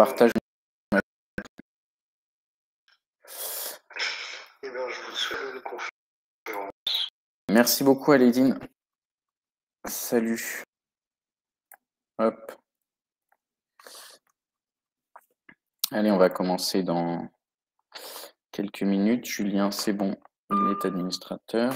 partage. Eh bien, je vous souhaite une conférence. Merci beaucoup, Alédine. Salut. Hop. Allez, on va commencer dans quelques minutes. Julien, c'est bon, il est administrateur.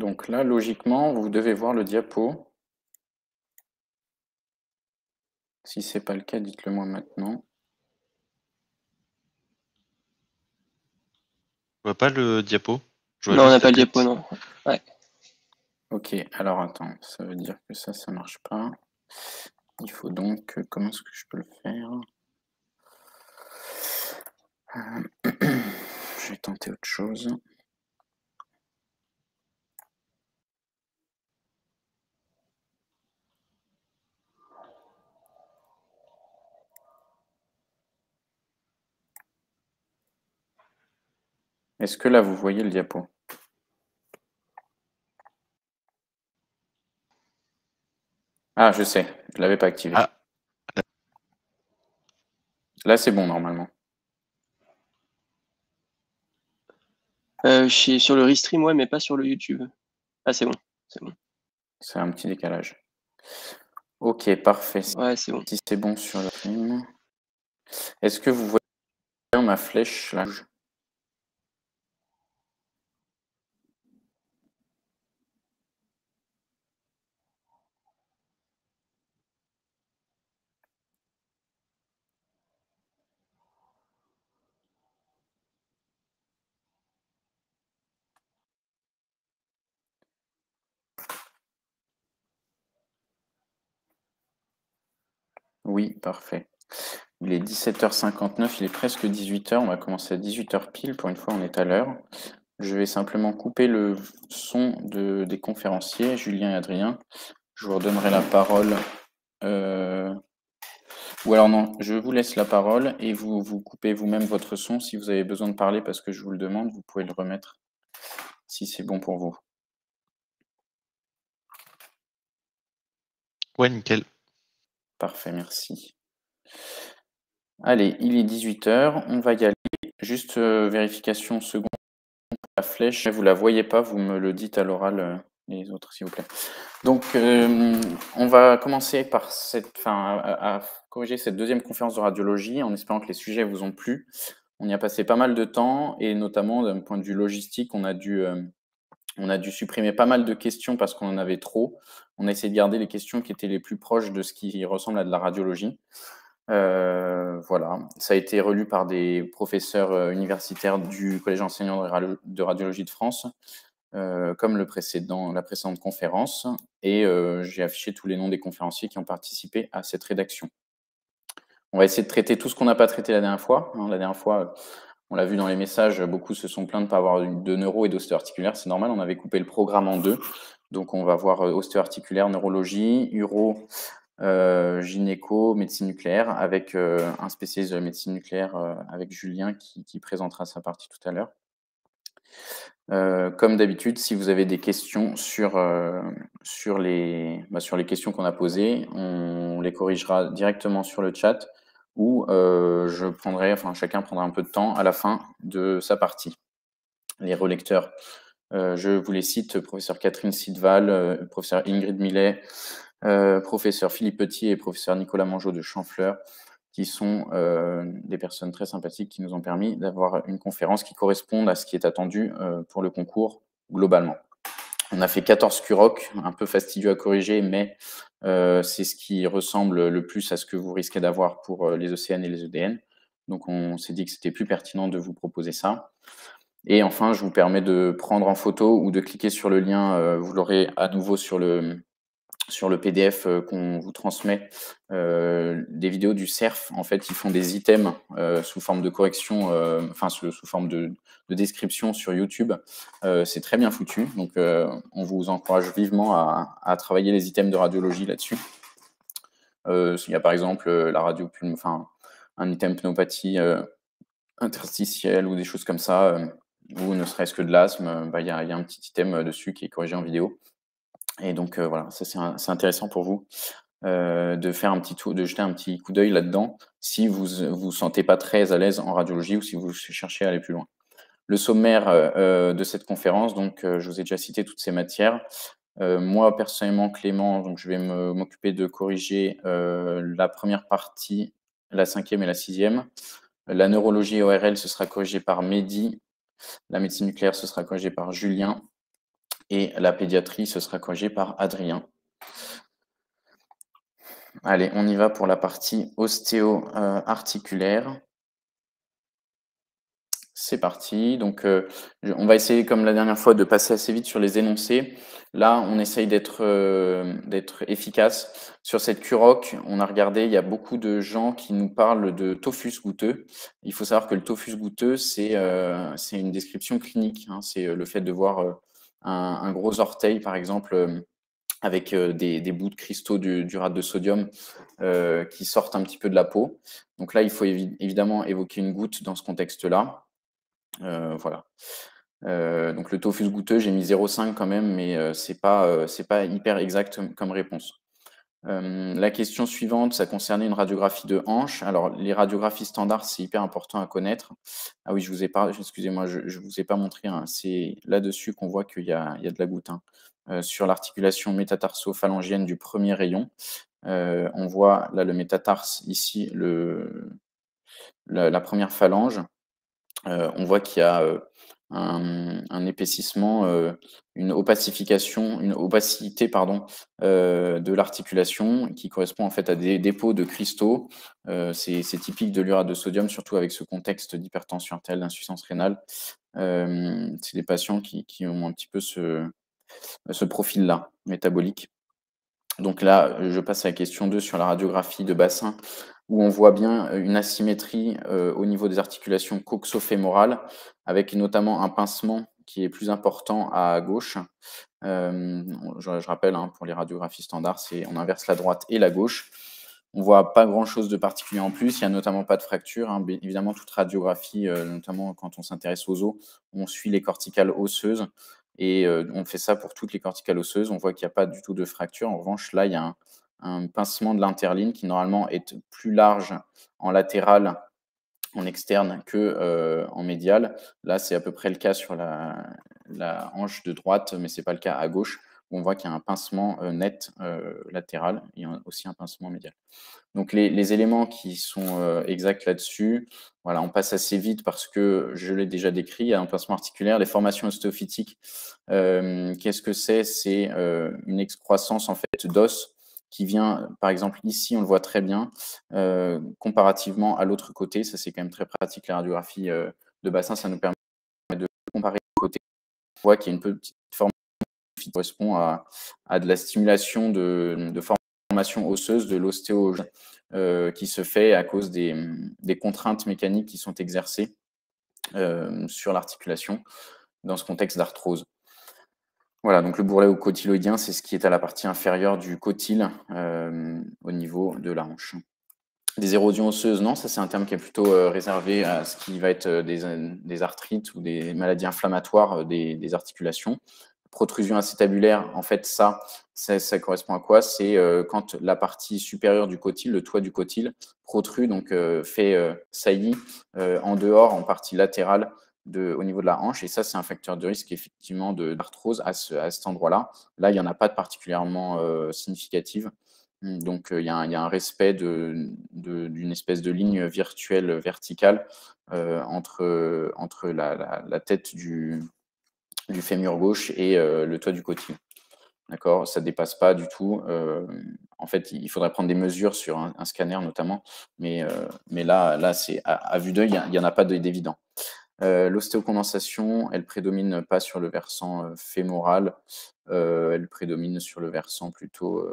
Donc là, logiquement, vous devez voir le diapo. Si ce n'est pas le cas, dites-le moi maintenant. Je vois pas le diapo. Non, on n'a pas le diapo, non. Ok, alors attends, ça veut dire que ça, ça marche pas. Il faut donc, euh, comment est-ce que je peux le faire? Euh, Je vais tenter autre chose. Est-ce que là, vous voyez le diapo? Ah, je sais, je ne l'avais pas activé. Ah. Là, c'est bon, normalement. Euh, chez- sur le restream, ouais, mais pas sur le YouTube. Ah, c'est bon. C'est bon. C'est un petit décalage. Ok, parfait. Ouais, c'est bon. Si c'est bon sur le stream. Est-ce que vous voyez ma flèche là? Oui, parfait. Il est 17h59, il est presque 18h. On va commencer à 18h pile. Pour une fois, on est à l'heure. Je vais simplement couper le son de, des conférenciers, Julien et Adrien. Je vous redonnerai la parole. euh, Ou alors non, je vous laisse la parole et vous, vous coupez vous-même votre son. Si vous avez besoin de parler parce que je vous le demande, vous pouvez le remettre si c'est bon pour vous. Ouais, nickel. Parfait, merci. Allez, il est 18h, on va y aller. Juste euh, vérification seconde la flèche. Vous la voyez pas, vous me le dites à l'oral, euh, les autres, s'il vous plaît. Donc, euh, on va commencer par cette, enfin, à, corriger cette deuxième conférence de radiologie en espérant que les sujets vous ont plu. On y a passé pas mal de temps et notamment d'un point de vue logistique, on a dû, on a dû supprimer pas mal de questions parce qu'on en avait trop. On a essayé de garder les questions qui étaient les plus proches de ce qui ressemble à de la radiologie. Euh, voilà, ça a été relu par des professeurs euh, universitaires du Collège enseignant de, radio- de radiologie de France, euh, comme le précédent, la précédente conférence, et j'ai affiché tous les noms des conférenciers qui ont participé à cette rédaction. On va essayer de traiter tout ce qu'on n'a pas traité la dernière fois. hein. La dernière fois, on l'a vu dans les messages, beaucoup se sont plaints de ne pas avoir de neuro et d'ostéo-articulaire. C'est normal, on avait coupé le programme en deux. Donc, on va voir euh, ostéo-articulaire, neurologie, uro, euh, gynéco, médecine nucléaire, avec euh, un spécialiste de médecine nucléaire, avec Julien, qui, présentera sa partie tout à l'heure. Comme d'habitude, si vous avez des questions bah, sur les questions qu'on a posées, on les corrigera directement sur le chat ou euh, je prendrai, enfin chacun prendra un peu de temps à la fin de sa partie. Les relecteurs, euh, je vous les cite, professeur Catherine Sidval, euh, professeur Ingrid Millet, professeur Philippe Petit et professeur Nicolas Mangeot de Champfleur, qui sont des personnes très sympathiques qui nous ont permis d'avoir une conférence qui corresponde à ce qui est attendu pour le concours globalement. On a fait 14 QROC, un peu fastidieux à corriger, mais c'est ce qui ressemble le plus à ce que vous risquez d'avoir pour les ECN et les EDN. Donc on s'est dit que c'était plus pertinent de vous proposer ça. Et enfin, je vous permets de prendre en photo ou de cliquer sur le lien, vous l'aurez à nouveau sur le, sur le PDF euh, qu'on vous transmet euh, des vidéos du CERF. En fait, ils font des items euh, sous forme de correction, enfin sous, forme de, description sur YouTube. c'est très bien foutu, donc on vous encourage vivement à, travailler les items de radiologie là-dessus. il y a par exemple la radio, enfin un item pneumopathie interstitielle ou des choses comme ça, ou ne serait-ce que de l'asthme, bah, il y, a un petit item dessus qui est corrigé en vidéo. Et donc euh, voilà, ça c'est intéressant pour vous euh, de faire un petit tour, de jeter un petit coup d'œil là-dedans si vous vous sentez pas très à l'aise en radiologie ou si vous cherchez à aller plus loin. Le sommaire euh, de cette conférence, donc je vous ai déjà cité toutes ces matières. moi personnellement, Clément, donc je vais m'occuper de corriger la première partie, la cinquième et la sixième. La neurologie ORL, ce sera corrigé par Mehdi. La médecine nucléaire, ce sera corrigé par Julien et la pédiatrie, ce sera corrigé par Adrien. Allez, on y va pour la partie ostéo-articulaire. C'est parti. Donc, euh, on va essayer, comme la dernière fois, de passer assez vite sur les énoncés. Là, on essaye d'être euh, efficace. Sur cette curoc, on a regardé, il y a beaucoup de gens qui nous parlent de tophus goûteux. Il faut savoir que le tophus goûteux, c'est euh, une description clinique. Hein. c'est le fait de voir un, gros orteil, par exemple, euh, avec euh, des, bouts de cristaux du, du rate de sodium euh, qui sortent un petit peu de la peau. Donc là, il faut évidemment évoquer une goutte dans ce contexte-là. voilà. donc le tofu goûteux, j'ai mis 0,5 quand même, mais c'est pas pas hyper exact comme réponse. Euh, la question suivante, ça concernait une radiographie de hanche. Alors, les radiographies standards, c'est hyper important à connaître. Ah oui, je vous ai pas, excusez-moi, je, vous ai pas montré. Hein. c'est là-dessus qu'on voit qu'il y, a, de la goutte. Hein. Euh, sur l'articulation métatarso-phalangienne du premier rayon, euh, on voit là le métatarse ici, le, la, première phalange. on voit qu'il y a un, épaississement, euh, une opacification, une opacité pardon, euh, de l'articulation qui correspond en fait à des dépôts de cristaux. Euh, c'est typique de l'urate de sodium, surtout avec ce contexte d'hypertension artérielle, d'insuffisance rénale. c'est des patients qui, ont un petit peu ce, ce profil-là métabolique. Donc là, je passe à la question 2 sur la radiographie de bassin où on voit bien euh, une asymétrie euh, au niveau des articulations coxofémorales, avec notamment un pincement qui est plus important à gauche. Euh, je, rappelle, hein, pour les radiographies standards, on inverse la droite et la gauche. On voit pas grand-chose de particulier en plus. Il n'y a notamment pas de fracture. Hein. Évidemment, toute radiographie, notamment quand on s'intéresse aux os, on suit les corticales osseuses. Et on fait ça pour toutes les corticales osseuses. On voit qu'il n'y a pas du tout de fracture. En revanche, là, il y a un, un pincement de l'interline qui normalement est plus large en latéral, en externe que euh, en médial. Là, c'est à peu près le cas sur la, hanche de droite, mais ce n'est pas le cas à gauche. On voit qu'il y a un pincement euh, net euh, latéral et aussi un pincement médial. Donc les, éléments qui sont exacts là-dessus, voilà, on passe assez vite parce que je l'ai déjà décrit, il y a un pincement articulaire, les formations ostéophytiques. Qu'est-ce que c'est? C'est une excroissance en fait d'os qui vient, par exemple, ici, on le voit très bien, euh, comparativement à l'autre côté. Ça, c'est quand même très pratique, la radiographie euh, de bassin. Ça nous permet de comparer les côtés. On voit qu'il y a une petite forme qui correspond à, de la stimulation de, formation osseuse, de l'ostéo euh, qui se fait à cause des, des, contraintes mécaniques qui sont exercées sur l'articulation dans ce contexte d'arthrose. Voilà, donc le bourrelet au cotyloïdien, c'est ce qui est à la partie inférieure du cotyle euh, au niveau de la hanche. Des érosions osseuses, non, ça c'est un terme qui est plutôt euh, réservé à ce qui va être euh, des, arthrites ou des maladies inflammatoires des, articulations. Protrusion acétabulaire, en fait, ça, ça, correspond à quoi? C'est quand la partie supérieure du cotyle, le toit du cotyle, protrude, donc fait saillie en dehors, en partie latérale au niveau de la hanche. Et ça, c'est un facteur de risque, effectivement, d'arthrose à, ce, à cet endroit-là. Là, il n'y en a pas de particulièrement euh, significative. Donc, euh, il y, a un respect d'une espèce de ligne virtuelle verticale euh, entre, entre la, tête du, du fémur gauche et le toit du côté. D'accord? Ça ne dépasse pas du tout. en fait, il faudrait prendre des mesures sur un, scanner notamment, mais, mais là, là c'est à, vue d'œil, il n'y en a pas d'évident. L'ostéocondensation, elle prédomine pas sur le versant fémoral, elle prédomine sur le versant plutôt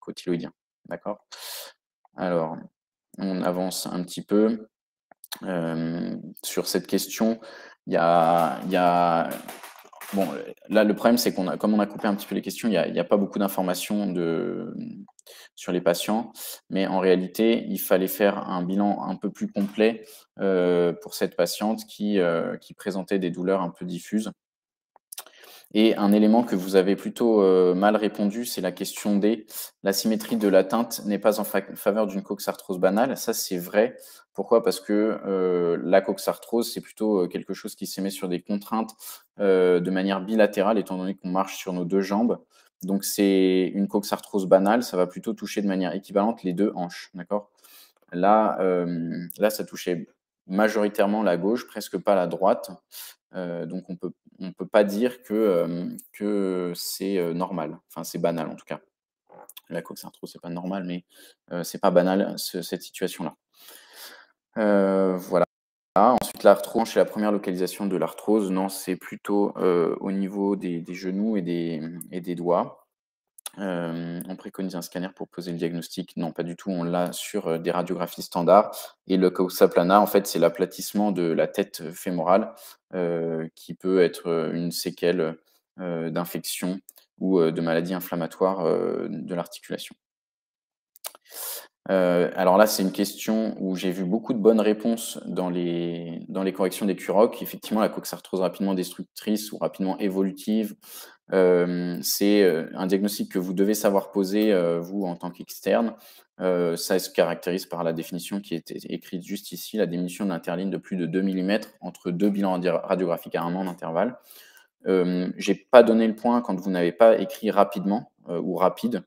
cotyloïdien. D'accord? Alors, on avance un petit peu sur cette question. Il y a Bon, là, le problème, c'est qu'on a, comme on a coupé un petit peu les questions, il n'y a, pas beaucoup d'informations sur les patients, mais en réalité, il fallait faire un bilan un peu plus complet euh, pour cette patiente euh, qui présentait des douleurs un peu diffuses. Et un élément que vous avez plutôt euh, mal répondu, c'est la question des la symétrie de la teinte n'est pas en faveur d'une coxarthrose banale. Ça, c'est vrai. Pourquoi? Parce que euh, la coxarthrose, c'est plutôt euh, quelque chose qui s'émet sur des contraintes de manière bilatérale, étant donné qu'on marche sur nos deux jambes. Donc, c'est une coxarthrose banale, ça va plutôt toucher de manière équivalente les deux hanches. D'accord? Là, là, ça touchait majoritairement la gauche, presque pas la droite. donc, on peut on ne peut pas dire que, c'est normal. Enfin, c'est banal en tout cas. La coxarthrose, c'est pas normal, mais c'est pas banal cette situation-là. voilà. Ensuite, l'arthrose, chez la première localisation de l'arthrose, non, c'est plutôt au niveau des, genoux et des doigts. Euh, on préconise un scanner pour poser le diagnostic. Non, pas du tout. On l'a sur euh, des radiographies standards. Et le causa plana, en fait, c'est l'aplatissement de la tête fémorale euh, qui peut être une séquelle d'infection ou de maladie inflammatoire de l'articulation. Alors là, c'est une question où j'ai vu beaucoup de bonnes réponses dans les, corrections des curocs. Effectivement, la coxarthrose rapidement destructrice ou rapidement évolutive c'est un diagnostic que vous devez savoir poser, vous, en tant qu'externe. ça se caractérise par la définition qui est écrite juste ici, la diminution d'interligne de plus de 2 mm entre deux bilans radiographiques à un an d'intervalle. Je n'ai pas donné le point quand vous n'avez pas écrit rapidement ou rapide.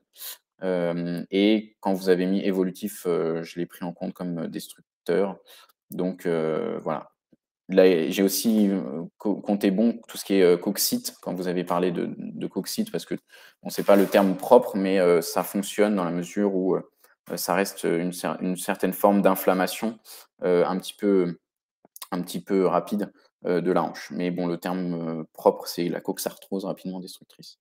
Et quand vous avez mis évolutif, je l'ai pris en compte comme destructeur. Donc voilà, j'ai aussi compté bon tout ce qui est coxite, quand vous avez parlé de, de parce que ce n'est pas le terme propre, mais ça fonctionne dans la mesure où ça reste une, certaine forme d'inflammation un petit peu rapide de la hanche. Mais bon, le terme propre, c'est la coxarthrose rapidement destructrice.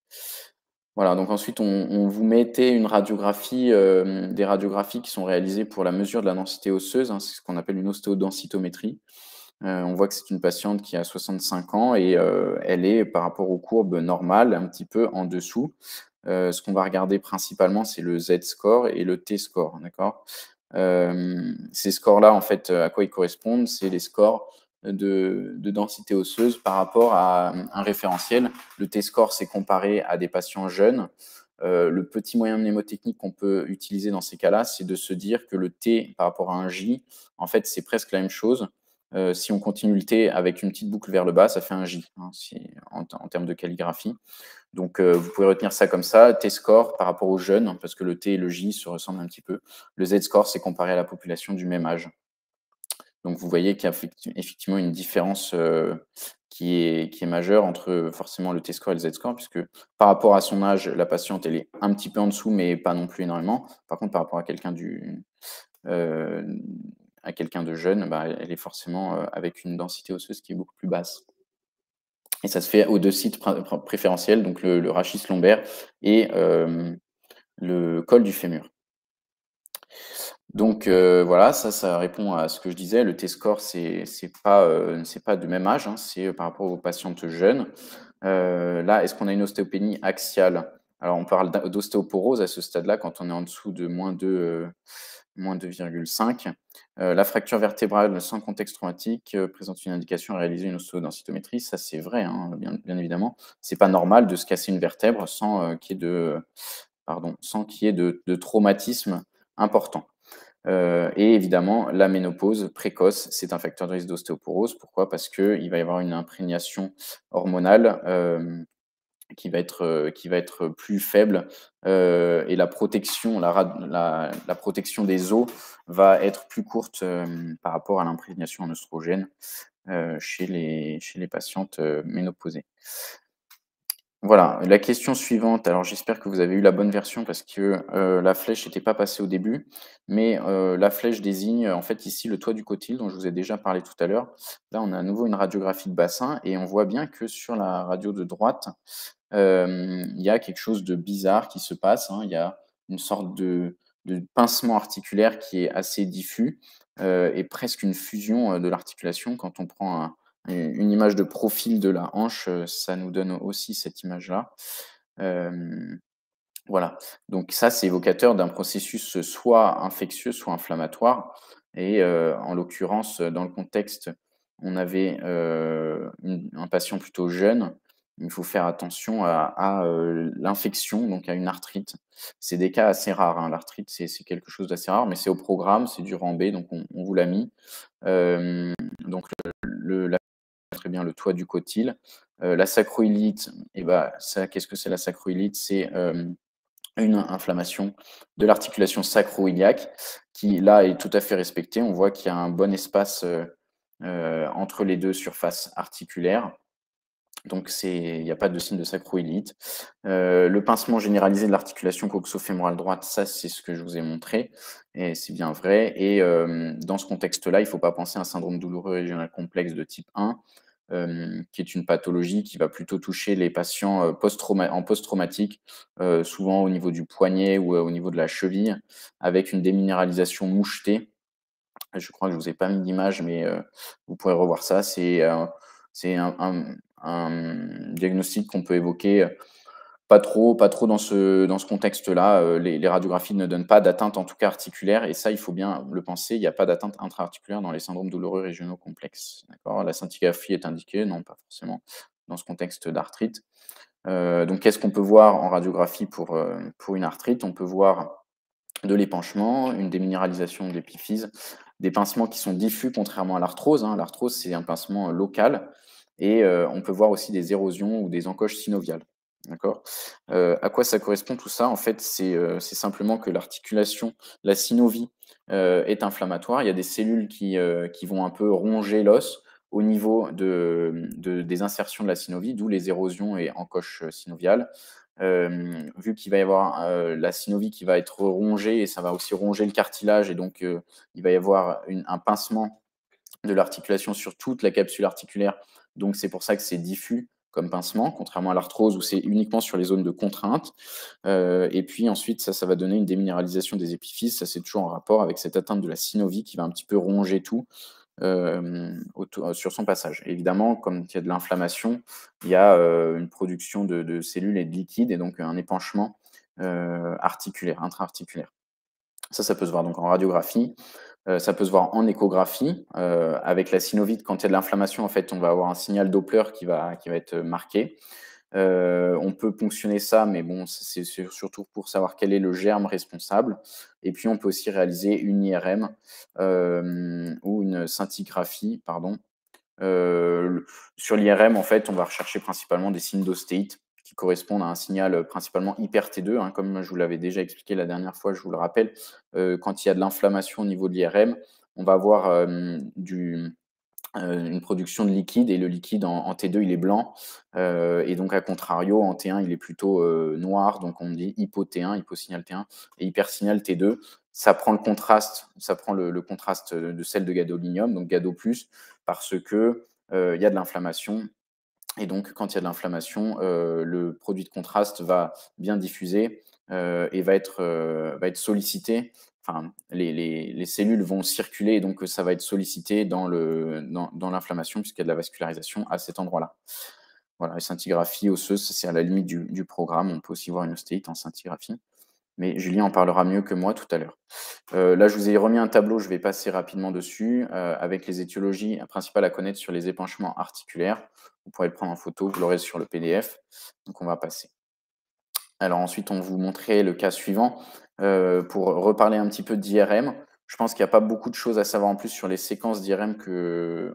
Voilà, donc ensuite, on, vous mettait une radiographie, des radiographies qui sont réalisées pour la mesure de la densité osseuse, hein, c'est ce qu'on appelle une ostéodensitométrie. Euh, on voit que c'est une patiente qui a 65 ans et euh, elle est par rapport aux courbes normales un petit peu en dessous. Euh, ce qu'on va regarder principalement, c'est le Z-score et le T-score. D'accord? Ces scores-là, en fait, à quoi ils correspondent? C'est les scores de, densité osseuse par rapport à un référentiel. Le T-score, c'est comparé à des patients jeunes. le petit moyen mnémotechnique qu'on peut utiliser dans ces cas-là, c'est de se dire que le T par rapport à un J, en fait, c'est presque la même chose. Euh, si on continue le T avec une petite boucle vers le bas, ça fait un J hein, en, termes de calligraphie. Donc, euh, vous pouvez retenir ça comme ça. T-score par rapport aux jeunes, parce que le T et le J se ressemblent un petit peu. Le Z-score, c'est comparé à la population du même âge. Donc, vous voyez qu'il y a effectivement une différence euh, qui, est, majeure entre forcément le T-score et le Z-score, puisque par rapport à son âge, la patiente, elle est un petit peu en dessous, mais pas non plus énormément. Par contre, par rapport à quelqu'un quelqu'un de jeune, bah, elle est forcément euh, avec une densité osseuse qui est beaucoup plus basse. Et ça se fait aux deux sites préférentiels, donc le, rachis lombaire et euh, le col du fémur. Donc euh, voilà, ça, répond à ce que je disais. Le T-score, c'est n'est pas, pas de même âge, hein, c'est par rapport aux patientes jeunes. là, est-ce qu'on a une ostéopénie axiale? Alors, on parle d'ostéoporose à ce stade-là quand on est en dessous de moins de moins 2,5. Euh, la fracture vertébrale sans contexte traumatique euh, présente une indication à réaliser une ostéodensitométrie. Ça, c'est vrai, hein, bien, évidemment. C'est pas normal de se casser une vertèbre sans euh, qu'il y ait de, pardon, sans de traumatisme important. Et évidemment, la ménopause précoce, c'est un facteur de risque d'ostéoporose. Pourquoi? Parce qu'il va y avoir une imprégnation hormonale qui va être, euh, qui va être plus faible euh, et la protection, la, la, protection des os va être plus courte euh, par rapport à l'imprégnation en oestrogène. chez, les, chez les patientes ménopausées. Voilà, la question suivante, alors j'espère que vous avez eu la bonne version parce que la flèche n'était pas passée au début, mais la flèche désigne en fait ici le toit du cotyle dont je vous ai déjà parlé tout à l'heure. Là, on a à nouveau une radiographie de bassin et on voit bien que sur la radio de droite, il y a quelque chose de bizarre qui se passe. Hein. Il y a une sorte de, pincement articulaire qui est assez diffus et presque une fusion de l'articulation quand on prend un une image de profil de la hanche, euh, ça nous donne aussi cette image-là. voilà, donc ça, c'est évocateur d'un processus soit infectieux, soit inflammatoire. Et euh, en l'occurrence, dans le contexte, on avait euh, un patient plutôt jeune. Il faut faire attention à, l'infection, donc à une arthrite. C'est des cas assez rares. Hein. L'arthrite, c'est quelque chose d'assez rare, mais c'est au programme, c'est du B, donc on, vous l'a mis. donc le, le toit du cotyle. Euh, la sacroïlite, eh ben, ça, qu'est-ce que c'est la sacroïlite C'est euh, une inflammation de l'articulation sacro-iliaque qui, là, est tout à fait respectée. On voit qu'il y a un bon espace euh, entre les deux surfaces articulaires. Donc, il n'y a pas de signe de sacroïlite. le pincement généralisé de l'articulation coxofémorale droite, ça, c'est ce que je vous ai montré. Et c'est bien vrai. Et dans ce contexte-là, il ne faut pas penser à un syndrome douloureux régional complexe de type 1 qui est une pathologie qui va plutôt toucher les patients post en post-traumatique, souvent au niveau du poignet ou au niveau de la cheville, avec une déminéralisation mouchetée. Je crois que je ne vous ai pas mis d'image, mais vous pourrez revoir ça. C'est un, un, diagnostic qu'on peut évoquer pas trop, pas trop dans ce, dans ce contexte-là. Euh, les, radiographies ne donnent pas d'atteinte, en tout cas articulaire, et ça, il faut bien le penser, il n'y a pas d'atteinte intra-articulaire dans les syndromes douloureux régionaux complexes. La scintigraphie est indiquée, non, pas forcément dans ce contexte d'arthrite. Euh, donc, qu'est-ce qu'on peut voir en radiographie pour, euh, pour une arthrite? On peut voir de l'épanchement, une déminéralisation de l'épiphyse, des pincements qui sont diffus, contrairement à l'arthrose. Hein. L'arthrose, c'est un pincement local, et on peut voir aussi des érosions ou des encoches synoviales. D'accord euh, À quoi ça correspond tout ça? En fait, euh, c'est simplement que l'articulation, la synovie, euh, est inflammatoire. Il y a des cellules qui, qui vont un peu ronger l'os au niveau de, des insertions de la synovie, d'où les érosions et encoches synoviales. vu qu'il va y avoir la synovie qui va être rongée et ça va aussi ronger le cartilage et donc il va y avoir un pincement de l'articulation sur toute la capsule articulaire. Donc c'est pour ça que c'est diffus comme pincement, contrairement à l'arthrose où c'est uniquement sur les zones de contrainte. Euh, et puis ensuite, ça, ça va donner une déminéralisation des épiphyses. Ça, c'est toujours en rapport avec cette atteinte de la synovie qui va un petit peu ronger tout euh, autour, sur son passage. évidemment, comme il y a de l'inflammation, il y a euh, une production de, de, cellules et de liquides et donc un épanchement articulaire, intra-articulaire. Ça, ça peut se voir donc en radiographie. Euh, ça peut se voir en échographie. Euh, avec la synovite, quand il y a de l'inflammation, en fait, on va avoir un signal Doppler qui va, qui va être marqué. Euh, on peut ponctionner ça, mais bon, c'est surtout pour savoir quel est le germe responsable. Et puis, on peut aussi réaliser une IRM ou une scintigraphie, pardon. sur l'IRM, en fait, on va rechercher principalement des signes d'ostéite qui correspondent à un signal euh, principalement hyper T2, hein, comme je vous l'avais déjà expliqué la dernière fois, je vous le rappelle, euh, quand il y a de l'inflammation au niveau de l'IRM, on va avoir euh, une production de liquide et le liquide en, T2 il est blanc et donc à contrario en T1 il est plutôt noir donc on dit hypo T1 hyposignal T1 et hypersignal T2 ça prend le contraste ça prend le, contraste de celle de gadolinium donc gado parce que il y a de l'inflammation et donc, quand il y a de l'inflammation, euh, le produit de contraste va bien diffuser euh, et va être, euh, va être sollicité. Enfin, les, les, les, cellules vont circuler et donc ça va être sollicité dans l'inflammation dans, puisqu'il y a de la vascularisation à cet endroit-là. Voilà, la scintigraphie osseuse, c'est à la limite du, du, programme. On peut aussi voir une ostéite en scintigraphie. Mais Julien en parlera mieux que moi tout à l'heure. là, je vous ai remis un tableau, je vais passer rapidement dessus, avec les étiologies principales à connaître sur les épanchements articulaires. Vous pourrez le prendre en photo, vous l'aurez sur le PDF. Donc, on va passer. Alors ensuite, on vous montrer le cas suivant euh, pour reparler un petit peu d'IRM. Je pense qu'il n'y a pas beaucoup de choses à savoir en plus sur les séquences d'IRM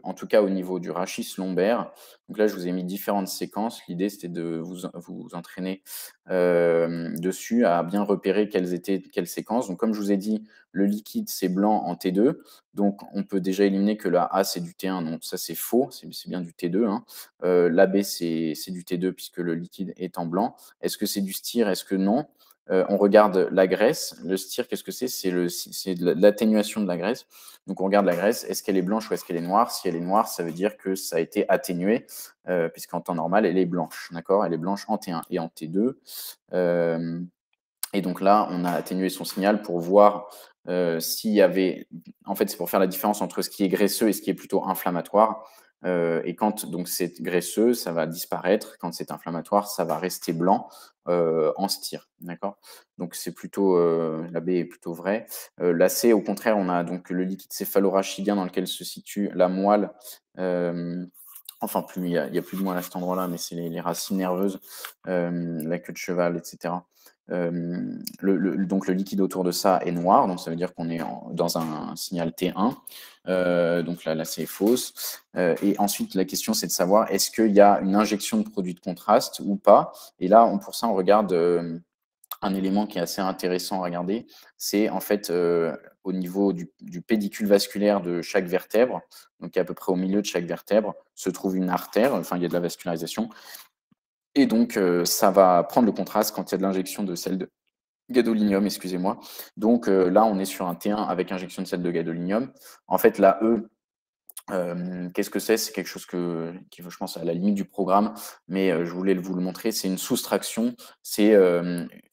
en tout cas au niveau du rachis lombaire. Donc là, je vous ai mis différentes séquences. L'idée, c'était de vous, entraîner euh, dessus à bien repérer quelles étaient quelles séquences. Donc comme je vous ai dit, le liquide, c'est blanc en T2. Donc on peut déjà éliminer que la A, c'est du T1. Donc ça, c'est faux. C'est bien du T2. Hein. Euh, la B, c'est du T2 puisque le liquide est en blanc. Est-ce que c'est du STIR Est-ce que non? Euh, on regarde la graisse. Le STIR, qu'est-ce que c'est? C'est l'atténuation de la graisse. Donc on regarde la graisse, est-ce qu'elle est blanche ou est-ce qu'elle est noire? Si elle est noire, ça veut dire que ça a été atténué, euh, puisqu'en temps normal, elle est blanche. D'accord? Elle est blanche en T1 et en T2. Euh, et donc là, on a atténué son signal pour voir s'il y avait. En fait, c'est pour faire la différence entre ce qui est graisseux et ce qui est plutôt inflammatoire. Euh, et quand donc c'est graisseux, ça va disparaître. Quand c'est inflammatoire, ça va rester blanc euh, en stire. D'accord? Donc c'est plutôt euh, la B est plutôt vrai. la C, au contraire, on a donc le liquide céphalorachidien dans lequel se situe la moelle. enfin, plus il n'y a, plus de moelle à cet endroit-là, mais c'est les, racines nerveuses, la queue de cheval, etc. Le, donc le liquide autour de ça est noir, donc ça veut dire qu'on est dans un, signal T1. Euh, donc là, c'est fausse. Euh, et ensuite, la question, c'est de savoir est-ce qu'il y a une injection de produit de contraste ou pas? Et là, pour ça, on regarde euh, un élément qui est assez intéressant à regarder. C'est en fait au niveau du, du, pédicule vasculaire de chaque vertèbre, donc à peu près au milieu de chaque vertèbre, se trouve une artère, enfin il y a de la vascularisation, et donc, euh, ça va prendre le contraste quand il y a de l'injection de sel de gadolinium, excusez-moi. Donc euh, là, on est sur un T1 avec injection de sel de gadolinium. En fait, la E, euh, qu'est-ce que c'est? C'est quelque chose que, qui, je pense, à la limite du programme, mais je voulais vous le montrer. C'est une soustraction. C'est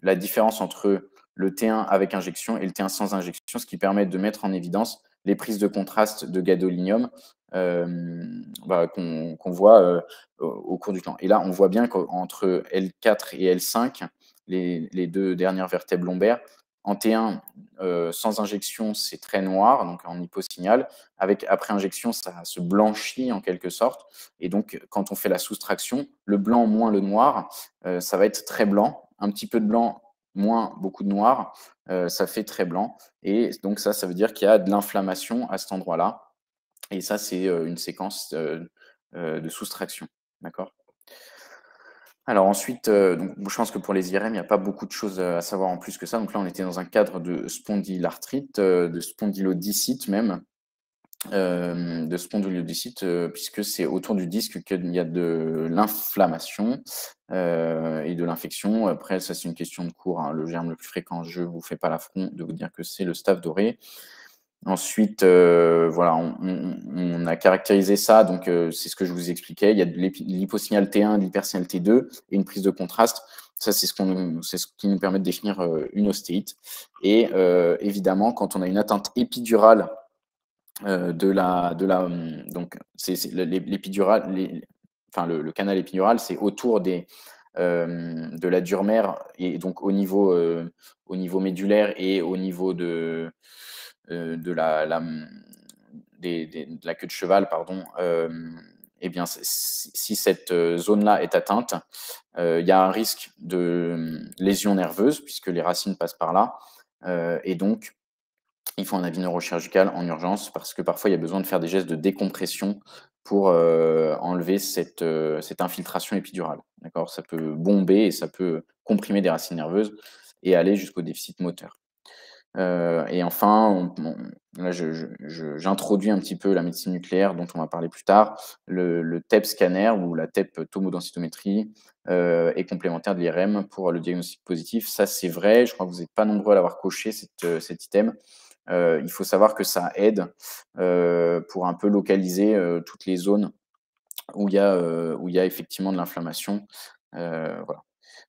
la différence entre le T1 avec injection et le T1 sans injection, ce qui permet de mettre en évidence les prises de contraste de gadolinium bah, qu'on voit au cours du temps. Et là, on voit bien qu'entre L4 et L5, les, deux dernières vertèbres lombaires, en T1, sans injection, c'est très noir, donc en hyposignal. Avec, après injection, ça se blanchit en quelque sorte. Et donc, quand on fait la soustraction, le blanc moins le noir, ça va être très blanc. Un petit peu de blanc moins beaucoup de noir, ça fait très blanc. Et donc ça, ça veut dire qu'il y a de l'inflammation à cet endroit-là. Et ça, c'est une séquence de soustraction. D'accord? Alors ensuite, donc, je pense que pour les IRM, il n'y a pas beaucoup de choses à savoir en plus que ça. Donc là, on était dans un cadre de spondylarthrite, de spondylodicite même, de spondylodicite, puisque c'est autour du disque qu'il y a de l'inflammation et de l'infection. Après, ça c'est une question de cours. Hein. Le germe le plus fréquent, je ne vous fais pas l'affront de vous dire que c'est le staph doré. Ensuite, euh, voilà, on, a caractérisé ça, donc euh, c'est ce que je vous expliquais. Il y a de l'hyposignal T1, de l'hypersignal T2 et une prise de contraste. Ça, c'est ce, qui nous permet de définir euh, une ostéite. Et évidemment, quand on a une atteinte épidurale de la, de la, donc c'est enfin le, canal épidural, c'est autour des, de la dure mère et donc au niveau, au niveau médulaire et au niveau de de la, la, de la queue de cheval, pardon, euh, eh bien, si cette euh, zone-là est atteinte, il y a un risque de lésion nerveuse puisque les racines passent par là. et donc, il faut un avis neurochirurgical en urgence parce que parfois il y a besoin de faire des gestes de décompression pour enlever cette, infiltration épidurale. Ça peut bomber et ça peut comprimer des racines nerveuses et aller jusqu'au déficit moteur. Euh, et enfin, j'introduis un petit peu la médecine nucléaire dont on va parler plus tard. Le, TEP scanner ou la TEP tomodensitométrie euh, est complémentaire de l'IRM pour le diagnostic positif. Ça, c'est vrai. Je crois que vous n'êtes pas nombreux à l'avoir coché, euh, cet item. il faut savoir que ça aide pour un peu localiser toutes les zones où il y a, y a effectivement de l'inflammation. voilà.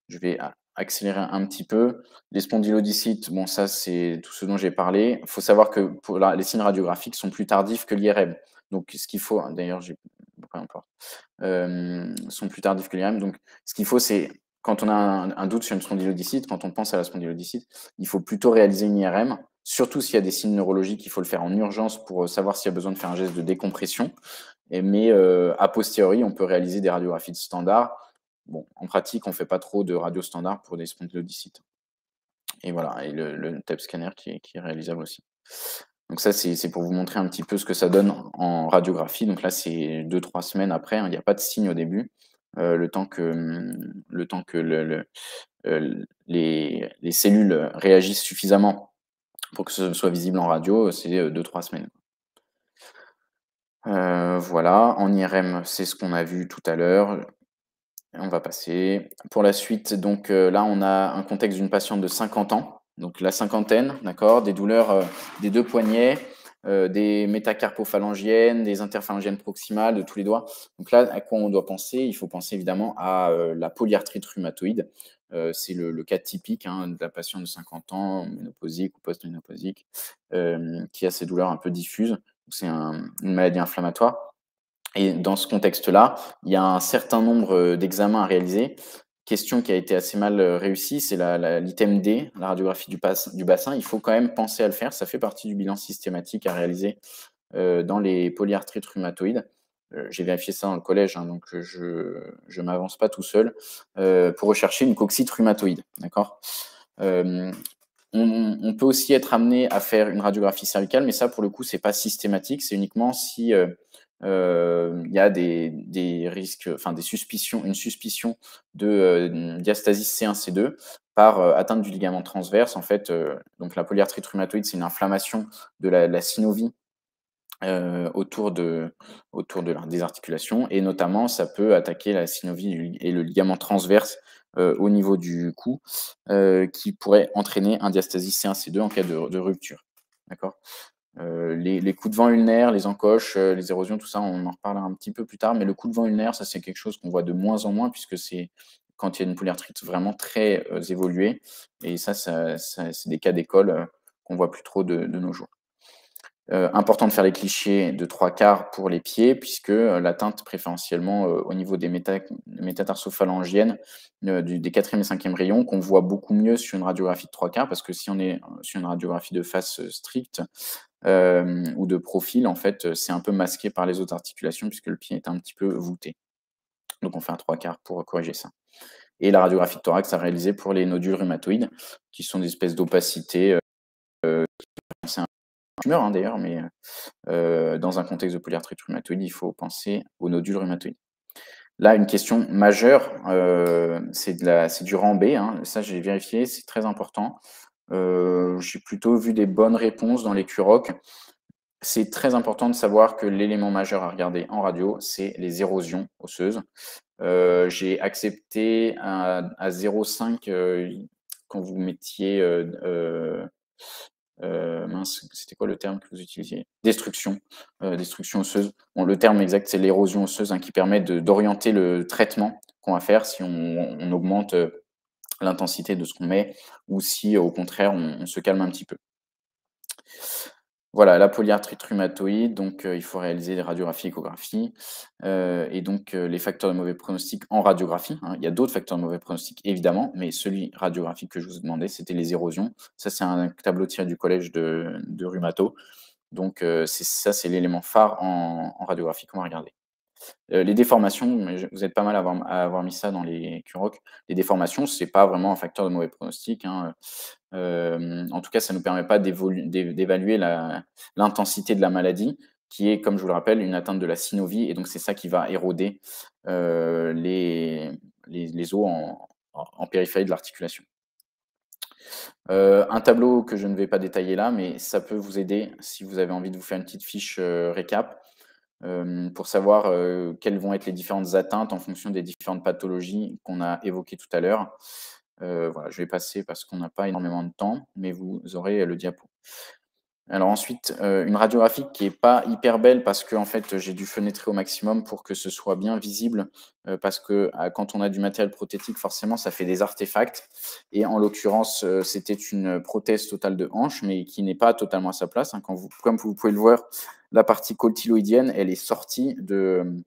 Je vais accélérer un petit peu. Les spondylodicites, bon, ça, c'est tout ce dont j'ai parlé. Il faut savoir que les signes radiographiques sont plus tardifs que l'IRM. Donc, ce qu'il faut, d'ailleurs, j'ai peu importe, euh, sont plus tardifs que l'IRM. Donc, ce qu'il faut, c'est quand on a un, doute sur une spondylodicite, quand on pense à la spondylodicite, il faut plutôt réaliser une IRM, surtout s'il y a des signes neurologiques, il faut le faire en urgence pour savoir s'il y a besoin de faire un geste de décompression. Mais euh, a posteriori, on peut réaliser des radiographies standards bon, en pratique, on ne fait pas trop de radio standard pour des spondylodicites. Et voilà, et le, le scanner qui est, réalisable aussi. Donc ça, c'est pour vous montrer un petit peu ce que ça donne en radiographie. Donc là, c'est deux, trois semaines après, hein, il n'y a pas de signe au début. le temps que, le temps que le, les, les, cellules réagissent suffisamment pour que ce soit visible en radio, c'est deux, trois semaines. voilà, en IRM, c'est ce qu'on a vu tout à l'heure. On va passer. Pour la suite, donc là, on a un contexte d'une patiente de 50 ans donc la cinquantaine, d'accord, des douleurs euh, des deux poignets, euh, des métacarpophalangiennes, des interphalangiennes proximales de tous les doigts. Donc là, à quoi on doit penser? Il faut penser évidemment à euh, la polyarthrite rhumatoïde. c'est le, cas typique hein, de la patiente de 50 ans, ménopausique ou post-ménopausique, qui a ces douleurs un peu diffuses. C'est une maladie inflammatoire. Et dans ce contexte-là, il y a un certain nombre d'examens à réaliser question qui a été assez mal euh, réussie, c'est l'item D, la radiographie du, bassin. Il faut quand même penser à le faire. Ça fait partie du bilan systématique à réaliser euh, dans les polyarthrites rhumatoïdes. Euh, j'ai vérifié ça dans le collège, hein, donc je ne m'avance pas tout seul, pour rechercher une coxite rhumatoïde. D'accord? On, peut aussi être amené à faire une radiographie cervicale, mais ça, pour le coup, c'est pas systématique. C'est uniquement si euh, il y a des, risques, enfin des suspicions, une suspicion de euh, diastasie C1-C2 par euh, atteinte du ligament transverse. En fait, donc la polyarthrite rhumatoïde, c'est une inflammation de la, synovie autour, de, autour de des articulations et notamment ça peut attaquer la synovie et le ligament transverse au niveau du cou qui pourrait entraîner un diastasie C1-C2 en cas de, de rupture. D'accord? Euh, les, coups de vent ulnaires, les encoches, euh, les érosions, tout ça, on en reparlera un petit peu plus tard. Mais le coup de vent ulnaire, ça c'est quelque chose qu'on voit de moins en moins puisque c'est quand il y a une polyarthrite vraiment très euh, évoluée. Et ça, c'est des cas d'école qu'on voit plus trop de, nos jours. important de faire les clichés de trois quarts pour les pieds, puisque l'atteinte préférentiellement au niveau des métatarso-phalangiennes des quatrième et cinquième rayons, qu'on voit beaucoup mieux sur une radiographie de trois quarts, parce que si on est sur une radiographie de face stricte, euh, ou de profil, en fait, c'est un peu masqué par les autres articulations puisque le pied est un petit peu voûté. Donc on fait un trois quarts pour corriger ça. Et la radiographie de thorax à réaliser pour les nodules rhumatoïdes, qui sont des espèces d'opacité. Euh, c'est un tumeur hein, d'ailleurs, mais euh, dans un contexte de polyarthrite rhumatoïde, il faut penser aux nodules rhumatoïdes. Là, une question majeure, c'est du B. Hein. Ça, j'ai vérifié, c'est très important. Euh, j'ai plutôt vu des bonnes réponses dans les QROC. C'est très important de savoir que l'élément majeur à regarder en radio, c'est les érosions osseuses. Euh, j'ai accepté à, 0,5 euh, quand vous mettiez mince, c'était quoi le terme que vous utilisiez? Destruction, destruction osseuse. Le terme exact, c'est l'érosion osseuse hein, qui permet d'orienter le traitement qu'on va faire si on augmente l'intensité de ce qu'on met ou si au contraire on, se calme un petit peu. Voilà, la polyarthrite rhumatoïde, donc euh, il faut réaliser des radiographies, échographies, euh, et donc euh, les facteurs de mauvais pronostic en radiographie. Hein. Il y a d'autres facteurs de mauvais pronostic, évidemment, mais celui radiographique que je vous ai demandé, c'était les érosions. Ça, c'est un tableau tiré du collège de, de rhumato. Donc ça, c'est l'élément phare en, en radiographie qu'on va regarder. Euh, les déformations, vous êtes pas mal à avoir, mis ça dans les QROC. Les déformations, ce n'est pas vraiment un facteur de mauvais pronostic. Hein. Euh, en tout cas, ça ne nous permet pas d'évaluer l'intensité de la maladie, qui est, comme je vous le rappelle, une atteinte de la synovie. Et donc, c'est ça qui va éroder euh, les, les, os en, périphérie de l'articulation. un tableau que je ne vais pas détailler là, mais ça peut vous aider si vous avez envie de vous faire une petite fiche récap pour savoir quelles vont être les différentes atteintes en fonction des différentes pathologies qu'on a évoquées tout à l'heure. voilà, je vais passer parce qu'on n'a pas énormément de temps, mais vous aurez le diapo. Alors ensuite, une radiographie qui n'est pas hyper belle parce que en fait, j'ai dû fenêtrer au maximum pour que ce soit bien visible, parce que quand on a du matériel prothétique, forcément, ça fait des artefacts. Et en l'occurrence, c'était une prothèse totale de hanche, mais qui n'est pas totalement à sa place. Hein. Comme vous pouvez le voir, la partie coltyloïdienne, elle est sortie de,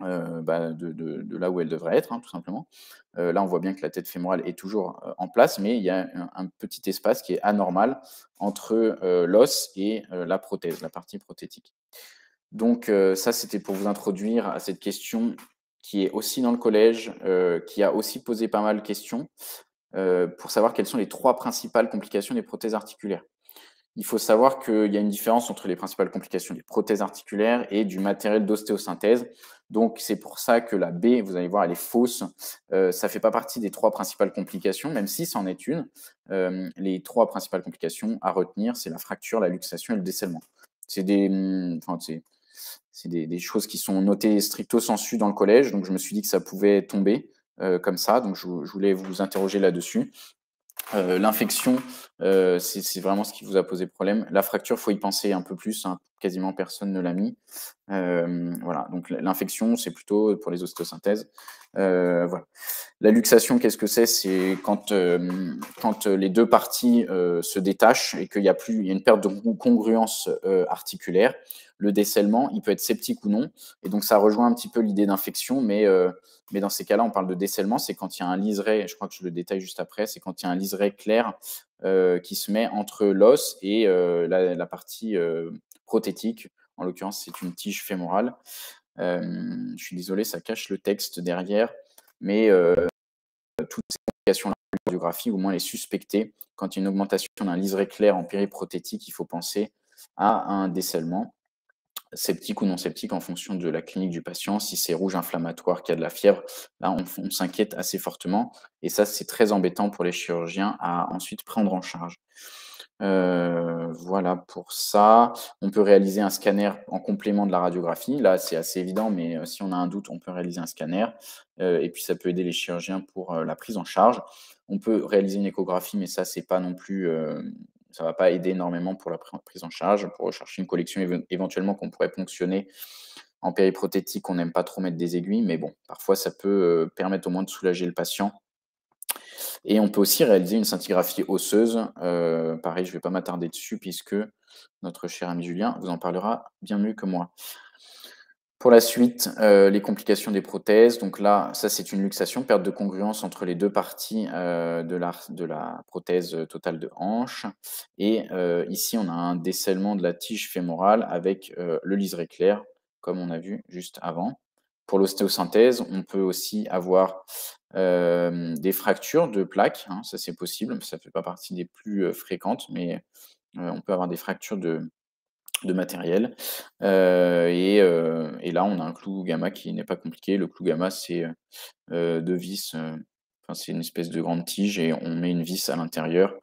bah, de, là où elle devrait être, hein, tout simplement. là, on voit bien que la tête fémorale est toujours en place, mais il y a un, petit espace qui est anormal entre l'os et la prothèse, la partie prothétique. Donc ça, c'était pour vous introduire à cette question qui est aussi dans le collège, qui a aussi posé pas mal de questions, pour savoir quelles sont les trois principales complications des prothèses articulaires. Il faut savoir qu'il y a une différence entre les principales complications des prothèses articulaires et du matériel d'ostéosynthèse. Donc, c'est pour ça que la B, vous allez voir, elle est fausse. Euh, ça ne fait pas partie des trois principales complications, même si c'en est une. Euh, les trois principales complications à retenir, c'est la fracture, la luxation et le décèlement. C'est c'est des, choses qui sont notées stricto sensu dans le collège, donc je me suis dit que ça pouvait tomber euh, comme ça, donc je voulais vous interroger là-dessus. Euh, L'infection, euh, c'est vraiment ce qui vous a posé problème. La fracture, faut y penser un peu plus. Hein. Quasiment personne ne l'a mis. Euh, voilà. Donc l'infection, c'est plutôt pour les ostéosynthèses. Euh. La luxation, qu'est-ce que c'est? C'est quand, euh, quand les deux parties se détachent et qu'il y a plus, une perte de congruence articulaire. Le décèlement, il peut être septique ou non. Et donc ça rejoint un petit peu l'idée d'infection, mais dans ces cas-là, on parle de décèlement, c'est quand il y a un liseré, je crois que je le détaille juste après, c'est quand il y a un liseré clair qui se met entre l'os et la, partie prothétique. En l'occurrence, c'est une tige fémorale. je suis désolé, ça cache le texte derrière, mais toutes ces complications radiographie, au moins les suspecter. Quand il y a une augmentation d'un liseré clair en périprothétique, il faut penser à un décèlement sceptique ou non sceptique en fonction de la clinique du patient. Si c'est rouge inflammatoire, qu'il y a de la fièvre, là, on s'inquiète assez fortement. Et ça, c'est très embêtant pour les chirurgiens à ensuite prendre en charge. Euh, voilà pour ça. On peut réaliser un scanner en complément de la radiographie. Là, c'est assez évident, mais euh, si on a un doute, on peut réaliser un scanner. Euh, et puis, ça peut aider les chirurgiens pour la prise en charge. On peut réaliser une échographie, mais ça, c'est pas non plus ça ne va pas aider énormément pour la prise en charge, pour rechercher une collection éventuellement qu'on pourrait ponctionner en périprothétique, on n'aime pas trop mettre des aiguilles, mais bon, parfois ça peut permettre au moins de soulager le patient. Et on peut aussi réaliser une scintigraphie osseuse. Euh, pareil, je ne vais pas m'attarder dessus puisque notre cher ami Julien vous en parlera bien mieux que moi. Pour la suite, euh, les complications des prothèses. Donc là, ça c'est une luxation, perte de congruence entre les deux parties euh, de, la, prothèse totale de hanche. Et ici, on a un décèlement de la tige fémorale avec le liseré clair, comme on a vu juste avant. Pour l'ostéosynthèse, on peut aussi avoir des fractures de plaques, hein, ça c'est possible, ça ne fait pas partie des plus fréquentes, mais on peut avoir des fractures de, matériel. Et, là, on a un clou gamma qui n'est pas compliqué. Le clou gamma, c'est vis, enfin, c'est une espèce de grande tige et on met une vis à l'intérieur.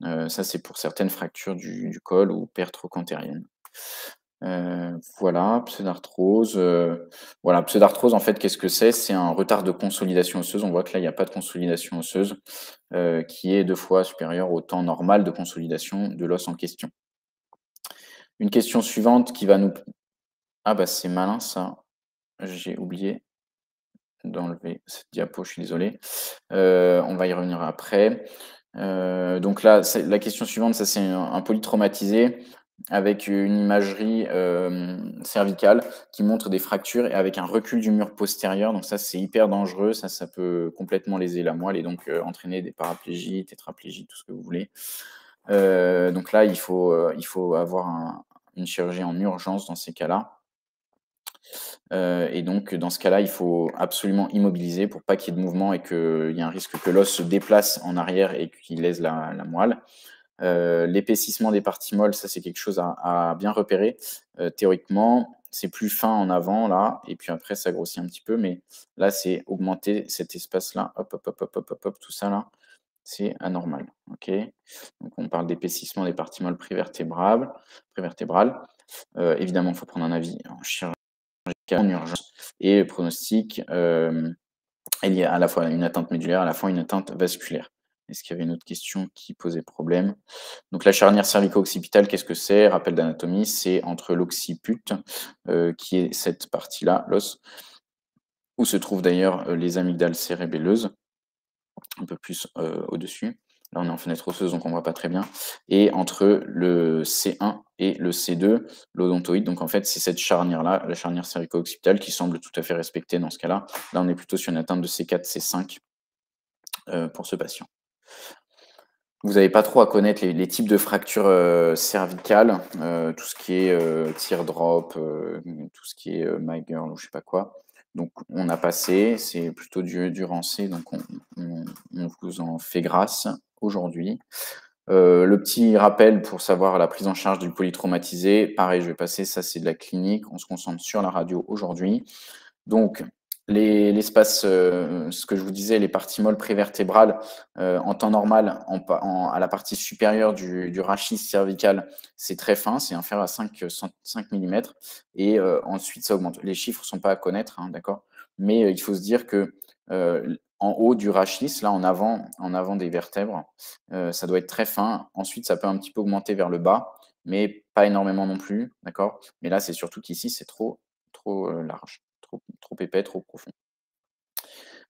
ça, c'est pour certaines fractures du, col ou pertes. Euh, voilà, pseudarthrose. Euh, voilà, pseudarthrose, en fait, qu'est-ce que c'est? C'est un retard de consolidation osseuse. On voit que là, il n'y a pas de consolidation osseuse euh, qui est deux fois supérieur au temps normal de consolidation de l'os en question. Une question suivante qui va nous... Ah bah c'est malin ça. J'ai oublié d'enlever cette diapo, je suis désolé. On va y revenir après. Donc là, la question suivante, ça c'est un, un, polytraumatisé avec une imagerie euh, cervicale qui montre des fractures et avec un recul du mur postérieur. Donc ça, c'est hyper dangereux. Ça, ça peut complètement léser la moelle et donc euh, entraîner des paraplégies, tétraplégies, tout ce que vous voulez. Euh, donc là, il faut, il faut avoir un, une chirurgie en urgence dans ces cas-là. Et donc, dans ce cas-là, il faut absolument immobiliser pour pas qu'il y ait de mouvement et qu'il y ait un risque que l'os se déplace en arrière et qu'il lèse la moelle. Euh, L'épaississement des parties molles, ça c'est quelque chose à, bien repérer. Euh, théoriquement, c'est plus fin en avant là, et puis après ça grossit un petit peu, mais là c'est augmenter cet espace-là, hop, hop, hop, hop, hop, hop, hop, tout ça là, c'est anormal. Donc on parle d'épaississement des parties molles prévertébrales. Euh, évidemment, il faut prendre un avis en chirurgie en urgence et le pronostic. Il y a à la fois une atteinte médulaire, à la fois une atteinte vasculaire. Est-ce qu'il y avait une autre question qui posait problème? Donc la charnière cervico-occipitale, qu'est-ce que c'est? Rappel d'anatomie, c'est entre l'occiput, euh, qui est cette partie-là, l'os, où se trouvent d'ailleurs euh, les amygdales cérébelleuses, un peu plus euh, au-dessus. Là, on est en fenêtre osseuse, donc on ne voit pas très bien. Et entre le C1 et le C2, l'odontoïde. Donc, en fait, c'est cette charnière-là, la charnière cervico-occipitale, qui semble tout à fait respectée dans ce cas-là. Là, on est plutôt sur une atteinte de C4, C5 euh, pour ce patient. Vous n'avez pas trop à connaître les, types de fractures euh, cervicales, euh, tout ce qui est euh, teardrop, tout ce qui est my girl ou je sais pas quoi. Donc on a passé, c'est plutôt du, rancé, donc on, on, vous en fait grâce aujourd'hui. Le petit rappel pour savoir la prise en charge du polytraumatisé, pareil, je vais passer, ça c'est de la clinique, on se concentre sur la radio aujourd'hui. Donc, l'espace, euh, ce que je vous disais, les parties molles prévertébrales, euh, en temps normal, à la partie supérieure du, rachis cervical, c'est très fin, c'est inférieur à 5, 5 mm, et ensuite ça augmente. Les chiffres ne sont pas à connaître, hein, d'accord? Mais il faut se dire que en haut du rachis, là en avant, en avant des vertèbres. Euh, ça doit être très fin. Ensuite, ça peut un petit peu augmenter vers le bas, mais pas énormément non plus, d'accord? Mais là, c'est surtout qu'ici, c'est trop, trop euh, large, trop, épais, trop profond.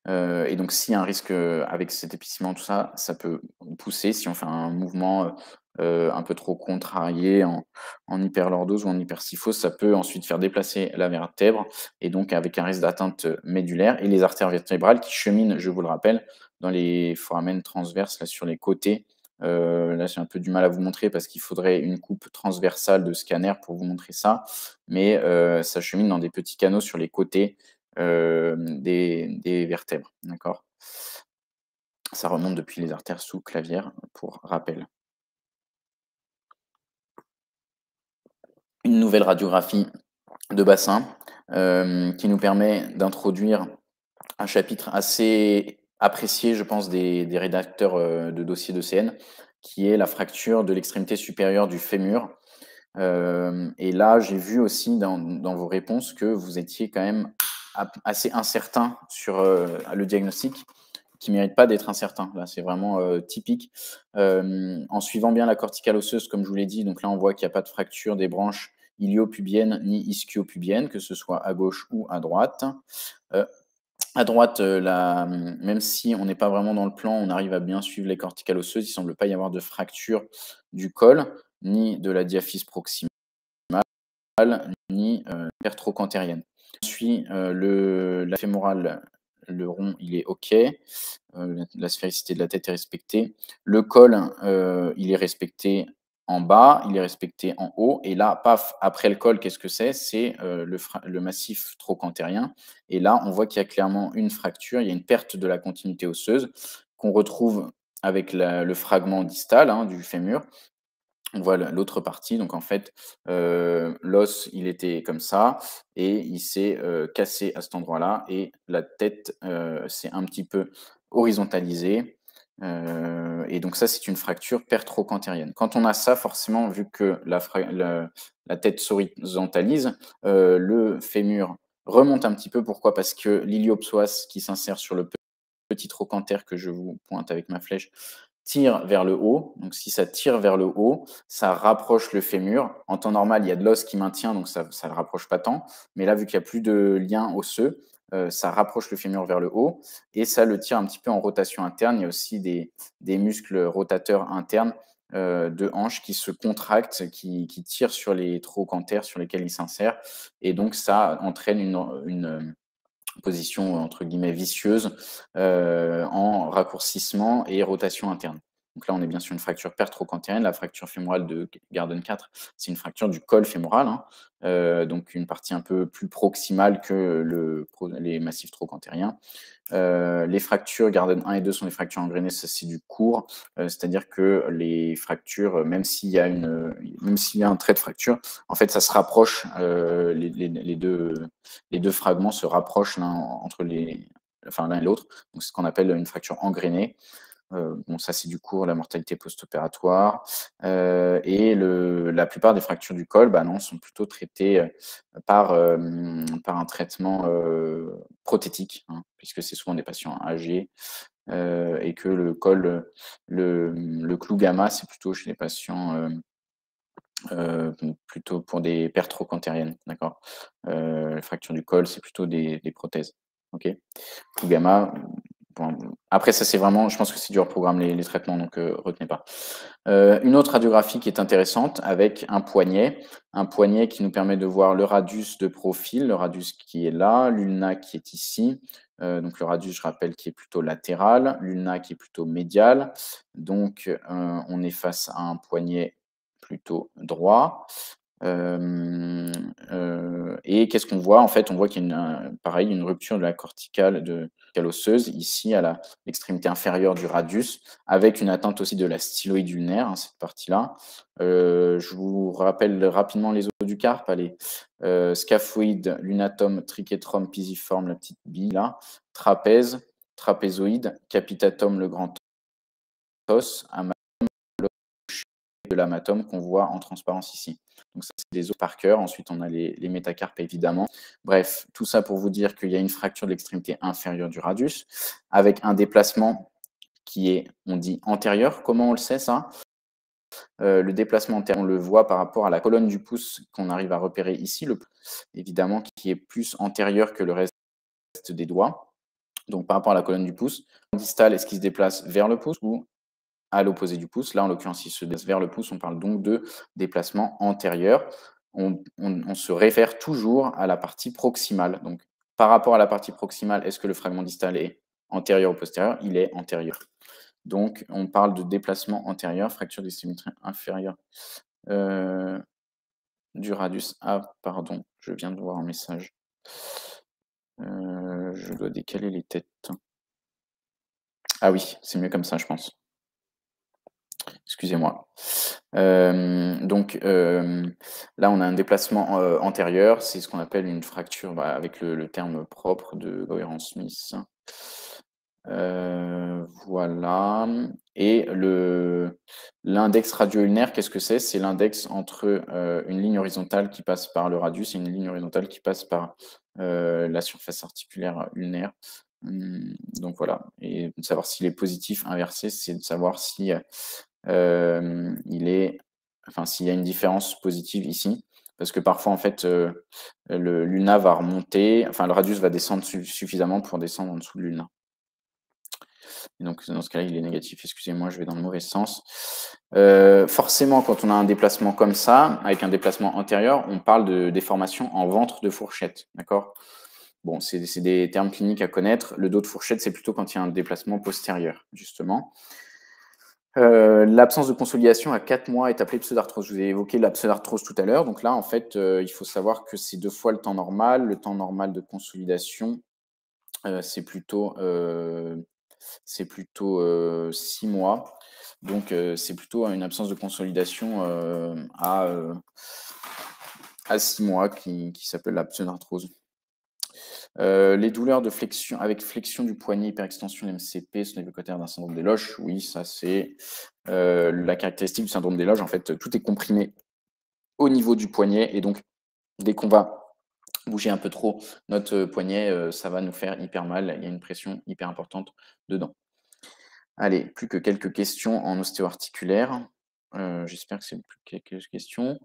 Et donc, s'il y a un risque avec cet épaississement, tout ça, ça peut pousser si on fait un mouvement euh, un peu trop contrarié en, hyperlordose ou en hypersyphose, ça peut ensuite faire déplacer la vertèbre et donc avec un risque d'atteinte médulaire et les artères vertébrales qui cheminent, je vous le rappelle, dans les foramen transverses là, sur les côtés. Euh, là, j'ai un peu du mal à vous montrer parce qu'il faudrait une coupe transversale de scanner pour vous montrer ça, mais euh, ça chemine dans des petits canaux sur les côtés des, des vertèbres. D'accord? Ça remonte depuis les artères sous-clavières, pour rappel. une nouvelle radiographie de bassin euh, qui nous permet d'introduire un chapitre assez apprécié, je pense, des, rédacteurs euh, de dossiers de CN, qui est la fracture de l'extrémité supérieure du fémur. Euh, et là, j'ai vu aussi dans, vos réponses que vous étiez quand même assez incertain sur le diagnostic qui ne mérite pas d'être incertain. Là, c'est vraiment euh, typique. Euh, en suivant bien la corticale osseuse, comme je vous l'ai dit, donc là, on voit qu'il n'y a pas de fracture des branches iliopubiennes ni ischiopubiennes, que ce soit à gauche ou à droite. Euh, à droite, la, même si on n'est pas vraiment dans le plan, on arrive à bien suivre les corticales osseuses. Il ne semble pas y avoir de fracture du col, ni de la diaphyse proximale, ni euh, pertrocantérienne. Ensuite, le, la fémorale le rond, il est OK. Euh, la sphéricité de la tête est respectée. Le col, euh, il est respecté en bas, il est respecté en haut. Et là, paf, après le col, qu'est-ce que c'est? C'est euh, le, massif trochantérien. Et là, on voit qu'il y a clairement une fracture, il y a une perte de la continuité osseuse qu'on retrouve avec le fragment distal hein, du fémur on voit l'autre partie. Donc en fait, euh, l'os, il était comme ça et il s'est euh, cassé à cet endroit-là et la tête s'est un petit peu horizontalisée. Et donc ça, c'est une fracture pertrocantérienne. Quand on a ça, forcément, vu que la, tête s'horizontalise, le fémur remonte un petit peu. Pourquoi? Parce que l'iliopsoas qui s'insère sur le petit trochanter que je vous pointe avec ma flèche tire vers le haut. Donc, si ça tire vers le haut, ça rapproche le fémur. En temps normal, il y a de l'os qui maintient, donc ça ne le rapproche pas tant. Mais là, vu qu'il n'y a plus de lien osseux, euh, ça rapproche le fémur vers le haut et ça le tire un petit peu en rotation interne. Il y a aussi des, muscles rotateurs internes euh, de hanches qui se contractent, qui, tirent sur les trochantères sur lesquels ils s'insèrent. Et donc, ça entraîne une position entre guillemets vicieuse euh, en raccourcissement et rotation interne. Donc là, on est bien sur une fracture pertrocantérienne. La fracture fémorale de Garden 4, c'est une fracture du col fémoral, hein. euh, donc une partie un peu plus proximale que le, les massifs trochantériens. Euh, les fractures Garden 1 et 2 sont des fractures engrenées, ça c'est du court, euh, c'est-à-dire que les fractures, même s'il y a y a un trait de fracture, en fait ça se rapproche, les, deux, fragments se rapprochent l'un entre et l'autre, c'est ce qu'on appelle une fracture engrenée. Euh, bon, ça, c'est du cours, la mortalité post-opératoire. Euh, et le, la plupart des fractures du col bah non, sont plutôt traitées euh, par, par un traitement prothétique, hein, puisque c'est souvent des patients âgés. et que le col, le, le clou gamma, c'est plutôt chez les patients plutôt pour des pertes trochanteriennes, d'accord. Les fractures du col, c'est plutôt des, des, prothèses, ok? Clou gamma, après, ça, c'est vraiment, je pense que c'est dur programme les, les traitements, donc euh, retenez pas. Euh, une autre radiographie qui est intéressante avec un poignet, un poignet qui nous permet de voir le radius de profil, le radius qui est là, l'ulna qui est ici. Euh, donc le radius, je rappelle, qui est plutôt latéral, l'ulna qui est plutôt médial. Donc on est face à un poignet plutôt droit. Euh, euh, et qu'est-ce qu'on voit? En fait, on voit qu'il y a une, pareil, une rupture de la corticale de osseuse, ici à l'extrémité inférieure du radius, avec une atteinte aussi de la styloïde ulnaire, hein, cette partie-là. Euh, je vous rappelle rapidement les os du carpe. Allez, scaphoïde, lunatum, triquetrum, pisiforme, la petite bille là, trapèze, trapézoïde, capitatum, le grand os, amatum, de l'amatome qu'on voit en transparence ici. Donc ça, des os par cœur. Ensuite, on a les, métacarpes, évidemment. Bref, tout ça pour vous dire qu'il y a une fracture de l'extrémité inférieure du radius, avec un déplacement qui est, on dit, antérieur. Comment on le sait, ça? Euh, le déplacement antérieur, on le voit par rapport à la colonne du pouce qu'on arrive à repérer ici, évidemment, qui est plus antérieur que le reste des doigts. Donc, par rapport à la colonne du pouce, distal, est-ce qu'il se déplace vers le pouce ou à l'opposé du pouce. Là, en l'occurrence, il se déplace vers le pouce. On parle donc de déplacement antérieur. On, se réfère toujours à la partie proximale. Donc, par rapport à la partie proximale, est-ce que le fragment distal est antérieur ou postérieur? Il est antérieur. Donc, on parle de déplacement antérieur, fracture des symétries inférieure euh, du radius. Ah, pardon, je viens de voir un message. Euh, je dois décaler les têtes. Ah oui, c'est mieux comme ça, je pense. Excusez-moi. Euh, donc euh, là, on a un déplacement euh, antérieur, c'est ce qu'on appelle une fracture bah, avec le, terme propre de Goerens-Smith. voilà. Et l'index radio-ulnaire, qu'est-ce que c'est? C'est l'index entre une ligne horizontale qui passe par le radius et une ligne horizontale qui passe par la surface articulaire ulnaire. Hum, donc voilà. Et de savoir s'il est positif, inversé, c'est de savoir si il est, enfin, s'il y a une différence positive ici, parce que parfois, en fait, le l'ulna va remonter, enfin, le radius va descendre suffisamment pour descendre en dessous de l'ulna. donc, dans ce cas-là, il est négatif. Excusez-moi, je vais dans le mauvais sens. Forcément, quand on a un déplacement comme ça, avec un déplacement antérieur, on parle de déformation en ventre de fourchette. D'accord? Bon, c'est des termes cliniques à connaître. Le dos de fourchette, c'est plutôt quand il y a un déplacement postérieur, justement. Euh, l'absence de consolidation à 4 mois est appelée pseudarthrose. Je vous ai évoqué la pseudarthrose tout à l'heure. Donc là, en fait, euh, il faut savoir que c'est deux fois le temps normal. Le temps normal de consolidation, euh, c'est plutôt, c'est plutôt 6 mois. Donc, c'est plutôt une absence de consolidation à, à 6 mois qui, qui s'appelle la pseudarthrose. Euh, les douleurs de flexion, avec flexion du poignet, hyperextension MCP, ce n'est le côté d'un syndrome des loges. Oui, ça c'est euh, la caractéristique du syndrome des loges. En fait, tout est comprimé au niveau du poignet et donc dès qu'on va bouger un peu trop notre poignet, euh, ça va nous faire hyper mal. Il y a une pression hyper importante dedans. Allez, plus que quelques questions en ostéo-articulaire. J'espère que c'est plus que quelques questions.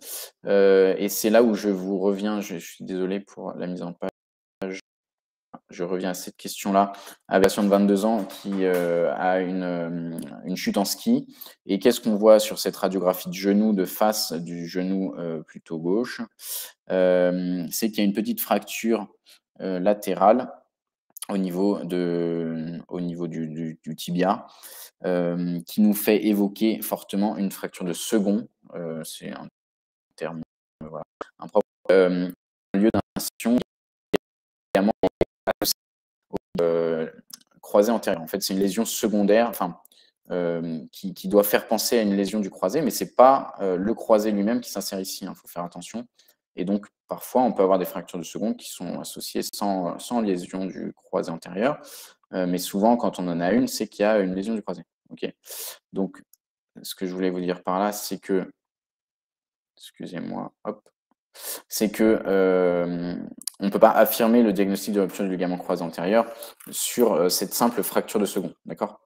et c'est là où je vous reviens, je, suis désolé pour la mise en page je reviens à cette question-là, à version de 22 ans qui euh, a euh, une, chute en ski. Et qu'est-ce qu'on voit sur cette radiographie de genou, de face du genou euh, plutôt gauche? C'est qu'il y a une petite fracture latérale au niveau, de, au niveau du, tibia qui nous fait évoquer fortement une fracture de second. C'est un terme, un propre lieu d'insertion euh, croisé antérieur. En fait, c'est une lésion secondaire, enfin, euh, qui, doit faire penser à une lésion du croisé, mais ce n'est pas euh, le croisé lui-même qui s'insère ici. Il hein, faut faire attention. Et donc, parfois, on peut avoir des fractures de seconde qui sont associées sans, lésion du croisé antérieur. mais souvent, quand on en a une, c'est qu'il y a une lésion du croisé. Donc, ce que je voulais vous dire par là, c'est que, excusez-moi, hop, c'est que euh, on ne peut pas affirmer le diagnostic de rupture du ligament croisé antérieur sur euh, cette simple fracture de second. D'accord?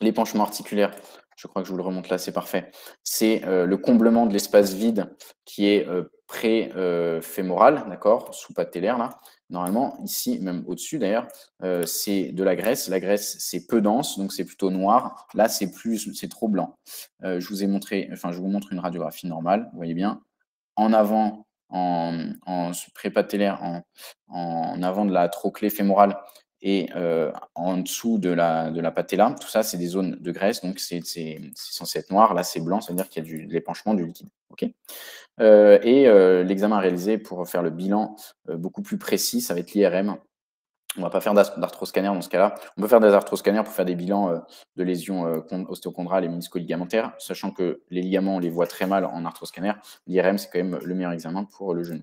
L'épanchement articulaire, je crois que je vous le remonte là, c'est parfait. C'est euh, le comblement de l'espace vide qui est pré-fémoral, d'accord, sous-patellaire là. Normalement, ici, même au-dessus d'ailleurs, c'est de la graisse. La graisse, c'est peu dense, donc c'est plutôt noir. Là, c'est plus, c'est trop blanc. je vous ai montré, enfin, je vous montre une radiographie normale. Vous voyez bien, en avant, en, en prépatellaire, en, avant de la trochlée fémorale, et en dessous de la, patella, tout ça, c'est des zones de graisse, donc c'est censé être noir. Là, c'est blanc, ça veut dire qu'il y a du, de l'épanchement du liquide. ok? Et l'examen réalisé pour faire le bilan beaucoup plus précis, ça va être l'IRM. On ne va pas faire d'arthroscanner dans ce cas-là. On peut faire des arthroscanners pour faire des bilans de lésions ostéochondrales et ménisco-ligamentaires, sachant que les ligaments, on les voit très mal en arthroscanner. L'IRM, c'est quand même le meilleur examen pour le genou.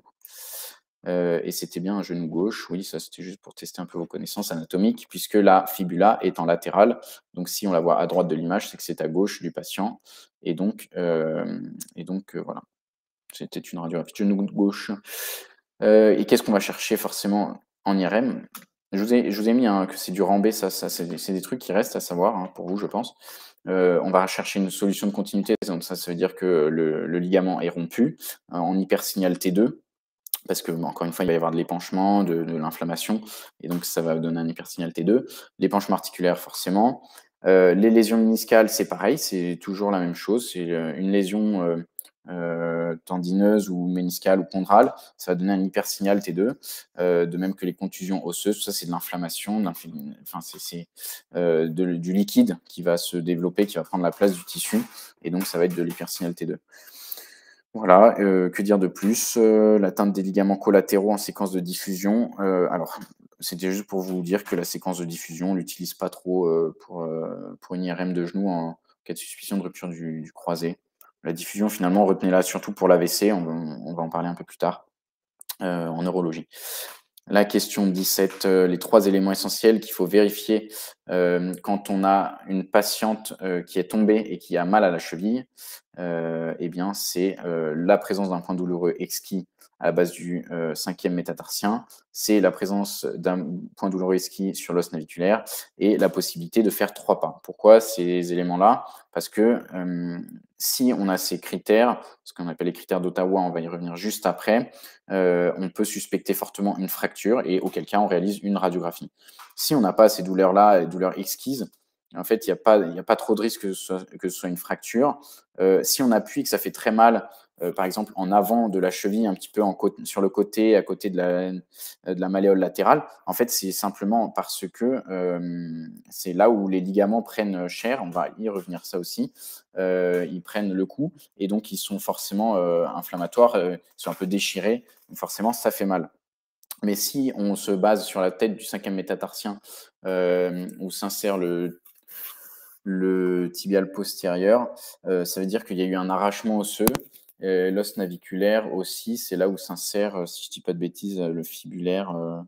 Euh, et c'était bien un genou gauche, oui, ça c'était juste pour tester un peu vos connaissances anatomiques, puisque la fibula est en latéral. Donc si on la voit à droite de l'image, c'est que c'est à gauche du patient. Et donc, euh, euh, voilà, c'était une radiographie de genou gauche. et qu'est-ce qu'on va chercher forcément en IRM je vous, ai, je vous ai mis que c'est du rambé, ça, ça c'est des trucs qui restent à savoir hein, pour vous, je pense. on va chercher une solution de continuité, donc ça, ça veut dire que le, ligament est rompu en hypersignal T2 parce que, encore une fois, il va y avoir de l'épanchement, de, l'inflammation, et donc ça va donner un hypersignal T2. L'épanchement articulaire, forcément. Euh, les lésions meniscales, c'est pareil, c'est toujours la même chose. C'est euh, une lésion euh, tendineuse ou méniscale ou chondrale, ça va donner un hypersignal T2, de même que les contusions osseuses, tout ça c'est de l'inflammation, enfin, c'est du liquide qui va se développer, qui va prendre la place du tissu, et donc ça va être de l'hypersignal T2. Voilà, euh, que dire de plus euh, L'atteinte des ligaments collatéraux en séquence de diffusion. Euh, alors, c'était juste pour vous dire que la séquence de diffusion, on l'utilise pas trop pour, pour une IRM de genou en cas de suspicion de rupture du, croisé. La diffusion, finalement, retenez-la surtout pour l'AVC, on, on, va en parler un peu plus tard en neurologie. La question 17, euh, les trois éléments essentiels qu'il faut vérifier euh, quand on a une patiente euh, qui est tombée et qui a mal à la cheville, eh bien, c'est la présence d'un point douloureux exquis à la base du cinquième métatarsien, c'est la présence d'un point douloureux exquis sur l'os naviculaire et la possibilité de faire trois pas. Pourquoi ces éléments-là? Parce que si on a ces critères, ce qu'on appelle les critères d'Ottawa, on va y revenir juste après, euh, on peut suspecter fortement une fracture et auquel cas on réalise une radiographie. Si on n'a pas ces douleurs-là, les douleurs exquises, en fait, il n'y a, pas, trop de risque que ce soit, une fracture. Euh, si on appuie, que ça fait très mal, euh, par exemple en avant de la cheville, un petit peu sur le côté, à côté de la, de la malléole latérale, en fait, c'est simplement parce que c'est là où les ligaments prennent cher, on va y revenir ça aussi, ils prennent le coup, et donc ils sont forcément inflammatoires, ils sont un peu déchirés, donc forcément ça fait mal. Mais si on se base sur la tête du cinquième métatarsien, où s'insère le le tibial postérieur, euh, ça veut dire qu'il y a eu un arrachement osseux. L'os naviculaire aussi, c'est là où s'insère, euh, si je ne dis pas de bêtises, le fibulaire, euh,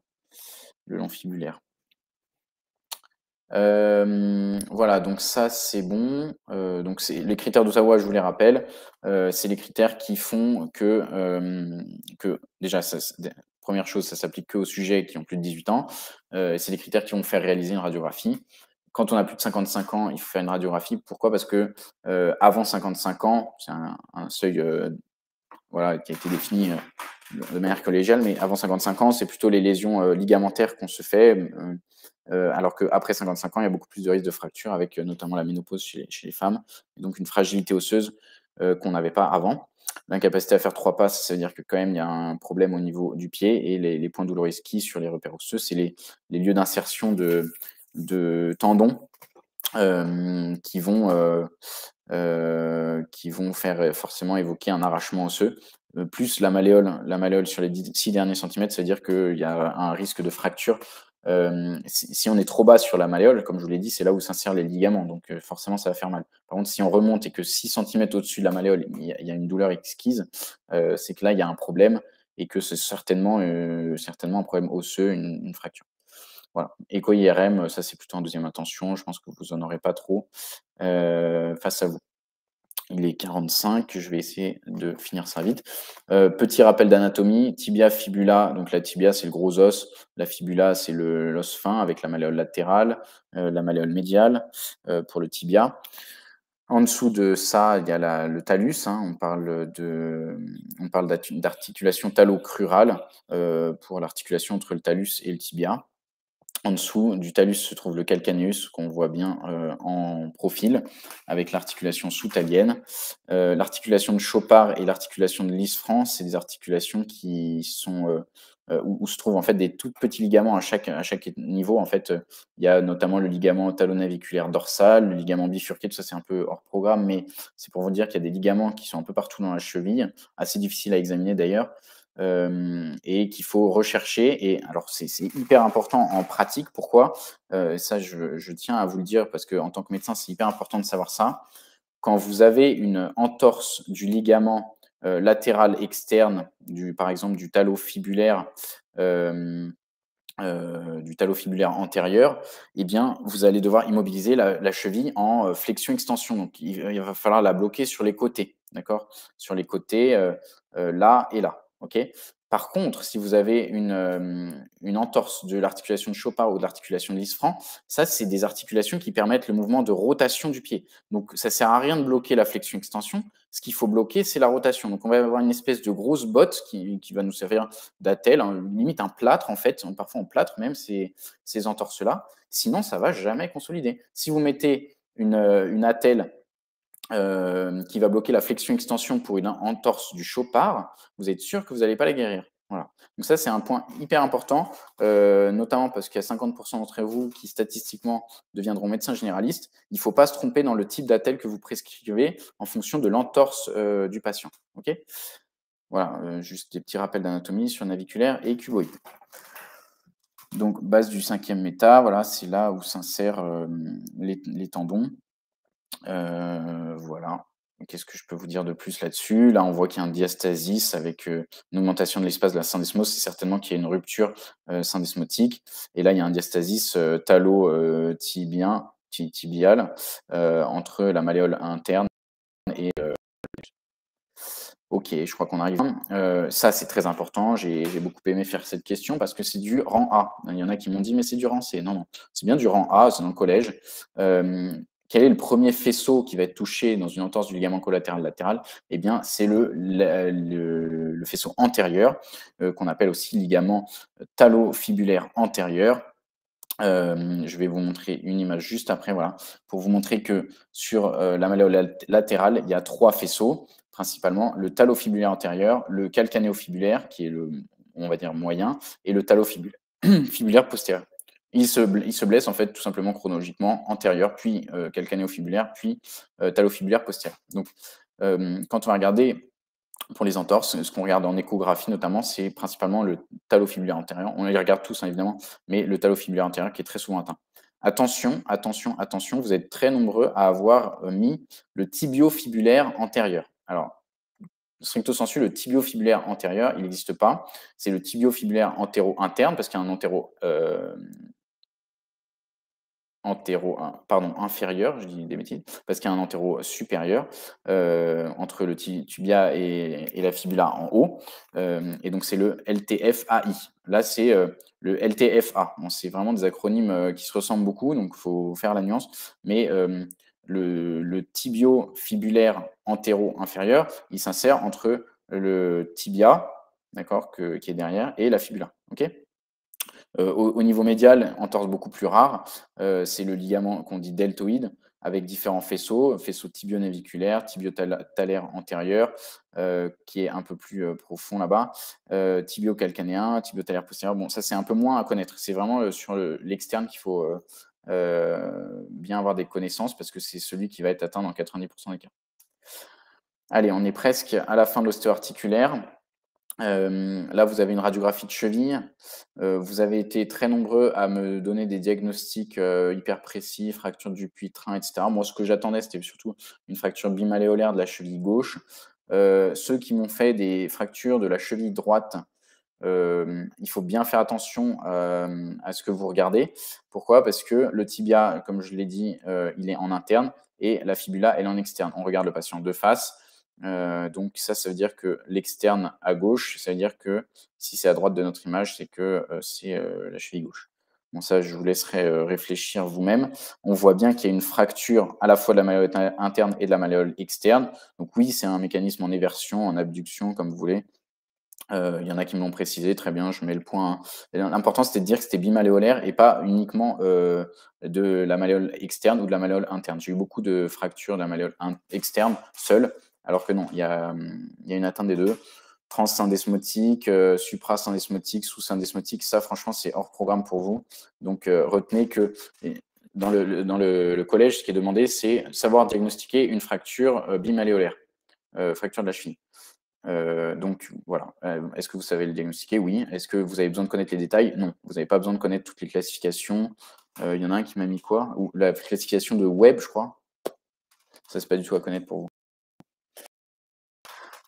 le long fibulaire. voilà, donc ça c'est bon. donc c'est les critères d'Ottawa, je vous les rappelle, c'est les critères qui font que, déjà, première chose, ça s'applique que aux sujets qui ont plus de 18 ans. c'est les critères qui vont faire réaliser une radiographie quand on a plus de 55 ans, il faut faire une radiographie. Pourquoi? Parce que euh, avant 55 ans, c'est un, seuil euh, voilà, qui a été défini euh, de manière collégiale, mais avant 55 ans, c'est plutôt les lésions ligamentaires qu'on se fait, alors qu'après 55 ans, il y a beaucoup plus de risques de fracture, avec notamment la ménopause chez, les femmes, et donc une fragilité osseuse qu'on n'avait pas avant. L'incapacité à faire trois pas, ça veut dire que quand même il y a un problème au niveau du pied, et les, points douloureux skis sur les repères osseux, c'est les lieux d'insertion de, de tendons euh, qui, vont, euh, euh, qui vont faire forcément évoquer un arrachement osseux. plus la malléole, la malléole sur les 6 derniers centimètres, c'est-à-dire qu'il y a un risque de fracture. si, on est trop bas sur la malléole, comme je vous l'ai dit, c'est là où s'insèrent les ligaments, donc forcément ça va faire mal. Par contre, si on remonte et que 6 cm au-dessus de la malléole, il y, a, une douleur exquise, c'est que là, il y a un problème et que c'est certainement, certainement un problème osseux, une fracture. Voilà. Éco-IRM, ça c'est plutôt en deuxième intention. Je pense que vous n'en aurez pas trop euh, face à vous. Il est 45, je vais essayer de finir ça vite. Euh, petit rappel d'anatomie, tibia, fibula. Donc la tibia, c'est le gros os. La fibula, c'est l'os fin avec la malléole latérale, euh, la malléole médiale pour le tibia. En dessous de ça, il y a le talus. Hein. on parle d'articulation talocrurale pour l'articulation entre le talus et le tibia. En dessous du talus se trouve le calcaneus qu'on voit bien euh, en profil avec l'articulation sous-talienne. Euh, l'articulation de Chopard et l'articulation de Lisfranc, c'est des articulations qui sont euh, où, se trouvent en fait des tout petits ligaments à chaque, à chaque niveau. En fait, il y a notamment le ligament talonaviculaire dorsal, le ligament bifurqué, tout ça c'est un peu hors programme, mais c'est pour vous dire qu'il y a des ligaments qui sont un peu partout dans la cheville, assez difficiles à examiner d'ailleurs, euh, et qu'il faut rechercher. Et alors, c'est hyper important en pratique. Pourquoi? Euh, Ça, je, tiens à vous le dire parce qu'en tant que médecin, c'est hyper important de savoir ça. Quand vous avez une entorse du ligament euh, latéral externe, du, par exemple du talon fibulaire, euh, du talon fibulaire antérieur, eh bien, vous allez devoir immobiliser la, cheville en flexion-extension. Donc, il, va falloir la bloquer sur les côtés, d'accord? Sur les côtés, là et là, Par contre, si vous avez une, une entorse de l'articulation de Chopin ou de l'articulation de l'isfran, ça, c'est des articulations qui permettent le mouvement de rotation du pied. Donc, ça sert à rien de bloquer la flexion-extension. Ce qu'il faut bloquer, c'est la rotation. Donc, on va avoir une espèce de grosse botte qui, qui va nous servir d'attelle, hein, limite un plâtre, en fait. Parfois, on plâtre même ces, ces entorses-là. Sinon, ça va jamais consolider. Si vous mettez une, une attelle euh, qui va bloquer la flexion-extension pour une entorse du chopard, vous êtes sûr que vous n'allez pas la guérir. Voilà. Donc ça, c'est un point hyper important, euh, notamment parce qu'il y a 50% d'entre vous qui statistiquement deviendront médecins généralistes. Il ne faut pas se tromper dans le type d'attelle que vous prescrivez en fonction de l'entorse euh, du patient. Voilà, juste des petits rappels d'anatomie sur naviculaire et cuboïde. Donc, base du cinquième méta, voilà, c'est là où s'insèrent les tendons. Euh, voilà. Qu'est-ce que je peux vous dire de plus là-dessus? Là, on voit qu'il y a un diastasis avec euh, une augmentation de l'espace de la syndesmose. C'est certainement qu'il y a une rupture euh, syndesmotique. Et là, il y a un diastasis talo-tibien, tibial euh, entre la malléole interne et euh, Ok, je crois qu'on arrive. Ça, c'est très important. J'ai j'ai beaucoup aimé faire cette question parce que c'est du rang A. Il y en a qui m'ont dit, mais c'est du rang C. Non, non, c'est bien du rang A, c'est dans le collège. Euh, quel est le premier faisceau qui va être touché dans une entorse du ligament collatéral latéral? Eh bien, c'est le, faisceau antérieur, euh, qu'on appelle aussi ligament talofibulaire antérieur. Euh, je vais vous montrer une image juste après, voilà, pour vous montrer que sur euh, la malléole lat- latérale, il y a trois faisceaux, principalement le talofibulaire antérieur, le calcanéofibulaire, qui est le, on va dire, moyen, et le talofibulaire fibulaire postérieur. Il se, blesse en fait tout simplement chronologiquement antérieur, puis euh, calcanéofibulaire, puis euh, talofibulaire postérieur. Donc, euh, quand on va regarder pour les entorses, ce qu'on regarde en échographie notamment, c'est principalement le talofibulaire antérieur. On les regarde tous hein, évidemment, mais le talofibulaire antérieur qui est très souvent atteint. Attention, attention, attention, vous êtes très nombreux à avoir mis le tibiofibulaire antérieur. Alors, stricto sensu, le tibiofibulaire antérieur, il n'existe pas. C'est le tibiofibulaire antéro interne parce qu'il y a un antéro antéro, pardon, inférieur, je dis des bêtises, parce qu'il y a un antéro supérieur euh, entre le ti- tibia et, et la fibula en haut. Euh, et donc, c'est le LTFAI. Là, c'est euh, le LTFA. C'est vraiment des acronymes qui se ressemblent beaucoup, donc il faut faire la nuance. Mais le, tibiofibulaire antéro-inférieur, il s'insère entre le tibia, d'accord, qui est derrière, et la fibula. ok? Euh, au, au niveau médial, entorse beaucoup plus rare, euh, c'est le ligament qu'on dit deltoïde, avec différents faisceaux, faisceau tibionaviculaire, tibiotalaire antérieur, euh, qui est un peu plus profond là-bas, tibiocalcanéen, tibiotalaire postérieur. Bon, ça c'est un peu moins à connaître. C'est vraiment sur le- l'externe qu'il faut bien avoir des connaissances parce que c'est celui qui va être atteint dans 90% des cas. Allez, on est presque à la fin de l'ostéo-articulaire. Euh, là, vous avez une radiographie de cheville. Euh, vous avez été très nombreux à me donner des diagnostics euh, hyper précis, fracture du puits-train, etc. Moi, ce que j'attendais, c'était surtout une fracture bimalléolaire de la cheville gauche. Ceux qui m'ont fait des fractures de la cheville droite, il faut bien faire attention à ce que vous regardez. Pourquoi? Parce que le tibia, comme je l'ai dit, il est en interne et la fibula, elle est en externe. On regarde le patient de face. Euh, donc ça, ça veut dire que l'externe à gauche, ça veut dire que si c'est à droite de notre image, c'est que euh, c'est euh, la cheville gauche. Bon, ça, je vous laisserai réfléchir vous-même. On voit bien qu'il y a une fracture à la fois de la malléole interne et de la malléole externe. Donc oui, c'est un mécanisme en éversion, en abduction, comme vous voulez. Il y en a qui me l'ont précisé, très bien, je mets le point. L'important, c'était de dire que c'était bimalléolaire et pas uniquement de la malléole externe ou de la malléole interne. J'ai eu beaucoup de fractures de la malléole externe seule, alors que non, il y a, hum, il y a une atteinte des deux. transsyndesmotique, euh, suprasyndesmotique, sous-syndesmotique, ça franchement c'est hors programme pour vous. Donc euh, retenez que dans le, collège, ce qui est demandé, c'est savoir diagnostiquer une fracture euh, bimalléolaire, fracture de la cheville. donc voilà, est-ce que vous savez le diagnostiquer? Oui. Est-ce que vous avez besoin de connaître les détails? Non, vous n'avez pas besoin de connaître toutes les classifications. Il y en a un qui m'a mis quoi? Ou la classification de Web, je crois. Ça, c'est pas du tout à connaître pour vous.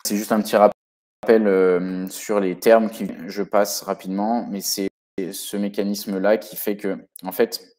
C'est juste un petit rappel euh, sur les termes que je passe rapidement, mais c'est ce mécanisme-là qui fait que, en fait,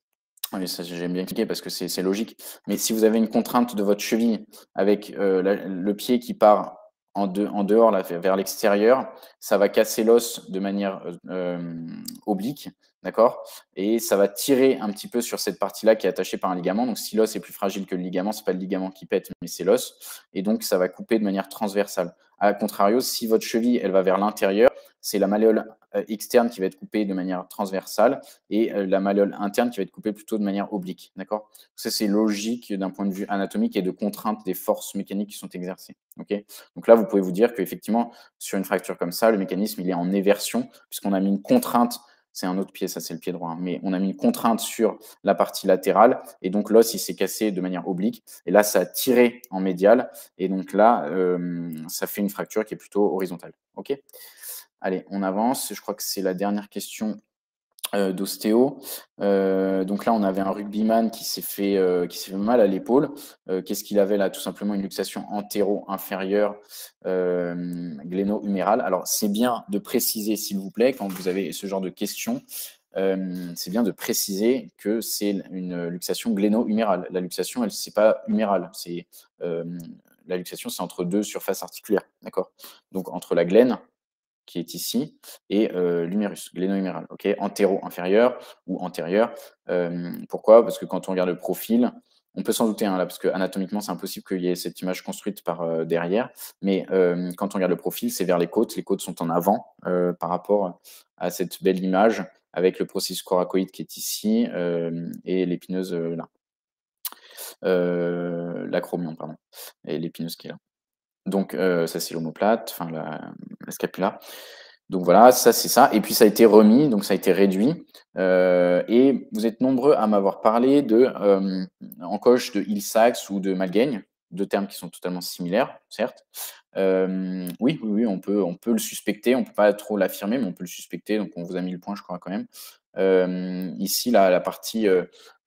ça j'aime bien expliquer parce que c'est logique, mais si vous avez une contrainte de votre cheville avec euh, le pied qui part en, dehors vers l'extérieur, ça va casser l'os de manière euh, oblique, d'accord? Et ça va tirer un petit peu sur cette partie-là qui est attachée par un ligament. Donc si l'os est plus fragile que le ligament, c'est pas le ligament qui pète, mais c'est l'os. Et donc ça va couper de manière transversale. A contrario, si votre cheville elle va vers l'intérieur, c'est la malléole euh, externe qui va être coupée de manière transversale et euh, la malléole interne qui va être coupée plutôt de manière oblique. D'accord? Ça, c'est logique d'un point de vue anatomique et de contrainte des forces mécaniques qui sont exercées. Donc là, vous pouvez vous dire qu'effectivement, sur une fracture comme ça, le mécanisme il est en éversion puisqu'on a mis une contrainte c'est un autre pied, ça c'est le pied droit, hein, mais on a mis une contrainte sur la partie latérale, et donc l'os il s'est cassé de manière oblique, et là ça a tiré en médial, et donc là euh, ça fait une fracture qui est plutôt horizontale. Allez, on avance. Je crois que c'est la dernière question euh, d'ostéo. Euh, donc là, on avait un rugbyman qui s'est fait, euh, fait mal à l'épaule. Qu'est-ce qu'il avait là? Tout simplement une luxation antéro-inférieure gléno-humérale. Alors, c'est bien de préciser, s'il vous plaît, quand vous avez ce genre de questions, c'est bien de préciser que c'est une luxation gléno-humérale. La luxation, elle, c'est pas humérale. La luxation, c'est entre deux surfaces articulaires, d'accord? Donc entre la glène qui est ici, et euh, l'humérus, gléno-huméral, ok, antéro-inférieur ou antérieur. pourquoi? Parce que quand on regarde le profil, on peut s'en douter hein, parce que anatomiquement, c'est impossible qu'il y ait cette image construite par euh, derrière, mais quand on regarde le profil, c'est vers les côtes. Les côtes sont en avant euh, par rapport à cette belle image avec le processus coracoïde qui est ici et l'épineuse là. l'acromion, pardon, et l'épineuse qui est là. Donc, euh, ça, c'est l'omoplate, enfin, la, scapula. Donc voilà, ça c'est ça. Et puis ça a été remis, donc ça a été réduit. Euh, et vous êtes nombreux à m'avoir parlé de euh, encoche de Hill-Sachs ou de Malgaigne, deux termes qui sont totalement similaires, certes. oui, oui, on peut, le suspecter, on ne peut pas trop l'affirmer, mais on peut le suspecter. Donc on vous a mis le point, je crois, quand même. ici, la partie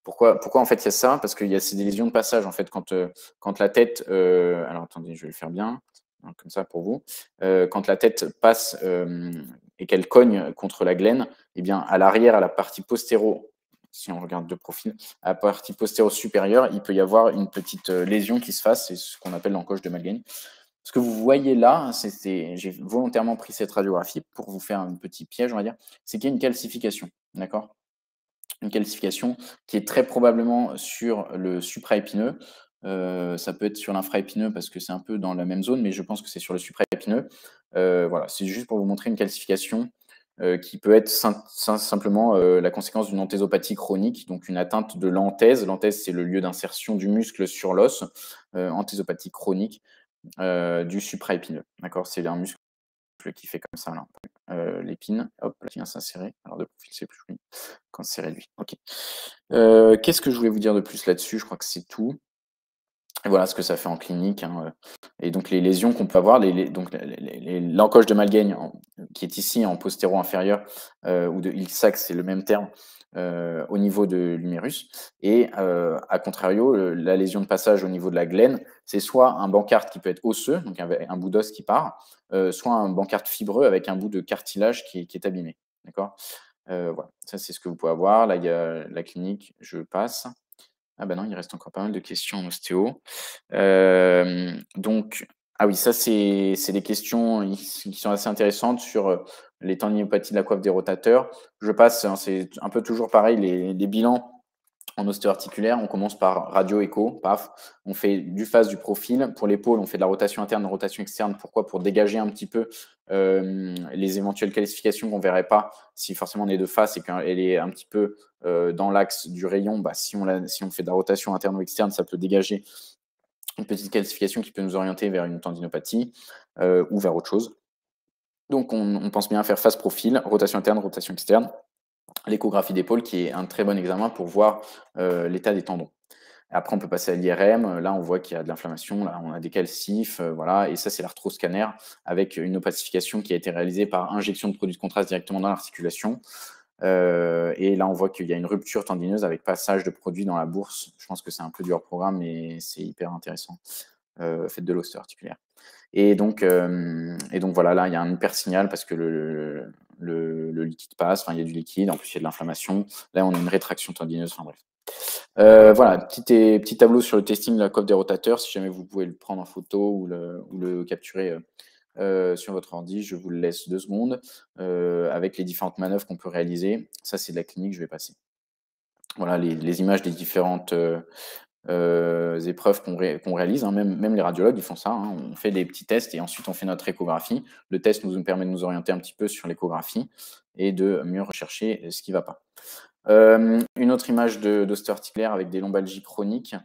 pourquoi, pourquoi en fait il y a ça? Parce qu'il y a des lésions de passage en fait quand, euh, quand la tête. Euh, alors attendez, je vais le faire bien, hein, comme ça pour vous. Euh, quand la tête passe et qu'elle cogne contre la glène, eh bien à l'arrière, à la partie postéro, si on regarde de profil, à la partie postéro supérieure, il peut y avoir une petite lésion qui se fasse, c'est ce qu'on appelle l'encoche de Malgaine. Ce que vous voyez là, j'ai volontairement pris cette radiographie pour vous faire un petit piège, on va dire, c'est qu'il y a une calcification, d'accord? Une calcification qui est très probablement sur le supraépineux. Euh, ça peut être sur l'infraépineux parce que c'est un peu dans la même zone, mais je pense que c'est sur le supraépineux. Euh, voilà, c'est juste pour vous montrer une calcification euh, qui peut être simplement la conséquence d'une anthésopathie chronique, donc une atteinte de l'anthèse. L'anthèse, c'est le lieu d'insertion du muscle sur l'os. anthésopathie chronique du supraépineux. D'accord? C'est un muscle qui fait comme ça, euh, l'épine. Hop, là, vient s'insérer. Alors, de profil, c'est plus joli quand c'est réduit. Ok. Euh, qu'est-ce que je voulais vous dire de plus là-dessus? Je crois que c'est tout. Et voilà ce que ça fait en clinique. Hein, euh. Et donc, les lésions qu'on peut avoir, les, donc l'encoche de Malgaigne, qui est ici en postéro inférieur, ou de Ilsac, c'est le même terme, euh, au niveau de l'humérus. Et euh, à contrario, la lésion de passage au niveau de la glène, c'est soit un bancarte qui peut être osseux, donc un, bout d'os qui part, euh, soit un bancarte fibreux avec un bout de cartilage qui, est abîmé. D'accord? Voilà, ça c'est ce que vous pouvez avoir. Là, il y a la clinique, je passe. Ah ben non, il reste encore pas mal de questions en ostéo. donc, ah oui, ça, c'est des questions qui sont assez intéressantes sur les tendinopathies de la coiffe des rotateurs. Je passe, hein, c'est un peu toujours pareil, les, bilans en ostéo-articulaire. On commence par radio-écho, paf. On fait du face, du profil. Pour l'épaule, on fait de la rotation interne, de rotation externe. Pourquoi? Pour dégager un petit peu euh, les éventuelles qualifications qu'on ne verrait pas si forcément on est de face et qu'elle est un petit peu euh, dans l'axe du rayon. Bah, si, on si on fait de la rotation interne ou externe, ça peut dégager une petite qualification qui peut nous orienter vers une tendinopathie euh, ou vers autre chose. Donc, on, pense bien faire face profil, rotation interne, rotation externe, l'échographie d'épaule qui est un très bon examen pour voir euh, l'état des tendons. Après, on peut passer à l'IRM. Là, on voit qu'il y a de l'inflammation. Là, on a des calcifs. euh, voilà. Et ça, c'est l'arthroscanner avec une opacification qui a été réalisée par injection de produits de contraste directement dans l'articulation. Euh, et là, on voit qu'il y a une rupture tendineuse avec passage de produits dans la bourse. Je pense que c'est un peu du hors-programme, mais c'est hyper intéressant. Faites de l'ostéo-articulaire. Et donc, euh, et donc voilà, là, il y a un hypersignal parce que le, liquide passe, enfin, il y a du liquide, en plus, il y a de l'inflammation. Là, on a une rétraction tendineuse, enfin bref. Euh, voilà, petit, et- petit tableau sur le testing de la coiffe des rotateurs. Si jamais vous pouvez le prendre en photo ou le, capturer euh, sur votre ordi, je vous le laisse deux secondes avec les différentes manœuvres qu'on peut réaliser. Ça, c'est de la clinique, je vais passer. Voilà les, images des différentes euh, épreuves qu'on ré- qu'on réalise. hein. Même, les radiologues, ils font ça. hein. On fait des petits tests et ensuite on fait notre échographie. Le test nous permet de nous orienter un petit peu sur l'échographie et de mieux rechercher ce qui ne va pas. Euh, une autre image de- d'ostéo-articulaire avec des lombalgies chroniques.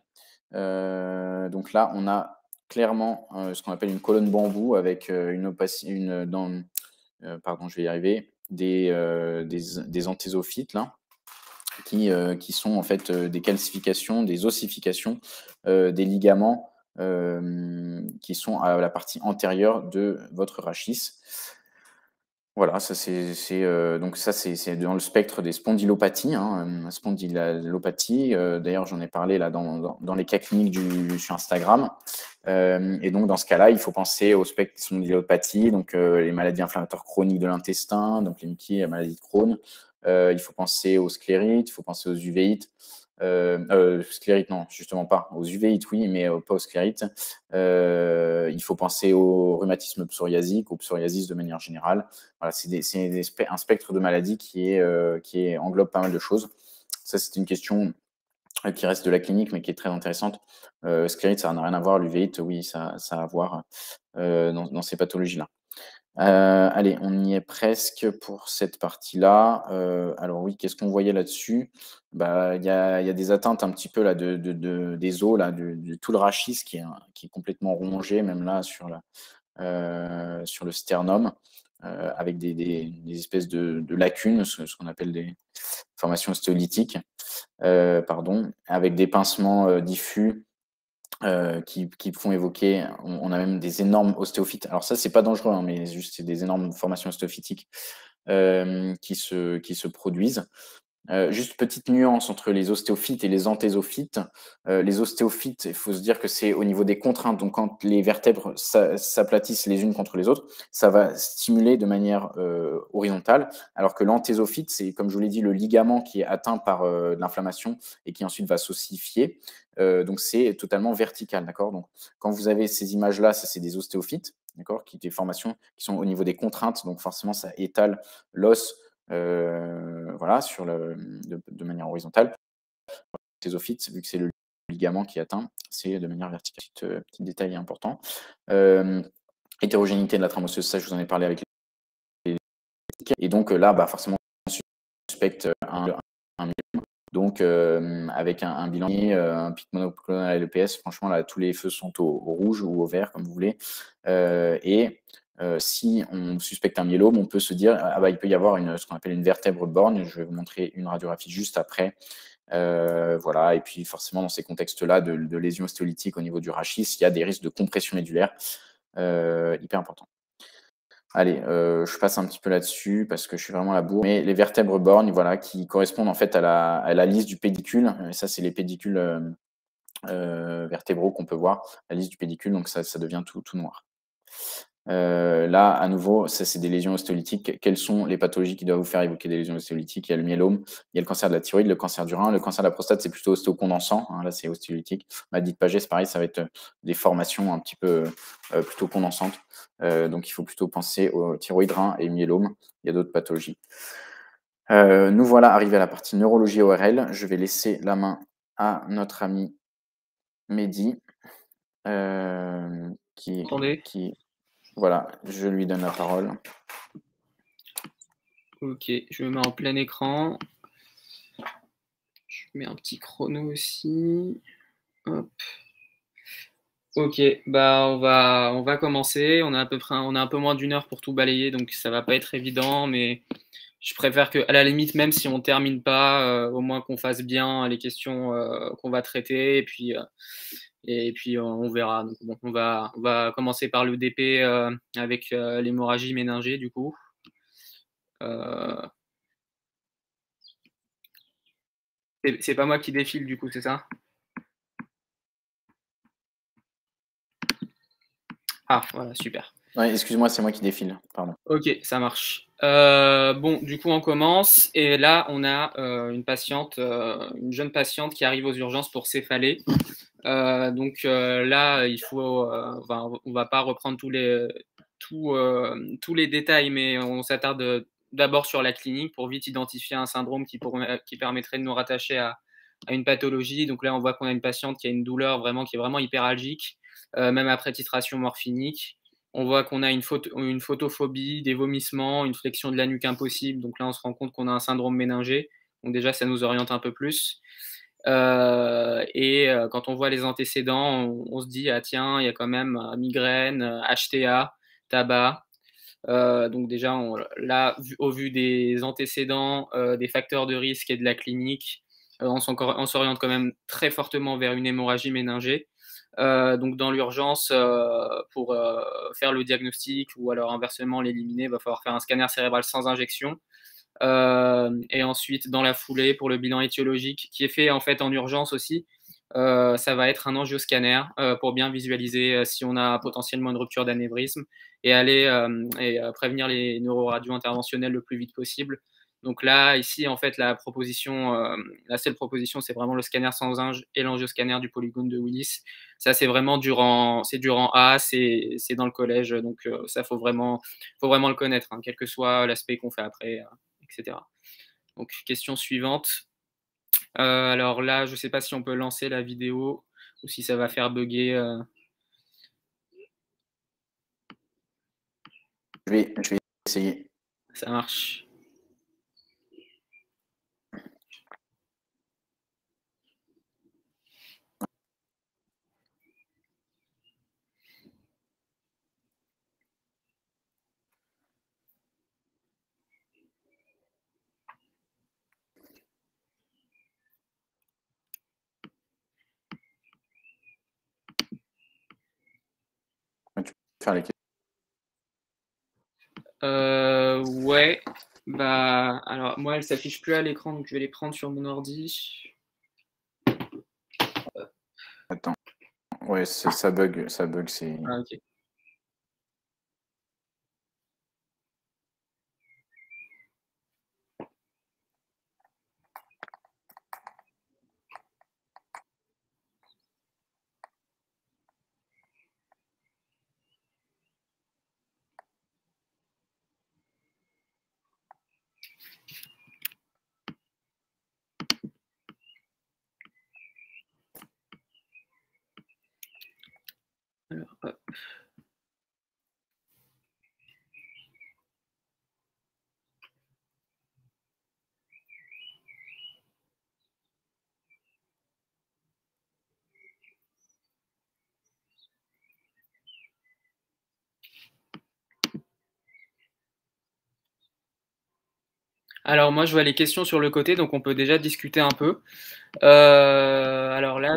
Euh, donc là, on a clairement ce qu'on appelle une colonne bambou avec une opaci- une dans, euh, pardon, je vais y arriver, des, des, des anthésophytes là, qui, euh, qui sont en fait euh, des calcifications, des ossifications euh, des ligaments qui sont à la partie antérieure de votre rachis. Voilà, ça c'est donc ça c'est dans le spectre des spondylopathies. Hein, spondylopathie, d'ailleurs j'en ai parlé là dans, dans, les cas cliniques du, sur Instagram. Et donc dans ce cas-là, il faut penser au spectre des spondylopathies, donc les maladies inflammatoires chroniques de l'intestin, donc les MICI, la maladie de Crohn. Euh, il faut penser aux sclérites, il faut penser aux uvéites. Euh, euh, sclérite, non, justement pas. Aux uvéites, oui, mais euh, pas aux sclérites. Il faut penser au rhumatisme psoriasique, au psoriasis de manière générale. Voilà, c'est un spectre de maladies qui, englobe pas mal de choses. Ça, c'est une question qui reste de la clinique, mais qui est très intéressante. Sclérite, ça n'a rien à voir. L'uvéite, oui, ça, a à voir dans ces pathologies-là. Euh, allez, on y est presque pour cette partie-là. Euh, alors oui, qu'est-ce qu'on voyait là-dessus? Bah, Il y, a, il y a des atteintes un petit peu là, de, de- de- des os, là, de, tout le rachis qui est, complètement rongé, même là sur, euh, le sternum, avec des, espèces de, lacunes, ce, qu'on appelle des formations ostéolytiques, euh, pardon, avec des pincements diffus euh, qui, qui font évoquer, on, a même des énormes ostéophytes. Alors ça, c'est pas dangereux, hein, mais juste c'est des énormes formations ostéophytiques euh, qui, se, qui se produisent. Euh, juste petite nuance entre les ostéophytes et les anthésophytes. Euh, les ostéophytes, il faut se dire que c'est au niveau des contraintes. Donc, quand les vertèbres s'a- s'aplatissent les unes contre les autres, ça va stimuler de manière euh, horizontale. Alors que l'anthésophyte, c'est, comme je vous l'ai dit, le ligament qui est atteint par l'inflammation et qui ensuite va s'ossifier. Donc, c'est totalement vertical. Donc, quand vous avez ces images-là, c'est des ostéophytes. D'accord? Qui des formations qui sont au niveau des contraintes. Donc, forcément, ça étale l'os voilà, sur le, de, manière horizontale. Thésophyte, vu que c'est le ligament qui atteint, c'est de manière verticale. Petit, euh, détail important. Euh, hétérogénéité de la trame osseuse, ça je vous en ai parlé avec les. Et donc euh, là, bah, forcément, on suspecte un, myélome. Donc, euh, avec un, un bilan, euh, un pic monoclonal à l'EPS, franchement, là, tous les feux sont au, rouge ou au vert, comme vous voulez. Euh, et euh, si on suspecte un myélome, on peut se dire ah bah, il peut y avoir une, ce qu'on appelle une vertèbre borne. Je vais vous montrer une radiographie juste après. Euh, voilà, et puis forcément, dans ces contextes-là de, de lésions au niveau du rachis, il y a des risques de compression médulaire euh, hyper importants. Allez, je passe un petit peu là-dessus parce que je suis vraiment à la bourre. Mais les vertèbres bornes, voilà, qui correspondent en fait à la, à la liste du pédicule. Et ça, c'est les pédicules vertébraux qu'on peut voir, la liste du pédicule, donc ça, ça devient tout, tout noir. Euh, là, à nouveau, ça c'est des lésions ostéolytiques. Quelles sont les pathologies qui doivent vous faire évoquer des lésions ostéolytiques Il y a le myélome, il y a le cancer de la thyroïde, le cancer du rein, le cancer de la prostate, c'est plutôt ostéocondensant. Hein, là, c'est ostéolytique. Maladie de Paget, c'est pareil, ça va être des formations un petit peu euh, plutôt condensantes. Euh, donc, il faut plutôt penser au thyroïde, rein et myélome. Il y a d'autres pathologies. Euh, nous voilà arrivés à la partie neurologie ORL. Je vais laisser la main à notre ami Mehdi, euh, qui, qui voilà, je lui donne la parole. Ok, je me mets en plein écran. Je mets un petit chrono aussi. Hop. Ok, bah on va commencer. On a un peu moins d'une heure pour tout balayer, donc ça va pas être évident, mais je préfère que à la limite, même si on termine pas, euh, au moins qu'on fasse bien les questions euh, qu'on va traiter, et puis euh, et puis on verra. Donc, bon, on va on va commencer par le DP avec l'hémorragie méningée du coup. C'est pas moi qui défile du coup, c'est ça? Ah, voilà, super. Ouais, excuse-moi, c'est moi qui défile. Pardon. Ok, ça marche. Euh, bon, du coup, on commence. Et là, on a euh, une patiente, euh, une jeune patiente qui arrive aux urgences pour céphalée. Donc là, il faut, on va, pas reprendre tous les, tous les détails, mais on s'attarde d'abord sur la clinique pour vite identifier un syndrome qui, qui permettrait de nous rattacher à, une pathologie. Donc là, on voit qu'on a une patiente qui a une douleur vraiment qui est vraiment hyperalgique, euh, même après titration morphinique. On voit qu'on a une, une, photophobie, des vomissements, une flexion de la nuque impossible. Donc là, on se rend compte qu'on a un syndrome méningé. Donc déjà, ça nous oriente un peu plus. Euh, et euh, quand on voit les antécédents, on, se dit, ah tiens, il y a quand même migraine, HTA, tabac. donc déjà, là, au vu des antécédents, des facteurs de risque et de la clinique, euh, on s'oriente quand même très fortement vers une hémorragie méningée. Euh, donc dans l'urgence, euh, pour faire le diagnostic ou alors inversement l'éliminer, il va falloir faire un scanner cérébral sans injection. Et ensuite, dans la foulée, pour le bilan étiologique, qui est fait en fait en urgence aussi, ça va être un angioscanner pour bien visualiser si on a potentiellement une rupture d'anévrisme et aller et prévenir les neuroradios interventionnels le plus vite possible donc là, ici, en fait, la proposition, euh, la seule proposition, c'est vraiment le scanner sans inge et l'angioscanner du polygone de Willis. Ça, c'est vraiment durant, c'est durant A, c'est, dans le collège, donc euh, ça, faut vraiment, faut vraiment le connaître, hein, quel que soit l'aspect qu'on fait après, euh, etc. Donc, question suivante. alors là, je ne sais pas si on peut lancer la vidéo ou si ça va faire bugger. Je vais, je vais essayer. Ça marche. Faire les euh, ouais. Bah, alors moi, elle s'affiche plus à l'écran, donc je vais les prendre sur mon ordi. Attends. Ouais, ça bug, ça bug, c'est. Ah. Alors moi, je vois les questions sur le côté, donc on peut déjà discuter un peu. Euh, alors là,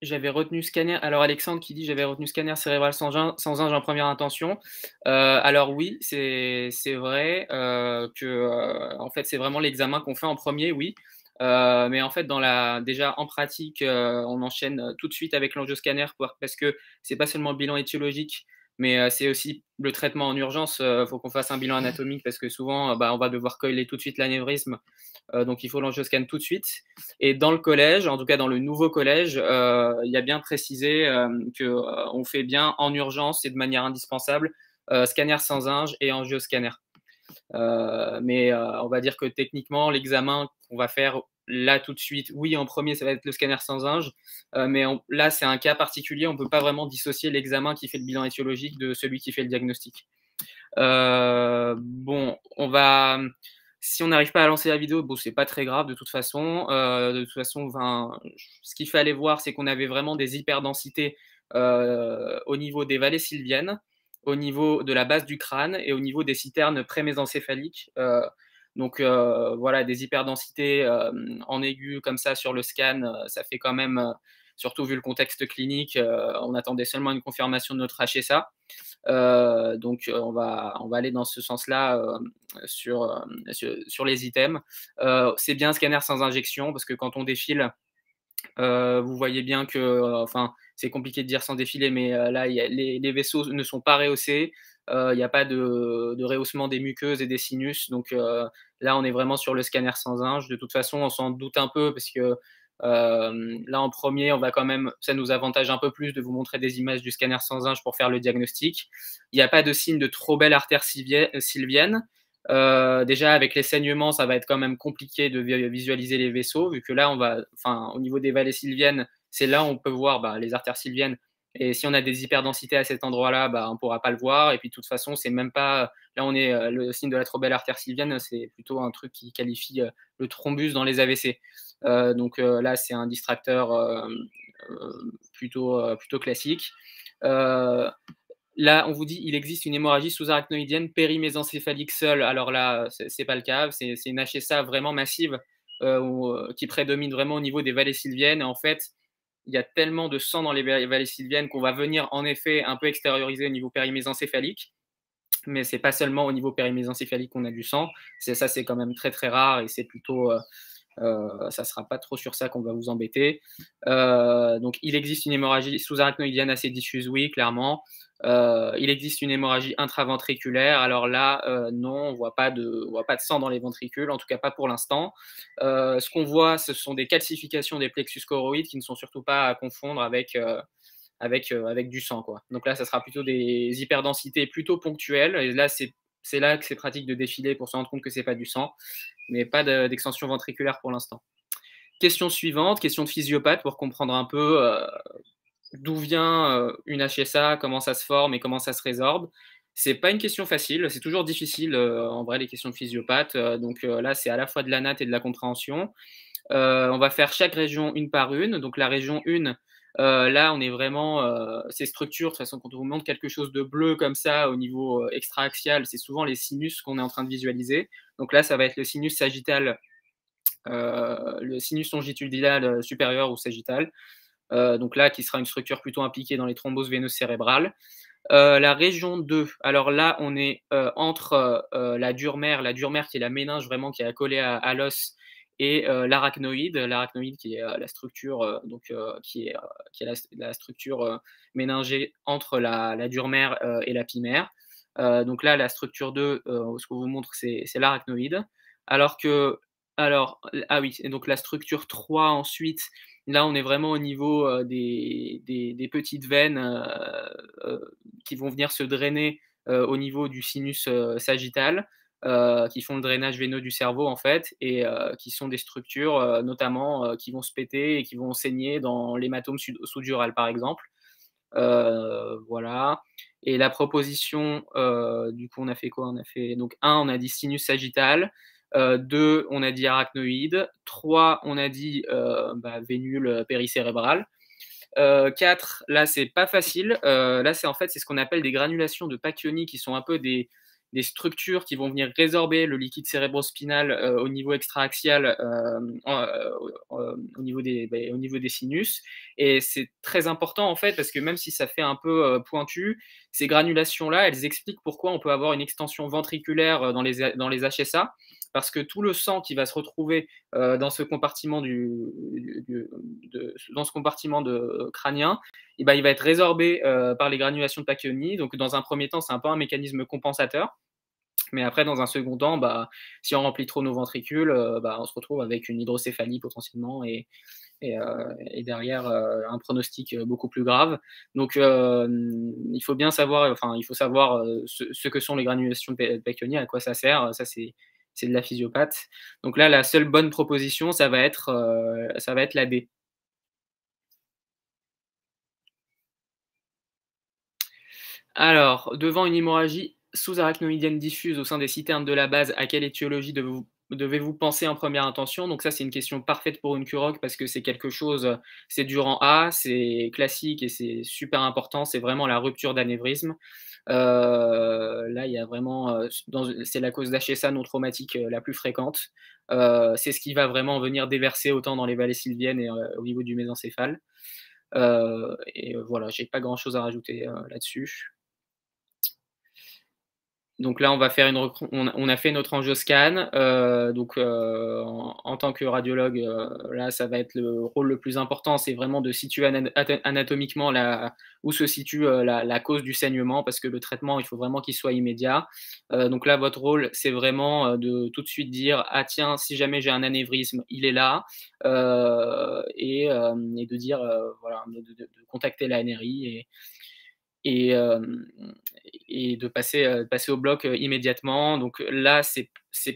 j'avais retenu scanner. Alors Alexandre qui dit j'avais retenu scanner cérébral sans, sans en première intention. Euh, alors oui, c'est vrai euh, que en fait c'est vraiment l'examen qu'on fait en premier, oui. mais en fait, dans la, déjà en pratique, on enchaîne tout de suite avec l'angioscanner parce que c'est pas seulement le bilan étiologique, mais euh, c'est aussi le traitement en urgence. Il euh, faut qu'on fasse un bilan anatomique parce que souvent, euh, bah, on va devoir coller tout de suite l'anévrisme. donc, il faut l'angioscan tout de suite. Et dans le collège, en tout cas dans le nouveau collège, il y a bien précisé qu'on fait bien en urgence et de manière indispensable scanner sans inge et angioscanner. mais on va dire que techniquement, l'examen qu'on va faire là tout de suite, oui, en premier, ça va être le scanner sans inge, euh, mais là, c'est un cas particulier, on ne peut pas vraiment dissocier l'examen qui fait le bilan étiologique de celui qui fait le diagnostic. Euh, bon, on va. Si on n'arrive pas à lancer la vidéo, bon, c'est pas très grave de toute façon. Euh, de toute façon, ce qu'il fallait voir, c'est qu'on avait vraiment des hyperdensités au niveau des vallées sylviennes, au niveau de la base du crâne et au niveau des citernes prémésencéphaliques. Donc voilà, des hyperdensités en aigu comme ça sur le scan, ça fait quand même surtout vu le contexte clinique, euh, on attendait seulement une confirmation de notre HSA. Euh, donc euh, on va, on va aller dans ce sens-là sur, sur, les items. c'est bien un scanner sans injection parce que quand on défile, vous voyez bien que, enfin, c'est compliqué de dire sans défiler, mais là, les, vaisseaux ne sont pas rehaussés. Il n'y a pas de, rehaussement des muqueuses et des sinus. Donc là, on est vraiment sur le scanner sans inge. De toute façon, on s'en doute un peu parce que euh, là, en premier, on va quand même, ça nous avantage un peu plus de vous montrer des images du scanner sans inge pour faire le diagnostic. Il n'y a pas de signe de trop belle artère sylvienne. Euh, déjà, avec les saignements, ça va être quand même compliqué de visualiser les vaisseaux, vu que là, on va, enfin, au niveau des vallées sylviennes, c'est là où on peut voir bah, les artères sylviennes. Et si on a des hyperdensités à cet endroit-là, bah, on ne pourra pas le voir. Et puis, de toute façon, c'est même pas. Là, on est euh, le signe de la trop belle artère sylvienne, c'est plutôt un truc qui qualifie le thrombus dans les AVC. Euh, donc euh, là, c'est un distracteur euh, plutôt, plutôt classique. Là, on vous dit il existe une hémorragie sous-arachnoïdienne périmésencéphalique seule. Alors là, c'est pas le cas. C'est une HSA vraiment massive qui prédomine vraiment au niveau des vallées sylviennes. en fait, il y a tellement de sang dans les vallées sylviennes qu'on va venir en effet un peu extérioriser au niveau périmésencéphalique. Mais c'est pas seulement au niveau périmésencéphalique qu'on a du sang. Ça, c'est quand même très très rare et c'est plutôt euh, ça ne sera pas trop sur ça qu'on va vous embêter. Euh, donc, il existe une hémorragie sous-arachnoïdienne assez diffuse, oui, clairement. Euh, il existe une hémorragie intraventriculaire. Alors là, non, on ne voit pas de sang dans les ventricules, en tout cas pas pour l'instant. ce qu'on voit, ce sont des calcifications des plexus choroïdes qui ne sont surtout pas à confondre avec, avec, avec du sang. Quoi. Donc là, ça sera plutôt des hyperdensités plutôt ponctuelles. Et là, c'est c'est là que c'est pratique de défiler pour se rendre compte que c'est pas du sang, mais pas d'extension ventriculaire pour l'instant. Question suivante, question de physiopathe pour comprendre un peu euh, d'où vient euh, une HSA, comment ça se forme et comment ça se résorbe. C'est pas une question facile, c'est toujours difficile euh, en vrai les questions de physiopathe. donc là, c'est à la fois de la natte et de la compréhension. on va faire chaque région une par une. Donc la région 1, euh, là, on est vraiment euh, ces structures. De toute façon, quand on vous montre quelque chose de bleu comme ça au niveau euh, extra-axial, c'est souvent les sinus qu'on est en train de visualiser. Donc là, ça va être le sinus sagittal, le sinus longitudinal supérieur ou sagittal. donc là, qui sera une structure plutôt impliquée dans les thromboses veineuses cérébrales. la région 2, alors là, on est entre la dure mère, la dure mère qui est la méninge vraiment qui est accolée à l'os, et euh, l'arachnoïde, l'arachnoïde qui est euh, la structure euh, donc qui est qui est la, structure méningée entre la, la dure mère et la pimère. donc là, la structure 2, ce qu'on vous montre, c'est l'arachnoïde. Alors que, alors, ah oui, et donc la structure 3 ensuite, là, on est vraiment au niveau des, des, des, petites veines qui vont venir se drainer au niveau du sinus sagittal. Euh, qui font le drainage veineux du cerveau en fait, et euh, qui sont des structures euh, notamment qui vont se péter et qui vont saigner dans l'hématome sous-dural par exemple. voilà. Et la proposition, du coup, on a fait quoi? On a fait donc 1, on a dit sinus sagittal. 2, on a dit arachnoïde. 3, on a dit bah, vénule péricérébrale. 4, là, c'est pas facile. là, c'est en fait, c'est ce qu'on appelle des granulations de Pacchioni qui sont un peu des, des structures qui vont venir résorber le liquide cérébrospinal euh, au niveau extra-axial, euh, euh, au, niveau des, ben, au niveau des sinus. Et c'est très important en fait parce que même si ça fait un peu pointu, ces granulations-là, elles expliquent pourquoi on peut avoir une extension ventriculaire dans les, dans les HSA parce que tout le sang qui va se retrouver dans ce compartiment du, dans ce compartiment de crânien, eh ben, il va être résorbé par les granulations de Pacchioni. Donc dans un premier temps, c'est un peu un mécanisme compensateur. Mais après, dans un second temps, bah, si on remplit trop nos ventricules, euh, bah, on se retrouve avec une hydrocéphalie potentiellement et, et, euh, derrière euh, un pronostic beaucoup plus grave. Donc, il faut bien savoir, enfin, il faut savoir ce, que sont les granulations de à quoi ça sert. Ça, c'est c'est de la physiopathe. Donc là, la seule bonne proposition, ça va être, ça va être la D. Alors, devant une hémorragie sous-arachnoïdienne diffuse au sein des citernes de la base, à quelle étiologie devez-vous penser en première intention? Donc ça, c'est une question parfaite pour une curoc parce que c'est quelque chose, c'est du rang A, c'est classique et c'est super important. C'est vraiment la rupture d'anévrisme. Euh, là, il y a vraiment, c'est la cause d'HSA non traumatique la plus fréquente. c'est ce qui va vraiment venir déverser autant dans les vallées sylviennes et au niveau du mésencéphale. et voilà, j'ai pas grand chose à rajouter là-dessus. Donc là, on va faire une on, a fait notre angioscan. Euh, donc euh, en, tant que radiologue, euh, là, ça va être le rôle le plus important, c'est vraiment de situer anatomiquement où se situe la, cause du saignement, parce que le traitement, il faut vraiment qu'il soit immédiat. donc là, votre rôle, c'est vraiment de tout de suite dire ah tiens, si jamais j'ai un anévrisme, il est là, et, de dire voilà, de, contacter la NRI et et, de passer, passer au bloc immédiatement. Donc là, c'est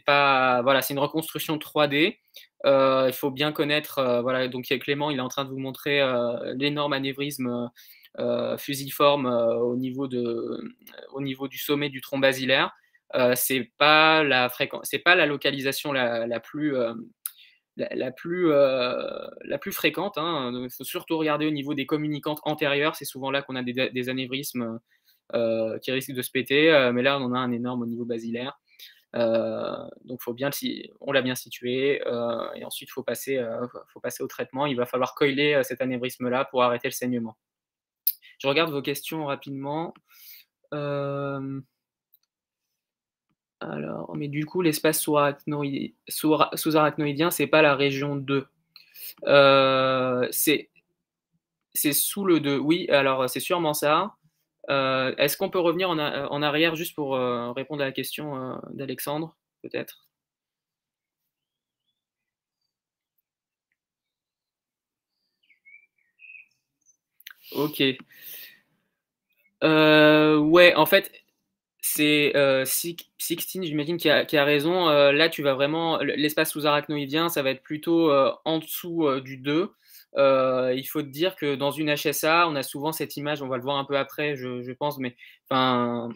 pas voilà, c'est une reconstruction 3D. il faut bien connaître voilà. Donc Clément, il est en train de vous montrer l'énorme anévrisme fusiforme au niveau de au niveau du sommet du tronc basilaire. c'est pas la fréquence, c'est pas la localisation la, la plus la, plus, euh, la plus fréquente. Hein. Il faut surtout regarder au niveau des communicantes antérieures. C'est souvent là qu'on a des, anévrismes euh, qui risquent de se péter. Euh, mais là, on en a un énorme au niveau basilaire. donc, faut bien, on l'a bien situé. et ensuite, il faut, passer, faut passer au traitement. Il va falloir coiler cet anévrisme-là pour arrêter le saignement. Je regarde vos questions rapidement. Alors, mais du coup, l'espace sous-arachnoïdien, sous c'est pas la région 2. Euh, c'est sous le 2. Oui, alors c'est sûrement ça. Euh, est-ce qu'on peut revenir en, arrière juste pour euh, répondre à la question d'Alexandre, peut-être? Ok. ouais, en fait, c'est euh, Sixtine, j'imagine, qui a, raison. Euh, là, tu vas vraiment. L'espace sous-arachnoïdien, ça va être plutôt euh, en dessous du 2. il faut te dire que dans une HSA, on a souvent cette image, on va le voir un peu après, je, pense, mais. Enfin,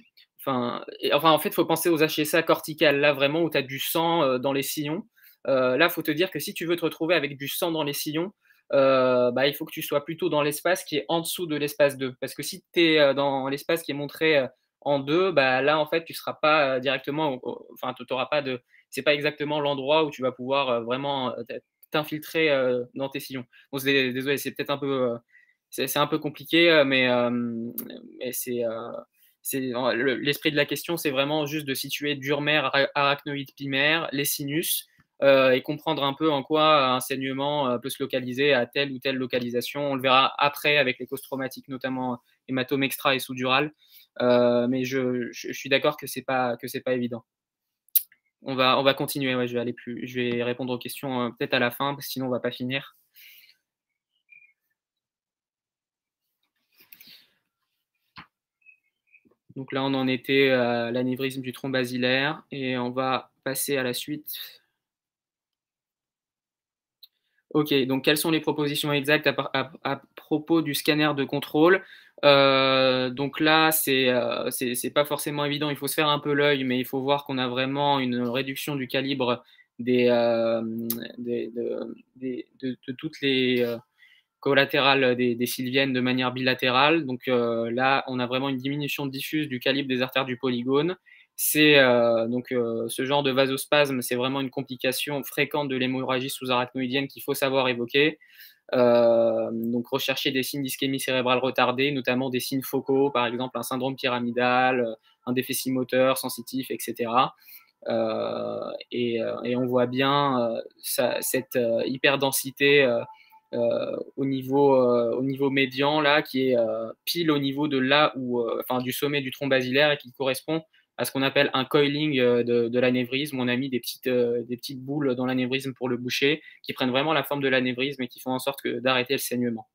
enfin, en fait, il faut penser aux HSA corticales, là vraiment où tu as du sang dans les sillons. là, il faut te dire que si tu veux te retrouver avec du sang dans les sillons, bah, il faut que tu sois plutôt dans l'espace qui est en dessous de l'espace 2. Parce que si tu es dans l'espace qui est montré en deux, bah, là, en fait, tu seras pas directement, enfin, tu n'auras pas de, c'est pas exactement l'endroit où tu vas pouvoir vraiment t'infiltrer dans tes sillons. Bon, désolé, c'est peut-être un peu, c'est un peu compliqué, mais, mais c'est, l'esprit de la question, c'est vraiment juste de situer durmère, arachnoïde, pimaire, les sinus, et comprendre un peu en quoi un saignement peut se localiser à telle ou telle localisation. On le verra après avec les causes traumatiques, notamment hématome extra et sous-dural. Euh, mais je, suis d'accord que c'est pas que c'est pas évident. On va, on va continuer. Ouais, je vais aller plus. Je vais répondre aux questions euh, peut-être à la fin, parce que sinon on va pas finir. Donc là, on en était à l'anévrisme du tronc basilaire et on va passer à la suite. Ok, donc quelles sont les propositions exactes à propos du scanner de contrôle? Euh, donc là, euh, c'est c'est pas forcément évident. Il faut se faire un peu l'œil, mais il faut voir qu'on a vraiment une réduction du calibre euh, de, toutes les collatérales des, des, sylviennes de manière bilatérale. Donc là, on a vraiment une diminution diffuse du calibre des artères du polygone. C'est donc ce genre de vasospasme, c'est vraiment une complication fréquente de l'hémorragie sous-arachnoïdienne qu'il faut savoir évoquer. Euh, donc rechercher des signes d'ischémie cérébrale retardée, notamment des signes focaux, par exemple un syndrome pyramidal, euh, un déficit moteur sensitif, etc. Euh, et, on voit bien cette hyperdensité au, niveau, au niveau médian là, qui est pile au niveau de là où, enfin, du sommet du tronc basilaire et qui correspond à ce qu'on appelle un coiling euh, de, l'anévrisme. On a mis des petites, euh, des petites boules dans l'anévrisme pour le boucher, qui prennent vraiment la forme de l'anévrisme et qui font en sorte d'arrêter le saignement.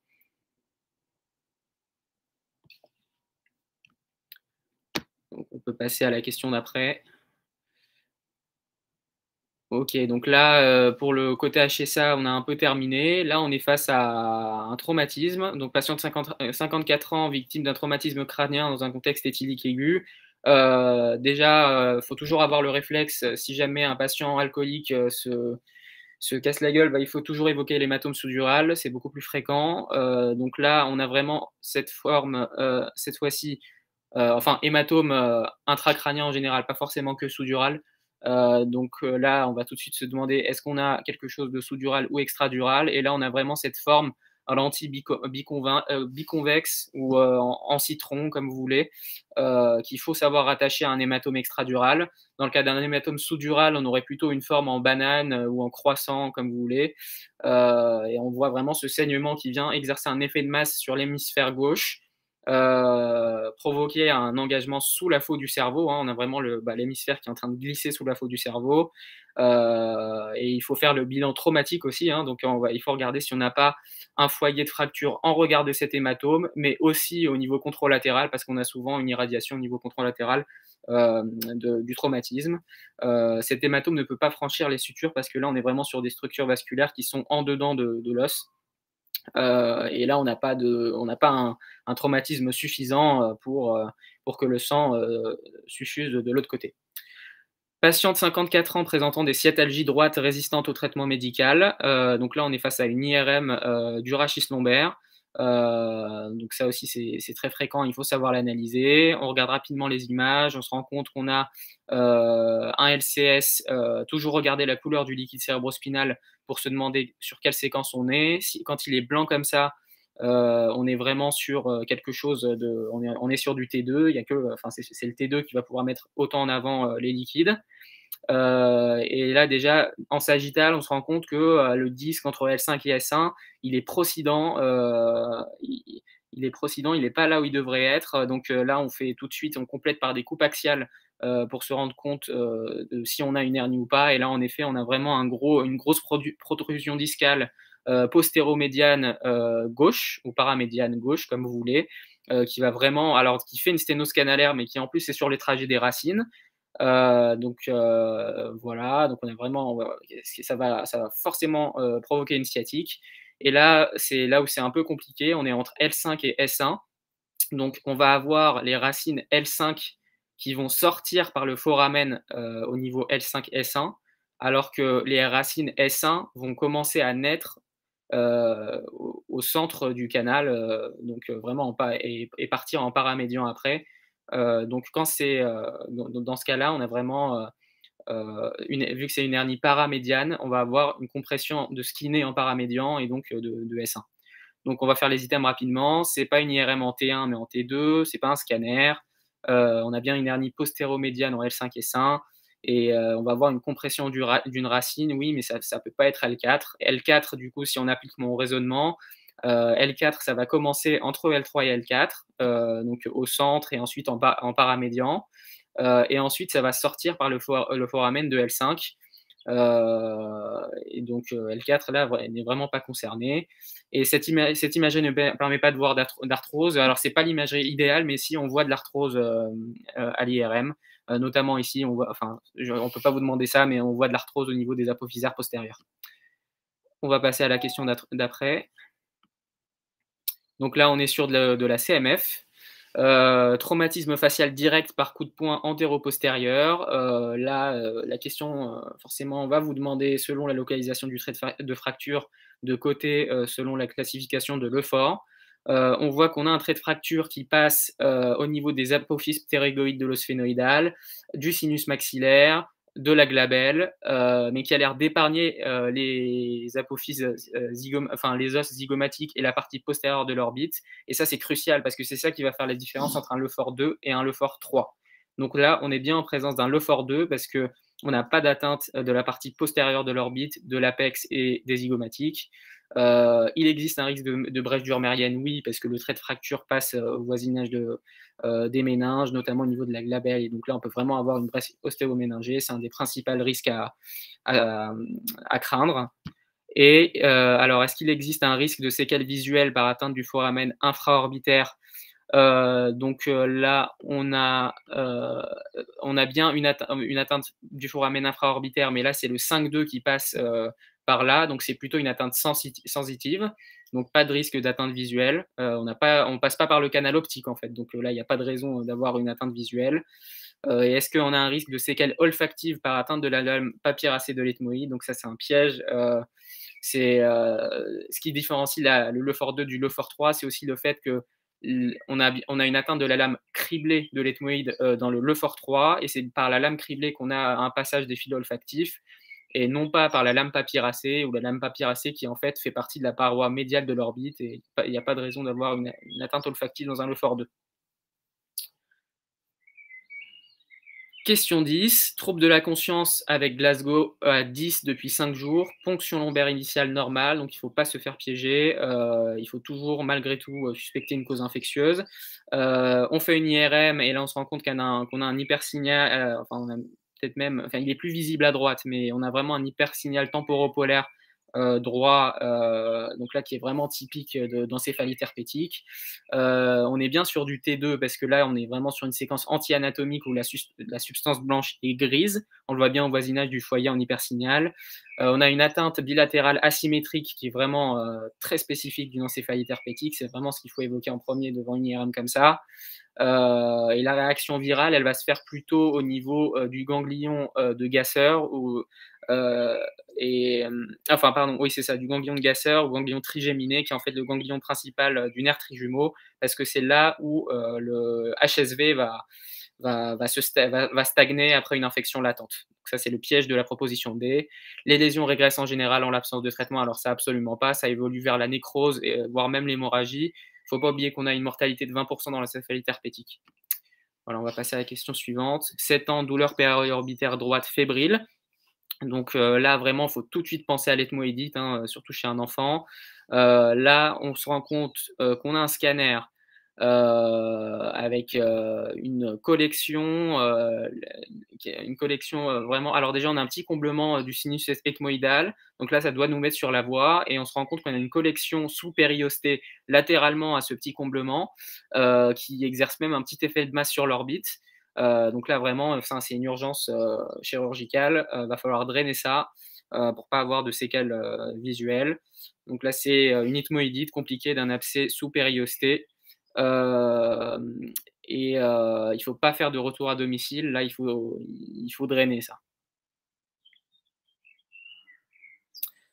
on peut passer à la question d'après. Ok, donc là, euh, pour le côté HSA, on a un peu terminé. Là, on est face à un traumatisme. Donc, patient de 54 ans, victime d'un traumatisme crânien dans un contexte éthylique aigu. Déjà, il faut toujours avoir le réflexe, si jamais un patient alcoolique se, se casse la gueule, bah, il faut toujours évoquer l'hématome sous-dural, c'est beaucoup plus fréquent. donc là, on a vraiment cette forme, cette fois-ci, enfin hématome intracrânien en général, pas forcément que sous-dural. donc là, on va tout de suite se demander est-ce qu'on a quelque chose de sous-dural ou extradural? Et là, on a vraiment cette forme lentille euh, biconvexe ou euh, en, citron, comme vous voulez, euh, qu'il faut savoir rattacher à un hématome extradural. Dans le cas d'un hématome sous-dural, on aurait plutôt une forme en banane ou en croissant, comme vous voulez. et on voit vraiment ce saignement qui vient exercer un effet de masse sur l'hémisphère gauche. Provoquer un engagement sous la faux du cerveau. Hein. On a vraiment bah, l'hémisphère qui est en train de glisser sous la faux du cerveau. Euh, et il faut faire le bilan traumatique aussi. Hein. donc, on va, il faut regarder si on n'a pas un foyer de fracture en regard de cet hématome, mais aussi au niveau contralatéral, parce qu'on a souvent une irradiation au niveau contralatéral euh, du traumatisme. Euh, cet hématome ne peut pas franchir les sutures parce que là, on est vraiment sur des structures vasculaires qui sont en dedans de, l'os. Et là, on n'a pas, un, traumatisme suffisant pour, pour que le sang suffuse de l'autre côté. Patient de 54 ans présentant des sciatalgies droites résistantes au traitement médical. Euh, donc là, on est face à une IRM euh, du rachis lombaire. Euh, donc ça aussi, c'est très fréquent, il faut savoir l'analyser. On regarde rapidement les images, on se rend compte qu'on a un LCS, toujours regarder la couleur du liquide cérébrospinal se demander sur quelle séquence on est. Quand il est blanc comme ça, on est vraiment sur quelque chose de, on est, sur du T2. Il y a que, enfin, c'est le T2 qui va pouvoir mettre autant en avant les liquides. et là, déjà, en sagittal, on se rend compte que le disque entre L5 et S1, il est procident. Il, il, est procident, il n'est pas là où il devrait être. Donc là, on fait tout de suite, on complète par des coupes axiales pour se rendre compte de si on a une hernie ou pas. Et là, en effet, on a vraiment un gros, une grosse protrusion discale euh, postéromédiane euh, gauche ou paramédiane gauche, comme vous voulez, euh, qui va vraiment, alors qui fait une sténose canalaire, mais qui en plus est sur les trajets des racines. donc voilà, donc on a vraiment, ça va, ça va forcément provoquer une sciatique. Et là, c'est là où c'est un peu compliqué. On est entre L5 et S1. Donc on va avoir les racines L5 qui vont sortir par le foramen au niveau L5-S1, alors que les racines S1 vont commencer à naître euh, au, centre du canal, euh, donc euh, vraiment en et, partir en paramédian après. donc quand c'est dans, ce cas-là, on a vraiment vu que c'est une hernie paramédiane, on va avoir une compression de ce qui naît en paramédian et donc de, S1. Donc on va faire les items rapidement. C'est pas une IRM en T1 mais en T2. C'est pas un scanner. On a bien une hernie postéromédiane en L5 et S1 et euh, on va avoir une compression d'une racine, oui, mais ça ne peut pas être L4. L4, du coup, si on applique mon raisonnement, euh, L4, ça va commencer entre L3 et L4, euh, donc au centre et ensuite en, paramédian. et ensuite, ça va sortir par le foramen de L5. Et donc L4, là, n'est vraiment pas concerné. Et cette, cette imagerie ne permet pas de voir d'arthrose. Alors, ce n'est pas l'imagerie idéale, mais si on voit de l'arthrose à l'IRM, euh, notamment ici, on voit, enfin, on peut pas vous demander ça, mais on voit de l'arthrose au niveau des apophysaires postérieurs. On va passer à la question d'après. Donc là, on est sur de la, CMF. Euh, traumatisme facial direct par coup de poing antéro-postérieur. Euh, là, la question, forcément, va vous demander, selon la localisation du trait de, fracture, de côté, selon la classification de l'EFOR. Euh, on voit qu'on a un trait de fracture qui passe euh, au niveau des apophyses ptérygoïdes de l'os phénoïdal, du sinus maxillaire, de la glabelle, euh, mais qui a l'air d'épargner les apophyses, enfin les os zygomatiques et la partie postérieure de l'orbite. Et ça, c'est crucial parce que c'est ça qui va faire la différence entre un Lefort 2 et un Lefort 3. Donc là, on est bien en présence d'un Lefort 2 parce que on n'a pas d'atteinte de la partie postérieure de l'orbite, de l'apex et des zygomatiques. Euh, il existe un risque de, brèche durmérienne, oui, parce que le trait de fracture passe euh, au voisinage euh, des méninges, notamment au niveau de la glabelle. Donc là, on peut vraiment avoir une brèche ostéoméningée. C'est un des principaux risques à, craindre. Et alors, est-ce qu'il existe un risque de séquelles visuelles par atteinte du foramen infraorbitaire? Donc là, on a, on a bien une, une, atteinte du foramen infraorbitaire, mais là, c'est le 5-2 qui passe par là, donc c'est plutôt une atteinte sensitive. donc pas de risque d'atteinte visuelle. pas, on passe pas par le canal optique en fait, donc là il n'y a pas de raison d'avoir une atteinte visuelle. et est-ce qu'on a un risque de séquelles olfactives par atteinte de la lame papyracée de l'ethmoïde Donc ça c'est un piège. c'est ce qui différencie le Lefort 2 du Lefort 3, c'est aussi le fait que on a, on a, une atteinte de la lame criblée de l'ethmoïde dans le Lefort 3, et c'est par la lame criblée qu'on a un passage des fils olfactifs et non pas par la lame papyracée ou la lame papyracée qui en fait fait partie de la paroi médiale de l'orbite et il n'y a pas de raison d'avoir une, atteinte olfactive dans un Lefort 2. Question 10. Trouble de la conscience avec Glasgow à 10 depuis 5 jours. Ponction lombaire initiale normale, donc il ne faut pas se faire piéger. Euh, il faut toujours, malgré tout, euh, suspecter une cause infectieuse. Euh, on fait une IRM et là, on se rend compte qu'on a, un, hypersignal, peut-être même, enfin, il est plus visible à droite, mais on a vraiment un hypersignal temporopolaire euh, droit, euh, donc là qui est vraiment typique d'encéphalie herpétique. Euh, on est bien sur du T2 parce que là on est vraiment sur une séquence anti-anatomique où la, la, substance blanche est grise. On le voit bien au voisinage du foyer en hypersignal. on a une atteinte bilatérale asymétrique qui est vraiment très spécifique d'une encéphalie herpétique. C'est vraiment ce qu'il faut évoquer en premier devant une IRM comme ça. et la réaction virale, elle va se faire plutôt au niveau du ganglion de Gasser euh, et, euh, enfin, pardon, oui, c'est ça, du ganglion de Gasser ou ganglion trigéminé, qui est en fait le ganglion principal euh, du nerf trijumeau, parce que c'est là où le HSV va, se va, stagner après une infection latente. Donc ça, c'est le piège de la proposition D. Les lésions régressent en général en l'absence de traitement, alors ça, absolument pas. Ça évolue vers la nécrose, voire même l'hémorragie. Il ne faut pas oublier qu'on a une mortalité de 20% dans la céphalite herpétique. Voilà, on va passer à la question suivante. 7 ans, douleur périorbitaire droite fébrile. Donc euh, là, vraiment, il faut tout de suite penser à l'ethmoïdite, hein, surtout chez un enfant. Euh, là, on se rend compte euh, qu'on a un scanner avec une collection, une collection vraiment. Alors déjà, on a un petit comblement du sinus ethmoïdal. Donc là, ça doit nous mettre sur la voie et on se rend compte qu'on a une collection sous périostée latéralement à ce petit comblement qui exerce même un petit effet de masse sur l'orbite. Euh, donc là, vraiment, c'est une urgence euh, chirurgicale. Euh, va falloir drainer ça pour pas avoir de séquelles visuelles. Donc là, c'est une ethmoïdite compliquée d'un abcès sous périosté. et il ne faut pas faire de retour à domicile. Là, il faut, il faut drainer ça.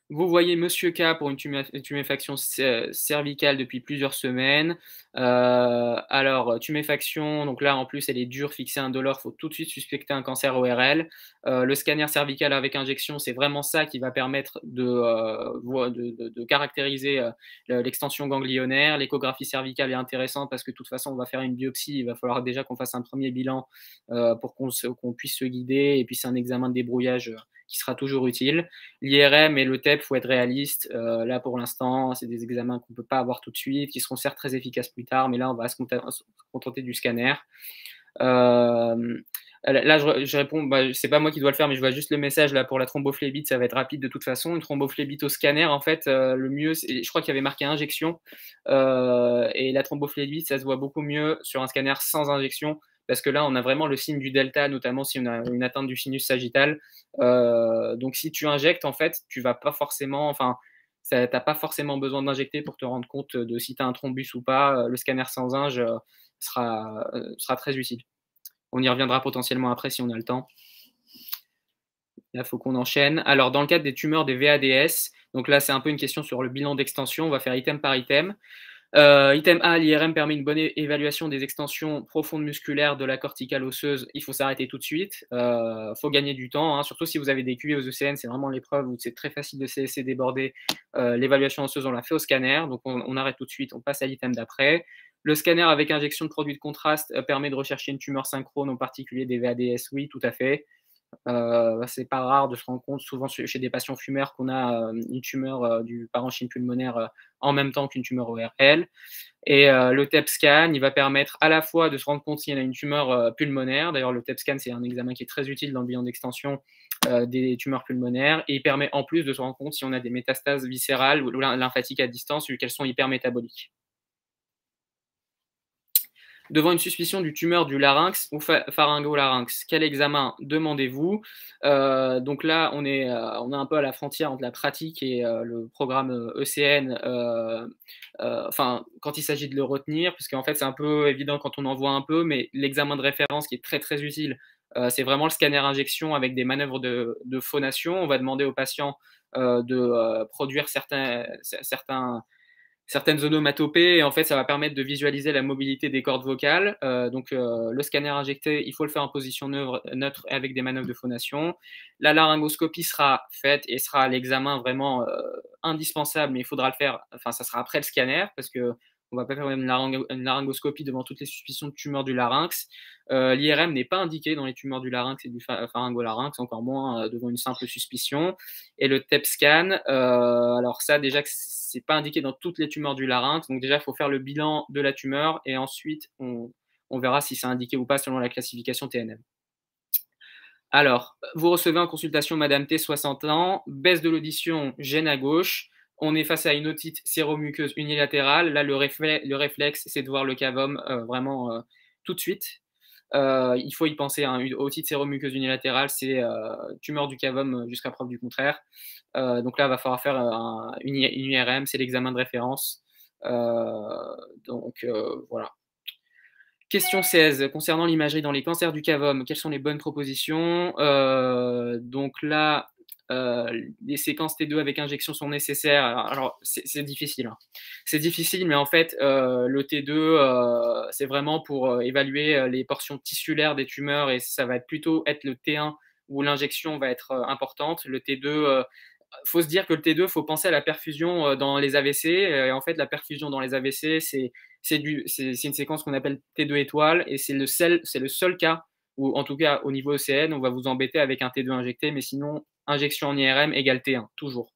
Vous voyez Monsieur K pour une tuméfaction cervicale depuis plusieurs semaines. Euh, alors, tuméfaction, donc là en plus elle est dure, fixée indolore, il faut tout de suite suspecter un cancer ORL. Euh, le scanner cervical avec injection, c'est vraiment ça qui va permettre de, euh, de, caractériser l'extension ganglionnaire. L'échographie cervicale est intéressante parce que de toute façon on va faire une biopsie, il va falloir déjà qu'on fasse un premier bilan pour qu'on puisse se guider, et puis c'est un examen de débrouillage qui sera toujours utile. L'IRM et le TEP, faut être réaliste. Euh, là, pour l'instant, c'est des examens qu'on ne peut pas avoir tout de suite, qui seront certes très efficaces plus tard, mais là, on va se contenter du scanner. Euh, là, je, réponds, bah, c'est pas moi qui dois le faire, mais je vois juste le message là pour la thrombophlébite, ça va être rapide de toute façon. Une thrombophlébite au scanner, en fait, euh, le mieux, je crois qu'il y avait marqué injection, et la thrombophlébite, ça se voit beaucoup mieux sur un scanner sans injection parce que là, on a vraiment le signe du delta, notamment si on a une atteinte du sinus sagittal. Euh, donc, si tu injectes, en fait, tu vas pas forcément, enfin, tu n'as pas forcément besoin d'injecter pour te rendre compte de si tu as un thrombus ou pas. Euh, le scanner sans inge euh, sera, sera très utile. On y reviendra potentiellement après si on a le temps. Là, il faut qu'on enchaîne. Alors, dans le cadre des tumeurs des VADS, donc là, c'est un peu une question sur le bilan d'extension. On va faire item par item. Euh, item A, l'IRM permet une bonne évaluation des extensions profondes musculaires de la corticale osseuse. Il faut s'arrêter tout de suite. Il euh, faut gagner du temps, hein. surtout si vous avez des QI aux ECN, c'est vraiment l'épreuve où c'est très facile de se laisser déborder. Euh, l'évaluation osseuse, on l'a fait au scanner, donc on, arrête tout de suite, on passe à l'item d'après. Le scanner avec injection de produits de contraste permet de rechercher une tumeur synchrone, en particulier des VADS, oui, tout à fait. Euh, c'est pas rare de se rendre compte, souvent chez des patients fumeurs, qu'on a euh, une tumeur euh, du parenchyme pulmonaire en même temps qu'une tumeur ORL. Et le TEP scan, il va permettre à la fois de se rendre compte s'il y a une tumeur pulmonaire. D'ailleurs, le TEP scan, c'est un examen qui est très utile dans le bilan d'extension des tumeurs pulmonaires. Et il permet en plus de se rendre compte si on a des métastases viscérales ou lymphatiques à distance, vu qu'elles sont hypermétaboliques. Devant une suspicion du tumeur du larynx ou pharyngolarynx. Quel examen demandez-vous? Euh, Donc là, on est, euh, on est un peu à la frontière entre la pratique et euh, le programme ECN, enfin, quand il s'agit de le retenir, parce qu'en fait, c'est un peu évident quand on en voit un peu, mais l'examen de référence qui est très très utile, c'est vraiment le scanner injection avec des manœuvres de, phonation. On va demander aux patients de produire certains, certains certaines onomatopées. Et en fait, ça va permettre de visualiser la mobilité des cordes vocales. Euh, donc, euh, le scanner injecté, il faut le faire en position neutre avec des manœuvres de phonation. La laryngoscopie sera faite et sera l'examen vraiment euh, indispensable, mais il faudra le faire. Enfin, ça sera après le scanner parce que on va pas faire une, laryngoscopie devant toutes les suspicions de tumeurs du larynx. L'IRM n'est pas indiqué dans les tumeurs du larynx et du pharyngolarynx, encore moins devant une simple suspicion. Et le TEP scan, alors ça déjà c'est pas indiqué dans toutes les tumeurs du larynx. Donc déjà, il faut faire le bilan de la tumeur et ensuite on, verra si c'est indiqué ou pas selon la classification TNM. Alors, vous recevez en consultation Madame T, 60 ans, baisse de l'audition, gêne à gauche. On est face à une otite séromuqueuse unilatérale. Là, le, réflexe, c'est de voir le cavum euh, vraiment euh, tout de suite. Euh, il faut y penser. Hein, une otite séromuqueuse unilatérale, c'est tumeur du cavum jusqu'à preuve du contraire. Donc là, il va falloir faire une, IRM, c'est l'examen de référence. Donc voilà. Question 16. Concernant l'imagerie dans les cancers du cavum, quelles sont les bonnes propositions? Donc là, les séquences T2 avec injection sont nécessaires. Alors, c'est difficile. Hein. C'est difficile, mais en fait, le T2, c'est vraiment pour évaluer les portions tissulaires des tumeurs et ça va plutôt être le T1 où l'injection va être importante. Le T2, faut se dire que le T2, faut penser à la perfusion euh, dans les AVC. Euh, et en fait, la perfusion dans les AVC, c'est une séquence qu'on appelle T2 étoile, et c'est le, seul, le seul cas où, en tout cas au niveau ECN, on va vous embêter avec un T2 injecté, mais sinon, injection en IRM égale T1, toujours.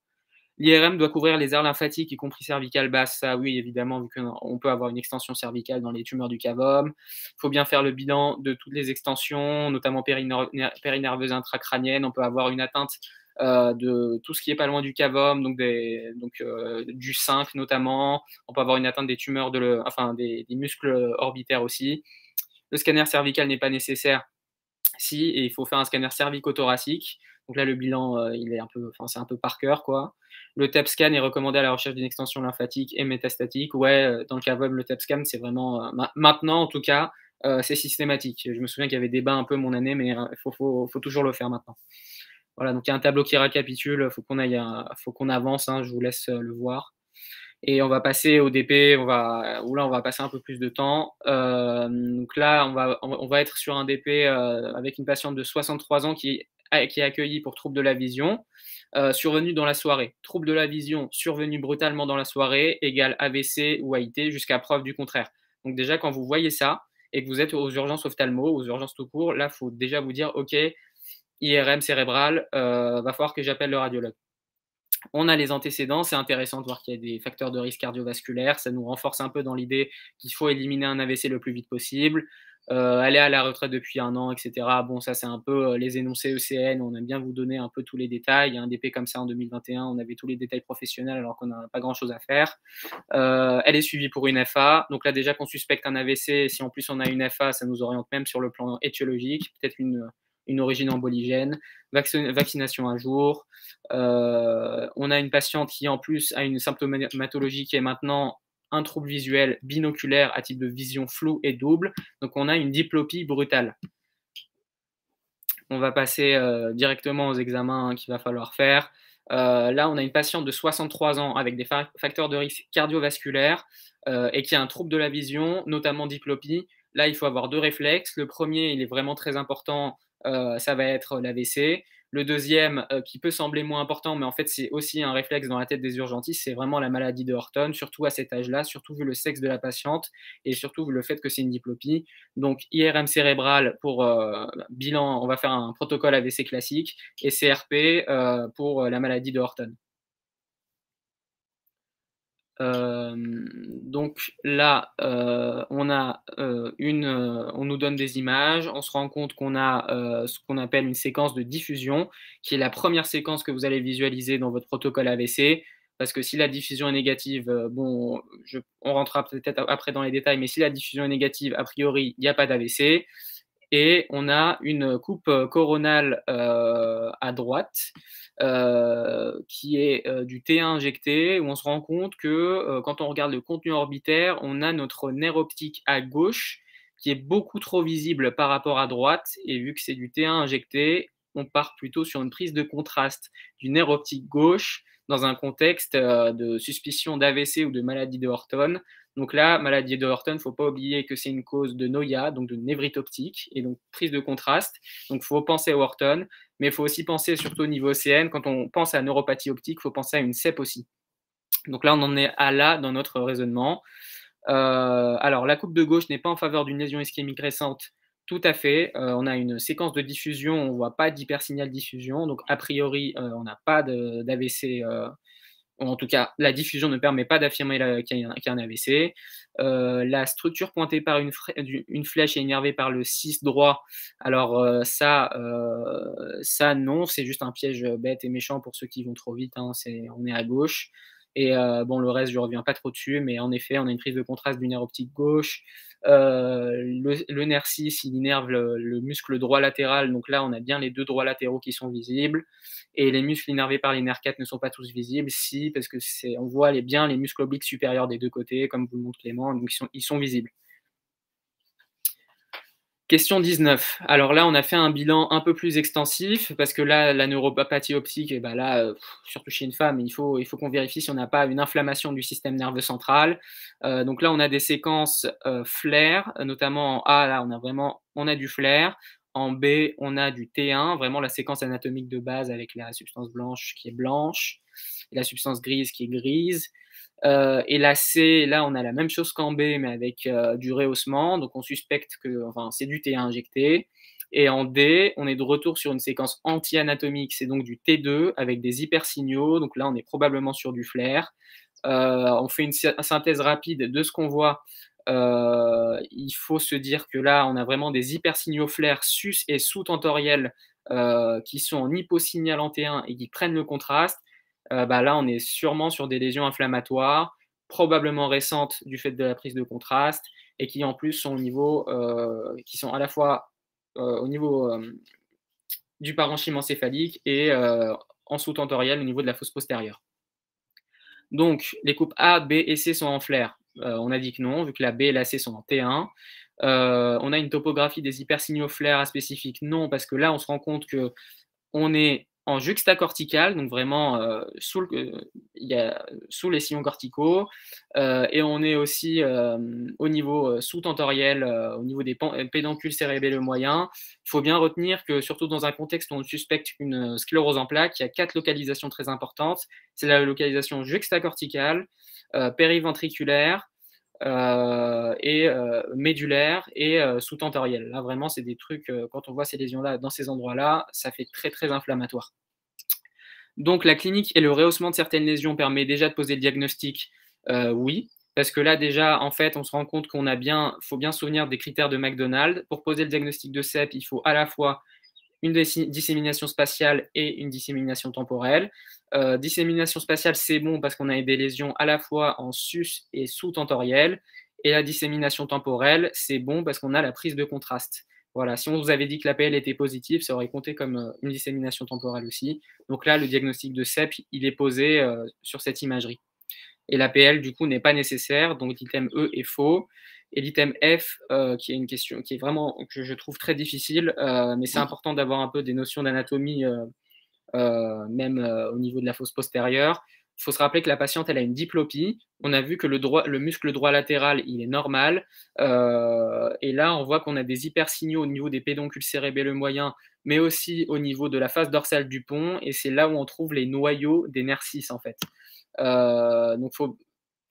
L'IRM doit couvrir les aires lymphatiques, y compris cervicales basses. Ça, oui, évidemment, vu qu'on peut avoir une extension cervicale dans les tumeurs du cavum. Il faut bien faire le bilan de toutes les extensions, notamment périnerveuse intracrânienne. On peut avoir une atteinte euh, de tout ce qui est pas loin du cavum, donc euh, du 5 notamment. On peut avoir une atteinte des tumeurs, de le, enfin des, muscles orbitaires aussi. Le scanner cervical n'est pas nécessaire si, et il faut faire un scanner cervico-thoracique. Donc là, le bilan, euh, il est un peu, enfin, c'est un peu par cœur, quoi. Le TEP scan est recommandé à la recherche d'une extension lymphatique et métastatique. Ouais, dans le cavum, le TEP scan, c'est vraiment, maintenant en tout cas, c'est systématique. Je me souviens qu'il y avait débat un peu mon année, mais il faut, toujours le faire maintenant. Voilà, donc il y a un tableau qui récapitule, il faut qu'on avance, hein, je vous laisse euh, le voir. Et on va passer au DP, on va, où là on va passer un peu plus de temps. Euh, donc là, on va, être sur un DP euh, avec une patiente de 63 ans qui, qui est accueillie pour trouble de la vision, survenu dans la soirée. Trouble de la vision survenu brutalement dans la soirée égale AVC ou AIT jusqu'à preuve du contraire. Donc déjà, quand vous voyez ça et que vous êtes aux urgences ophtalmo, aux urgences tout court, là, il faut déjà vous dire, OK, IRM cérébral, euh, va falloir que j'appelle le radiologue. On a les antécédents, c'est intéressant de voir qu'il y a des facteurs de risque cardiovasculaire, ça nous renforce un peu dans l'idée qu'il faut éliminer un AVC le plus vite possible. Euh, aller à la retraite depuis un an, etc. Bon, ça c'est un peu euh, les énoncés ECN, on aime bien vous donner un peu tous les détails. Un DP comme ça en 2021, on avait tous les détails professionnels alors qu'on n'a pas grand-chose à faire. Euh, elle est suivie pour une FA, donc là déjà qu'on suspecte un AVC, si en plus on a une FA, ça nous oriente même sur le plan étiologique, peut-être une une origine emboligène, vaccination à jour. Euh, on a une patiente qui en plus a une symptomatologie qui est maintenant un trouble visuel binoculaire à type de vision floue et double. Donc on a une diplopie brutale. On va passer euh, directement aux examens qu'il va falloir faire. Euh, là, on a une patiente de 63 ans avec des facteurs de risque cardiovasculaires et qui a un trouble de la vision, notamment diplopie. Là, il faut avoir deux réflexes. Le premier, il est vraiment très important, euh, ça va être l'AVC. Le deuxième, euh, qui peut sembler moins important, mais en fait c'est aussi un réflexe dans la tête des urgentistes, c'est vraiment la maladie de Horton, surtout à cet âge-là, surtout vu le sexe de la patiente et surtout vu le fait que c'est une diplopie. Donc IRM cérébral pour euh, bilan, on va faire un protocole AVC classique et CRP pour la maladie de Horton. Euh, donc là, euh, on a euh, une, on nous donne des images, on se rend compte qu'on a ce qu'on appelle une séquence de diffusion, qui est la première séquence que vous allez visualiser dans votre protocole AVC. parce que si la diffusion est négative, bon, on rentrera peut-être après dans les détails, mais si la diffusion est négative, a priori, il n'y a pas d'AVC. Et on a une coupe euh, coronale euh, à droite qui est du T1 injecté, où on se rend compte que quand on regarde le contenu orbitaire, on a notre nerf optique à gauche qui est beaucoup trop visible par rapport à droite. Et vu que c'est du T1 injecté, on part plutôt sur une prise de contraste du nerf optique gauche dans un contexte de suspicion d'AVC ou de maladie de Horton. Donc là, maladie de Horton, il ne faut pas oublier que c'est une cause de noia, donc de névrite optique, et donc prise de contraste. Donc il faut penser à Horton, mais il faut aussi penser surtout au niveau CN. Quand on pense à neuropathie optique, il faut penser à une CEP aussi. Donc là, on en est à là dans notre raisonnement. Euh, alors, la coupe de gauche n'est pas en faveur d'une lésion ischémique récente. Tout à fait. Euh, on a une séquence de diffusion, on ne voit pas d'hypersignal diffusion. Donc, a priori, euh, on n'a pas d'AVC. En tout cas, la diffusion ne permet pas d'affirmer qu'il y, a un AVC. la structure pointée par une, flèche est énervée par le 6 droit. Alors, ça, ça, non, c'est juste un piège bête et méchant pour ceux qui vont trop vite. Hein. on est à gauche. Et euh, bon, le reste, je ne reviens pas trop dessus, mais en effet, on a une prise de contraste du nerf optique gauche. Euh, le, nerf 6, il innerve le, muscle droit latéral, donc là, on a bien les deux droits latéraux qui sont visibles. Et les muscles innervés par les nerfs 4 ne sont pas tous visibles, si, parce que c'est, on voit les, bien les muscles obliques supérieurs des deux côtés, comme vous le montre Clément, donc ils sont, ils sont visibles. Question 19. Alors là, on a fait un bilan un peu plus extensif parce que là, la neuropathie optique, et eh ben là, euh, surtout chez une femme, il faut, qu'on vérifie si on n'a pas une inflammation du système nerveux central. Euh, donc là, on a des séquences euh, flair, notamment en A, là, on a vraiment on a du flair. En B, on a du T1, vraiment la séquence anatomique de base avec la substance blanche qui est blanche la substance grise qui est grise. Euh, et la C, là, on a la même chose qu'en B, mais avec euh, du rehaussement. Donc, on suspecte que enfin, c'est du T1 injecté. Et en D, on est de retour sur une séquence anti-anatomique, c'est donc du T2 avec des hypersignaux. Donc là, on est probablement sur du flair. Euh, on fait une synthèse rapide de ce qu'on voit. il faut se dire que là, on a vraiment des hypersignaux flair sus et sous-tentoriels qui sont en hyposignal en T1 et qui prennent le contraste. Euh, bah là, on est sûrement sur des lésions inflammatoires, probablement récentes du fait de la prise de contraste, et qui en plus sont au niveau, euh, qui sont à la fois euh, au niveau du parenchyme encéphalique et en sous-tentoriel au niveau de la fosse postérieure. Donc, les coupes A, B et C sont en flair. on a dit que non, vu que la B et la C sont en T1. on a une topographie des hypersignaux flair spécifiques Non, parce que là, on se rend compte que on est en juxtacortical, donc vraiment euh, sous, le, y a, sous, les sillons corticaux, euh, et on est aussi euh, au niveau sous-tentoriel, au niveau des pédoncules cérébelleux moyens. Il faut bien retenir que, surtout dans un contexte où on suspecte une sclérose en plaques, il y a quatre localisations très importantes. C'est la localisation juxtacorticale, périventriculaire, euh, et euh, médulaire et euh, sous-tentoriel. Là, vraiment, c'est des trucs, quand on voit ces lésions-là dans ces endroits-là, ça fait très, très inflammatoire. Donc, la clinique et le rehaussement de certaines lésions permet déjà de poser le diagnostic, oui, parce que là, déjà, en fait, on se rend compte qu'on a bien, faut bien souvenir des critères de McDonald's. Pour poser le diagnostic de CEP, il faut à la fois une dissémination spatiale et une dissémination temporelle. Euh, dissémination spatiale, c'est bon parce qu'on a des lésions à la fois en sus et sous-tentoriel. Et la dissémination temporelle, c'est bon parce qu'on a la prise de contraste. Voilà, si on vous avait dit que l'APL était positive, ça aurait compté comme euh, une dissémination temporelle aussi. Donc là, le diagnostic de CEP, il est posé euh, sur cette imagerie. Et l'APL, du coup, n'est pas nécessaire, donc l'item E est faux. Et l'item F, qui est une question qui est vraiment, que je trouve très difficile, mais c'est important d'avoir un peu des notions d'anatomie même euh, au niveau de la fosse postérieure. Il faut se rappeler que la patiente, elle a une diplopie. On a vu que le, muscle droit latéral, il est normal. Euh, et là, on voit qu'on a des hypersignaux au niveau des pédoncules cérébelleux moyens, mais aussi au niveau de la face dorsale du pont. Et c'est là où on trouve les noyaux des nerfs 6, en fait. donc,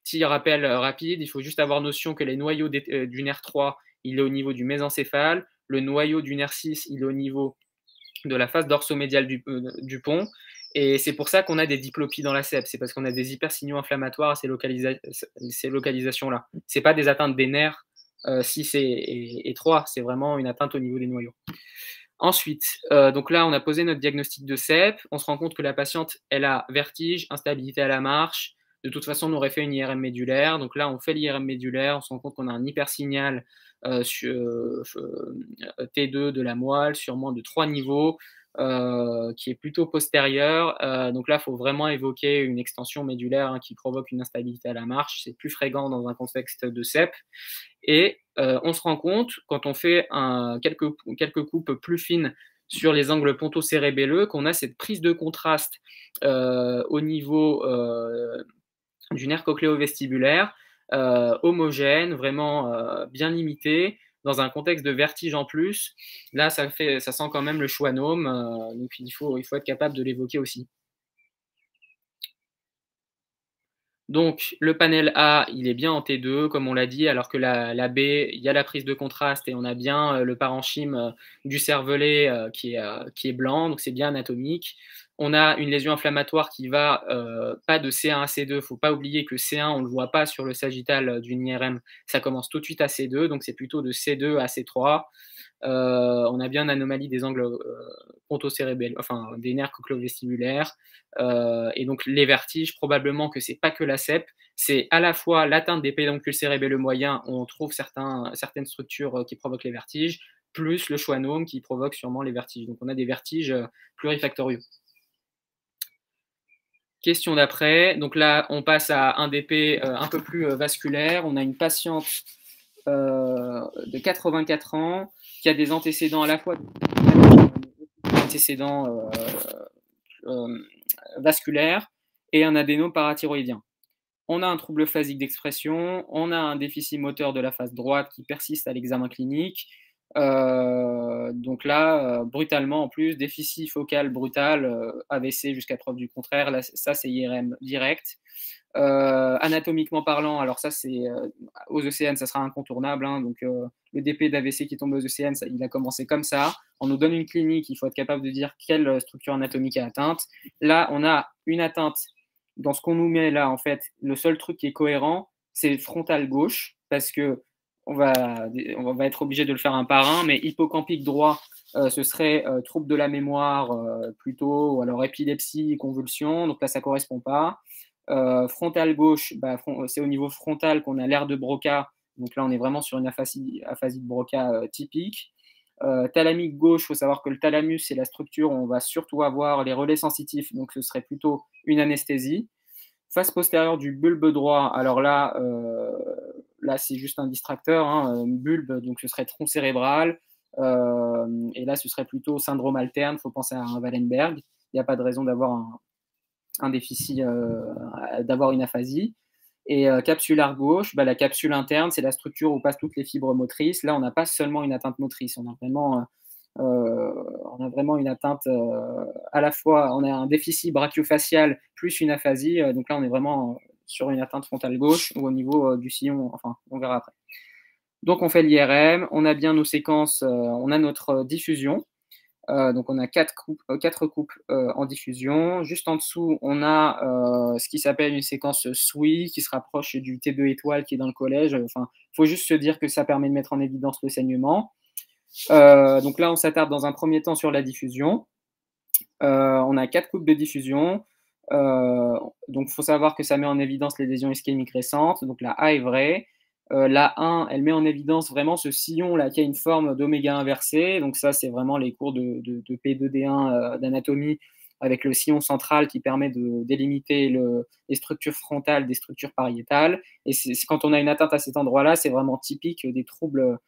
petit rappel rapide, il faut juste avoir notion que les noyaux du nerf 3, il est au niveau du mésencéphale. Le noyau du nerf 6, il est au niveau de la face dorsomédiale du, euh, du pont. Et c'est pour ça qu'on a des diplopies dans la CEP. C'est parce qu'on a des hypersignaux inflammatoires à ces, localisations-là. Ce pas des atteintes des nerfs 6 euh, et, 3, c'est vraiment une atteinte au niveau des noyaux. Ensuite, euh, donc là, on a posé notre diagnostic de CEP. On se rend compte que la patiente, elle a vertige, instabilité à la marche. De toute façon, on aurait fait une IRM médulaire. Donc là, on fait l'IRM médulaire. On se rend compte qu'on a un hypersignal euh, sur, euh, T2 de la moelle, sûrement de trois niveaux, qui est plutôt postérieur. donc là, il faut vraiment évoquer une extension médulaire hein, qui provoque une instabilité à la marche. C'est plus fréquent dans un contexte de CEP. Et on se rend compte, quand on fait quelques coupes plus fines sur les angles ponto-cérébelleux, qu'on a cette prise de contraste au niveau du nerf cochléo-vestibulaire, homogène, vraiment bien limité, dans un contexte de vertige en plus. Là, ça, fait, ça sent quand même le schwannome, donc il faut, il faut être capable de l'évoquer aussi. Donc, le panel A, il est bien en T2, comme on l'a dit, alors que la, B, il y a la prise de contraste et on a bien euh, le parenchyme euh, du cervelet euh, qui, est, qui est blanc, donc c'est bien anatomique. On a une lésion inflammatoire qui va pas de C1 à C2. Il ne faut pas oublier que C1, on ne le voit pas sur le sagittal d'une IRM. Ça commence tout de suite à C2, donc c'est plutôt de C2 à C3. Euh, on a bien une anomalie des angles euh, enfin des nerfs cochléo-vestibulaires. Euh, et donc les vertiges, probablement que c'est pas que la CEP, c'est à la fois l'atteinte des pédoncules cérébelleux moyens où on trouve certaines structures qui provoquent les vertiges, plus le schwannome qui provoque sûrement les vertiges. Donc on a des vertiges plurifactoriaux. Question d'après. Donc là, on passe à un DP un peu plus vasculaire. On a une patiente de 84 ans qui a des antécédents à la fois antécédents euh, euh, vasculaires et un adéno parathyroïdien. On a un trouble phasique d'expression, on a un déficit moteur de la face droite qui persiste à l'examen clinique. Euh, donc là, brutalement en plus, déficit focal brutal, AVC jusqu'à preuve du contraire, là, ça c'est IRM direct. Euh, anatomiquement parlant, alors ça c'est euh, aux ECN, ça sera incontournable. Hein, donc euh, le DP d'AVC qui tombe aux ECN, il a commencé comme ça. On nous donne une clinique, il faut être capable de dire quelle structure anatomique est atteinte. Là, on a une atteinte. Dans ce qu'on nous met là, en fait, le seul truc qui est cohérent, c'est frontal gauche, parce que on va, on va être obligé de le faire un par un, mais hippocampique droit, ce serait trouble de la mémoire plutôt, ou alors épilepsie, convulsion. Donc là, ça correspond pas. Euh, frontal gauche, bah, c'est au niveau frontal qu'on a l'air de Broca. Donc là, on est vraiment sur une aphasie, aphasie de Broca euh, typique. Euh, thalamique gauche, il faut savoir que le thalamus, c'est la structure où on va surtout avoir les relais sensitifs, donc ce serait plutôt une anesthésie. Face postérieure du bulbe droit, alors là, là c'est juste un distracteur, hein, bulbe, donc ce serait tronc cérébral. et là, ce serait plutôt syndrome alterne, il faut penser à un Wallenberg. Il n'y a pas de raison d'avoir un, déficit, euh, d'avoir une aphasie. Et euh, capsulaire gauche, bah, la capsule interne, c'est la structure où passent toutes les fibres motrices. Là, on n'a pas seulement une atteinte motrice, on a vraiment, euh, on a vraiment une atteinte à la fois, on a un déficit brachiofacial plus une aphasie. donc là, on est vraiment sur une atteinte frontale gauche ou au niveau du sillon, enfin, on verra après. Donc on fait l'IRM, on a bien nos séquences, on a notre diffusion. Euh, donc on a quatre, coupes, euh, quatre couples euh, en diffusion. Juste en dessous, on a ce qui s'appelle une séquence SWI qui se rapproche du T2 étoile qui est dans le collège. Enfin, il faut juste se dire que ça permet de mettre en évidence le saignement. Donc là, on s'attarde dans un premier temps sur la diffusion. on a quatre coupes de diffusion. donc il faut savoir que ça met en évidence les lésions ischémiques récentes. Donc la A est vraie. Euh, la 1, elle met en évidence vraiment ce sillon là qui a une forme d'oméga inversé. Donc ça, c'est vraiment les cours de, P2D1 euh, d'anatomie avec le sillon central qui permet de délimiter les structures frontales des structures pariétales. Et c'est, quand on a une atteinte à cet endroit-là, c'est vraiment typique des troubles,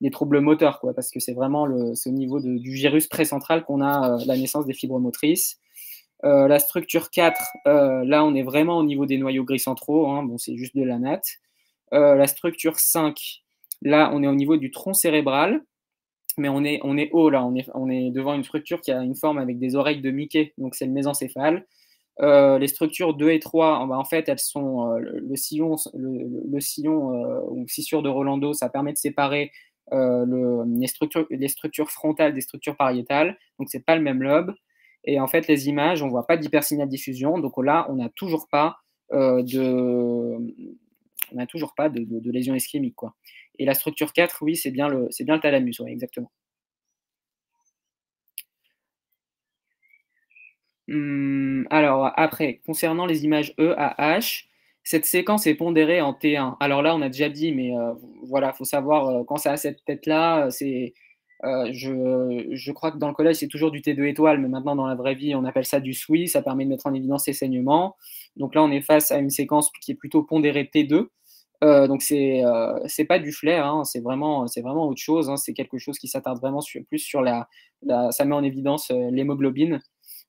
des troubles moteurs, quoi, parce que c'est vraiment le, au niveau du gyrus précentral qu'on a euh, la naissance des fibres motrices. la structure 4, là, on est vraiment au niveau des noyaux gris centraux. Hein. bon, c'est juste de la natte. Euh, la structure 5, là, on est au niveau du tronc cérébral, mais on est, on est haut, là, on est, on est devant une structure qui a une forme avec des oreilles de Mickey, donc c'est le mésencéphale. Euh, les structures 2 et 3, en fait, elles sont euh, le, sillon, le, sillon ou scissure de Rolando, ça permet de séparer euh, les, structures, frontales des structures pariétales. Donc, c'est pas le même lobe. Et en fait, les images, on ne voit pas d'hypersignal diffusion. Donc là, on n'a euh, toujours pas de on toujours pas de, lésion ischémique. Quoi. Et la structure 4, oui, c'est bien le, c'est bien le thalamus, ouais, exactement. Hum, alors, après, concernant les images E à H, cette séquence est pondérée en T1. Alors là, on a déjà dit, mais euh, voilà, faut savoir euh, quand ça a cette tête-là, euh, c'est euh, je, crois que dans le collège, c'est toujours du T2 étoile, mais maintenant, dans la vraie vie, on appelle ça du SWI. Ça permet de mettre en évidence les saignements. Donc là, on est face à une séquence qui est plutôt pondérée T2. Euh, donc c'est c'est pas du flair, hein, c'est vraiment vraiment autre chose. Hein, c'est quelque chose qui s'attarde vraiment plus sur la, ça met en évidence l'hémoglobine.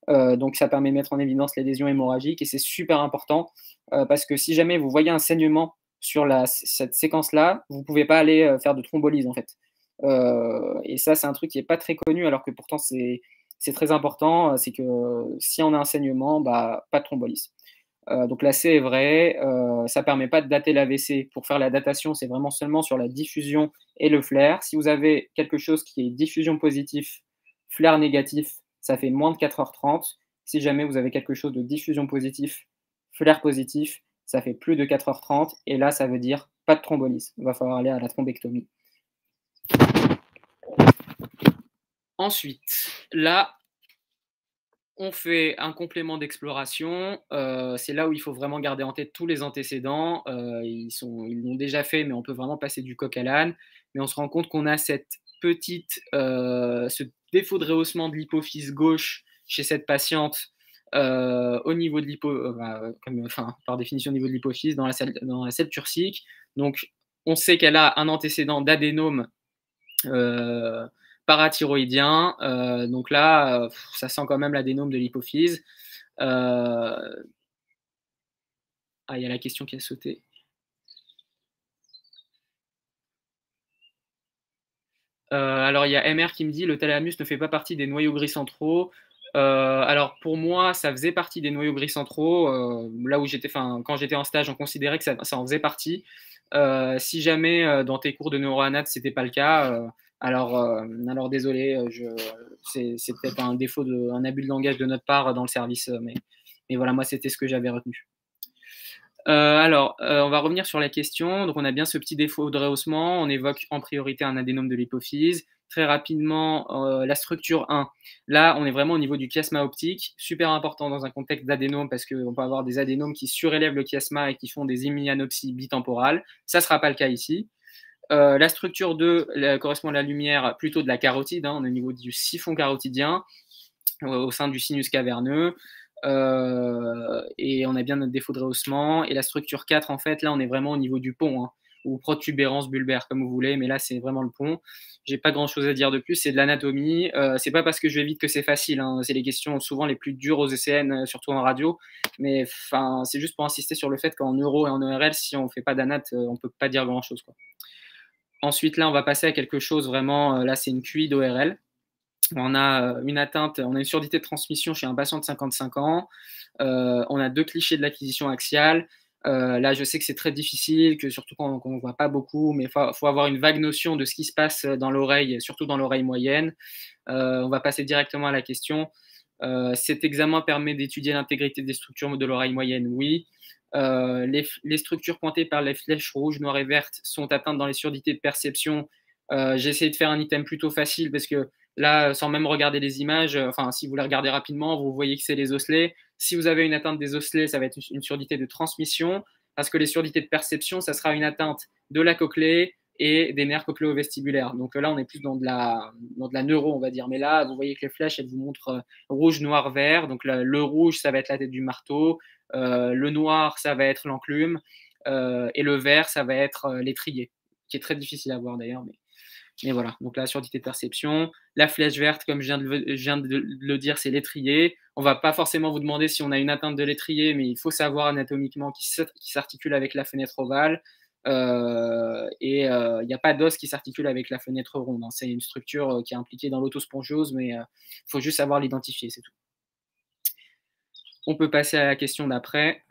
Euh, donc ça permet de mettre en évidence les lésions hémorragiques et c'est super important euh, parce que si jamais vous voyez un saignement sur la, cette séquence-là, vous pouvez pas aller faire de thrombolyse en fait. et ça c'est un truc qui est pas très connu alors que pourtant c'est très important. C'est que si on a un saignement, bah pas de thrombolyse. Euh, donc là, c'est vrai, euh, ça ne permet pas de dater l'AVC. Pour faire la datation, c'est vraiment seulement sur la diffusion et le flair. Si vous avez quelque chose qui est diffusion positif, flair négatif, ça fait moins de 4h30. Si jamais vous avez quelque chose de diffusion positif, flair positif, ça fait plus de 4h30. Et là, ça veut dire pas de thrombolyse. Il va falloir aller à la thrombectomie. Ensuite, là, on fait un complément d'exploration. Euh, c'est là où il faut vraiment garder en tête tous les antécédents. Euh, ils ils l'ont déjà fait, mais on peut vraiment passer du coq à l'âne. Mais on se rend compte qu'on a cette petite, euh, ce défaut de rehaussement de l'hypophyse gauche chez cette patiente euh, au niveau de l'hypo, euh, bah, enfin, par définition au niveau de l'hypophyse dans la selle, dans la turcique. Donc, on sait qu'elle a un antécédent d'adénome euh, parathyroïdien. Euh, donc là, ça sent quand même l'adénome de l'hypophyse. Ah, il y a la question qui a sauté. Alors, il y a MR qui me dit le thalamus ne fait pas partie des noyaux gris centraux. Euh, alors pour moi, ça faisait partie des noyaux gris centraux. Euh, là où j'étais, quand j'étais en stage, on considérait que ça, en faisait partie. Euh, si jamais euh, dans tes cours de neuroanat c'était pas le cas, euh, alors, désolé, c'est peut-être un défaut, de, un abus de langage de notre part dans le service, mais voilà, moi c'était ce que j'avais retenu. Euh, alors, euh, on va revenir sur la question. Donc, on a bien ce petit défaut de rehaussement. On évoque en priorité un adénome de l'hypophyse. Très rapidement, euh, la structure 1. Là, on est vraiment au niveau du chiasma optique. Super important dans un contexte d'adénome parce qu'on peut avoir des adénomes qui surélèvent le chiasma et qui font des hémianopsies bitemporales. Ça ne sera pas le cas ici. La structure 2 la, correspond à la lumière plutôt de la carotide. Hein, on est au niveau du siphon carotidien au sein du sinus caverneux. Euh, et on a bien notre défaut de rehaussement. Et la structure 4, en fait, là, on est vraiment au niveau du pont, hein, ou protubérance bulbaire, comme vous voulez, mais là, c'est vraiment le pont. J'ai pas grand chose à dire de plus, c'est de l'anatomie. Euh, c'est pas parce que je vais vite que c'est facile, hein. c'est les questions souvent les plus dures aux ECN, euh, surtout en radio, mais c'est juste pour insister sur le fait qu'en euro et en ERL, si on fait pas d'anat, euh, on peut pas dire grand chose. Ensuite, là, on va passer à quelque chose vraiment, là, c'est une QI d'ORL on a euh, une atteinte, on a une surdité de transmission chez un patient de 55 ans. Euh, on a deux clichés de l'acquisition axiale. Euh, là, je sais que c'est très difficile, que surtout quand on ne voit pas beaucoup, mais il faut, avoir une vague notion de ce qui se passe dans l'oreille, surtout dans l'oreille moyenne. On va passer directement à la question. Cet examen permet d'étudier l'intégrité des structures de l'oreille moyenne, oui. Les, les, structures pointées par les flèches rouges, noires et vertes sont atteintes dans les surdités de perception. J'ai essayé de faire un item plutôt facile parce que Là, sans même regarder les images, euh, enfin, si vous les regardez rapidement, vous voyez que c'est les osselets. Si vous avez une atteinte des osselets, ça va être une surdité de transmission, parce que les surdités de perception, ça sera une atteinte de la cochlée et des nerfs cochléo-vestibulaires. Donc là, on est plus dans de, la, dans de la neuro, on va dire. Mais là, vous voyez que les flèches, elles vous montrent euh, rouge, noir, vert. Donc le, rouge, ça va être la tête du marteau. Euh, le noir, ça va être l'enclume. Euh, et le vert, ça va être euh, l'étrier, qui est très difficile à voir d'ailleurs. Mais voilà, donc la surdité de perception. La flèche verte, comme je viens de le, dire, c'est l'étrier. On va pas forcément vous demander si on a une atteinte de l'étrier, mais il faut savoir anatomiquement qui s'articule avec la fenêtre ovale. Euh, et il euh, n'y a pas d'os qui s'articule avec la fenêtre ronde. Hein. C'est une structure euh, qui est impliquée dans l'autospongiose, mais il faut juste savoir l'identifier, c'est tout. On peut passer à la question d'après.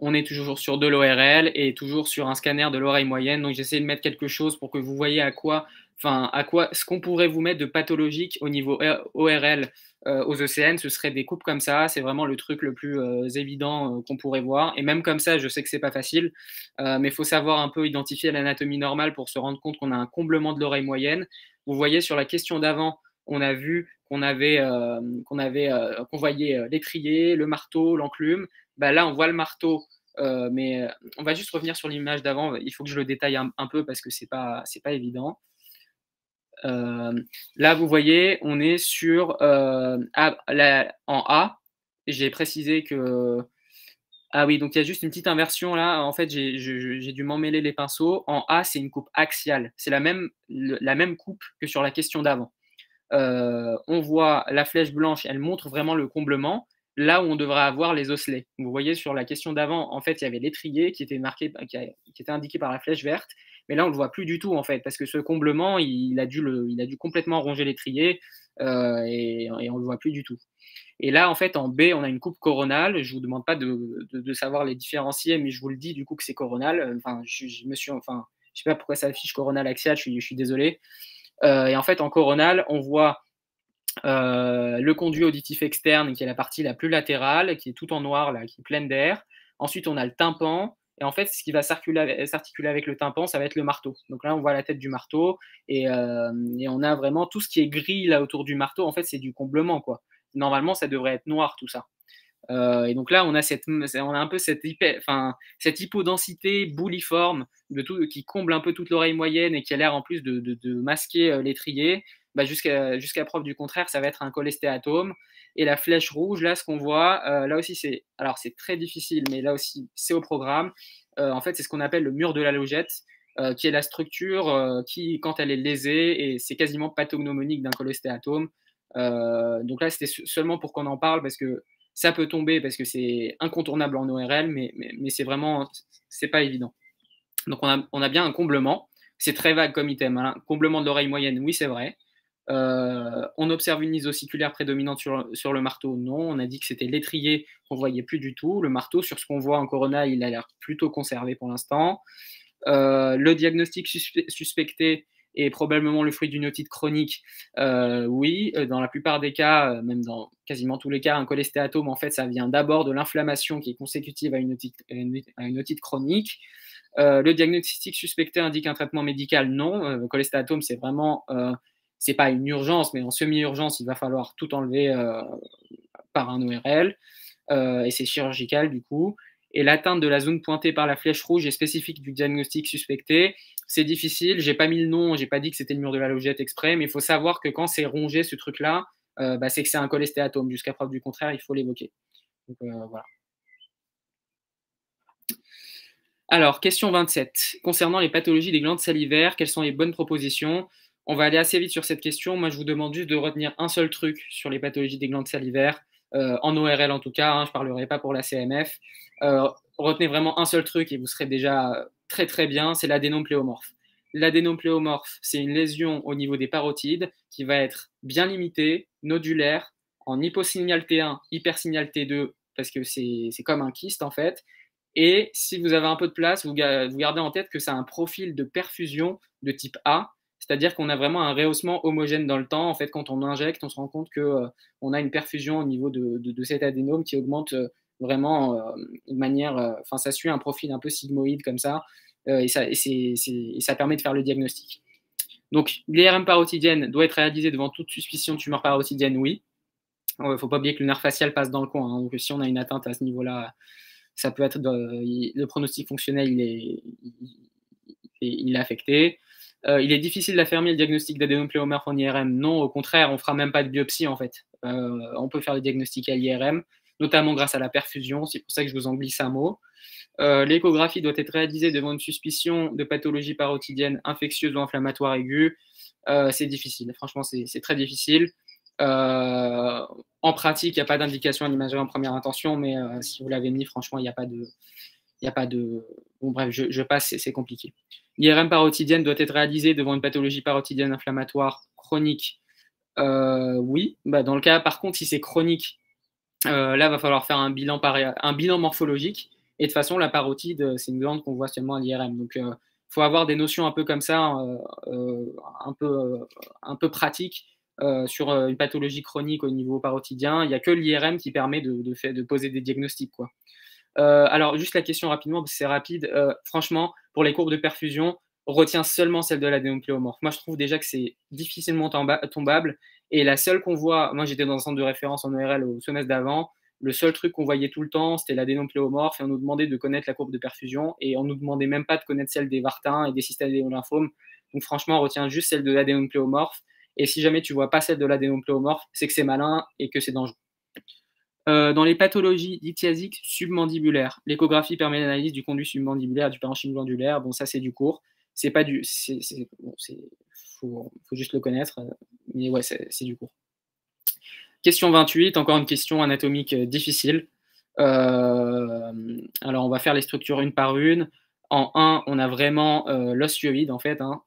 On est toujours sur de l'ORL et toujours sur un scanner de l'oreille moyenne. Donc j'essaie de mettre quelque chose pour que vous voyez à quoi enfin, à quoi, ce qu'on pourrait vous mettre de pathologique au niveau ORL euh, aux ECN, ce serait des coupes comme ça. C'est vraiment le truc le plus euh, évident euh, qu'on pourrait voir. Et même comme ça, je sais que c'est pas facile, mais il faut savoir un peu identifier l'anatomie normale pour se rendre compte qu'on a un comblement de l'oreille moyenne. Vous voyez sur la question d'avant, on a vu qu'on avait, qu'on avait, qu'on voyait l'étrier, le marteau, l'enclume. Bah, là, on voit le marteau. mais on va juste revenir sur l'image d'avant. Il faut que je le détaille un, peu parce que c'est pas pas évident. Euh, là, vous voyez, on est sur euh, en A. J'ai précisé que. Ah oui, donc il y a juste une petite inversion là. En fait, j'ai dû m'emmêler les pinceaux. En A, c'est une coupe axiale. C'est la même, coupe que sur la question d'avant. Euh, on voit la flèche blanche, elle montre vraiment le comblement, là où on devrait avoir les osselets. Vous voyez sur la question d'avant, en fait, il y avait l'étrier qui était marqué, qui, était indiqué par la flèche verte, mais là, on ne le voit plus du tout, en fait, parce que ce comblement, il, a, dû le, il a dû complètement ronger l'étrier euh, et, on ne le voit plus du tout. Et là, en fait, en B, on a une coupe coronale. Je ne vous demande pas de, savoir les différencier, mais je vous le dis du coup que c'est coronal. Enfin, je, me suis, enfin, je sais pas pourquoi ça affiche coronal axial, je suis, je suis désolé. Euh, et en fait, en coronal, on voit euh, le conduit auditif externe, qui est la partie la plus latérale, qui est tout en noir, là, qui est pleine d'air. Ensuite, on a le tympan, et en fait, ce qui va s'articuler avec le tympan, ça va être le marteau. Donc là, on voit la tête du marteau euh, et, on a vraiment tout ce qui est gris là autour du marteau. En fait, c'est du comblement. quoi. Normalement, ça devrait être noir tout ça. Euh, et donc là, on a, on a un peu cette, cette hypodensité bouliforme qui comble un peu toute l'oreille moyenne et qui a l'air en plus de, masquer l'étrier. Bah jusqu'à jusqu'à preuve du contraire, ça va être un cholestéatome. Et la flèche rouge, là, ce qu'on voit, euh, là aussi, c'est alors c'est très difficile, mais là aussi, c'est au programme. Euh, en fait, c'est ce qu'on appelle le mur de la logette, euh, qui est la structure qui, quand elle est lésée, et c'est quasiment pathognomonique d'un cholestéatome. donc là, c'était seulement pour qu'on en parle, parce que ça peut tomber, parce que c'est incontournable en ORL, mais, mais, c'est vraiment, c'est pas évident. Donc on a, on a, bien un comblement. C'est très vague comme item. Hein. Comblement de l'oreille moyenne, oui, c'est vrai. Euh, on observe une isocirculaire prédominante sur, le marteau? Non. On a dit que c'était l'étrier qu'on voyait plus du tout. Le marteau, sur ce qu'on voit en corona, il a l'air plutôt conservé pour l'instant. Euh, le diagnostic suspecté est probablement le fruit d'une otite chronique. Euh, oui, dans la plupart des cas, même dans quasiment tous les cas, un cholestéatome, en fait, ça vient d'abord de l'inflammation qui est consécutive à une otite, chronique. le diagnostic suspecté indique un traitement médical? Non. le cholestéatome, c'est vraiment c'est pas une urgence, mais en semi-urgence, il va falloir tout enlever euh, par un ORL euh, et c'est chirurgical du coup. Et l'atteinte de la zone pointée par la flèche rouge est spécifique du diagnostic suspecté. C'est difficile, j'ai pas mis le nom, j'ai pas dit que c'était le mur de la logette exprès, mais il faut savoir que quand c'est rongé ce truc-là, euh, bah, c'est que c'est un cholestéatome. Jusqu'à preuve du contraire, il faut l'évoquer. Alors, question 27. Concernant les pathologies des glandes salivaires, quelles sont les bonnes propositions? On va aller assez vite sur cette question. Moi, je vous demande juste de retenir un seul truc sur les pathologies des glandes salivaires, euh, en ORL en tout cas, hein, je ne parlerai pas pour la CMF. Euh, retenez vraiment un seul truc et vous serez déjà très très bien, c'est l'adénome pléomorphe. L'adénome pléomorphe, c'est une lésion au niveau des parotides qui va être bien limitée, nodulaire, en hyposignal T1, hypersignal T2, parce que c'est comme un kyste en fait. Et si vous avez un peu de place, vous, vous gardez en tête que ça a un profil de perfusion de type A, c'est-à-dire qu'on a vraiment un rehaussement homogène dans le temps. En fait, quand on injecte, on se rend compte qu'on euh, a une perfusion au niveau de, cet adénome qui augmente euh, vraiment euh, de manière. Enfin, ça suit un profil un peu sigmoïde comme ça, et, ça, permet de faire le diagnostic. Donc, l'IRM parotidienne doit être réalisée devant toute suspicion de tumeur parotidienne, oui. Il ne faut pas oublier que le nerf facial passe dans le coin. Hein. donc, si on a une atteinte à ce niveau-là, ça peut être le pronostic fonctionnel, il il est affecté. Euh, il est difficile d'affirmer le diagnostic d'adénopléomorphe en IRM. Non, au contraire, on ne fera même pas de biopsie en fait. Euh, on peut faire le diagnostic à l'IRM, notamment grâce à la perfusion. C'est pour ça que je vous en glisse un mot. Euh, l'échographie doit être réalisée devant une suspicion de pathologie parotidienne infectieuse ou inflammatoire aiguë. c'est difficile, franchement, c'est très difficile. en pratique, il n'y a pas d'indication à l'imagerie en première intention, mais si vous l'avez mis, franchement, il n'y a pas de, il n'y a pas de. Bon, bref, je, passe, c'est compliqué. L'IRM parotidienne doit être réalisée devant une pathologie parotidienne inflammatoire chronique. Euh, oui, bah, dans le cas, par contre, si c'est chronique, euh, là, il va falloir faire un bilan, un bilan morphologique. Et de toute façon, la parotide, c'est une glande qu'on voit seulement à l'IRM. Donc, il faut avoir des notions un peu comme ça, un, peu, pratiques sur une pathologie chronique au niveau parotidien. Il n'y a que l'IRM qui permet de, poser des diagnostics. Alors, juste la question rapidement, c'est rapide. franchement, pour les courbes de perfusion, retient seulement celle de l'adénopléomorphe. Moi, je trouve déjà que c'est difficilement tombable. Et la seule qu'on voit, moi j'étais dans un centre de référence en ORL au semestre d'avant, le seul truc qu'on voyait tout le temps, c'était l'adénopléomorphe et on nous demandait de connaître la courbe de perfusion et on nous demandait même pas de connaître celle des Vartins et des systèmes lymphomes. Donc franchement, on retient juste celle de l'adénopléomorphe. Et si jamais tu vois pas celle de l'adénopléomorphe, c'est que c'est malin et que c'est dangereux. Euh, dans les pathologies dithyasiques submandibulaires, l'échographie permet l'analyse du conduit submandibulaire, du parenchyme glandulaire. Bon, ça c'est du cours. C'est pas du, c'est, faut, faut, juste le connaître. Euh, mais ouais, c'est du cours. Question 28, encore une question anatomique euh, difficile. Alors, on va faire les structures une par une. En 1, on a vraiment euh, en fait. Hein.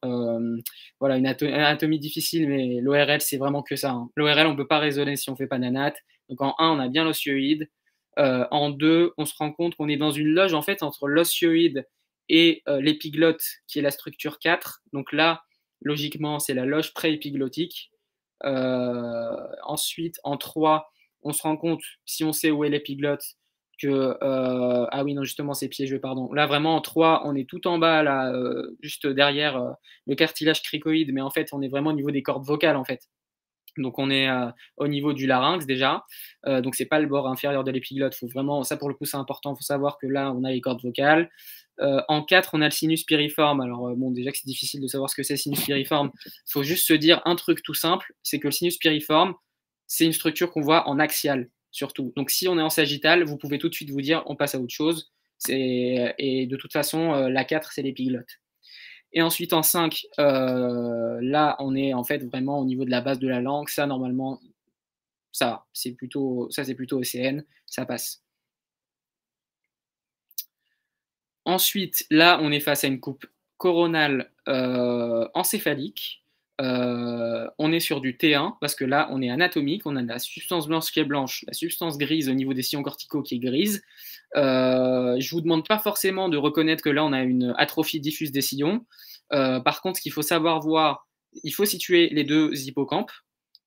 voilà, une anatomie difficile, mais l'ORL, c'est vraiment que ça. Hein. L'ORL, on ne peut pas raisonner si on ne fait pas d'anat. Donc, en 1, on a bien l'osioïde. en 2, on se rend compte qu'on est dans une loge, en fait, entre l'osioïde et l'épiglotte, qui est la structure 4. Donc là, logiquement, c'est la loge préépiglottique. Euh, ensuite, en 3, on se rend compte, si on sait où est l'épiglotte, que. Euh, ah oui, non, justement, c'est piégeux, pardon. Là, vraiment, en 3, on est tout en bas, là, euh, juste derrière le cartilage cricoïde, mais en fait, on est vraiment au niveau des cordes vocales, en fait. Donc on est au niveau du larynx déjà. donc c'est pas le bord inférieur de l'épiglotte. Faut vraiment, ça pour le coup c'est important. Faut savoir que là on a les cordes vocales. Euh, en 4, on a le sinus piriforme. Alors, euh, bon, déjà que c'est difficile de savoir ce que c'est sinus piriforme, faut juste se dire un truc tout simple c'est que le sinus piriforme, c'est une structure qu'on voit en axial, surtout. Donc, si on est en sagittal, vous pouvez tout de suite vous dire on passe à autre chose. Et de toute façon, euh, la 4, c'est l'épiglotte. Et ensuite, en 5, là, on est en fait vraiment au niveau de la base de la langue. Ça, normalement, ça, c'est plutôt, ça, c'est plutôt ECN, ça passe. Ensuite, là, on est face à une coupe coronale euh, encéphalique. Euh, on est sur du T1 parce que là, on est anatomique. On a la substance blanche qui est blanche, la substance grise au niveau des sillons corticaux qui est grise. Euh, je vous demande pas forcément de reconnaître que là, on a une atrophie diffuse des sillons. Euh, par contre, ce qu'il faut savoir voir, il faut situer les deux hippocampes,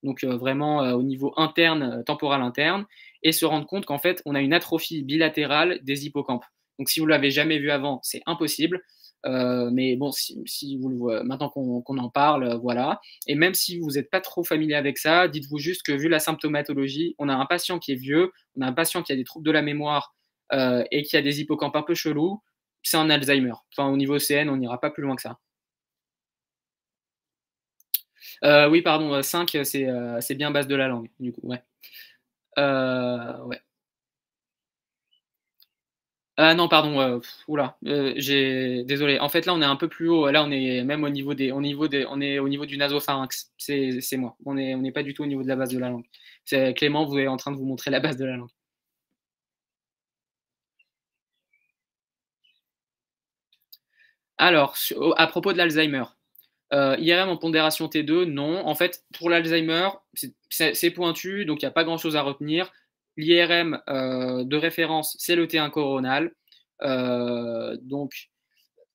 donc vraiment au niveau interne, temporal interne, et se rendre compte qu'en fait, on a une atrophie bilatérale des hippocampes. Donc si vous l'avez jamais vu avant, c'est impossible. Euh, mais bon, si, maintenant qu'on en parle, euh, voilà. Et même si vous n'êtes pas trop familier avec ça, dites-vous juste que vu la symptomatologie, on a un patient qui est vieux, on a un patient qui a des troubles de la mémoire euh, et qui a des hippocampes un peu chelous, c'est un Alzheimer. Enfin, au niveau CN, on n'ira pas plus loin que ça. oui, pardon, 5, c'est bien base de la langue, du coup, ouais. ouais. Ah non, pardon, euh, oula, euh, désolé. En fait, là, on est un peu plus haut. Là, on est même au niveau des, au niveau des, on est au niveau du nasopharynx. C'est, moi. On est, on n'est pas du tout au niveau de la base de la langue. Clément, vous êtes en train de vous montrer la base de la langue. Alors, à propos de l'Alzheimer, euh, IRM en pondération T2, non. En fait, pour l'Alzheimer, c'est pointu, donc il n'y a pas grand-chose à retenir. L'IRM euh, de référence, c'est le T1 coronal. Euh, donc,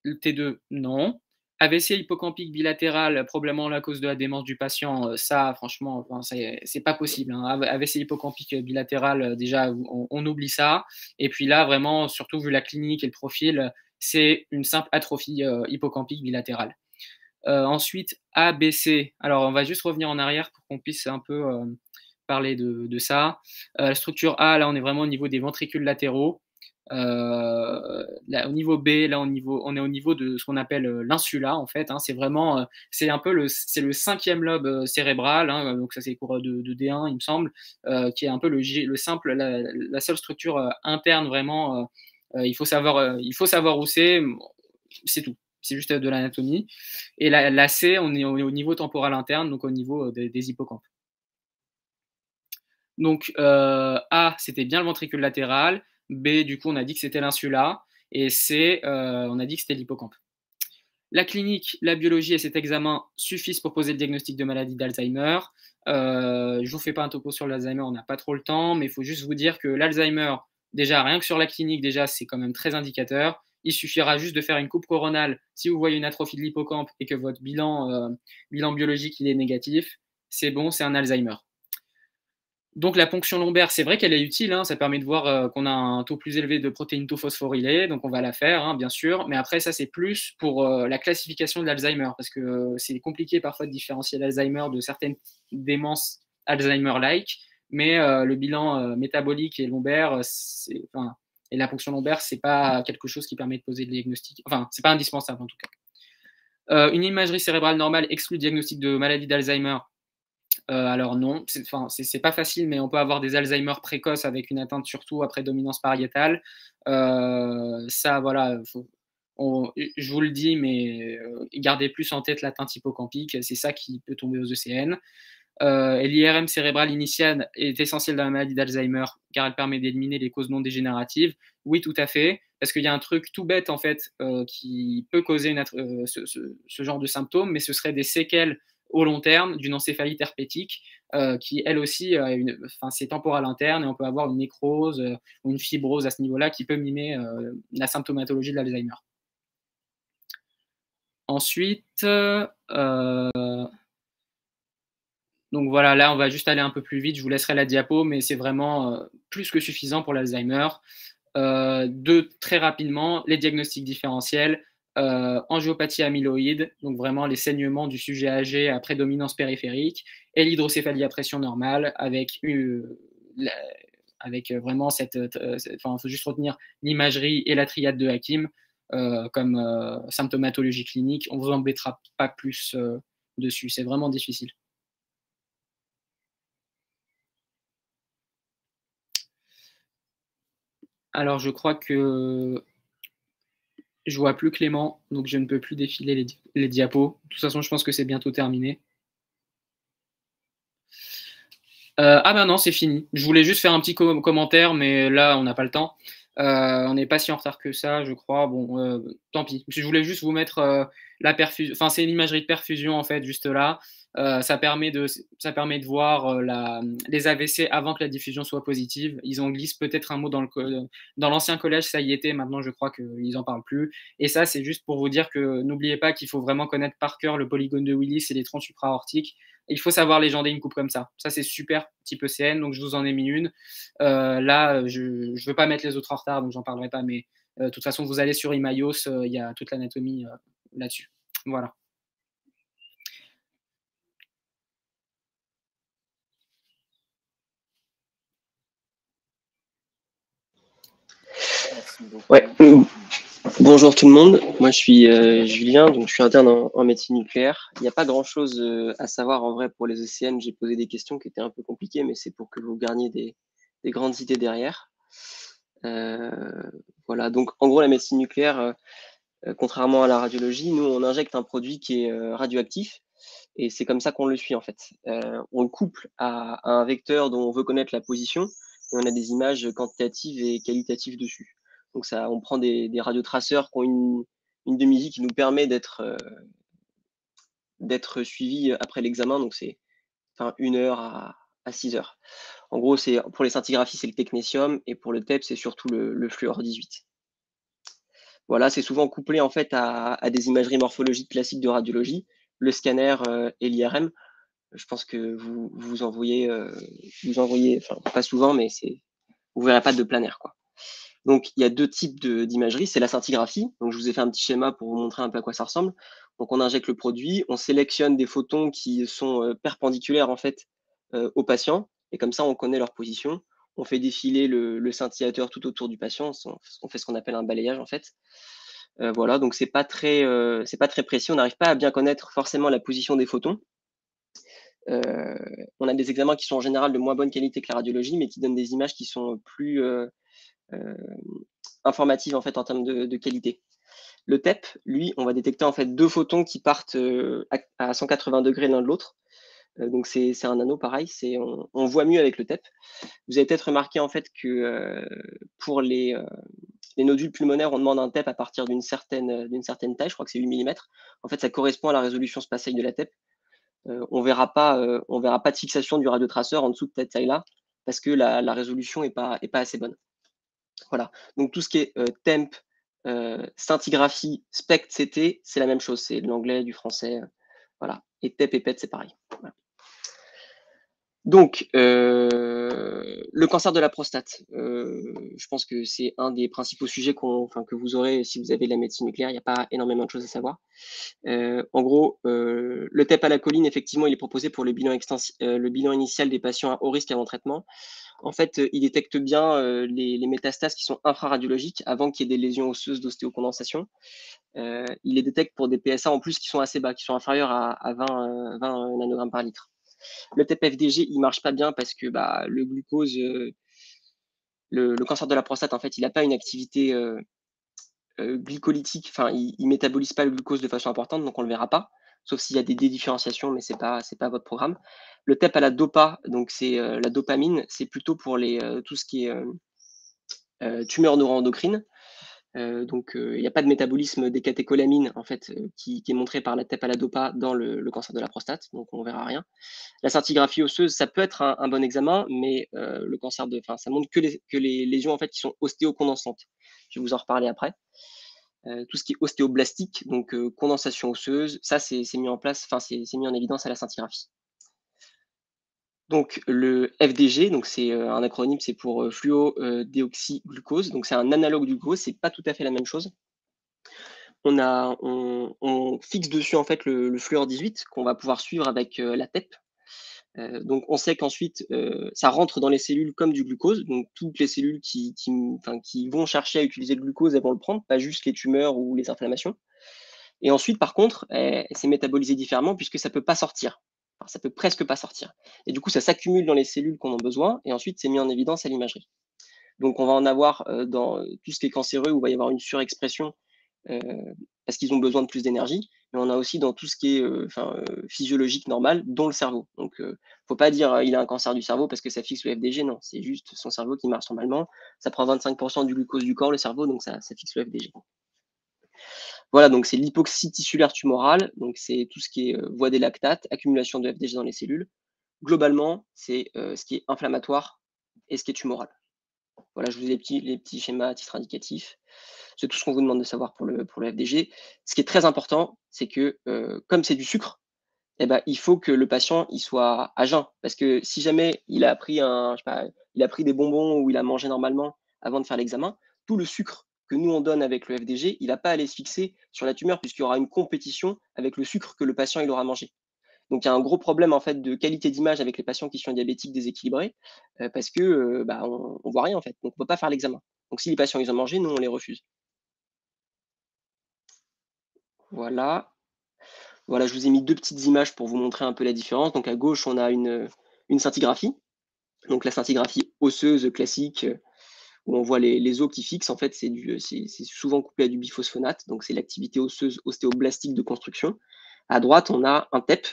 le T2, non. AVC hippocampique bilatéral, probablement la cause de la démence du patient, ça, franchement, c'est pas possible. Hein. AVC hippocampique bilatéral, déjà, on, oublie ça. Et puis là, vraiment, surtout vu la clinique et le profil, c'est une simple atrophie hippocampique bilatérale. ensuite, ABC. Alors, on va juste revenir en arrière pour qu'on puisse un peu parler de, ça. Euh, la structure A, là, on est vraiment au niveau des ventricules latéraux. Euh, au niveau B, là, on est au niveau de ce qu'on appelle euh, l'insula, en fait. Hein. c'est vraiment, c'est un peu le, c'est le cinquième lobe cérébral, hein. donc ça c'est cours de, D1, il me semble, qui est un peu le simple, la, seule structure interne vraiment. Il faut savoir, il faut savoir où c'est, c'est tout. C'est juste de l'anatomie. Et la, C, on est au, niveau temporal interne, donc au niveau des hippocampes. Donc euh, A, c'était bien le ventricule latéral. B, du coup, on a dit que c'était l'insula. Et C, euh, on a dit que c'était l'hippocampe. La clinique, la biologie et cet examen suffisent pour poser le diagnostic de maladie d'Alzheimer. Euh, je ne vous fais pas un topo sur l'Alzheimer, on n'a pas trop le temps, mais il faut juste vous dire que l'Alzheimer, déjà, rien que sur la clinique, déjà, c'est quand même très indicateur. il suffira juste de faire une coupe coronale. Si vous voyez une atrophie de l'hippocampe et que votre bilan, euh, biologique il est négatif, c'est bon, c'est un Alzheimer. Donc la ponction lombaire, c'est vrai qu'elle est utile, hein, ça permet de voir euh, qu'on a un taux plus élevé de protéines tau phosphorylées, donc on va la faire, hein, bien sûr, mais après ça c'est plus pour euh, la classification de l'Alzheimer, parce que c'est compliqué parfois de différencier l'Alzheimer de certaines démences Alzheimer-like, mais le bilan métabolique et lombaire, enfin, et la ponction lombaire, c'est pas quelque chose qui permet de poser le diagnostic, enfin c'est pas indispensable en tout cas. une imagerie cérébrale normale exclut le diagnostic de maladie d'Alzheimer euh, alors non, c'est pas facile, mais on peut avoir des Alzheimer précoces avec une atteinte surtout après dominance pariétale. Euh, ça, voilà, je vous le dis, mais euh, gardez plus en tête l'atteinte hippocampique, c'est ça qui peut tomber aux ECN. Et l'IRM cérébrale initiale est essentielle dans la maladie d'Alzheimer car elle permet d'éliminer les causes non dégénératives. Oui, tout à fait, parce qu'il y a un truc tout bête en fait qui peut causer ce, genre de symptômes, mais ce serait des séquelles au long terme d'une encéphalite herpétique euh, qui, elle aussi, c'est temporal interne et on peut avoir une nécrose euh, ou une fibrose à ce niveau-là qui peut mimer euh, la symptomatologie de l'Alzheimer. Ensuite, donc voilà, là, on va juste aller un peu plus vite. Je vous laisserai la diapo, mais c'est vraiment plus que suffisant pour l'Alzheimer. deux, très rapidement, les diagnostics différentiels euh, angiopathie amyloïde, donc vraiment les saignements du sujet âgé à prédominance périphérique, et l'hydrocéphalie à pression normale avec, euh, avec vraiment cette. Euh, enfin, il faut juste retenir l'imagerie et la triade de Hakim comme symptomatologie clinique. On ne vous embêtera pas plus dessus, c'est vraiment difficile. Alors, je crois que je vois plus Clément, donc je ne peux plus défiler les, diapos. De toute façon, je pense que c'est bientôt terminé. Euh, ah ben non, c'est fini. Je voulais juste faire un petit commentaire, mais là, on n'a pas le temps. Euh, on n'est pas si en retard que ça, je crois. Bon, euh, tant pis. Je voulais juste vous mettre la perfusion. Enfin, c'est une imagerie de perfusion, en fait, juste là. Euh, ça, permet de, ça permet de voir euh, la, les AVC avant que la diffusion soit positive. Ils en glissent peut-être un mot dans, le, dans l'ancien collège, ça y était, maintenant je crois qu'ils n'en parlent plus. Et ça, c'est juste pour vous dire que n'oubliez pas qu'il faut vraiment connaître par cœur le polygone de Willis et les troncs supraortiques. Il faut savoir légender une coupe comme ça. Ça, c'est super type ECN, donc je vous en ai mis une. Euh, là, je ne veux pas mettre les autres en retard, donc j'en parlerai pas, mais de toute façon, vous allez sur Imaios, il y a toute l'anatomie là-dessus. Voilà. Ouais. Bonjour tout le monde, moi je suis euh, Julien, donc je suis interne en, médecine nucléaire. Il n'y a pas grand chose euh, à savoir en vrai pour les ECN. J'ai posé des questions qui étaient un peu compliquées, mais c'est pour que vous garniez des, grandes idées derrière. Euh, voilà, donc en gros la médecine nucléaire, contrairement à la radiologie, nous on injecte un produit qui est radioactif et c'est comme ça qu'on le suit en fait. on le couple à un vecteur dont on veut connaître la position et on a des images quantitatives et qualitatives dessus. Donc on prend des, radiotraceurs qui ont une, demi-vie qui nous permet d'être euh, d'être suivi après l'examen. Donc c'est une heure à, 6 heures. En gros, c'est pour les scintigraphies, c'est le technétium et pour le TEP, c'est surtout le, fluor 18. Voilà, c'est souvent couplé en fait à, des imageries morphologiques classiques de radiologie, le scanner euh, et l'IRM je pense que vous vous envoyez, euh, vous envoyez, enfin pas souvent, mais c'est, vous verrez pas de planaire quoi. Donc il y a deux types d'imagerie, c'est la scintigraphie. Je vous ai fait un petit schéma pour vous montrer un peu à quoi ça ressemble. Donc on injecte le produit, on sélectionne des photons qui sont euh, perpendiculaires en fait euh, au patient, et comme ça on connaît leur position. On fait défiler le, scintillateur tout autour du patient, on fait ce qu'on appelle un balayage en fait. Euh, voilà, donc c'est pas très, pas très précis. On n'arrive pas à bien connaître forcément la position des photons. On a des examens qui sont en général de moins bonne qualité que la radiologie, mais qui donnent des images qui sont plus euh, euh, informatives en fait en termes de, qualité. Le TEP, lui, on va détecter en fait deux photons qui partent à, 180 degrés l'un de l'autre. donc c'est un anneau pareil, on, voit mieux avec le TEP. Vous avez peut-être remarqué en fait que pour les, les, nodules pulmonaires, on demande un TEP à partir d'une certaine, certaine taille, je crois que c'est 8 mm. En fait, ça correspond à la résolution spatiale de la TEP. Euh, on verra euh, verra pas de fixation du radiotraceur en dessous de cette taille-là parce que la, résolution est pas, est pas assez bonne. Voilà. Donc tout ce qui est euh, temp, scintigraphie, SPECT, CT, c'est la même chose, c'est de l'anglais, du français, voilà. Et TEP et PET, c'est pareil. Donc, euh, le cancer de la prostate, euh, je pense que c'est un des principaux sujets que vous aurez si vous avez de la médecine nucléaire. Il n'y a pas énormément de choses à savoir. Euh, en gros, le TEP à la colline, effectivement, il est proposé pour le bilan, initial des patients à haut risque avant traitement. En fait, il détecte bien les, métastases qui sont infraradiologiques avant qu'il y ait des lésions osseuses d'ostéocondensation. il les détecte pour des PSA en plus qui sont assez bas, qui sont inférieurs à, à 20, 20 nanogrammes par litre. Le TEP-FDG, il marche pas bien parce que bah, le glucose, euh, le, cancer de la prostate, en fait, il n'a pas une activité euh, euh, glycolytique, il, ne métabolise pas le glucose de façon importante, donc on le verra pas, sauf s'il y a des dédifférenciations, mais c'est pas, pas votre programme. Le TEP à la DOPA, donc c'est la dopamine, c'est plutôt pour les, tout ce qui est tumeur neuroendocrine. Euh, donc, euh, il n'y a pas de métabolisme des catécholamines en fait, euh, qui, est montré par la TEP à la DOPA dans le, cancer de la prostate, donc on verra rien. La scintigraphie osseuse, ça peut être un, bon examen, mais le cancer de, enfin, ça montre que les, que les lésions en fait qui sont ostéocondensantes. Je vais vous en reparler après. tout ce qui est ostéoblastique, donc condensation osseuse, ça c'est mis en place, enfin c'est mis en évidence à la scintigraphie. Donc le FDG, donc c'est euh, un acronyme, c'est pour euh, fluodéoxyglucose. Donc c'est un analogue du glucose, c'est pas tout à fait la même chose. On, fixe dessus en fait le, fluor 18 qu'on va pouvoir suivre avec euh, la TEP. donc on sait qu'ensuite ça rentre dans les cellules comme du glucose. Donc toutes les cellules qui, vont chercher à utiliser le glucose, elles vont le prendre, pas juste les tumeurs ou les inflammations. Et ensuite, par contre, c'est métabolisé différemment puisque ça ne peut pas sortir ça peut presque pas sortir. Et du coup, ça s'accumule dans les cellules qu'on a besoin, et ensuite, c'est mis en évidence à l'imagerie. Donc, on va en avoir euh, dans euh, tout ce qui est cancéreux, où il va y avoir une surexpression euh, parce qu'ils ont besoin de plus d'énergie, mais on a aussi dans tout ce qui est physiologique normal, dont le cerveau. Donc, ne faut pas dire il a un cancer du cerveau parce que ça fixe le FDG, non, c'est juste son cerveau qui marche normalement. Ça prend 25% du glucose du corps, le cerveau, donc ça fixe le FDG. Voilà, donc c'est l'hypoxie tissulaire tumorale, donc c'est tout ce qui est euh, voie des lactates, accumulation de FDG dans les cellules. Globalement, c'est euh, ce qui est inflammatoire et ce qui est tumoral. Voilà, je vous ai les petits, les petits schémas à titre indicatif. C'est tout ce qu'on vous demande de savoir pour le, pour FDG. Ce qui est très important, c'est que euh, comme c'est du sucre, eh ben, il faut que le patient il soit à jeun. Parce que si jamais il a pris un, il a pris des bonbons ou il a mangé normalement avant de faire l'examen, tout le sucre que nous on donne avec le FDG, il ne va pas aller se fixer sur la tumeur puisqu'il y aura une compétition avec le sucre que le patient il aura mangé. Donc il y a un gros problème en fait de qualité d'image avec les patients qui sont diabétiques déséquilibrés euh, parce que euh, bah, on, ne voit rien en fait, donc on peut pas faire l'examen. Donc si les patients ils ont mangé, nous on les refuse. Voilà. Voilà, je vous ai mis deux petites images pour vous montrer un peu la différence. Donc à gauche, on a une, une scintigraphie. Donc la scintigraphie osseuse classique, où on voit les, os qui fixent. En fait, c'est souvent couplé à du biphosphonate, donc c'est l'activité osseuse ostéoblastique de construction. À droite, on a un TEP,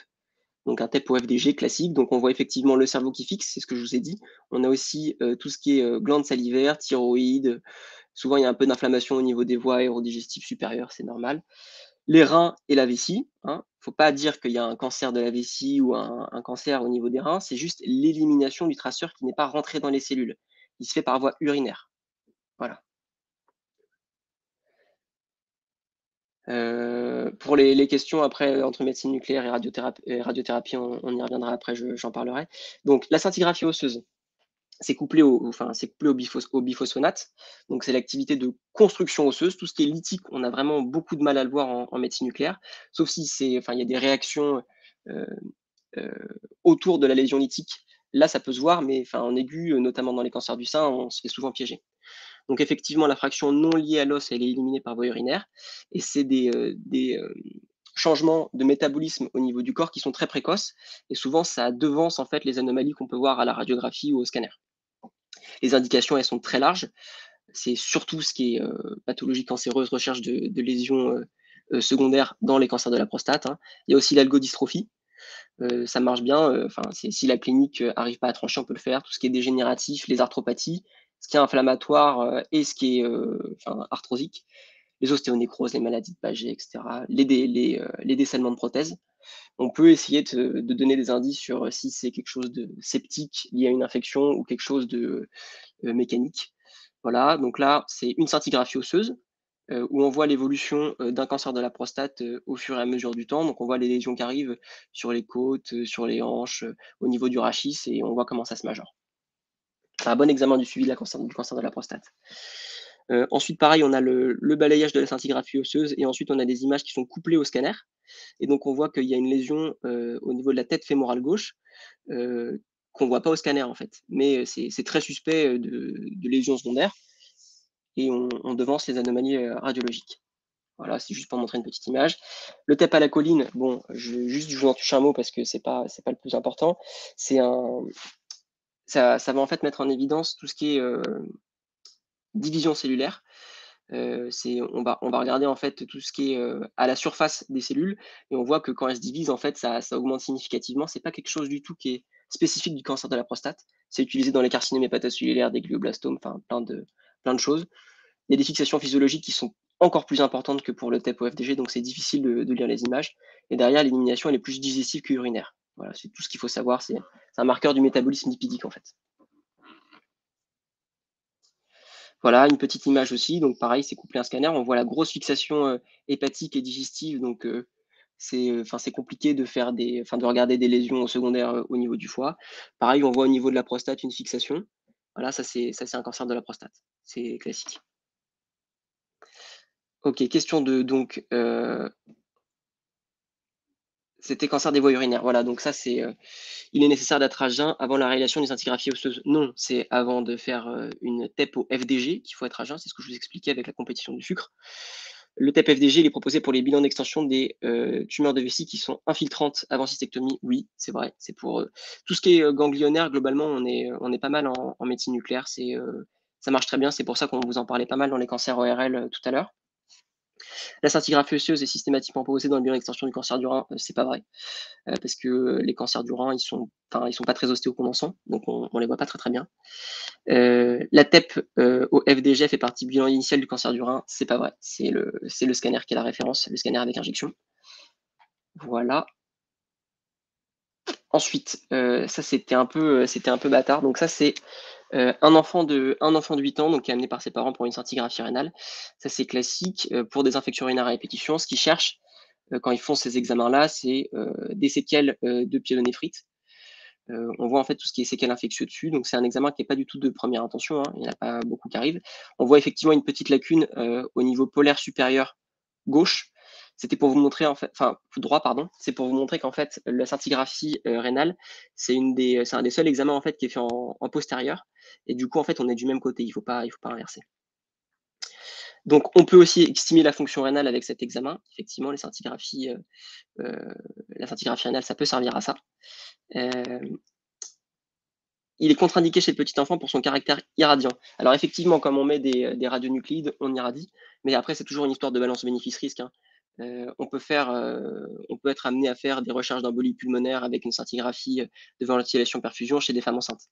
donc un TEP au FDG classique. Donc on voit effectivement le cerveau qui fixe, c'est ce que je vous ai dit. On a aussi euh, tout ce qui est euh, glande salivaire, thyroïde. Souvent, il y a un peu d'inflammation au niveau des voies aérodigestives supérieures, c'est normal. Les reins et la vessie. Il hein. ne faut pas dire qu'il y a un cancer de la vessie ou un cancer au niveau des reins, c'est juste l'élimination du traceur qui n'est pas rentré dans les cellules il se fait par voie urinaire. Voilà. Euh, pour les, questions après entre médecine nucléaire et radiothérapie, on, y reviendra après, j'en parlerai. Donc la scintigraphie osseuse, c'est couplé au, enfin, c'est couplé au. Donc c'est l'activité de construction osseuse. Tout ce qui est lithique, on a vraiment beaucoup de mal à le voir en, médecine nucléaire, sauf si c'est, enfin, il y a des réactions euh, euh, autour de la lésion lithique Là, ça peut se voir, mais en aigu, euh, notamment dans les cancers du sein, on se fait souvent piéger. Donc effectivement, la fraction non liée à l'os, elle est éliminée par voie urinaire, et c'est des, euh, euh, changements de métabolisme au niveau du corps qui sont très précoces, et souvent ça devance en fait les anomalies qu'on peut voir à la radiographie ou au scanner. Les indications, elles sont très larges. C'est surtout ce qui est pathologie cancéreuse, recherche de, lésions secondaires dans les cancers de la prostate. Hein. Il y a aussi l'algodystrophie, euh, ça marche bien. Euh, enfin, si la clinique euh, pas à trancher, on peut le faire. Tout ce qui est dégénératif, les arthropathies, ce qui est inflammatoire et ce qui est arthrosique, les ostéonécroses, les maladies de Paget, etc., les, les, les décèlements de prothèses. On peut essayer de, donner des indices sur si c'est quelque chose de septique lié à une infection ou quelque chose de mécanique. Voilà, donc là, c'est une scintigraphie osseuse. Euh, où on voit l'évolution euh, d'un cancer de la prostate euh, au fur et à mesure du temps. Donc on voit les lésions qui arrivent sur les côtes, sur les hanches, au niveau du rachis, et on voit comment ça se. C'est un bon examen du suivi du cancer de la prostate. ensuite, pareil, on a le, le, balayage de la scintigraphie osseuse et ensuite on a des images qui sont couplées au scanner. Et donc on voit qu'il y a une lésion au niveau de la tête fémorale gauche qu'on ne voit pas au scanner en fait. Mais c'est très suspect de, de lésions secondaires et on, devance les anomalies euh, radiologiques. Voilà, c'est juste pour montrer une petite image. Le TEP à la colline, bon, juste je vous en touche un mot parce que pas c'est pas le plus important. C'est un ça, va en fait mettre en évidence tout ce qui est euh, division cellulaire. Euh, on va regarder en fait tout ce qui est à la surface des cellules et on voit que quand elles se divisent en fait ça, ça augmente significativement. C'est pas quelque chose du tout qui est spécifique du cancer de la prostate. C'est utilisé dans les carcinomes hépatocellulaires, des glioblastomes, enfin plein de plein de choses. Il y a des fixations physiologiques qui sont encore plus importantes que pour le TEP ou FDG, donc c'est difficile de, lire les images. Et derrière, l'élimination, elle est plus digestive que urinaire. Voilà, c'est tout ce qu'il faut savoir. C'est un marqueur du métabolisme lipidique, en fait. Voilà, une petite image aussi. Donc, pareil, c'est couplé à un scanner. On voit la grosse fixation euh, hépatique et digestive. Donc, euh, c'est compliqué de faire des, de regarder des lésions secondaires euh, au niveau du foie. Pareil, on voit au niveau de la prostate une fixation. Voilà, ça c'est un cancer de la prostate. C'est classique. Ok, question de donc euh, c'était cancer des voies urinaires. Voilà, donc ça c'est euh, il est nécessaire d'être à jeun avant la réalisation des scintigraphies osseuses. Non, c'est avant de faire euh, une TEP au FDG qu'il faut être à jeun, c'est ce que je vous expliquais avec la compétition du sucre. Le TEP FDG, il est proposé pour les bilans d'extension des tumeurs de vessie qui sont infiltrantes avant cystectomie. Oui, c'est vrai. C'est pour tout ce qui est ganglionnaire, globalement, on est, on est pas mal en, en médecine nucléaire. C'est, ça marche très bien. C'est pour ça qu'on vous en parlait pas mal dans les cancers ORL tout à l'heure. La scintigraphie osseuse est systématiquement proposée dans le bilan d'extension du cancer du rein, euh, c'est pas vrai, euh, parce que les cancers du rein, ils sont, ils sont pas très ostéocondensants, donc on, les voit pas très très bien. Euh, la TEP au FDG fait partie du bilan initial du cancer du rein, c'est pas vrai, c'est le, le scanner qui est la référence, le scanner avec injection. Voilà. Ensuite, ça c'était un peu, c'était un peu bâtard. Donc ça c'est euh, un, enfant de, un enfant de 8 ans, donc qui est amené par ses parents pour une scintigraphie rénale. Ça, c'est classique. Euh, pour des infections urinaires à répétition, ce qu'ils cherchent euh, quand ils font ces examens-là, c'est des séquelles de pyélonéphrite. on voit en fait tout ce qui est séquelles infectieuses dessus. Donc, c'est un examen qui n'est pas du tout de première intention. Hein. Il n'y en a pas beaucoup qui arrivent. On voit effectivement une petite lacune au niveau polaire supérieur gauche c'était pour vous montrer en fait, enfin droit pardon, c'est pour vous montrer qu'en fait la scintigraphie euh, rénale, c'est une des, c'est un des seuls examens en fait qui est fait en, postérieur et du coup en fait on est du même côté, il faut pas, il faut pas inverser. Donc on peut aussi estimer la fonction rénale avec cet examen. Effectivement, euh, euh, la scintigraphie rénale, ça peut servir à ça. il est contre-indiqué chez le petit enfant pour son caractère irradiant. Alors effectivement, comme on met des, des radionucléides, on irradie, mais après c'est toujours une histoire de balance bénéfice-risque. Hein. Euh, on, peut faire, euh, on peut être amené à faire des recherches d'embolie pulmonaire avec une scintigraphie de ventilation-perfusion chez des femmes enceintes.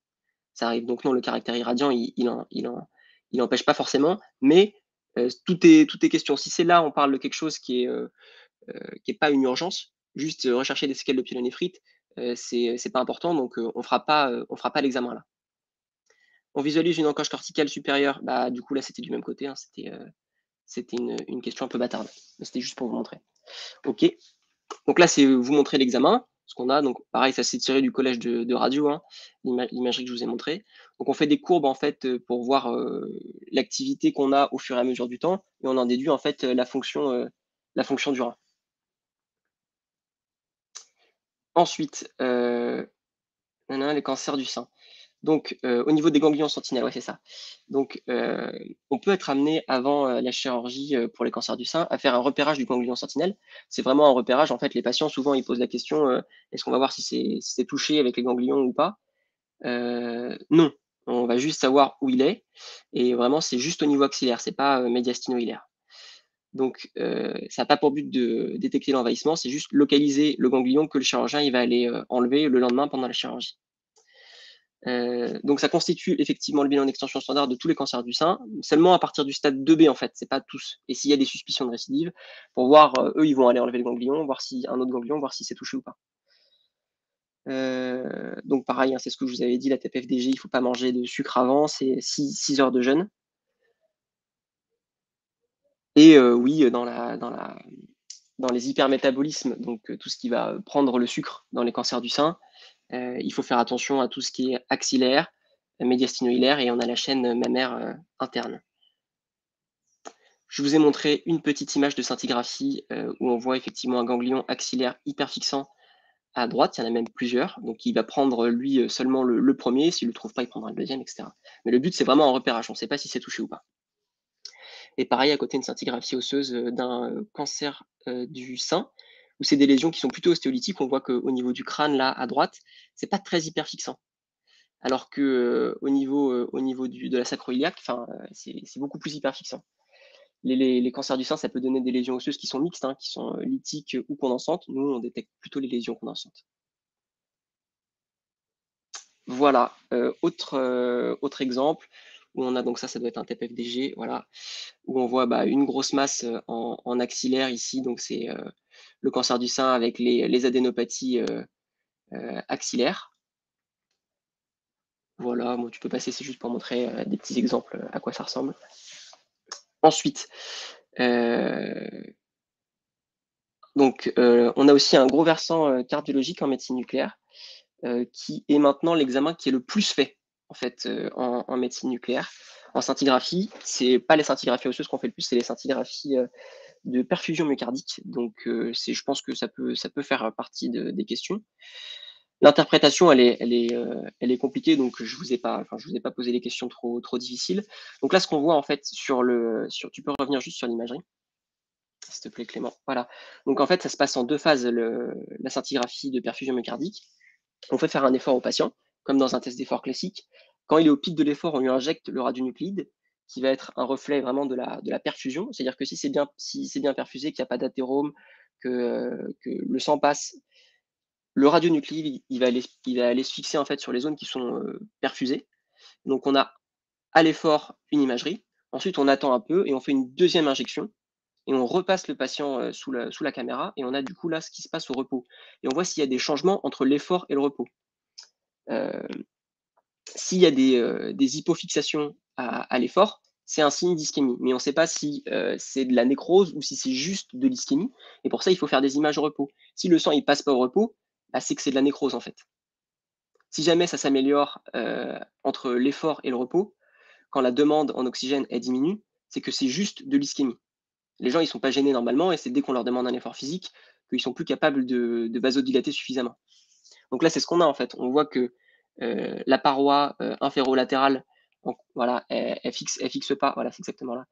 Ça arrive. Donc non, le caractère irradiant, il, il, empêche pas forcément, mais euh, tout, est, question. Si c'est là, on parle de quelque chose qui est, qui est pas une urgence, juste rechercher des séquelles de pyélonéphrite, c'est, pas important, donc on fera pas, on fera pas l'examen là. On visualise une encoche corticale supérieure, bah du coup là c'était du même côté, hein. C'était une, question un peu bâtarde, mais c'était juste pour vous montrer. Ok. Donc là, c'est vous montrer l'examen, ce qu'on a. Donc pareil, ça s'est tiré du collège de, radio, hein, l'imagerie que je vous ai montré. Donc on fait des courbes en fait euh, pour voir euh, l'activité qu'on a au fur et à mesure du temps, et on en déduit en fait la fonction, euh, la fonction du rein. Ensuite, les cancers du sein. Donc, euh, au niveau des ganglions sentinelles, c'est ça. Donc, euh, on peut être amené avant euh, la chirurgie pour les cancers du sein à faire un repérage du ganglion sentinelle. C'est vraiment un repérage. En fait, les patients, souvent, ils posent la question est-ce qu'on va voir si c'est touché avec les ganglions ou pas? Non. On va juste savoir où il est. Et vraiment, c'est juste au niveau axillaire, c'est pas médiastino-hilaire. Donc, ça n'a pas pour but de détecter l'envahissement, c'est juste localiser le ganglion que le chirurgien va aller enlever le lendemain pendant la chirurgie. Euh, donc ça constitue effectivement le bilan d'extension standard de tous les cancers du sein, seulement à partir du stade 2B en fait, c'est pas tous. Et s'il y a des suspicions de récidive, pour voir, euh, eux ils vont aller enlever le ganglion, voir si un autre ganglion, voir si c'est touché ou pas. Euh, donc pareil, hein, c'est ce que je vous avais dit, la TPFDG, il faut pas manger de sucre avant, c'est 6, heures de jeûne. Et oui, dans, dans les hypermétabolismes, donc tout ce qui va prendre le sucre dans les cancers du sein, il faut faire attention à tout ce qui est axillaire, médiastino-hilaire et on a la chaîne mammaire interne. Je vous ai montré une petite image de scintigraphie où on voit effectivement un ganglion axillaire hyperfixant à droite, il y en a même plusieurs. Donc il va prendre lui seulement le, premier, s'il ne le trouve pas, il prendra le deuxième, etc. Mais le but, c'est vraiment un repérage, on ne sait pas si c'est touché ou pas. Et pareil, à côté, une scintigraphie osseuse euh, d'un euh, cancer euh, du sein, où c'est des lésions qui sont plutôt ostéolytiques. On voit qu'au niveau du crâne, là, à droite, c'est pas très hyper fixant. Alors que niveau, au niveau de la sacroiliaque, c'est beaucoup plus hyper fixant. Les, cancers du sein, ça peut donner des lésions osseuses qui sont mixtes, hein, qui sont lithiques ou condensantes. Nous, on détecte plutôt les lésions condensantes. Voilà, autre, exemple, où on a donc ça, ça doit être un TPFDG, voilà, où on voit bah, une grosse masse euh, en, axillaire ici, donc c'est euh, le cancer du sein avec les, adénopathies euh, axillaires. Voilà, tu peux passer, c'est juste pour montrer des petits exemples à quoi ça ressemble. Ensuite, on a aussi un gros versant cardiologique en médecine nucléaire, qui est maintenant l'examen qui est le plus fait en euh, médecine nucléaire. En scintigraphie, c'est pas les scintigraphies osseuses qu'on fait le plus, c'est les scintigraphies euh, de perfusion myocardique. Donc, euh, c'est, je pense que ça peut, ça peut faire partie des questions. L'interprétation, elle est, elle est, elle est compliquée, donc je vous ai pas, vous ai pas posé des questions trop, trop difficiles. Donc là, ce qu'on voit en fait sur le, sur, tu peux revenir juste sur l'imagerie, s'il te plaît, Clément. Voilà. Donc en fait, ça se passe en deux phases le, la scintigraphie de perfusion myocardique. On fait faire un effort au patient comme dans un test d'effort classique. Quand il est au pic de l'effort, on lui injecte le radionuclide, qui va être un reflet vraiment de la, de la perfusion. C'est-à-dire que si c'est bien, si bien perfusé, qu'il n'y a pas d'athérome, que, que, le sang passe, le radionuclide, il va, aller, il va aller se fixer en fait sur les zones qui sont euh, perfusées. Donc on a à l'effort une imagerie. Ensuite, on attend un peu et on fait une deuxième injection. Et on repasse le patient euh, sous, la, sous la caméra et on a du coup là ce qui se passe au repos. Et on voit s'il y a des changements entre l'effort et le repos. Euh, s'il y a des, euh, hypofixations à, l'effort, c'est un signe d'ischémie. Mais on ne sait pas si euh, c'est de la nécrose ou si c'est juste de l'ischémie. Et pour ça, il faut faire des images au repos. Si le sang ne passe pas au repos, bah, c'est que c'est de la nécrose en fait. Si jamais ça s'améliore entre l'effort et le repos, quand la demande en oxygène est diminue, c'est que c'est juste de l'ischémie. Les gens, ils ne sont pas gênés normalement, et c'est dès qu'on leur demande un effort physique qu'ils sont plus capables de vasodilater suffisamment. Donc là, c'est ce qu'on a en fait. On voit que euh, la paroi euh, inférolatérale, voilà, elle, fixe, elle fixe pas, voilà, c'est exactement là.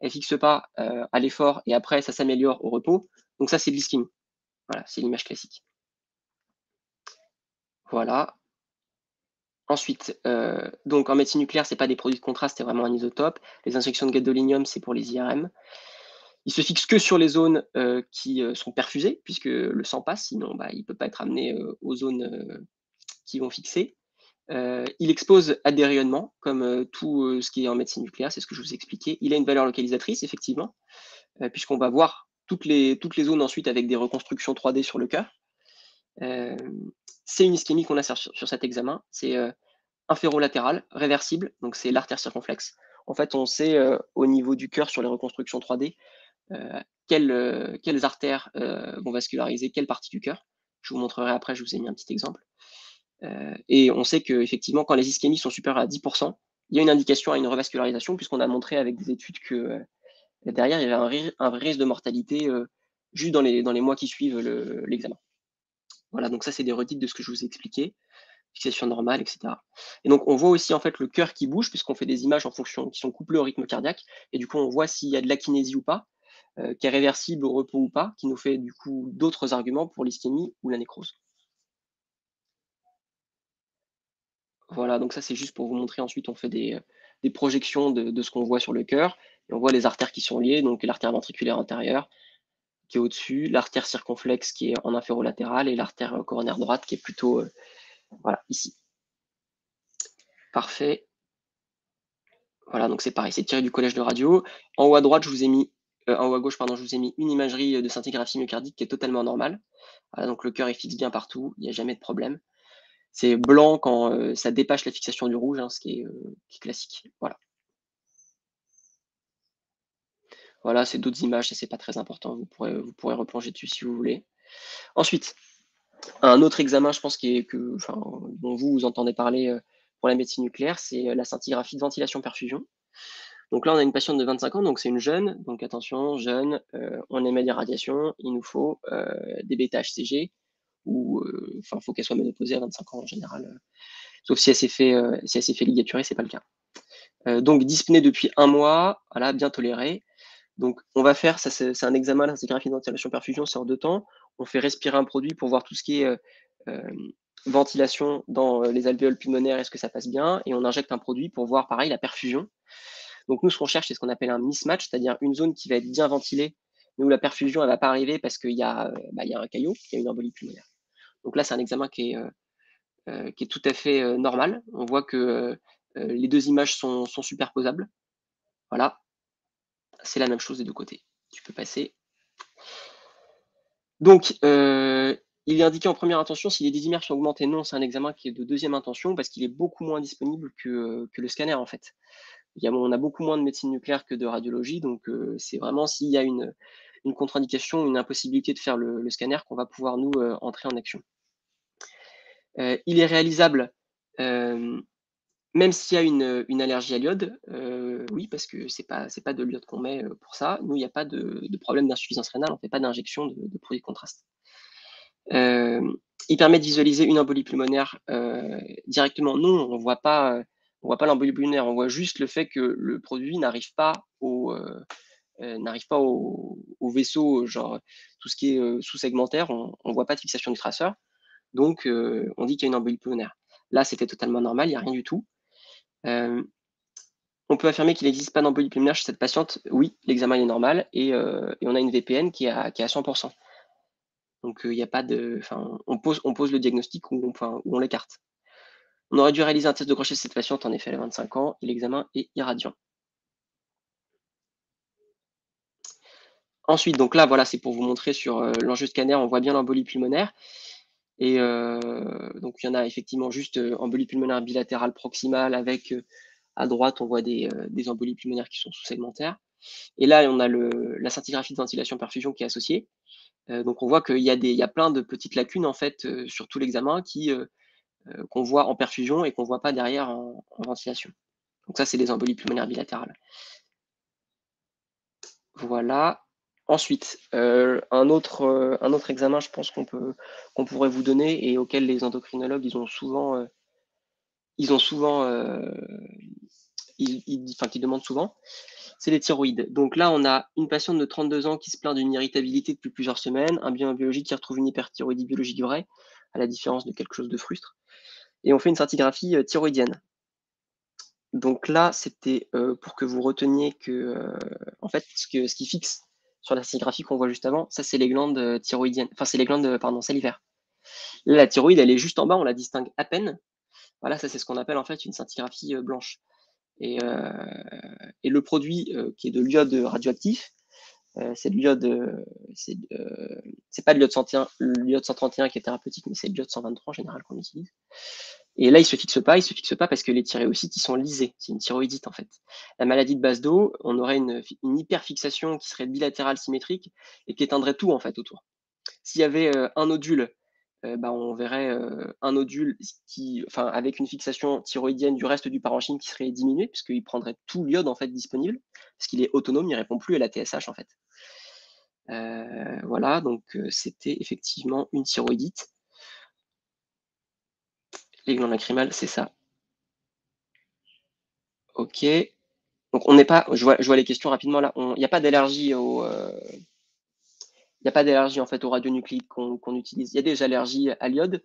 Elle fixe pas euh, à l'effort et après ça s'améliore au repos. Donc ça, c'est de l'ischémie. Voilà, c'est l'image classique. Voilà. Ensuite, donc en médecine nucléaire, c'est pas des produits de contraste, c'est vraiment un isotope. Les injections de gadolinium, c'est pour les IRM. Il se fixe que sur les zones euh, qui euh, sont perfusées, puisque le sang passe, sinon bah, il ne peut pas être amené euh, aux zones qui vont fixer. Il expose à des rayonnements, comme tout ce qui est en médecine nucléaire, c'est ce que je vous ai expliqué. Il a une valeur localisatrice, effectivement, puisqu'on va voir toutes les, toutes les zones ensuite avec des reconstructions 3D sur le cœur. c'est une ischémie qu'on a sur, cet examen. C'est inférolatéral, réversible, donc c'est l'artère circonflexe. En fait, on sait au niveau du cœur sur les reconstructions 3D euh, quelles, euh, quelles, artères euh, vont vasculariser quelle partie du cœur. Je vous montrerai après, je vous ai mis un petit exemple. Et on sait qu'effectivement, quand les ischémies sont supérieures à 10%, il y a une indication à une revascularisation, puisqu'on a montré avec des études que derrière, il y avait un, vrai risque de mortalité juste dans les, mois qui suivent l'examen. voilà, donc ça, c'est des redites de ce que je vous ai expliqué, fixation normale, etc. Et donc, on voit aussi en fait le cœur qui bouge, puisqu'on fait des images en fonction qui sont couplées au rythme cardiaque, et du coup, on voit s'il y a de l'akinésie ou pas. Euh, qui est réversible au repos ou pas, qui nous fait du coup d'autres arguments pour l'ischémie ou la nécrose. Voilà, donc ça c'est juste pour vous montrer. Ensuite, on fait des, projections de, ce qu'on voit sur le cœur. On voit les artères qui sont liées, donc l'artère ventriculaire antérieure qui est au-dessus, l'artère circonflexe qui est en inférolatéral et l'artère coronaire droite qui est plutôt euh, voilà, ici. Parfait. Voilà, donc c'est pareil, c'est tiré du collège de radio. En haut à droite, je vous ai mis euh, en haut à gauche, pardon, je vous ai mis une imagerie euh, de scintigraphie myocardique qui est totalement normale. donc le cœur est fixe bien partout, il n'y a jamais de problème. C'est blanc quand euh, ça dépasse la fixation du rouge, hein, ce qui est, classique. Voilà. Voilà, c'est d'autres images, et c'est pas très important. Vous pourrez, replonger dessus si vous voulez. Ensuite, un autre examen, je pense, que, dont vous, entendez parler euh, pour la médecine nucléaire, c'est euh, la scintigraphie de ventilation-perfusion. Donc là, on a une patiente de 25 ans, donc c'est une jeune. Donc attention, jeune, euh, on émet des radiations, il nous faut des bêta-HCG, ou enfin, il faut qu'elle soit ménopausée à 25 ans en général. sauf si elle s'est fait, si elle s'est fait c'est pas le cas. donc dyspnée depuis un mois, bien tolérée. Donc, on va faire, ça c'est un examen, la scintigraphie de ventilation-perfusion, c'est en deux temps. On fait respirer un produit pour voir tout ce qui est euh, euh, ventilation dans euh, les alvéoles pulmonaires, est-ce que ça passe bien, et on injecte un produit pour voir, pareil, la perfusion. Donc, nous, ce qu'on cherche, c'est ce qu'on appelle un mismatch, c'est-à-dire une zone qui va être bien ventilée, mais où la perfusion, elle va pas arriver parce qu'il y, bah, y a un caillot, il y a une embolie pulmonaire. Donc là, c'est un examen qui est, qui est tout à fait normal. On voit que les deux images sont, superposables. Voilà, c'est la même chose des deux côtés. Tu peux passer. Donc, euh, il est indiqué en première intention si les désimères sont augmentés. Non, c'est un examen qui est de deuxième intention parce qu'il est beaucoup moins disponible que, le scanner en fait. On a beaucoup moins de médecine nucléaire que de radiologie, donc euh, c'est vraiment s'il y a une, contre-indication, une impossibilité de faire le, scanner qu'on va pouvoir nous euh, entrer en action. il est réalisable même s'il y a une, allergie à l'iode, euh, oui, parce que c'est pas pas de l'iode qu'on met euh, pour ça. Nous, il n'y a pas de, problème d'insuffisance rénale, on ne fait pas d'injection de, produits de contraste. Euh, il permet de visualiser une embolie pulmonaire directement. Non, on on voit pas l'embolie pulmonaire, on voit juste le fait que le produit n'arrive pas au n'arrive pas au, vaisseau, genre tout ce qui est sous-segmentaire, on ne voit pas de fixation du traceur. Donc, on dit qu'il y a une embolie pulmonaire. Là, c'était totalement normal, il n'y a rien du tout. Euh, on peut affirmer qu'il n'existe pas d'embolie pulmonaire chez cette patiente. Oui, l'examen est normal et, euh, on a une VPN qui est à, 100%. Donc il euh, a pas de, on pose, le diagnostic ou on, on l'écarte. On aurait dû réaliser un test de crochet chez cette patiente, en effet, elle a 25 ans, et l'examen est irradiant. Ensuite, donc là, voilà, c'est pour vous montrer sur l'enjeu scanner, on voit bien l'embolie pulmonaire. Et euh, donc, il y en a effectivement juste euh, embolie pulmonaire bilatérale proximale avec euh, à droite, on voit des, des embolies pulmonaires qui sont sous-segmentaires. Et là, on a le, la scintigraphie de ventilation-perfusion qui est associée. donc, on voit qu'il y, a y a plein de petites lacunes en fait sur tout l'examen qu'on voit en perfusion et qu'on voit pas derrière en, en ventilation. Donc ça, c'est des embolies pulmonaires bilatérales. Voilà. Ensuite, euh, un, autre, euh, un autre examen, je pense qu'on peut qu'on pourrait vous donner et auquel les endocrinologues ils ont souvent euh, ils ont souvent ils, enfin, demandent souvent, c'est les thyroïdes. Donc là, on a une patiente de 32 ans qui se plaint d'une irritabilité depuis plusieurs semaines, un bilan biologique qui retrouve une hyperthyroïdie biologique vraie, à la différence de quelque chose de frustre. Et on fait une scintigraphie thyroïdienne. Donc là, c'était pour que vous reteniez que, en fait, que, ce qui fixe sur la scintigraphie qu'on voit juste avant, ça c'est les glandes euh, thyroïdiennes, enfin c'est les glandes, euh, pardon, salivaires. La thyroïde, elle est juste en bas, on la distingue à peine. Voilà, ça c'est ce qu'on appelle en fait une scintigraphie euh, blanche. Et, le produit qui est de l'iode radioactif, c'est de l'iode, c'est pas de l'iode 131 qui est thérapeutique, mais c'est de l'iode 123 en général qu'on utilise. Et là, il se fixe pas, il se fixe pas parce que les thyroïdites, ils sont lisés. C'est une thyroïdite, en fait. La maladie de base d'eau, on aurait une, hyperfixation qui serait bilatérale symétrique et qui éteindrait tout, en fait, autour. S'il y avait euh, un nodule, euh, bah, on verrait euh, un nodule qui, enfin, avec une fixation thyroïdienne du reste du parenchyme qui serait diminué, puisqu'il prendrait tout l'iode, en fait, disponible, parce qu'il est autonome, il répond plus à la TSH, en fait. voilà, donc c'était effectivement une thyroïdite. Les glandes c'est ça. Ok. On n'est pas, je vois, les questions rapidement. Il n'y a pas d'allergie au, euh, a pas d'allergie en fait aux radionucléides qu'on utilise. Il y a des allergies à l'iode,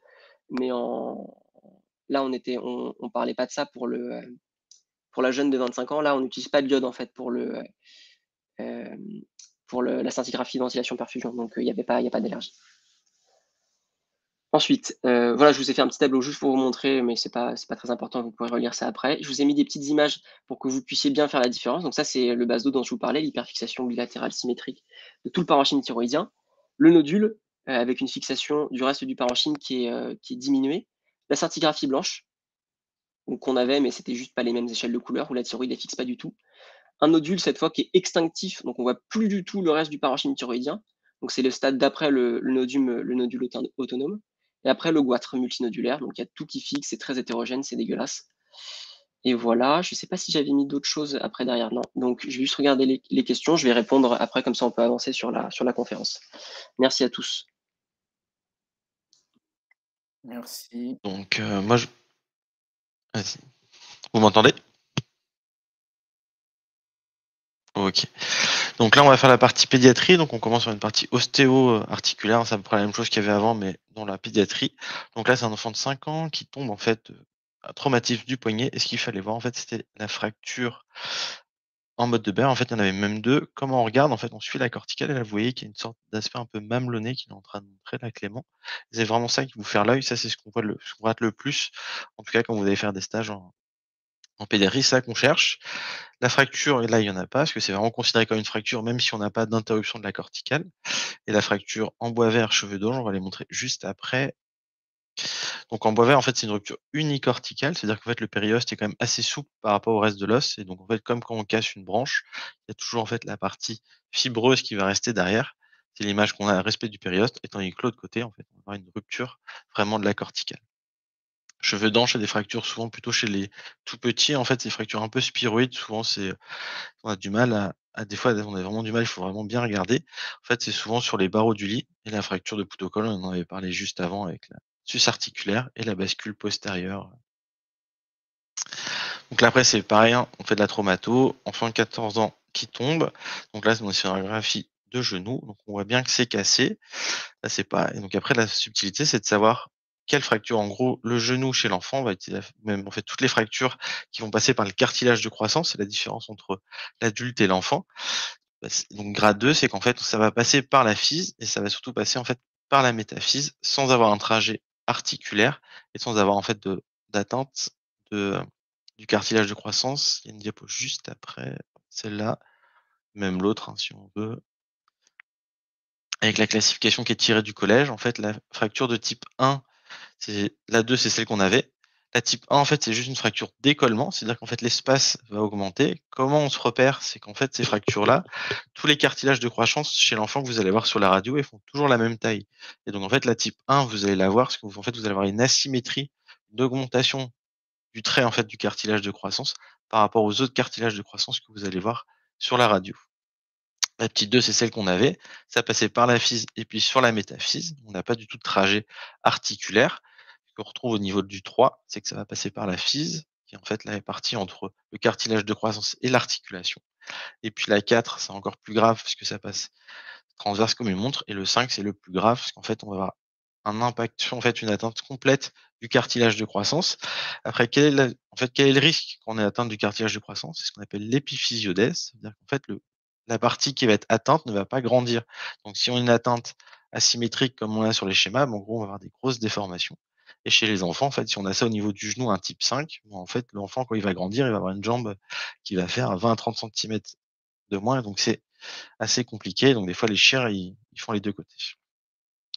mais là on était, on, parlait pas de ça pour la jeune de 25 ans. Là on n'utilise pas de l'iode en fait pour le, euh, pour la scintigraphie ventilation perfusion. Donc il n'y avait il a pas d'allergie. Ensuite, euh, voilà, je vous ai fait un petit tableau juste pour vous montrer, mais c'est pas, pas très important, vous pourrez relire ça après. Je vous ai mis des petites images pour que vous puissiez bien faire la différence. Donc ça, c'est le base d'eau dont je vous parlais, l'hyperfixation bilatérale symétrique de tout le parenchyme thyroïdien. Le nodule, euh, avec une fixation du reste du parenchyme qui est, euh, qui est diminuée. La scintigraphie blanche, qu'on avait, mais c'était juste pas les mêmes échelles de couleur, où la thyroïde ne fixe pas du tout. un nodule cette fois qui est extinctif, donc on voit plus du tout le reste du parenchyme thyroïdien. Donc c'est le stade d'après le, nodule, le nodule autonome. Et après le goitre multinodulaire, donc il y a tout qui fixe, c'est très hétérogène, c'est dégueulasse. Et voilà, je ne sais pas si j'avais mis d'autres choses après derrière. Non, donc je vais juste regarder les, questions, je vais répondre après, comme ça on peut avancer sur la, sur la conférence. Merci à tous. Merci. Donc euh, moi je. Vous m'entendez? Ok. Donc là, on va faire la partie pédiatrie. Donc on commence sur une partie ostéo-articulaire. C'est à peu près la même chose qu'il y avait avant, mais dans la pédiatrie. Donc là, c'est un enfant de 5 ans qui tombe en fait un traumatisme du poignet. Et ce qu'il fallait voir, en fait, c'était la fracture en mode de bain. En fait, il y en avait même deux. Comment on regarde En fait, on suit la corticale et là, vous voyez qu'il y a une sorte d'aspect un peu mamelonné qu'il est en train de montrer là, Clément. C'est vraiment ça qui vous fait l'œil. Ça, c'est ce qu'on voit le, rate le plus. En tout cas, quand vous allez faire des stages en, en pédiatrie, c'est ça qu'on cherche. La fracture, là, il n'y en a pas, parce que c'est vraiment considéré comme une fracture, même si on n'a pas d'interruption de la corticale. Et la fracture en bois vert, cheveux d'ange, on va les montrer juste après. Donc en bois vert, en fait, c'est une rupture unicorticale, c'est-à-dire qu'en fait, le périoste est quand même assez souple par rapport au reste de l'os. Et donc, en fait, comme quand on casse une branche, il y a toujours en fait la partie fibreuse qui va rester derrière. C'est l'image qu'on a à respect du périoste, étant que l'autre côté, en fait, on va avoir une rupture vraiment de la corticale. Cheveux d'ange, c'est des fractures souvent plutôt chez les tout petits. En fait, des fractures un peu spiroïdes. Souvent, c'est, on a du mal à, à, des fois, on a vraiment du mal. Il faut vraiment bien regarder. En fait, c'est souvent sur les barreaux du lit et la fracture de Poutocol. On en avait parlé juste avant avec la, sus articulaire et la bascule postérieure. Donc là, après, c'est pareil, hein, on fait de la traumato, enfant de 14 ans qui tombe. Donc là, c'est une scénographie de genou. Donc on voit bien que c'est cassé. Là, c'est pas. Et donc après, la subtilité, c'est de savoir quelle fracture. En gros, le genou chez l'enfant va être même en fait toutes les fractures qui vont passer par le cartilage de croissance. C'est la différence entre l'adulte et l'enfant. Bah, donc grade 2, c'est qu'en fait, ça va passer par la phys et ça va surtout passer en fait par la métaphyse sans avoir un trajet articulaire et sans avoir en fait d'atteinte du cartilage de croissance. Il y a une diapo juste après celle-là, même l'autre hein, si on veut. Avec la classification qui est tirée du collège, en fait, la fracture de type 1, la 2, c'est celle qu'on avait. La type 1, en fait, c'est juste une fracture d'écollement, c'est-à-dire qu'en fait, l'espace va augmenter. Comment on se repère? C'est qu'en fait, ces fractures-là, tous les cartilages de croissance chez l'enfant que vous allez voir sur la radio, ils font toujours la même taille. Et donc, en fait, la type 1, vous allez la voir, parce que vous, fait, vous allez avoir une asymétrie d'augmentation du trait, en fait, du cartilage de croissance par rapport aux autres cartilages de croissance que vous allez voir sur la radio. La petite 2, c'est celle qu'on avait. Ça passait par la phys et puis sur la métaphyse. On n'a pas du tout de trajet articulaire qu'on retrouve au niveau du 3, c'est que ça va passer par la phys, qui est en fait la partie entre le cartilage de croissance et l'articulation. Et puis la 4, c'est encore plus grave parce que ça passe transverse comme une montre. Et le 5, c'est le plus grave parce qu'en fait, on va avoir un impact, en fait, une atteinte complète du cartilage de croissance. Après, quel est, en fait, quel est le risque quand on est atteinte du cartilage de croissance? C'est ce qu'on appelle l'épiphysiodèse, c'est-à-dire qu'en fait, le, la partie qui va être atteinte ne va pas grandir. Donc, si on a une atteinte asymétrique comme on a sur les schémas, en gros, on va avoir des grosses déformations. Et chez les enfants, en fait, si on a ça au niveau du genou, un type 5, en fait, l'enfant, quand il va grandir, il va avoir une jambe qui va faire 20 à 30 cm de moins. Donc, c'est assez compliqué. Donc, des fois, les chiens, ils, font les deux côtés.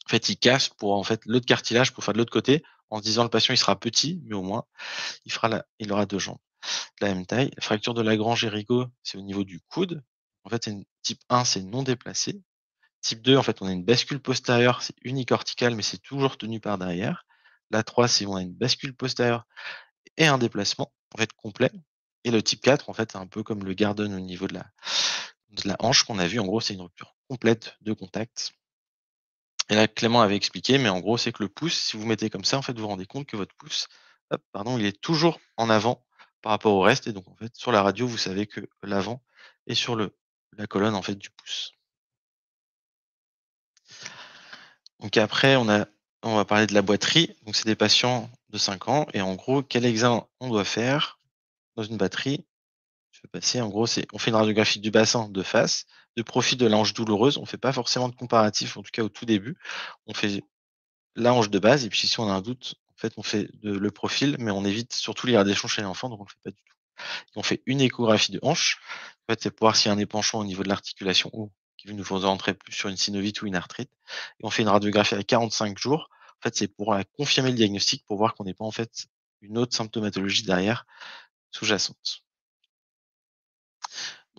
En fait, ils cassent pour, en fait, l'autre cartilage pour faire de l'autre côté, en se disant le patient, il sera petit, mais au moins, il fera il aura deux jambes de la même taille. La fracture de Lagrange et Rigaud, c'est au niveau du coude. En fait, type 1, c'est non déplacé. Type 2, en fait, on a une bascule postérieure, c'est unicortical, mais c'est toujours tenu par derrière. La 3, c'est on a une bascule postérieure et un déplacement en fait complet. Et le type 4, en fait, c'est un peu comme le Gardon au niveau de la, de la hanche qu'on a vu. En gros, c'est une rupture complète de contact. Et là, Clément avait expliqué, mais en gros, c'est que le pouce, si vous mettez comme ça, en fait, vous vous rendez compte que votre pouce, pardon, il est toujours en avant par rapport au reste. Et donc, en fait, sur la radio, vous savez que l'avant est sur le, la colonne en fait du pouce. Donc après, on va parler de la boiterie. Donc, c'est des patients de 5 ans. Et en gros, quel examen on doit faire dans une batterie? Je vais passer. En gros, c'est on fait une radiographie du bassin de face, de profil de l'ange douloureuse. On ne fait pas forcément de comparatif, en tout cas au tout début. On fait l'ange de base. Et puis, si on a un doute, on fait le profil, mais on évite surtout les chez l'enfant, donc on ne le fait pas du tout. On fait une échographie de hanche. En fait, c'est pour voir s'il y a un épanchement au niveau de l'articulation ou qui nous faut rentrer plus sur une synovite ou une arthrite. Et on fait une radiographie à 45 jours. En fait, c'est pour confirmer le diagnostic, pour voir qu'on n'est pas en fait une autre symptomatologie derrière sous-jacente.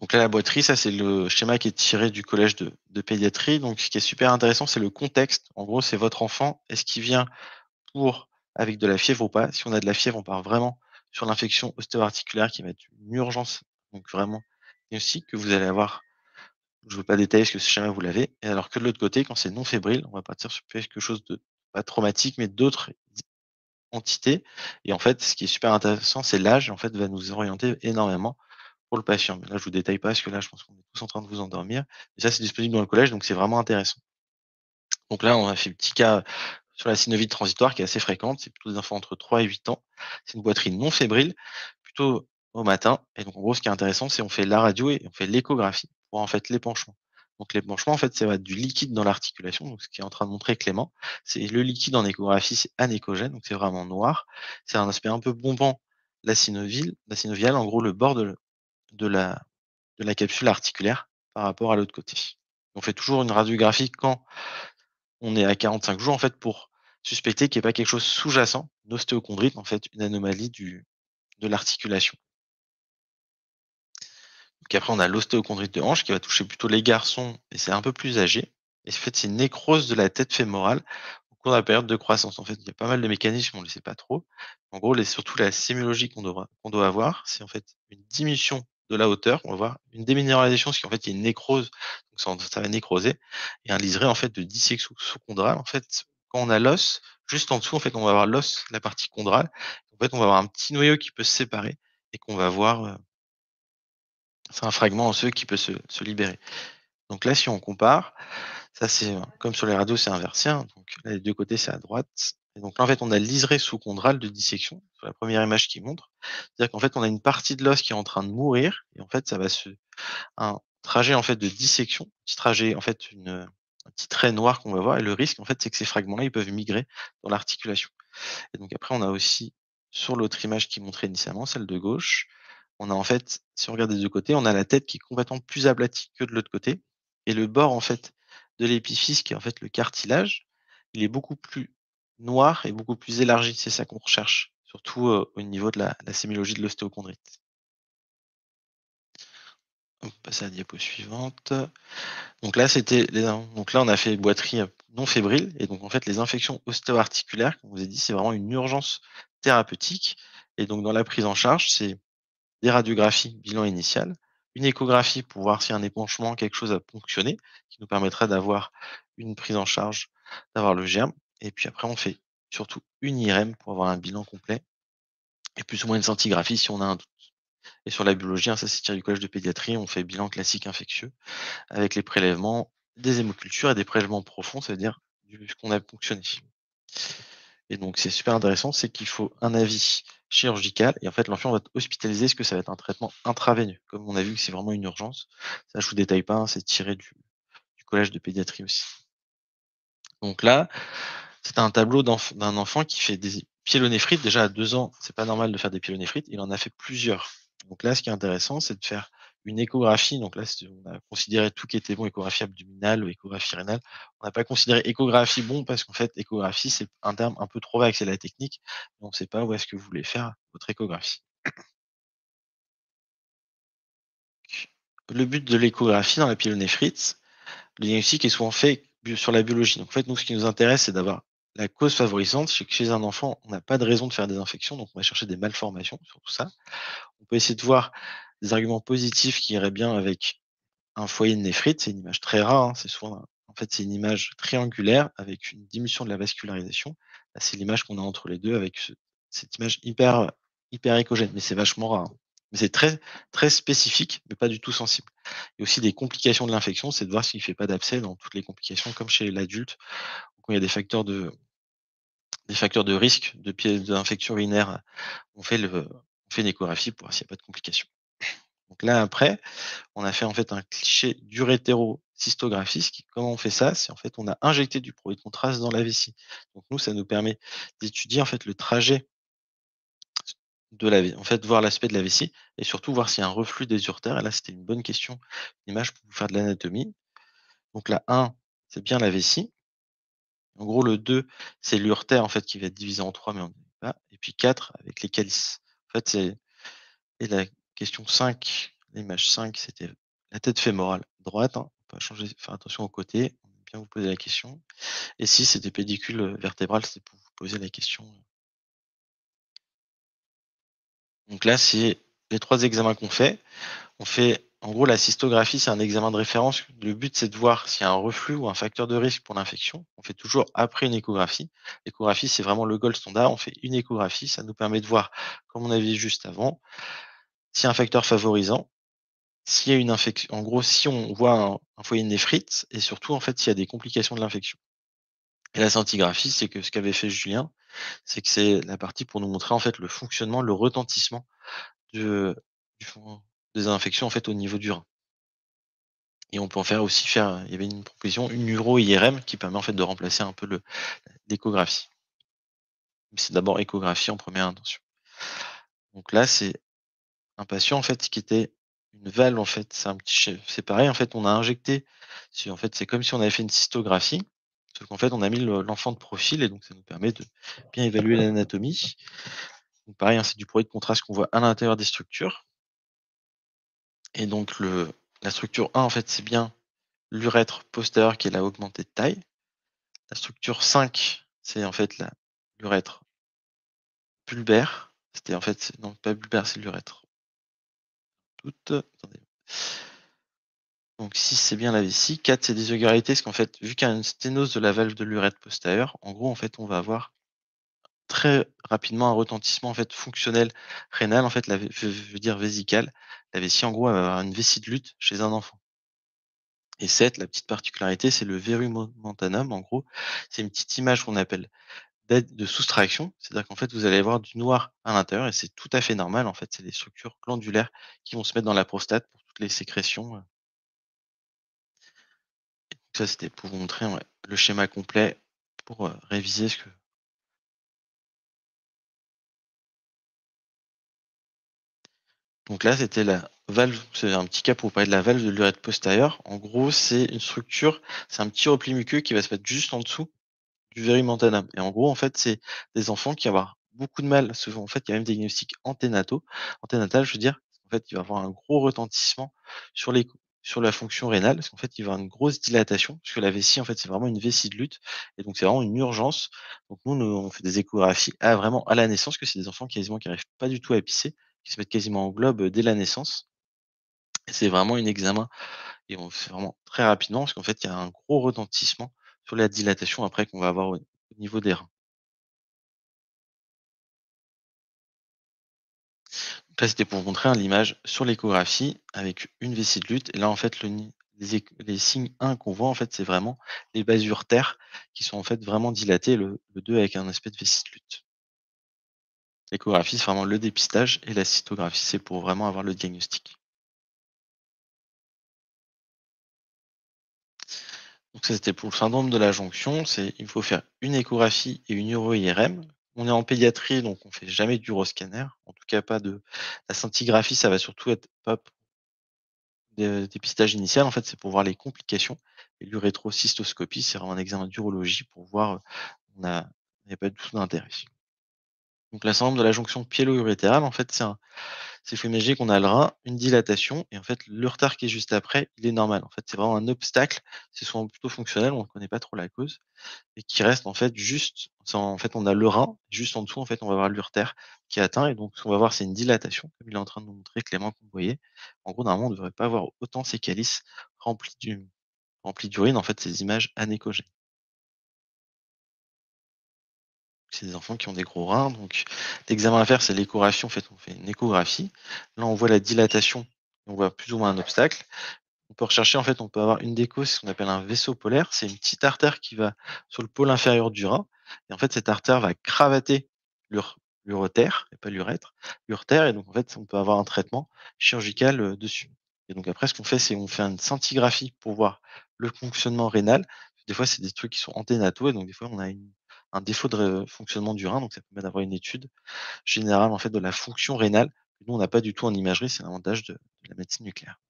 Donc là, la boiterie, ça c'est le schéma qui est tiré du collège de, de pédiatrie. Donc ce qui est super intéressant, c'est le contexte. En gros, c'est votre enfant. Est-ce qu'il vient pour avec de la fièvre ou pas? Si on a de la fièvre, on part vraiment sur l'infection ostéo-articulaire qui va être une urgence. Donc vraiment, et aussi que vous allez avoir je ne veux pas détailler ce que ce schéma vous l'avez. Et alors que de l'autre côté, quand c'est non fébrile, on va partir sur quelque chose de pas traumatique, mais d'autres entités. Et en fait, ce qui est super intéressant, c'est l'âge. En fait, va nous orienter énormément pour le patient. Mais là, je vous détaille pas parce que là, je pense qu'on est tous en train de vous endormir. Et ça, c'est disponible dans le collège, donc c'est vraiment intéressant. Donc là, on a fait un petit cas sur la synovite transitoire qui est assez fréquente. C'est plutôt des enfants entre 3 et 8 ans. C'est une boiterie non fébrile, plutôt au matin. Et donc, en gros, ce qui est intéressant, c'est on fait la radio et on fait l'échographie pour en fait l'épanchement. Donc l'épanchement, en fait, c'est du liquide dans l'articulation. Donc ce qui est en train de montrer Clément, c'est le liquide en échographie, c'est anéchogène, donc c'est vraiment noir. C'est un aspect un peu bombant la synoviale, en gros le bord la, de la capsule articulaire par rapport à l'autre côté. On fait toujours une radiographie quand on est à 45 jours, en fait, pour suspecter qu'il n'y ait pas quelque chose sous-jacent, d'ostéochondrite, en fait, une anomalie de l'articulation. Après, on a l'ostéochondrite de hanche qui va toucher plutôt les garçons et c'est un peu plus âgé. Et en fait, c'est une nécrose de la tête fémorale au cours de la période de croissance. En fait, il y a pas mal de mécanismes, on ne le sait pas trop. En gros, surtout la sémiologie qu'on doit, doit avoir, c'est en fait une diminution de la hauteur. On va voir une déminéralisation, parce qu'en fait, il y a une nécrose, donc ça, va nécroser, et un liseré en fait de dissection sous-chondrale. En fait, quand on a l'os, juste en dessous, en fait, on va avoir l'os, la partie chondrale. En fait, on va avoir un petit noyau qui peut se séparer et qu'on va voir euh, c'est un fragment osseux qui peut se, libérer. Donc là, si on compare, ça c'est comme sur les radios, c'est inversé. Hein, donc là, les deux côtés, c'est à droite. Et donc là, en fait, on a l'iseré sous-chondral de dissection, sur la première image qui montre. C'est-à-dire qu'en fait, on a une partie de l'os qui est en train de mourir, et en fait, ça va se. Un trajet en fait de dissection, un petit trajet, en fait, une, un petit trait noir qu'on va voir, et le risque, en fait, c'est que ces fragments-là, ils peuvent migrer dans l'articulation. Et donc après, on a aussi sur l'autre image qui montrait initialement, celle de gauche, on a en fait, si on regarde des deux côtés, on a la tête qui est complètement plus aplatie que de l'autre côté. Et le bord, en fait, de l'épiphyse, qui est en fait le cartilage, il est beaucoup plus noir et beaucoup plus élargi. C'est ça qu'on recherche, surtout au niveau de la, sémiologie de l'ostéochondrite. On va passer à la diapo suivante. Donc là, c'était donc là, on a fait boiterie non fébrile. Et donc, en fait, les infections ostéo-articulaires, comme vous avez dit, c'est vraiment une urgence thérapeutique. Et donc, dans la prise en charge, c'est des radiographies, bilan initial, une échographie pour voir si un épanchement, quelque chose a fonctionné, qui nous permettra d'avoir une prise en charge, d'avoir le germe. Et puis après, on fait surtout une IRM pour avoir un bilan complet et plus ou moins une scintigraphie si on a un doute. Et sur la biologie, hein, ça c'est tiré du collège de pédiatrie, on fait bilan classique infectieux avec les prélèvements, des hémocultures et des prélèvements profonds, c'est-à-dire ce qu'on a fonctionné. Et donc c'est super intéressant, c'est qu'il faut un avis chirurgicale. Et en fait, l'enfant va être hospitalisé, est-ce que ça va être un traitement intraveineux Comme on a vu que c'est vraiment une urgence. Ça, je vous détaille pas, hein, c'est tiré du, collège de pédiatrie aussi. Donc là, c'est un tableau d'un enfant qui fait des pyélonéphrite. Déjà à deux ans, c'est pas normal de faire des pyélonéphrite. Il en a fait plusieurs. Donc là, ce qui est intéressant, c'est de faire une échographie. Donc là, on a considéré tout qui était bon, échographie abdominale ou échographie rénale. On n'a pas considéré échographie bon parce qu'en fait, échographie, c'est un terme un peu trop vague, c'est la technique. on ne sait pas où est-ce que vous voulez faire votre échographie. Le but de l'échographie dans la pyélonéphrite, le diagnostic est souvent fait sur la biologie. Donc en fait, nous, ce qui nous intéresse, c'est d'avoir la cause favorisante. C'est que chez un enfant, on n'a pas de raison de faire des infections, donc on va chercher des malformations sur tout ça. On peut essayer de voir des arguments positifs qui iraient bien avec un foyer de néphrite. C'est une image très rare. Hein. C'est souvent, en fait, c'est une image triangulaire avec une diminution de la vascularisation. c'est l'image qu'on a entre les deux avec cette image hyper, hyper écogène. Mais c'est vachement rare. Hein. Mais c'est très, très spécifique, mais pas du tout sensible. Il y a aussi des complications de l'infection, c'est de voir s'il ne fait pas d'abcès dans toutes les complications, comme chez l'adulte, quand il y a des facteurs de, des facteurs de risque de d'infection urinaire, on fait, le, on fait une échographie pour voir s'il n'y a pas de complications. Donc là, après, on a fait en fait un cliché d'urétérocystographie. Comment on fait ça? C'est en fait, on a injecté du produit de contraste dans la vessie. Donc nous, ça nous permet d'étudier en fait le trajet de la en fait, voir l'aspect de la vessie et surtout voir s'il y a un reflux des uretères. Et là, c'était une bonne question, une image pour vous faire de l'anatomie. Donc là, 1, c'est bien la vessie. En gros, le 2, c'est l'urtère en fait qui va être divisé en 3, mais on ne pas. Et puis 4 avec les calices. En fait, c'est et la question 5 L'image 5, c'était la tête fémorale droite. Hein. On peut changer, faire attention aux côtés. Bien vous poser la question. Et 6, c'était pédicule vertébrale, c'était pour vous poser la question. Donc là, c'est les trois examens qu'on fait. On fait en gros, la cystographie, c'est un examen de référence. Le but, c'est de voir s'il y a un reflux ou un facteur de risque pour l'infection. On fait toujours après une échographie. L'échographie, c'est vraiment le gold standard. On fait une échographie. Ça nous permet de voir, comme on a vu juste avant, s'il y a un facteur favorisant, s'il y a une infection. En gros, si on voit un, foyer de néphrite et surtout, en fait, s'il y a des complications de l'infection. Et la scintigraphie, c'est que ce qu'avait fait Julien, c'est que c'est la partie pour nous montrer en fait le fonctionnement, le retentissement de, du, des infections en fait au niveau du rein. Et on peut en faire aussi faire, il y avait une proposition, une uro-IRM qui permet en fait de remplacer un peu l'échographie. C'est d'abord échographie en première intention. Donc là, c'est un patient en fait qui était une valve en fait, c'est un petit c'est pareil en fait, on a injecté, en fait c'est comme si on avait fait une cystographie, sauf qu'en fait on a mis l'enfant de profil et donc ça nous permet de bien évaluer l'anatomie. Pareil, hein, c'est du produit de contraste qu'on voit à l'intérieur des structures. Et donc la structure 1, en fait, c'est bien l'urètre postérieur qui est la augmentée de taille. La structure 5, c'est en fait l'urètre pulbaire. C'était en fait, non, pas pulbaire, c'est l'urètre. Attendez. Donc 6, c'est bien la vessie. 4, c'est des irrégularités, parce qu'en fait, vu qu'il y a une sténose de la valve de l'urètre postérieur, en gros, en fait, on va avoir très rapidement un retentissement en fait fonctionnel rénal, en fait, je veux dire vésical. La vessie, en gros, va avoir une vessie de lutte chez un enfant. Et 7, la petite particularité, c'est le verumontanum. En gros, c'est une petite image qu'on appelle de soustraction. C'est-à-dire qu'en fait, vous allez avoir du noir à l'intérieur et c'est tout à fait normal. En fait, c'est des structures glandulaires qui vont se mettre dans la prostate pour toutes les sécrétions. ça, c'était pour vous montrer le schéma complet pour réviser ce que Donc là, c'était la valve, c'est un petit cas pour parler de la valve de l'urètre postérieure. En gros, c'est une structure, c'est un petit repli muqueux qui va se mettre juste en dessous du verumentanum. Et en gros, en fait, c'est des enfants qui vont avoir beaucoup de mal. En fait, il y a même des diagnostics anténataux. Anténatal, je veux dire, en fait, il va avoir un gros retentissement sur les sur la fonction rénale, parce qu'en fait, il va avoir une grosse dilatation, parce que la vessie, en fait, c'est vraiment une vessie de lutte, et donc c'est vraiment une urgence. Donc nous, on fait des échographies à vraiment à la naissance, que c'est des enfants quasiment qui n'arrivent pas du tout à pisser, qui se mettent quasiment en globe dès la naissance. c'est vraiment un examen et on fait vraiment très rapidement parce qu'en fait, il y a un gros retentissement sur la dilatation après qu'on va avoir au niveau des reins. là, c'était pour vous montrer l'image sur l'échographie avec une vessie de lutte. Et là, en fait, le, les, signes 1 qu'on voit, en fait, c'est vraiment les bases urtères qui sont en fait vraiment dilatées, le, le 2 avec un aspect de vessie de lutte. L'échographie, c'est vraiment le dépistage et la cytographie, c'est pour vraiment avoir le diagnostic. Donc ça, c'était pour le syndrome de la jonction. C'est il faut faire une échographie et une uro-IRM. On est en pédiatrie, donc on fait jamais d'uroscanner. En tout cas, pas de la scintigraphie. Ça va surtout être pas de dépistage initial. En fait, c'est pour voir les complications. Et l'urétrocystoscopie, c'est vraiment un examen d'urologie pour voir. On a, a pas du tout d'intérêt. Donc syndrome de la jonction piélo-urétérale, en fait, c'est un c'est faut imaginer qu'on a le rein, une dilatation, et en fait, le qui est juste après, il est normal. En fait, c'est vraiment un obstacle, c'est souvent plutôt fonctionnel, on ne connaît pas trop la cause, et qui reste en fait juste, en fait, on a le rein, juste en dessous, en fait, on va avoir l'urtère qui est atteint, et donc ce qu'on va voir, c'est une dilatation, comme il est en train de nous montrer clairement comme vous voyez. En gros, normalement, on ne devrait pas avoir autant ces calices remplis d'urine, en fait, ces images anéchogènes c'est des enfants qui ont des gros reins. Donc, l'examen à faire, c'est l'échographie. En fait, on fait une échographie. Là, on voit la dilatation. On voit plus ou moins un obstacle. On peut rechercher, en fait, on peut avoir une déco, c'est ce qu'on appelle un vaisseau polaire. C'est une petite artère qui va sur le pôle inférieur du rein. Et en fait, cette artère va cravater l'urotère, et pas l'urètre. Et donc, en fait, on peut avoir un traitement chirurgical euh, dessus. Et donc, après, ce qu'on fait, c'est on fait une scintigraphie pour voir le fonctionnement rénal. Des fois, c'est des trucs qui sont anténataux. Et donc, des fois, on a une un défaut de fonctionnement du rein, donc ça permet d'avoir une étude générale en fait de la fonction rénale. nous, on n'a pas du tout en imagerie, c'est l'avantage de, la médecine nucléaire.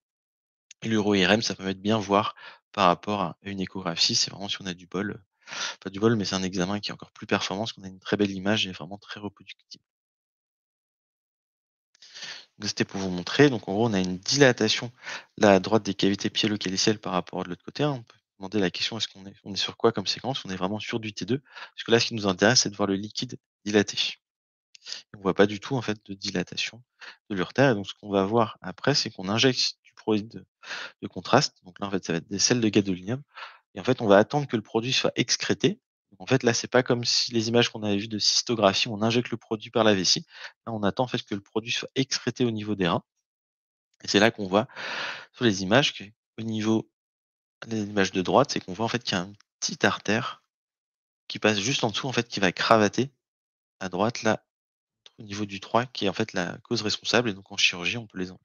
Et l'euro-IRM, ça permet de bien voir par rapport à une échographie, c'est vraiment si on a du bol, pas du bol, mais c'est un examen qui est encore plus performant, parce qu'on a une très belle image et vraiment très reproductible. C'était pour vous montrer. Donc, en gros, on a une dilatation à droite des cavités pieds localicielles par rapport à l'autre côté. Hein. Demander la question est-ce qu'on est, on est sur quoi comme séquence? On est vraiment sur du T2. Parce que là, ce qui nous intéresse, c'est de voir le liquide dilaté. On ne voit pas du tout en fait de dilatation de l'urtère. donc, ce qu'on va voir après, c'est qu'on injecte du produit de, contraste. Donc là, en fait, ça va être des sels de gadolinium. Et en fait, on va attendre que le produit soit excrété. en fait, là, c'est pas comme si les images qu'on avait vues de cystographie, on injecte le produit par la vessie. Là, on attend en fait que le produit soit excrété au niveau des reins. Et c'est là qu'on voit sur les images qu'au niveau des images de droite, c'est qu'on voit en fait qu'il y a un petit artère qui passe juste en dessous, en fait, qui va cravater à droite, là, au niveau du 3, qui est en fait la cause responsable. Et donc en chirurgie, on peut les enlever.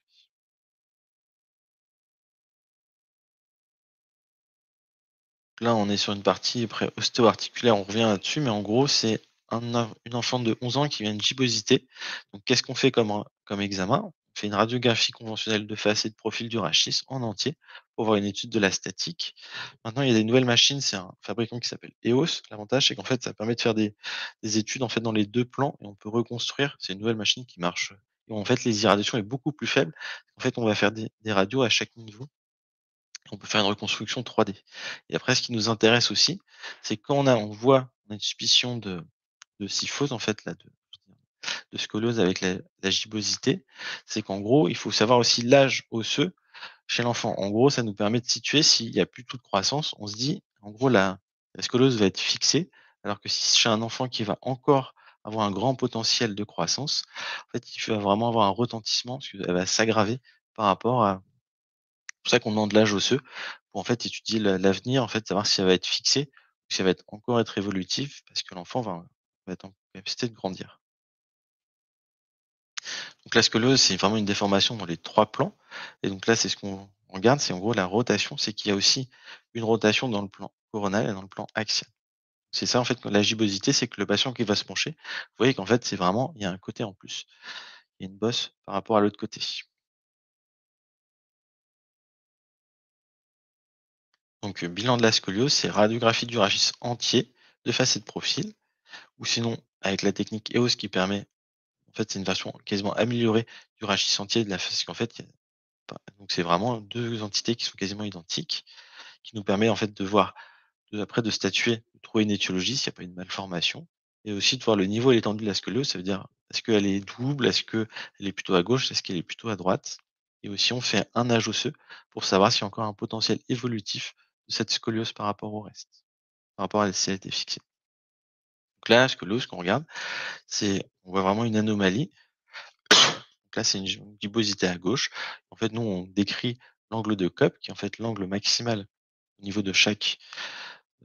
Là, on est sur une partie ostéo-articulaire, on revient là-dessus, mais en gros, c'est une enfant de 11 ans qui vient de gibbosité. Donc, qu'est-ce qu'on fait comme, examen? Fait une radiographie conventionnelle de face et de profil du rachis en entier pour voir une étude de la statique. Maintenant, il y a des nouvelles machines, c'est un fabricant qui s'appelle EOS. L'avantage, c'est qu'en fait, ça permet de faire des, études en fait dans les deux plans et on peut reconstruire. C'est une nouvelle machine qui marche. Et en fait, les irradiations est beaucoup plus faible. En fait, on va faire des radios à chaque niveau on peut faire une reconstruction 3D. Et après, ce qui nous intéresse aussi, c'est quand on a, on voit, une suspicion de, de en fait, là, de, de scoliose avec la, gibbosité, c'est qu'en gros, il faut savoir aussi l'âge osseux chez l'enfant. En gros, ça nous permet de situer s'il n'y a plus toute croissance. On se dit, en gros, la, la scoliose va être fixée, alors que si chez un enfant qui va encore avoir un grand potentiel de croissance, en fait, il va vraiment avoir un retentissement, parce qu'elle va s'aggraver par rapport à, pour ça qu'on demande l'âge osseux, pour en fait étudier l'avenir, en fait, savoir si ça va être fixé ou si ça va être encore être évolutif, parce que l'enfant va, être en capacité de grandir. Donc la scoliose, c'est vraiment une déformation dans les trois plans. Et donc là, c'est ce qu'on regarde, c'est en gros la rotation, c'est qu'il y a aussi une rotation dans le plan coronal et dans le plan axial. C'est ça en fait la gibbosité, c'est que le patient qui va se pencher, vous voyez qu'en fait c'est vraiment, il y a un côté en plus. Il y a une bosse par rapport à l'autre côté. Donc, euh, bilan de la scoliose, c'est radiographie du rachis entier de face et de profil, ou sinon avec la technique EOS qui permet, en fait, c'est une version quasiment améliorée du rachis entier de la face, qu'en fait, donc c'est vraiment deux entités qui sont quasiment identiques, qui nous permet en fait de voir, après de statuer, de trouver une étiologie s'il n'y a pas une malformation, et aussi de voir le niveau et l'étendue de la scoliose, ça veut dire est-ce qu'elle est double, est-ce qu'elle est plutôt à gauche, est-ce qu'elle est plutôt à droite, et aussi on fait un âge osseux pour savoir s'il y a encore un potentiel évolutif de cette scoliose par rapport au reste, par rapport à si elle était fixée. Donc là, la scoliose qu'on regarde, c'est on voit vraiment une anomalie. Donc là, c'est une gibbosité à gauche. En fait, nous, on décrit l'angle de Cope, qui est en fait l'angle maximal au niveau de chaque,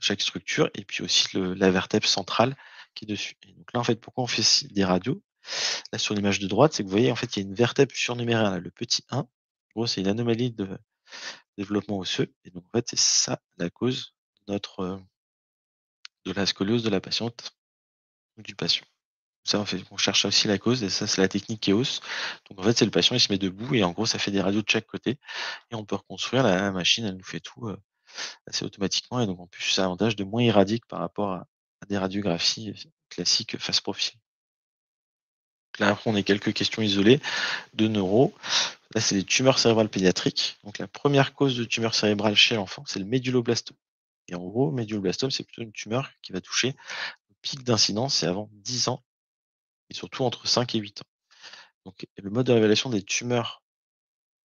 structure, et puis aussi la vertèbre centrale qui est dessus. Donc là, en fait, pourquoi on fait des radios? Là, sur l'image de droite, c'est que vous voyez, en fait, il y a une vertèbre surnuméraire, le petit 1. En gros, c'est une anomalie de, développement osseux. Et donc, en fait, c'est ça la cause de notre euh, de la scoliose de la patiente du patient. Ça, on, cherche aussi la cause, et ça, c'est la technique EOS. Donc, en fait, c'est le patient, il se met debout, et en gros, ça fait des radios de chaque côté, et on peut reconstruire. La machine, elle nous fait tout euh, assez automatiquement, et donc, en plus, ça a l'avantage de moins irradique par rapport à, des radiographies classiques face profil. Là, après, on a quelques questions isolées de neuro. Là, c'est les tumeurs cérébrales pédiatriques. Donc, la première cause de tumeur cérébrale chez l'enfant, c'est le méduloblastome. Et en gros, méduloblastome, c'est plutôt une tumeur qui va toucher pic d'incidence, c'est avant 10 ans, et surtout entre 5 et 8 ans. Donc, le mode de révélation des tumeurs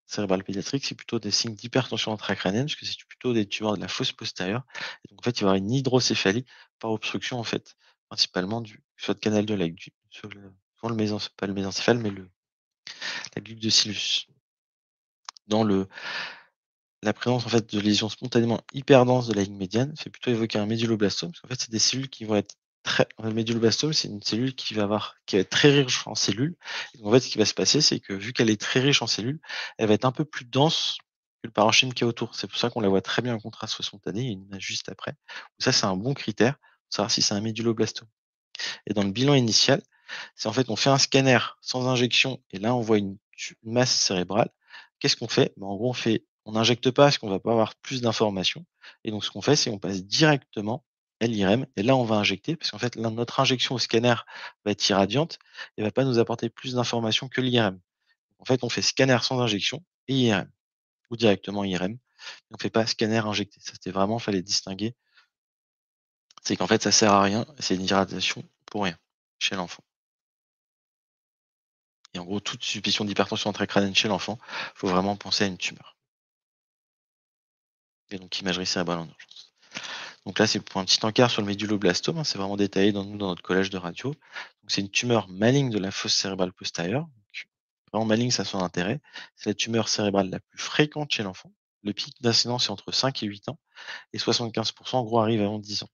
cérébrales pédiatriques, c'est plutôt des signes d'hypertension intracrânienne, parce que c'est plutôt des tumeurs de la fosse postérieure. Donc, en fait, il va y avoir une hydrocéphalie par obstruction, en fait, principalement du, soit de canal de Leydig, sur le, pas le mésencéphale, mais le, la de Silus dans le, la présence en fait de lésions spontanément hyper denses de la ligne médiane fait plutôt évoquer un méduloblastome, parce qu'en fait, c'est des cellules qui vont être très. Le méduloblastome, c'est une cellule qui va avoir, qui être très riche en cellules. Et en fait, ce qui va se passer, c'est que vu qu'elle est très riche en cellules, elle va être un peu plus dense que le parenchyme qui est autour. C'est pour ça qu'on la voit très bien en contraste spontané, et une image juste après. Ça, c'est un bon critère pour savoir si c'est un méduloblastome. Et dans le bilan initial, c'est en fait, on fait un scanner sans injection, et là, on voit une masse cérébrale. Qu'est-ce qu'on fait? Ben, En gros, on fait, on n'injecte pas parce qu'on va pas avoir plus d'informations. Et donc, ce qu'on fait, c'est qu'on passe directement l'IRM. Et là, on va injecter parce qu'en fait, notre injection au scanner va être irradiante et va pas nous apporter plus d'informations que l'IRM. en fait, on fait scanner sans injection et IRM, ou directement IRM. On ne fait pas scanner injecté. Ça, c'était vraiment, fallait distinguer. C'est qu'en fait, ça sert à rien. C'est une irradiation pour rien chez l'enfant. Et en gros, toute suspicion d'hypertension intracrânienne chez l'enfant, il faut vraiment penser à une tumeur. Et donc, imagerie cérébrale en urgence. Donc là, c'est pour un petit encart sur le méduloblastome. Hein, c'est vraiment détaillé dans, dans notre collège de radio. C'est une tumeur maligne de la fosse cérébrale postérieure. vraiment maligne, ça a son intérêt. C'est la tumeur cérébrale la plus fréquente chez l'enfant. Le pic d'incidence est entre 5 et 8 ans. Et 75% en gros arrivent avant 10 ans.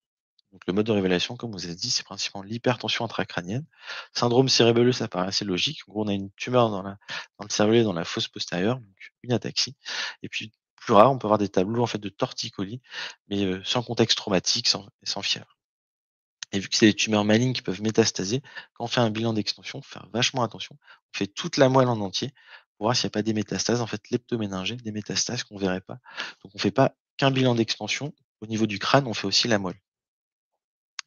Donc le mode de révélation, comme vous avez dit, c'est principalement l'hypertension intracrânienne. Syndrome cérébelleux, ça paraît assez logique. En gros, on a une tumeur dans, la, le cervelet, dans la fosse postérieure, donc une ataxie. Et puis, rare, on peut avoir des tableaux en fait de torticolis, mais sans contexte traumatique sans, sans fièvre. Et vu que c'est des tumeurs malignes qui peuvent métastaser, quand on fait un bilan d'extension, faire vachement attention. On fait toute la moelle en entier pour voir s'il n'y a pas des métastases, en fait leptoméningées, des métastases qu'on ne verrait pas. Donc on ne fait pas qu'un bilan d'extension. Au niveau du crâne, on fait aussi la moelle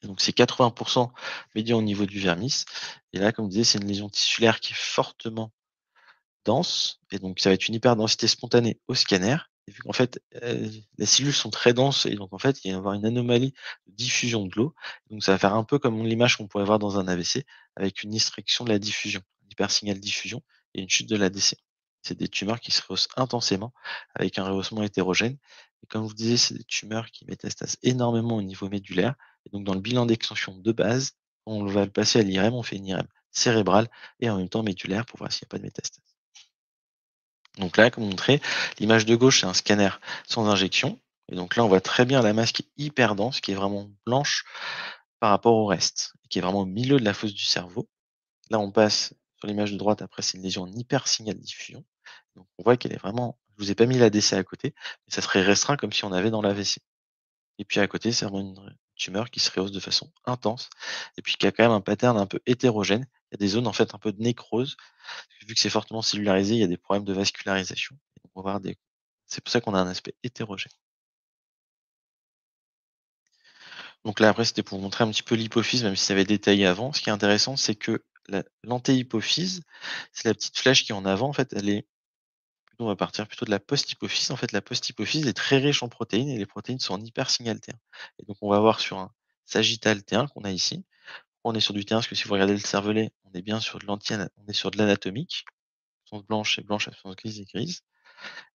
donc c'est 80% médian au niveau du vermis. Et là, comme vous disiez, c'est une lésion tissulaire qui est fortement dense. Et donc ça va être une hyperdensité spontanée au scanner. Et fait, les cellules sont très denses, et donc en fait, il va y avoir une anomalie de diffusion de l'eau. Donc ça va faire un peu comme l'image qu'on pourrait voir dans un AVC, avec une restriction de la diffusion, hypersignal diffusion et une chute de l'ADC. C'est des tumeurs qui se rehaussent intensément, avec un rehaussement hétérogène. Et comme je vous disais, c'est des tumeurs qui métastasent énormément au niveau médulaire, et donc, dans le bilan d'extension de base, on va le passer à l'IRM, on fait une IRM cérébrale et en même temps médulaire pour voir s'il n'y a pas de métastase. Donc là, comme montré, l'image de gauche, c'est un scanner sans injection. Et donc là, on voit très bien la masse qui est hyper dense, qui est vraiment blanche par rapport au reste, qui est vraiment au milieu de la fosse du cerveau. Là, on passe sur l'image de droite, après, c'est une lésion en hypersignal diffusion. Donc on voit qu'elle est vraiment. Je vous ai pas mis l'ADC à côté, mais ça serait restreint comme si on avait dans l'AVC. Et puis à côté, c'est vraiment une tumeur qui se rehausse de façon intense et puis qui a quand même un pattern un peu hétérogène. Il y a des zones en fait un peu de nécrose. Vu que c'est fortement cellularisé, il y a des problèmes de vascularisation. On va. C'est pour ça qu'on a un aspect hétérogène. Donc là, après, c'était pour vous montrer un petit peu l'hypophyse, même si ça avait détaillé avant. Ce qui est intéressant, c'est que l'antéhypophyse, c'est la petite flèche qui est en avant, en fait, elle est on va partir plutôt de la post-hypophyse. En fait, la post-hypophyse est très riche en protéines et les protéines sont en hypersignal T1. Et donc, on va voir sur un sagittal T1 qu'on a ici. On est sur du T1 parce que si vous regardez le cervelet, on est bien sur de l'anti on est sur de l'anatomique. Blanche et blanche, absence grise et grise.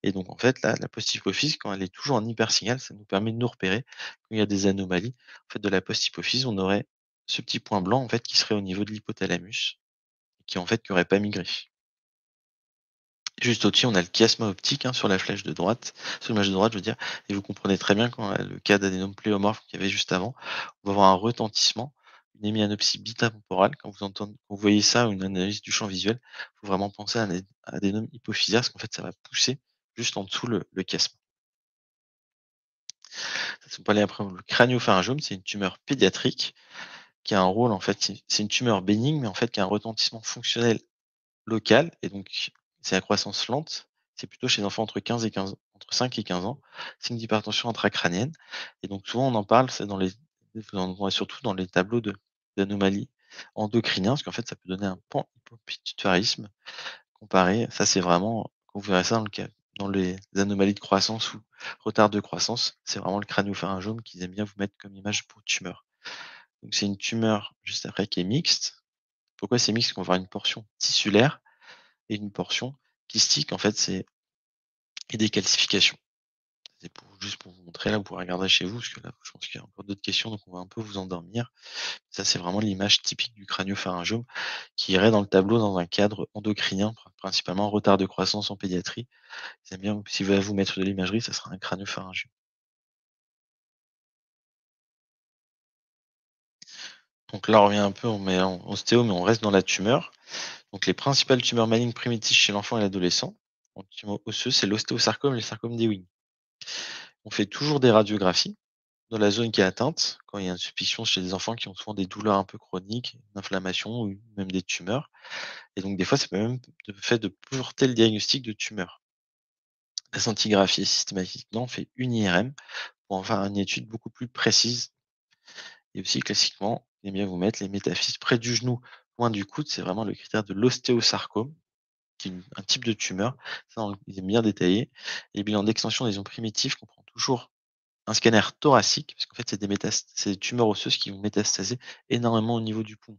Et donc, en fait, là, la post-hypophyse, quand elle est toujours en hypersignal, ça nous permet de nous repérer quand il y a des anomalies. En fait, de la post-hypophyse, on aurait ce petit point blanc, en fait, qui serait au niveau de l'hypothalamus, qui, en fait, n'aurait pas migré. Juste au-dessus, on a le chiasma optique hein, sur la flèche de droite, sur l'image de droite, je veux dire, et vous comprenez très bien quand le cas d'adénome pléomorphe qu'il y avait juste avant, on va avoir un retentissement, une hémianopsie bitatemporale. Quand vous entendez, quand vous voyez ça, une analyse du champ visuel, il faut vraiment penser à un adénome hypophysaire, parce qu'en fait, ça va pousser juste en dessous le, le chiasme. Ça après le craniopharyngiome, c'est une tumeur pédiatrique qui a un rôle, en fait, c'est une tumeur bénigne, mais en fait qui a un retentissement fonctionnel local, et donc c'est la croissance lente. C'est plutôt chez les enfants entre 15 et 15 entre 5 et 15 ans. Signe d'hypertension intracrânienne. Et donc souvent on en parle, c'est dans les surtout dans les tableaux d'anomalies endocriniens, parce qu'en fait ça peut donner un panhypopituitarisme comparé. Ça c'est vraiment, vous verrez ça dans le cas dans les anomalies de croissance ou retard de croissance, c'est vraiment le crânio-pharyngome qu'ils aiment bien vous mettre comme image pour tumeur. Donc c'est une tumeur juste après qui est mixte. Pourquoi c'est mixte? Qu'on va avoir une portion tissulaire et une portion kystique, en fait, c'est des calcifications. C'est pour, juste pour vous montrer, là, vous pourrez regarder chez vous, parce que là, je pense qu'il y a encore d'autres questions, donc on va un peu vous endormir. Ça, c'est vraiment l'image typique du crânio-pharyngiome qui irait dans le tableau dans un cadre endocrinien, principalement retard de croissance en pédiatrie. si vous voulez vous mettre de l'imagerie, ça sera un crânio-pharyngiome. Donc là, on revient un peu, on met en ostéo, mais on reste dans la tumeur. Donc les principales tumeurs malignes primitives chez l'enfant et l'adolescent, en tumeur osseuse, c'est l'ostéosarcome et le sarcome d'Ewing. On fait toujours des radiographies dans la zone qui est atteinte, quand il y a une suspicion chez des enfants qui ont souvent des douleurs un peu chroniques, une inflammation ou même des tumeurs. Et donc des fois, c'est même le fait de porter le diagnostic de tumeur. La scintigraphie est systématique. Non, on fait une IRM pour en faire une étude beaucoup plus précise. Et aussi, classiquement, bien vous mettre les métaphyses près du genou Point du coude, c'est vraiment le critère de l'ostéosarcome, c'est un type de tumeur. Ça, on est bien détaillé. Et le bilan d'extension des lésions primitives comprend toujours un scanner thoracique, parce qu'en fait, c'est des, des tumeurs osseuses qui vont métastaser énormément au niveau du poumon.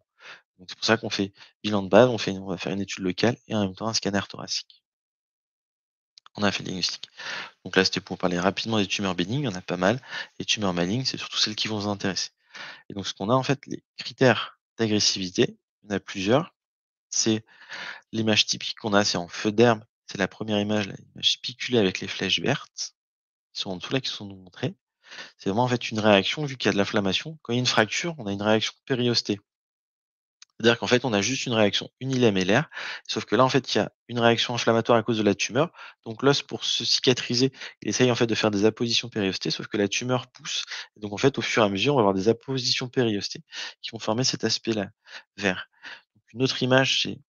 C'est pour ça qu'on fait bilan de base, on, fait, on va faire une étude locale et en même temps un scanner thoracique. On a fait le diagnostic. Donc là, c'était pour parler rapidement des tumeurs bénignes, il y en a pas mal. Les tumeurs malignes, c'est surtout celles qui vont vous intéresser. Et donc ce qu'on a en fait, les critères d'agressivité, il y en a plusieurs. C'est l'image typique qu'on a, c'est en feu d'herbe. C'est la première image, l'image spiculée avec les flèches vertes, qui sont en dessous là, qui sont montrées. C'est vraiment en fait une réaction, vu qu'il y a de l'inflammation. Quand il y a une fracture, on a une réaction périostée. C'est-à-dire qu'en fait, on a juste une réaction unilamellaire, sauf que là, en fait, il y a une réaction inflammatoire à cause de la tumeur. Donc l'os, pour se cicatriser, il essaye en fait de faire des appositions périostées, sauf que la tumeur pousse. Et donc en fait, au fur et à mesure, on va avoir des appositions périostées qui vont former cet aspect-là vert. Une autre image, c'est,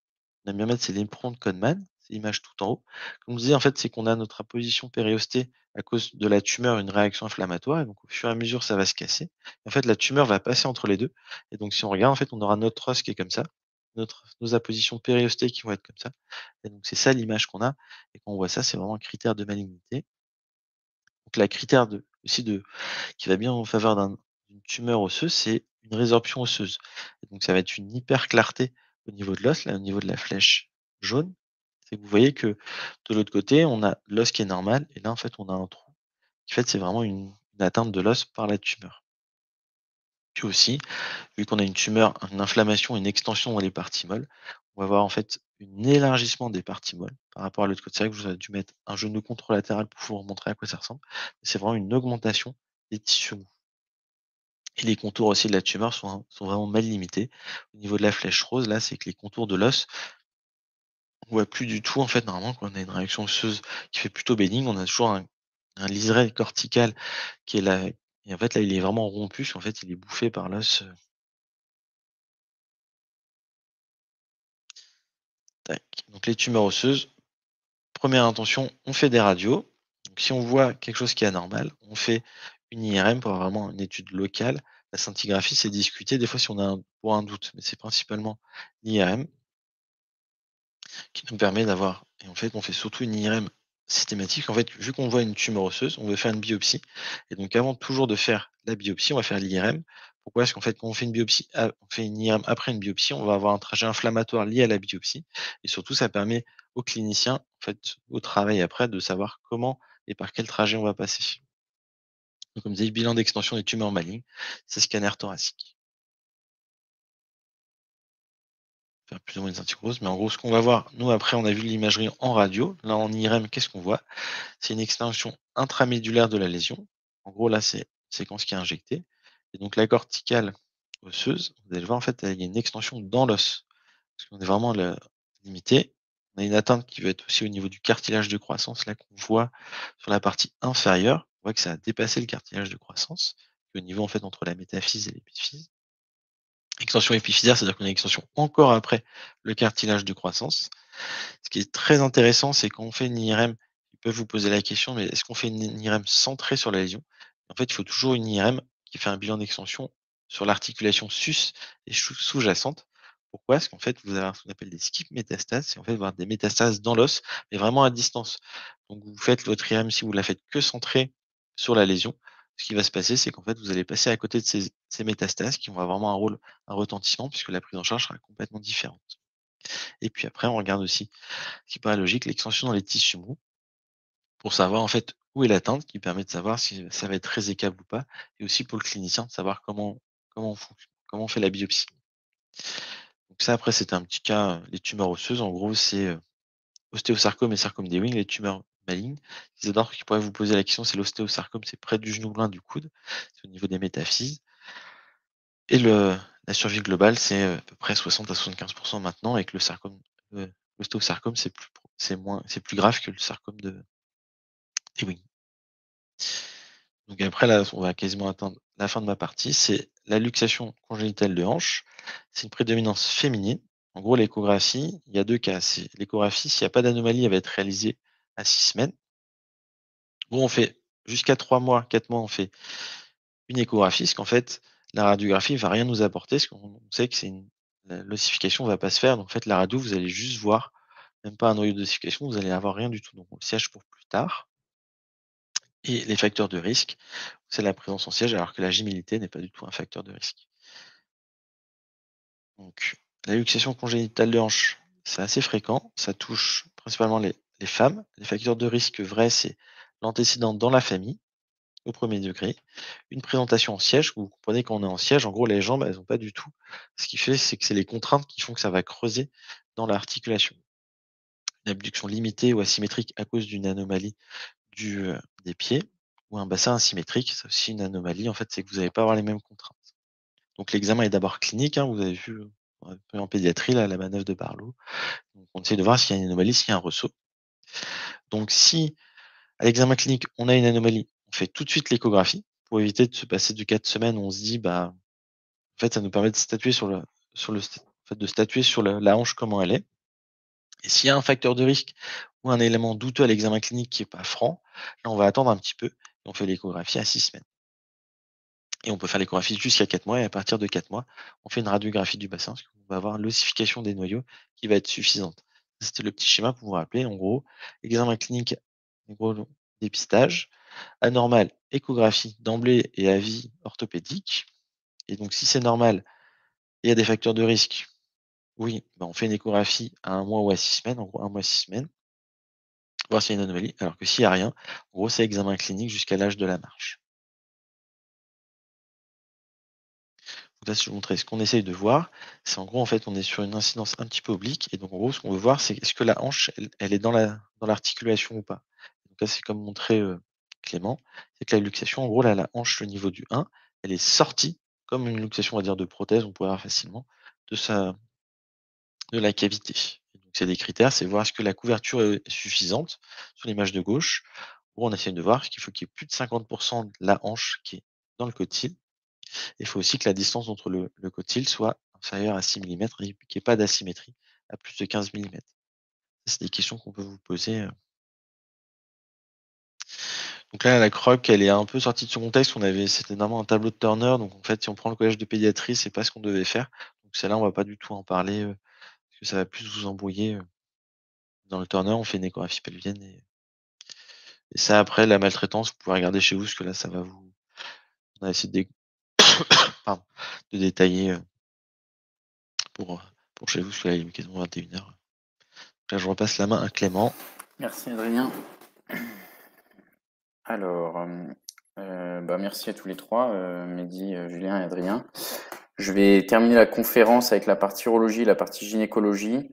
on bien mettre, c'est l'empreinte Codman, c'est l'image tout en haut. Comme je disais, en fait, c'est qu'on a notre apposition périostée à cause de la tumeur une réaction inflammatoire. Et donc, au fur et à mesure, ça va se casser. en fait, la tumeur va passer entre les deux. Et donc, si on regarde, en fait, on aura notre os qui est comme ça, notre, nos appositions périostées qui vont être comme ça. Et donc, c'est ça l'image qu'on a. Et quand on voit ça, c'est vraiment un critère de malignité. Donc, la critère de, aussi de, qui va bien en faveur d'une tumeur osseuse, c'est une résorption osseuse. Donc, ça va être une hyper clarté au niveau de l'os, là, au niveau de la flèche jaune. C'est que vous voyez que de l'autre côté, on a l'os qui est normal, et là, en fait, on a un trou. En fait, c'est vraiment une, atteinte de l'os par la tumeur. Puis aussi, vu qu'on a une tumeur, une inflammation, une extension dans les parties molles, on va avoir en fait un élargissement des parties molles par rapport à l'autre côté. C'est vrai que vous avez dû mettre un genou contralatéral pour vous montrer à quoi ça ressemble. C'est vraiment une augmentation des tissus mous. Et les contours aussi de la tumeur sont, sont vraiment mal limités. Au niveau de la flèche rose, là, c'est que les contours de l'os on voit plus du tout, en fait, normalement, quand on a une réaction osseuse qui fait plutôt bénigne, on a toujours un, un liseré cortical qui est là. Et en fait, là, il est vraiment rompu, parce qu'en fait, il est bouffé par l'os. Euh. Donc, les tumeurs osseuses, première intention, on fait des radios. Donc, si on voit quelque chose qui est anormal, on fait une IRM pour vraiment une étude locale. La scintigraphie, c'est discuté des fois si on a un, pour un doute, mais c'est principalement l'IRM qui nous permet d'avoir, et en fait, on fait surtout une IRM systématique. En fait, vu qu'on voit une tumeur osseuse, on veut faire une biopsie. Et donc, avant toujours de faire la biopsie, on va faire l'IRM. Pourquoi? Parce qu'en fait, quand on fait une biopsie, on fait une IRM après une biopsie, on va avoir un trajet inflammatoire lié à la biopsie. Et surtout, ça permet aux cliniciens, en fait, au travail après, de savoir comment et par quel trajet on va passer. Comme je disais, bilan d'extension des tumeurs malignes, c'est scanner thoracique. faire plus ou moins une Mais en gros, ce qu'on va voir, nous après, on a vu l'imagerie en radio. Là, en IRM, qu'est-ce qu'on voit? C'est une extension intramédulaire de la lésion. En gros, là, c'est séquence qui est injectée. Et donc, la corticale osseuse, vous allez voir, en fait, il y a une extension dans l'os. Parce qu'on est vraiment limité. A une atteinte qui va être aussi au niveau du cartilage de croissance, là qu'on voit sur la partie inférieure. On voit que ça a dépassé le cartilage de croissance, au niveau en fait entre la métaphyse et l'épiphyse. Extension épiphysaire, c'est-à-dire qu'on a une extension encore après le cartilage de croissance. Ce qui est très intéressant, c'est quand on fait une IRM, ils peuvent vous poser la question, mais est-ce qu'on fait une IRM centrée sur la lésion? En fait, il faut toujours une IRM qui fait un bilan d'extension sur l'articulation sus et sous-jacente. Pourquoi? Parce qu'en fait, vous avez ce qu'on appelle des skip métastases, c'est en fait voir des métastases dans l'os, mais vraiment à distance. Donc vous faites votre IRM si vous la faites que centrée sur la lésion ce qui va se passer, c'est qu'en fait, vous allez passer à côté de ces, métastases qui vont avoir vraiment un rôle, un retentissement, puisque la prise en charge sera complètement différente. Et puis après, on regarde aussi, ce qui paraît logique, l'extension dans les tissus mous, pour savoir en fait où est l'atteinte, qui permet de savoir si ça va être résécable ou pas, et aussi pour le clinicien de savoir comment, comment on fait la biopsie. Ça, après, c'est un petit cas, les tumeurs osseuses, en gros, c'est ostéosarcome et sarcome des wings, les tumeurs maligne. Isidore qui pourrait vous poser la question, c'est l'ostéosarcome, c'est près du genou blanc du coude, c'est au niveau des métaphyses. Et la survie globale, c'est à peu près 60 à 75% maintenant, avec le sarcome, l'ostéosarcome, c'est plus, c'est moins, c'est plus grave que le sarcome de oui. Donc après, là, on va quasiment atteindre la fin de ma partie. C'est la luxation congénitale de hanche. C'est une prédominance féminine. En gros, l'échographie, il y a deux cas. L'échographie, s'il n'y a pas d'anomalie, elle va être réalisée à six semaines. Bon, on fait jusqu'à trois mois, quatre mois, on fait une échographie, parce qu'en fait, la radiographie ne va rien nous apporter, parce qu'on sait que c'est une l'ossification ne va pas se faire. Donc, en fait, la radio, vous allez juste voir même pas un noyau de dosification, vous allez avoir rien du tout. Donc on le siège pour plus tard. Et les facteurs de risque, c'est la présence en siège, alors que la gimilité n'est pas du tout un facteur de risque. Donc, la luxation congénitale de hanche, c'est assez fréquent. Ça touche principalement les, les femmes. Les facteurs de risque vrais, c'est l'antécédent dans la famille, au premier degré. Une présentation en siège, vous comprenez qu'on est en siège, en gros, les jambes, elles n'ont pas du tout. Ce qui fait, c'est que c'est les contraintes qui font que ça va creuser dans l'articulation. Une abduction limitée ou asymétrique à cause d'une anomalie du, des pieds ou un bassin asymétrique, c'est aussi une anomalie, en fait, c'est que vous n'allez pas avoir les mêmes contraintes. Donc l'examen est d'abord clinique, hein, vous avez vu en pédiatrie, la manœuvre de Barlow. On essaie de voir s'il y a une anomalie, s'il y a un ressaut. Donc si à l'examen clinique, on a une anomalie, on fait tout de suite l'échographie pour éviter de se passer de 4 semaines on se dit, bah, en fait, ça nous permet de statuer sur le, sur le, de statuer sur la hanche comment elle est. Et s'il y a un facteur de risque ou un élément douteux à l'examen clinique qui n'est pas franc, là, on va attendre un petit peu et on fait l'échographie à 6 semaines. Et on peut faire l'échographie jusqu'à 4 mois et à partir de 4 mois, on fait une radiographie du bassin parce qu'on va avoir l'ossification des noyaux qui va être suffisante. C'était le petit schéma pour vous rappeler. En gros, examen clinique, gros, dépistage, anormal, échographie d'emblée et avis orthopédique. Et donc, si c'est normal, il y a des facteurs de risque. Oui, ben on fait une échographie à un mois ou à six semaines, en gros, un mois, six semaines, voir s'il y a une anomalie. Alors que s'il n'y a rien, en gros, c'est examen clinique jusqu'à l'âge de la marche. Là, si vous montrer ce qu'on essaye de voir, c'est en gros, en fait, on est sur une incidence un petit peu oblique. Et donc, en gros, ce qu'on veut voir, c'est est-ce que la hanche, elle, est dans l'articulation la, dans ou pas. Donc là, c'est comme montré euh, Clément, c'est que la luxation, en gros, là, la hanche, au niveau du 1, elle est sortie, comme une luxation, on va dire, de prothèse, on pourrait voir facilement, de, sa, de la cavité. C'est des critères, c'est voir est-ce que la couverture est suffisante sur l'image de gauche, où on essaie de voir qu'il faut qu'il y ait plus de 50% de la hanche qui est dans le cotyle, il faut aussi que la distance entre le, le cotyle soit inférieure à 6 mm et qu'il n'y ait pas d'asymétrie à plus de 15 mm. C'est des questions qu'on peut vous poser. Euh. Donc là, la croque, elle est un peu sortie de son contexte. On avait, c'était normalement un tableau de Turner. Donc en fait, si on prend le collège de pédiatrie, c'est pas ce qu'on devait faire. Donc celle-là, on va pas du tout en parler euh, que ça va plus vous embrouiller. Euh. Dans le Turner, on fait une échographie pelvienne et, et ça après la maltraitance, vous pouvez regarder chez vous parce que là, ça va vous. On a essayé de détailler euh, pour, euh, pour chez vous, parce que là, il est quasiment 21h. Là, je repasse la main à Clément. Merci Adrien. Alors, euh, bah, merci à tous les trois, Mehdi, Julien et Adrien. Je vais terminer la conférence avec la partie urologie la partie gynécologie.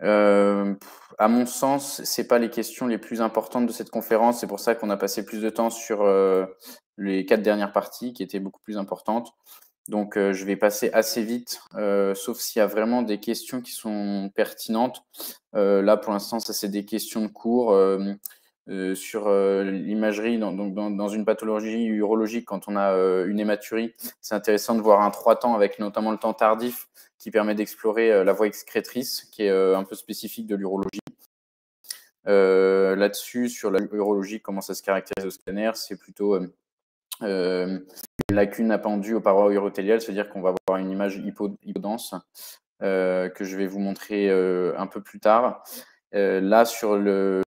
à mon sens, c'est pas les questions les plus importantes de cette conférence. C'est pour ça qu'on a passé plus de temps sur les quatre dernières parties qui étaient beaucoup plus importantes. Donc, euh, je vais passer assez vite, euh, sauf s'il y a vraiment des questions qui sont pertinentes. Euh, là, pour l'instant, ça, c'est des questions de cours sur l'imagerie. Dans, dans, une pathologie urologique, quand on a une hématurie, c'est intéressant de voir un trois temps avec notamment le temps tardif qui permet d'explorer la voie excrétrice, qui est un peu spécifique de l'urologie. Là-dessus, sur la urologie, comment ça se caractérise au scanner, c'est plutôt euh, une lacune appendue aux parois urothéliales, c'est-à-dire qu'on va avoir une image hypodense euh, que je vais vous montrer euh, un peu plus tard. là, sur le,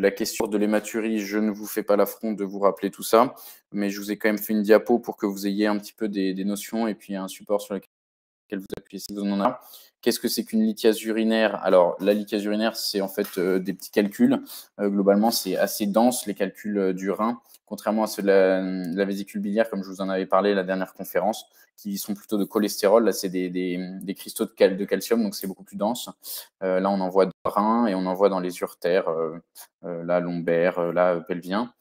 la question de l'hématurie, je ne vous fais pas l'affront de vous rappeler tout ça, mais je vous ai quand même fait une diapo pour que vous ayez un petit peu des, notions et puis un support sur lequel vous appuyez si vous en avez. Qu'est-ce que c'est qu'une lithiase urinaire? Alors, la lithiase urinaire, c'est en fait des petits calculs. globalement, c'est assez dense, les calculs du rein contrairement à ceux de la, vésicule biliaire, comme je vous en avais parlé la dernière conférence, qui sont plutôt de cholestérol. Là, c'est des, cristaux de, calcium, donc c'est beaucoup plus dense. Euh, là, on en voit dans le rein et on en voit dans les urtères, euh, euh, là, lombaire, là, pelvien.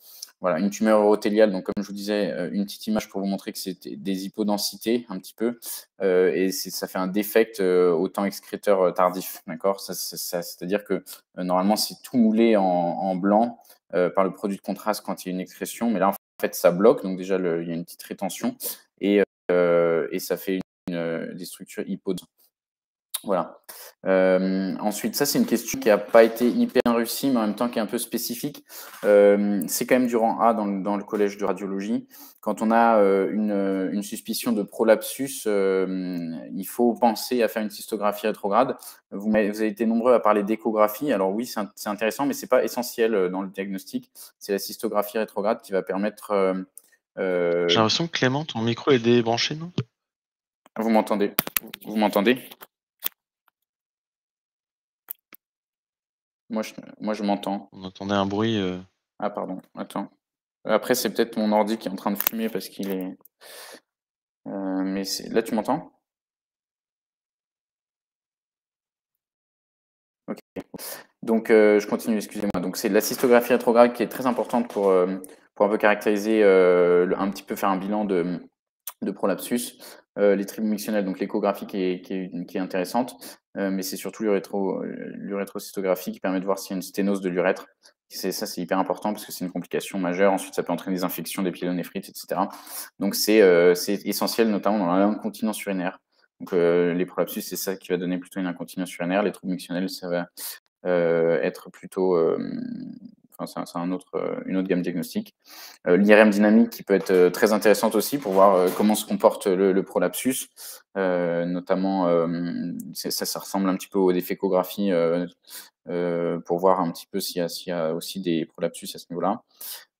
Voilà, une tumeur urothéliale, donc comme je vous disais, une petite image pour vous montrer que c'est des hypodensités un petit peu, et ça fait un défect au temps excréteur tardif, d'accord? C'est-à-dire que normalement c'est tout moulé en blanc, euh, par le produit de contraste quand il y a une excrétion. Mais là, en fait, ça bloque. Donc, déjà, il y a une petite rétention et, euh, et ça fait une, des structures hypo. Voilà. ensuite, ça, c'est une question qui n'a pas été hyper réussi, mais en même temps qui est un peu spécifique. Euh, c'est quand même du rang A dans, le- dans le collège de radiologie. Quand on a euh, une, une suspicion de prolapsus, euh, il faut penser à faire une cystographie rétrograde. Vous, vous avez été nombreux à parler d'échographie. Alors oui, c'est intéressant, mais c'est pas essentiel euh, dans le diagnostic. C'est la cystographie rétrograde qui va permettre. euh, euh, J'ai l'impression que Clément, ton micro est débranché, non? Vous m'entendez? Vous m'entendez? Moi, je, moi, je m'entends. On entendait un bruit. euh, Ah, pardon, attends. Après, c'est peut-être mon ordi qui est en train de fumer parce qu'il est. Euh, mais c'est- là, tu m'entends? Ok. Donc, euh, je continue, excusez-moi. Donc, c'est la cystographie rétrograde qui est très importante pour, euh, pour un peu caractériser, euh, le- un petit peu faire un bilan de, de prolapsus. Euh, les tribus mixtionnelles, donc l'échographie qui est, qui est, qui est intéressante, euh, mais c'est surtout l'urétro- l'urétrocystographie qui permet de voir s'il y a une sténose de l'urètre. Ça, c'est hyper important parce que c'est une complication majeure. Ensuite, ça peut entraîner des infections, des pyélonéphrite, etc. Donc, c'est euh, c'est essentiel, notamment dans l'incontinence urinaire. Donc, euh, les prolapsus, c'est ça qui va donner plutôt une incontinence urinaire. Les troubles mixtionnels, ça va euh, être plutôt. C'est euh, une autre gamme diagnostique. Euh, L'IRM dynamique qui peut être euh, très intéressante aussi pour voir comment se comporte le, prolapsus, notamment ça, ressemble un petit peu aux défécographies pour voir un petit peu s'il y, a- aussi des prolapsus à ce niveau-là.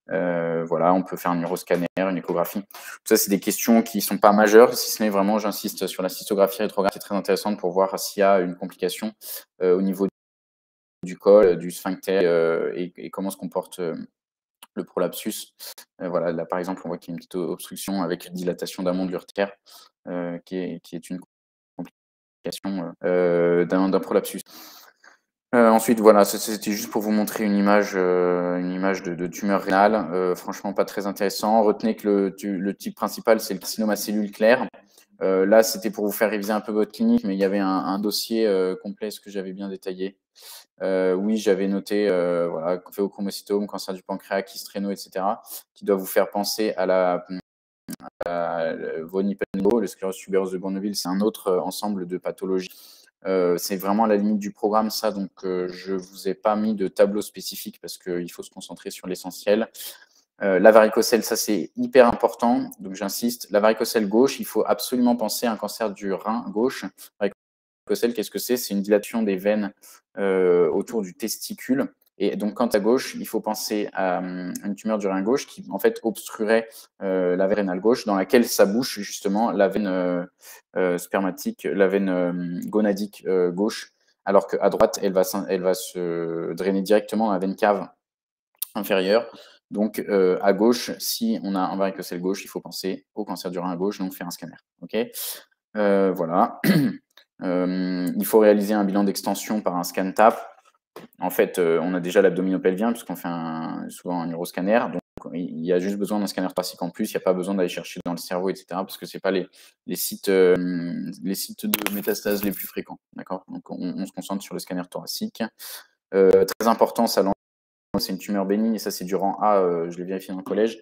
Voilà, on peut faire un neuroscanner, une échographie. Tout ça, c'est des questions qui sont pas majeures, si ce n'est vraiment, j'insiste sur la cystographie rétrograde, c'est très intéressante pour voir s'il y a une complication au niveau du col, du sphincter euh, et, comment se comporte euh, le prolapsus. Euh, voilà, là par exemple, on voit qu'il y a une petite obstruction avec dilatation d'amont de qui, est, qui est une complication d'un prolapsus. Ensuite, voilà, c'était juste pour vous montrer une image, une image de, tumeur rénale. Franchement, pas très intéressant. Retenez que le, type principal, c'est le carcinome à cellules claires. Là, c'était pour vous faire réviser un peu votre clinique, mais il y avait un, un dossier est-ce que j'avais bien détaillé Euh, Oui, j'avais noté, euh, voilà, cancer du pancréas, kyste etc., qui doit vous faire penser à la à Hippel-Lindau, le sclérose tubereuse de Bourneville, c'est un autre euh, ensemble de pathologies. Euh, c'est vraiment la limite du programme, ça, donc je vous ai pas mis de tableau spécifique parce qu'il faut se concentrer sur l'essentiel. La varicocèle, ça c'est hyper important, donc j'insiste. La varicocèle gauche, il faut absolument penser à un cancer du rein gauche. Qu'est-ce que c'est? C'est une dilatation des veines euh, autour du testicule. Et donc, quant à gauche, il faut penser à hum, une tumeur du rein gauche qui, en fait, obstruerait euh, la veine rénale gauche, dans laquelle s'abouche justement la veine euh, euh, spermatique, la veine euh, gonadique euh, gauche, alors qu'à droite, elle va, se drainer directement dans la veine cave inférieure. Donc, euh, à gauche, si on a un varicocèle gauche, il faut penser au cancer du rein gauche, donc faire un scanner. Ok? Euh, voilà. Euh, il faut réaliser un bilan d'extension par un scan TAP. En fait, euh, on a déjà l'abdominopelvien puisqu'on fait souvent un neuroscanner. Donc, il y a juste besoin d'un scanner thoracique en plus. Il n'y a pas besoin d'aller chercher dans le cerveau, etc. Parce que pas les, les sites, euh, les sites de métastases les plus fréquents. D'accord? Donc, on, se concentre sur le scanner thoracique. Très important, ça c'est une tumeur bénigne, et ça c'est du rang A, je l'ai vérifié dans le collège.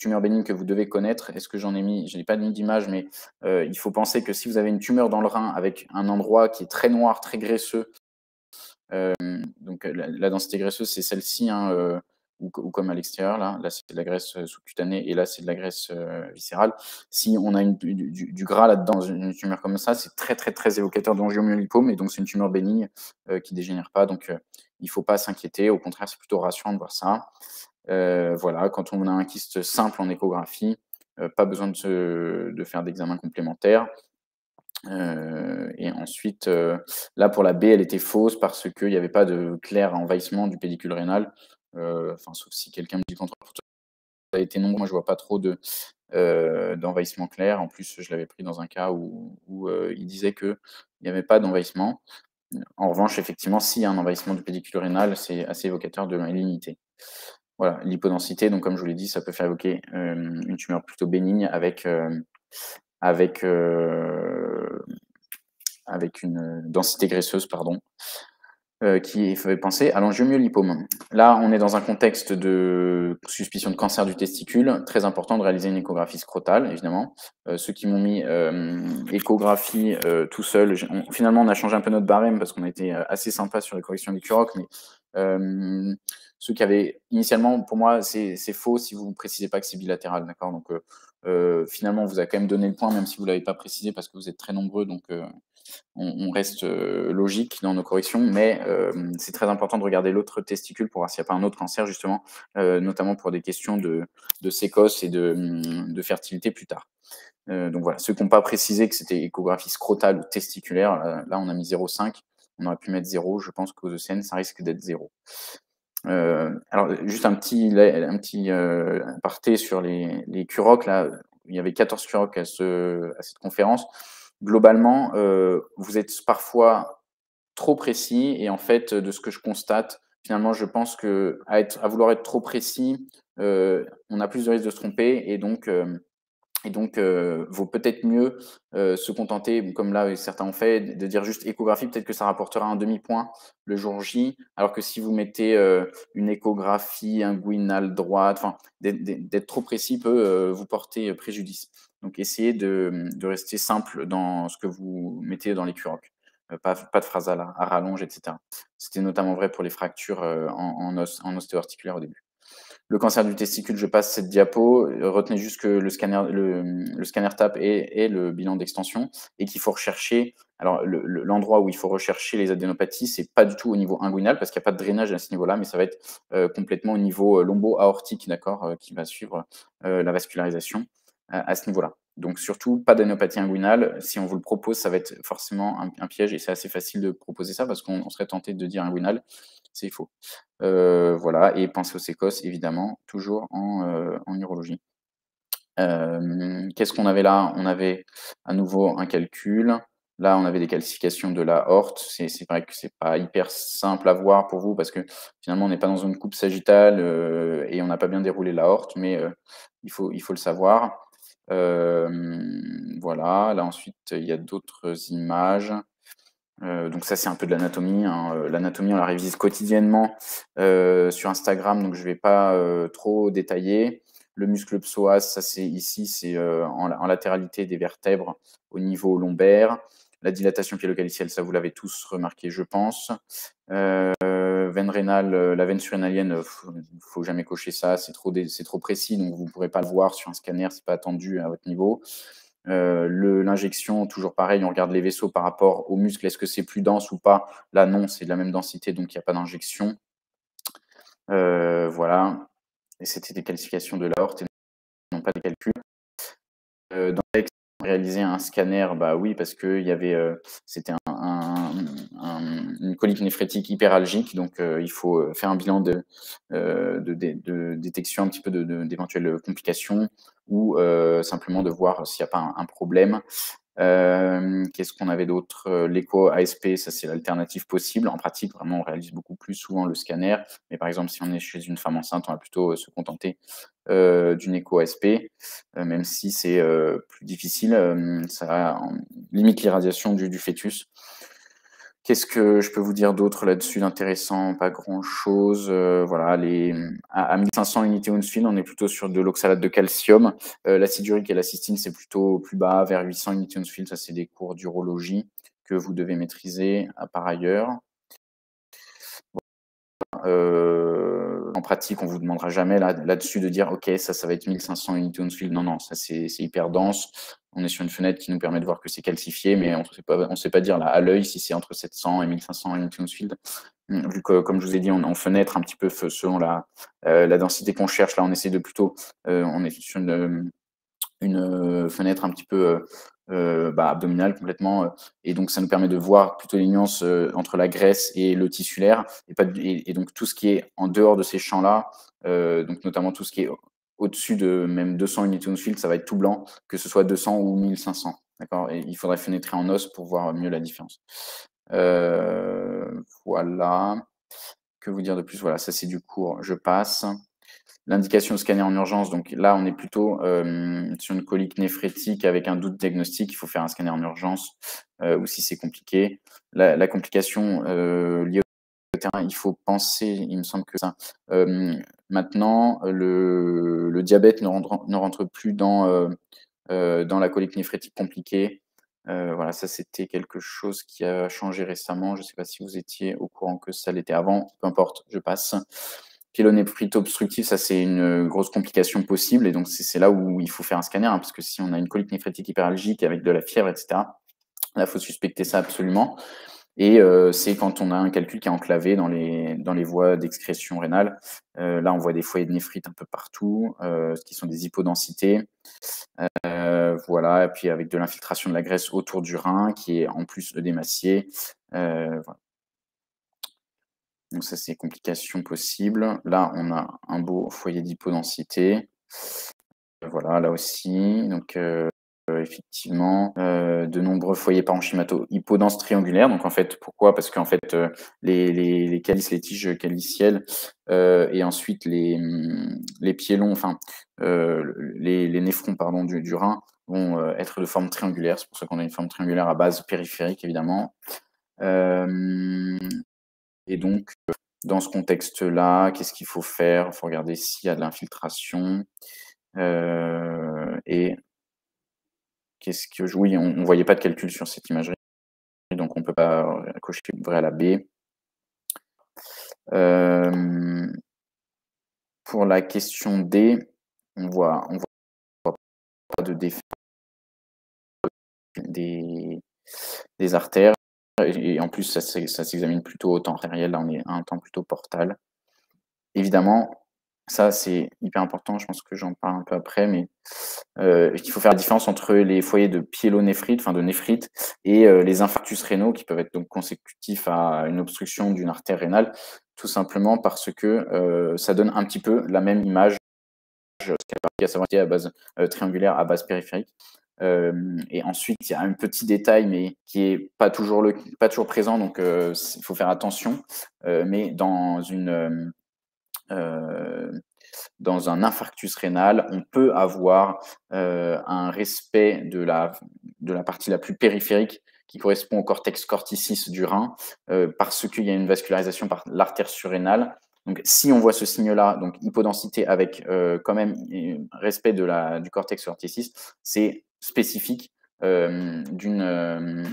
Tumeur bénigne que vous devez connaître. Est-ce que j'en ai mis Je n'ai pas mis d'image, mais euh, il faut penser que si vous avez une tumeur dans le rein avec un endroit qui est très noir, très graisseux, euh, donc la, la densité graisseuse c'est celle-ci, hein, euh, ou, comme à l'extérieur, là, là c'est de la graisse euh, sous-cutanée et là c'est de la graisse euh, viscérale. Si on a du, gras là-dedans, dans une tumeur comme ça, c'est très très très évocateur d'angiomyolipome et donc c'est une tumeur bénigne euh, qui dégénère pas. Donc euh, il ne faut pas s'inquiéter. Au contraire, c'est plutôt rassurant de voir ça. Euh, voilà, quand on a un kyste simple en échographie, euh, pas besoin de, faire d'examen complémentaire. Euh, et ensuite, là pour la B, elle était fausse parce qu'il n'y avait pas de clair envahissement du pédicule rénal. Sauf si quelqu'un me dit le contraire. Ça a été non, moi je vois pas trop de d'envahissement clair. En plus, je l'avais pris dans un cas où, où, il disait qu'il n'y avait pas d'envahissement. En revanche, effectivement, s'il y a un envahissement du pédicule rénal, c'est assez évocateur de malignité. Voilà, l'hypodensité, donc comme je vous l'ai dit, ça peut faire évoquer euh, une tumeur plutôt bénigne avec, euh, euh, une densité graisseuse, pardon, qui fait penser à l'angiomyolipome. Là, on est dans un contexte de suspicion de cancer du testicule, très important de réaliser une échographie scrotale, évidemment. Ceux qui m'ont mis échographie tout seul, finalement, on a changé un peu notre barème parce qu'on a été assez sympa sur les corrections des curocs, mais ceux qui avaient initialement, pour moi, c'est faux si vous ne précisez pas que c'est bilatéral, d'accord? Donc finalement, on vous a quand même donné le point, même si vous l'avez pas précisé parce que vous êtes très nombreux, donc on, reste logique dans nos corrections, mais c'est très important de regarder l'autre testicule pour voir s'il n'y a pas un autre cancer, justement, notamment pour des questions de, de sécoce et de, de fertilité plus tard. donc voilà, ceux qui n'ont pas précisé que c'était échographie scrotale ou testiculaire, là, on a mis 0,5. On aurait pu mettre 0. Je pense qu'aux ECN, ça risque d'être 0. Alors, juste un petit, un petit aparté sur les, les CUROC. Là, il y avait 14 CUROC à, ce, à cette conférence globalement, euh, vous êtes parfois trop précis et en fait, de ce que je constate, finalement, je pense que à vouloir être trop précis, euh, on a plus de risques de se tromper et donc euh, et donc, euh, vaut peut-être mieux euh, se contenter, comme là certains ont fait, de dire juste échographie, peut-être que ça rapportera un demi-point le jour J, alors que si vous mettez euh, une échographie inguinale droite, enfin, d'être trop précis peut euh, vous porter préjudice. Donc, essayez de, de, rester simple dans ce que vous mettez dans les. Euh, pas, pas, de phrase à, à rallonge, etc. C'était notamment vrai pour les fractures en, en, os, en ostéo-articulaire au début. Le cancer du testicule, je passe cette diapo. Retenez juste que le scanner, le, scanner TAP est, le bilan d'extension et qu'il faut rechercher. Alors, l'endroit où il faut rechercher les adénopathies, c'est pas du tout au niveau inguinal parce qu'il n'y a pas de drainage à ce niveau-là, mais ça va être euh, complètement au niveau euh, lombo-aortique, d'accord, euh, qui va suivre la vascularisation à, ce niveau-là. Donc, surtout, pas d'adénopathie inguinale. Si on vous le propose, ça va être forcément un, un piège et c'est assez facile de proposer ça parce qu'on serait tenté de dire inguinal c'est faux. Euh, voilà, et pensez aux sécos, évidemment, toujours en, euh, urologie. Euh, qu'est-ce qu'on avait là? On avait à nouveau un calcul. Là, on avait des calcifications de la horte. C'est vrai que c'est pas hyper simple à voir pour vous parce que finalement, on n'est pas dans une coupe sagittale et on n'a pas bien déroulé la horte, mais il faut le savoir. voilà, là ensuite, il y a d'autres images. Euh, donc ça, c'est un peu de l'anatomie. Hein. Euh, l'anatomie, on la révise quotidiennement euh, sur Instagram, donc je ne vais pas trop détailler. Le muscle psoas, ça c'est ici, c'est en, latéralité des vertèbres au niveau lombaire. La dilatation pyélocalicielle, ça vous l'avez tous remarqué, je pense. veine rénale, la veine surrénalienne, il ne faut jamais cocher ça, c'est trop, trop précis, donc vous ne pourrez pas le voir sur un scanner, ce n'est pas attendu à votre niveau. Euh, L'injection, toujours pareil, on regarde les vaisseaux par rapport aux muscles, est-ce que c'est plus dense ou pas? Là, non, c'est de la même densité, donc il n'y a pas d'injection. Euh, voilà. Et c'était des qualifications de l'aorte et non pas des calculs. Euh, dans l'ex, réaliser un scanner, bah oui, parce que y avait, c'était un, une colique néphrétique hyperalgique, donc euh, il faut faire un bilan de, de, détection un petit peu d'éventuelles complications ou simplement de voir s'il n'y a pas un, problème. Qu'est-ce qu'on avait d'autre? L'écho ASP, ça c'est l'alternative possible. En pratique, vraiment, on réalise beaucoup plus souvent le scanner. Mais par exemple, si on est chez une femme enceinte, on va plutôt se contenter d'une écho ASP, même si c'est plus difficile. ça limite l'irradiation du, fœtus. Qu'est-ce que je peux vous dire d'autre là-dessus d'intéressant? Pas grand-chose. Euh, voilà, les, à, 1500 unités Hounsfield, on est plutôt sur de l'oxalate de calcium. Euh, L'acide urique et la cystine, c'est plutôt plus bas, vers 800 unités Hounsfield. Ça, c'est des cours d'urologie que vous devez maîtriser à, par ailleurs. Euh, en pratique, on vous demandera jamais là-dessus de dire OK, ça, ça va être 1500 unités Hounsfield. Non, non, ça c'est hyper dense. On est sur une fenêtre qui nous permet de voir que c'est calcifié, mais on ne sait pas dire là, à l'œil si c'est entre 700 et 1500 unités Hounsfield. Hum, vu que, comme je vous ai dit, on est en fenêtre un petit peu selon la, euh, la densité qu'on cherche. Là, on essaie de plutôt, euh, on est sur une, une fenêtre un petit peu euh, bah, abdominale complètement. Euh, et donc, ça nous permet de voir plutôt les nuances euh, entre la graisse et le tissulaire. Et, pas, et, donc, tout ce qui est en dehors de ces champs-là, donc notamment tout ce qui est au-dessus de même 200 unités field, ça va être tout blanc, que ce soit 200 ou 1500. D'accord? Et il faudrait fenêtrer en os pour voir mieux la différence. voilà. Que vous dire de plus? Voilà, ça c'est du cours. Je passe. L'indication scanner en urgence, donc là, on est plutôt euh, sur une colique néphrétique avec un doute diagnostique. Il faut faire un scanner en urgence euh, ou si c'est compliqué. La, complication euh, liée au terrain, il faut penser, il me semble que ça. maintenant, le, diabète ne rentre, ne rentre plus dans, dans la colique néphrétique compliquée. voilà, ça c'était quelque chose qui a changé récemment. Je ne sais pas si vous étiez au courant que ça l'était avant. Peu importe, je passe. Pyélonéphrite obstructive, ça c'est une grosse complication possible et donc c'est là où il faut faire un scanner hein, parce que si on a une colique néphrétique hyperalgique avec de la fièvre, etc., là faut suspecter ça absolument. Et euh, c'est quand on a un calcul qui est enclavé dans les, dans les voies d'excrétion rénale. Euh, là, on voit des foyers de néphrite un peu partout, euh, qui sont des hypodensités. voilà, et puis avec de l'infiltration de la graisse autour du rein, qui est en plus œdémacié. Voilà. Donc ça, c'est complications possibles. Là, on a un beau foyer d'hypodensité. Voilà, là aussi. Donc, euh, effectivement euh, de nombreux foyers parenchymataux hypodenses triangulaires. Donc en fait, pourquoi? Parce qu'en fait, euh, les, calices, les tiges calicielles et ensuite les, mm, pieds longs, enfin les, néphrons pardon, du, du rein vont être de forme triangulaire. C'est pour ça qu'on a une forme triangulaire à base périphérique, évidemment. Et donc, dans ce contexte-là, qu'est-ce qu'il faut faire? Il faut regarder s'il y a de l'infiltration. et Qu'est-ce que oui, on ne voyait pas de calcul sur cette imagerie, donc on ne peut pas cocher vrai à la B. Euh, pour la question D, on voit, on voit pas de défait des, des artères. Et, en plus, ça, s'examine plutôt au temps artériel. Là, on est à un temps plutôt portal. Évidemment, ça, c'est hyper important. Je pense que j'en parle un peu après, mais euh, il faut faire la différence entre les foyers de pyélonéphrite, enfin de néphrite, et euh, les infarctus rénaux qui peuvent être donc consécutifs à une obstruction d'une artère rénale, tout simplement parce que euh, ça donne un petit peu la même image, à savoir à base triangulaire, à base périphérique. Et ensuite, il y a un petit détail, mais qui est pas toujours le, pas toujours présent, donc il faut faire attention. mais dans une euh, dans un infarctus rénal, on peut avoir euh, un respect de la, de la partie la plus périphérique qui correspond au cortex corticis du rein, euh, parce qu'il y a une vascularisation par l'artère surrénale. Donc, si on voit ce signe-là, donc hypodensité avec quand même respect de la, du cortex corticis, c'est spécifique d'une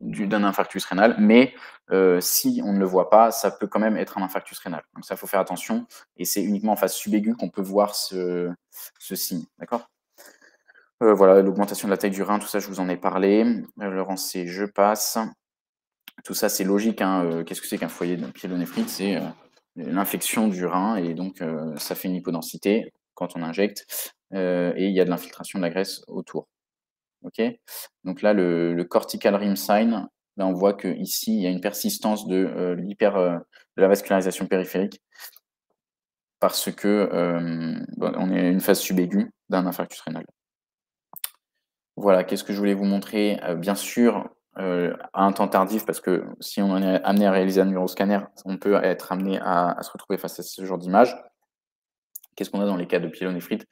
d'un infarctus rénal, mais euh, si on ne le voit pas, ça peut quand même être un infarctus rénal. Donc ça, faut faire attention, et c'est uniquement en phase subaiguë qu'on peut voir ce, signe. D'accord? Euh, Voilà, l'augmentation de la taille du rein, tout ça, je vous en ai parlé. Euh, Laurent, c'est je passe. Tout ça, c'est logique. Hein, qu'est-ce que c'est qu'un foyer de pyélonéphrite C'est l'infection du rein, et donc ça fait une hypodensité quand on injecte, et il y a de l'infiltration de la graisse autour. Donc là, le, cortical rim sign, là, on voit qu'ici, il y a une persistance de, euh, l'hyper, euh, la vascularisation périphérique parce que euh, on est à une phase subaiguë d'un infarctus rénal. Voilà, qu'est-ce que je voulais vous montrer? Bien sûr, à un temps tardif, parce que si on est amené à réaliser un neuroscanner, on peut être amené à, se retrouver face à ce genre d'image. Qu'est-ce qu'on a dans les cas de pyélonéphrite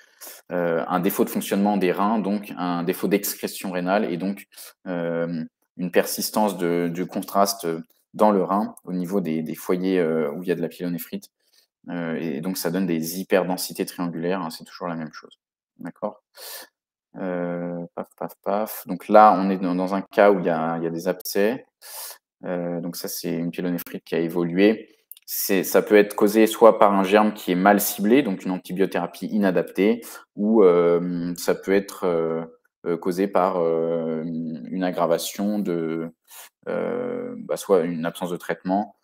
euh, Un défaut de fonctionnement des reins, donc un défaut d'excrétion rénale et donc euh, une persistance de, contraste dans le rein au niveau des, foyers euh, où il y a de la pyélonéphrite. et donc ça donne des hyperdensités triangulaires, hein, c'est toujours la même chose. D'accord? Paf, paf, paf. Donc là, on est dans, un cas où il y a, des abcès. donc ça, c'est une pyélonéphrite qui a évolué ça peut être causé soit par un germe qui est mal ciblé, donc une antibiothérapie inadaptée, ou euh, ça peut être euh, euh, causé par une aggravation de bah, soit une absence de traitement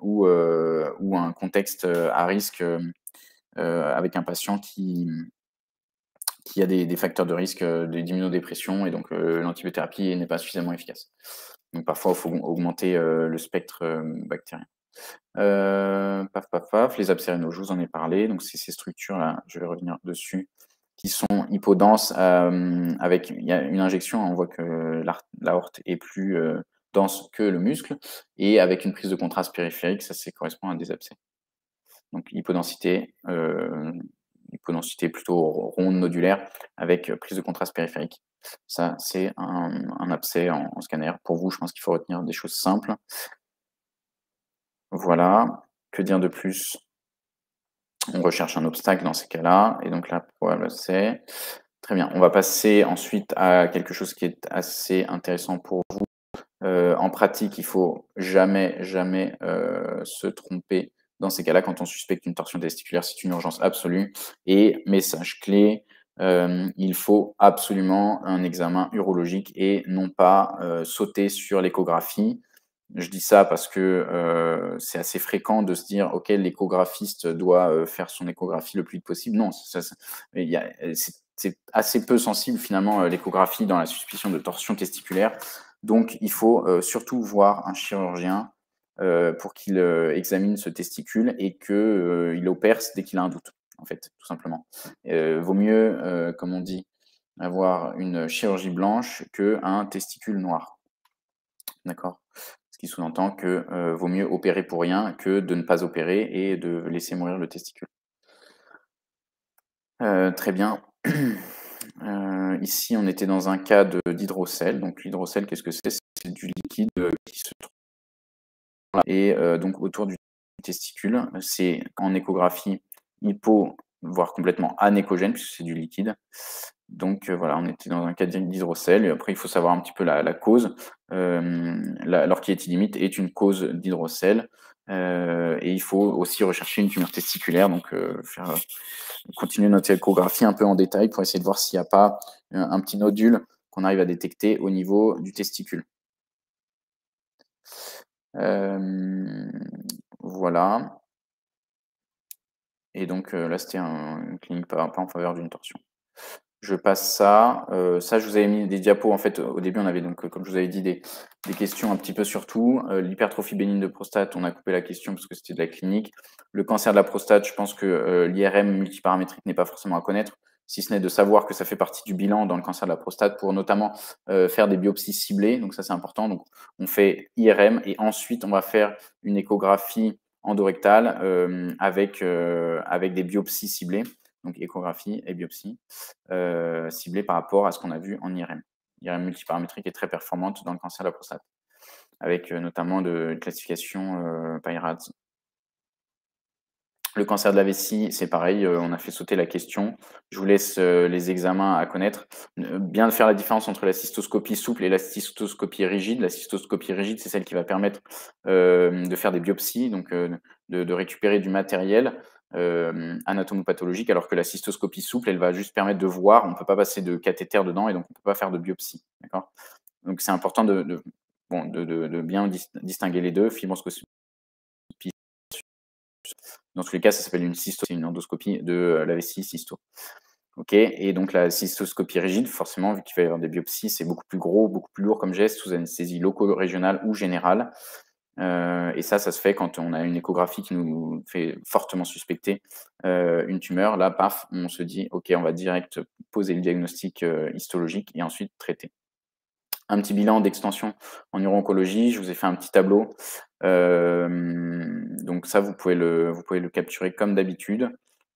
ou un contexte à risque avec un patient qui, qui a des, facteurs de risque d'immunodépression et donc l'antibiothérapie n'est pas suffisamment efficace. Donc parfois, il faut augmenter le spectre bactérien. Euh, paf, paf, paf, les abcérénaux, je vous en ai parlé. Donc, c'est ces structures-là, je vais revenir dessus, qui sont hypodenses. Euh, avec, il y a une injection, on voit que l'aorte est plus euh, dense que le muscle. Et avec une prise de contraste périphérique, ça, correspond à des abcès. Donc, hypodensité, hypodensité plutôt ronde nodulaire avec prise de contraste périphérique. Ça, c'est un, abcès en, scanner. Pour vous, je pense qu'il faut retenir des choses simples. Voilà. Que dire de plus? On recherche un obstacle dans ces cas-là. Et donc là, pourquoi c'est Très bien. On va passer ensuite à quelque chose qui est assez intéressant pour vous. Euh, en pratique, il faut jamais, jamais euh, se tromper dans ces cas-là quand on suspecte une torsion testiculaire. C'est une urgence absolue. Et message clé, euh, il faut absolument un examen urologique et non pas sauter sur l'échographie. Je dis ça parce que c'est assez fréquent de se dire, OK, l'échographiste doit faire son échographie le plus vite possible. Non, c'est assez peu sensible finalement l'échographie dans la suspicion de torsion testiculaire. Donc, il faut euh, surtout voir un chirurgien euh, pour qu'il euh, examine ce testicule et qu'il opère dès qu'il a un doute, en fait, tout simplement. vaut mieux, comme on dit, avoir une chirurgie blanche qu'un testicule noir. D'accord? Ce qui sous-entend que vaut mieux opérer pour rien que de ne pas opérer et de laisser mourir le testicule. très bien. Euh, ici, on était dans un cas d'hydrocèle. Donc, l'hydrocèle, qu'est-ce que c'est? C'est du liquide euh, qui se trouve et euh, donc autour du testicule. C'est en échographie hypo, voire complètement anéchogène, puisque c'est du liquide. Donc voilà, on était dans un cas d'hydrocèle. Après, il faut savoir un petit peu la, cause. L'orchiéthylimite est une cause d'hydrocèle. Euh, et il faut aussi rechercher une tumeur testiculaire, donc euh, faire, euh, continuer notre échographie un peu en détail pour essayer de voir s'il n'y a pas un, petit nodule qu'on arrive à détecter au niveau du testicule. Voilà. Et donc là, c'était une clinique pas en faveur d'une torsion je passe ça. Euh, ça, je vous avais mis des diapos. En fait, au début, on avait donc, comme je vous avais dit, des, questions un petit peu sur tout. Euh, l'hypertrophie bénigne de prostate, on a coupé la question parce que c'était de la clinique. Le cancer de la prostate, je pense que euh, l'IRM multiparamétrique n'est pas forcément à connaître, si ce n'est de savoir que ça fait partie du bilan dans le cancer de la prostate pour notamment faire des biopsies ciblées. Donc ça, c'est important. Donc on fait IRM et ensuite on va faire une échographie endorectale avec, avec des biopsies ciblées donc échographie et biopsie, euh, ciblée par rapport à ce qu'on a vu en IRM. IRM multiparamétrique est très performante dans le cancer de la prostate, avec euh, notamment de classification euh, PIRADS. Le cancer de la vessie, c'est pareil, on a fait sauter la question. Je vous laisse les examens à connaître. Bien de faire la différence entre la cystoscopie souple et la cystoscopie rigide. La cystoscopie rigide, c'est celle qui va permettre de faire des biopsies, donc de récupérer du matériel euh, anatomopathologique, alors que la cystoscopie souple, elle va juste permettre de voir, on ne peut pas passer de cathéter dedans et donc on ne peut pas faire de biopsie. Donc c'est important de, bien distinguer les deux. Fibroscopie, dans tous les cas, ça s'appelle une cysto, c'est une endoscopie de la vessie cysto. Ok, et donc la cystoscopie rigide, forcément, vu qu'il va y avoir des biopsies, c'est beaucoup plus gros, beaucoup plus lourd comme geste sous anesthésie loco-régionale ou générale. Euh, et ça, ça se fait quand on a une échographie qui nous fait fortement suspecter euh, une tumeur. Là, paf, on se dit, OK, on va direct poser le diagnostic euh, histologique et ensuite traiter. Un petit bilan d'extension en uro-oncologie. Je vous ai fait un petit tableau. donc ça, vous pouvez le, vous pouvez le capturer comme d'habitude.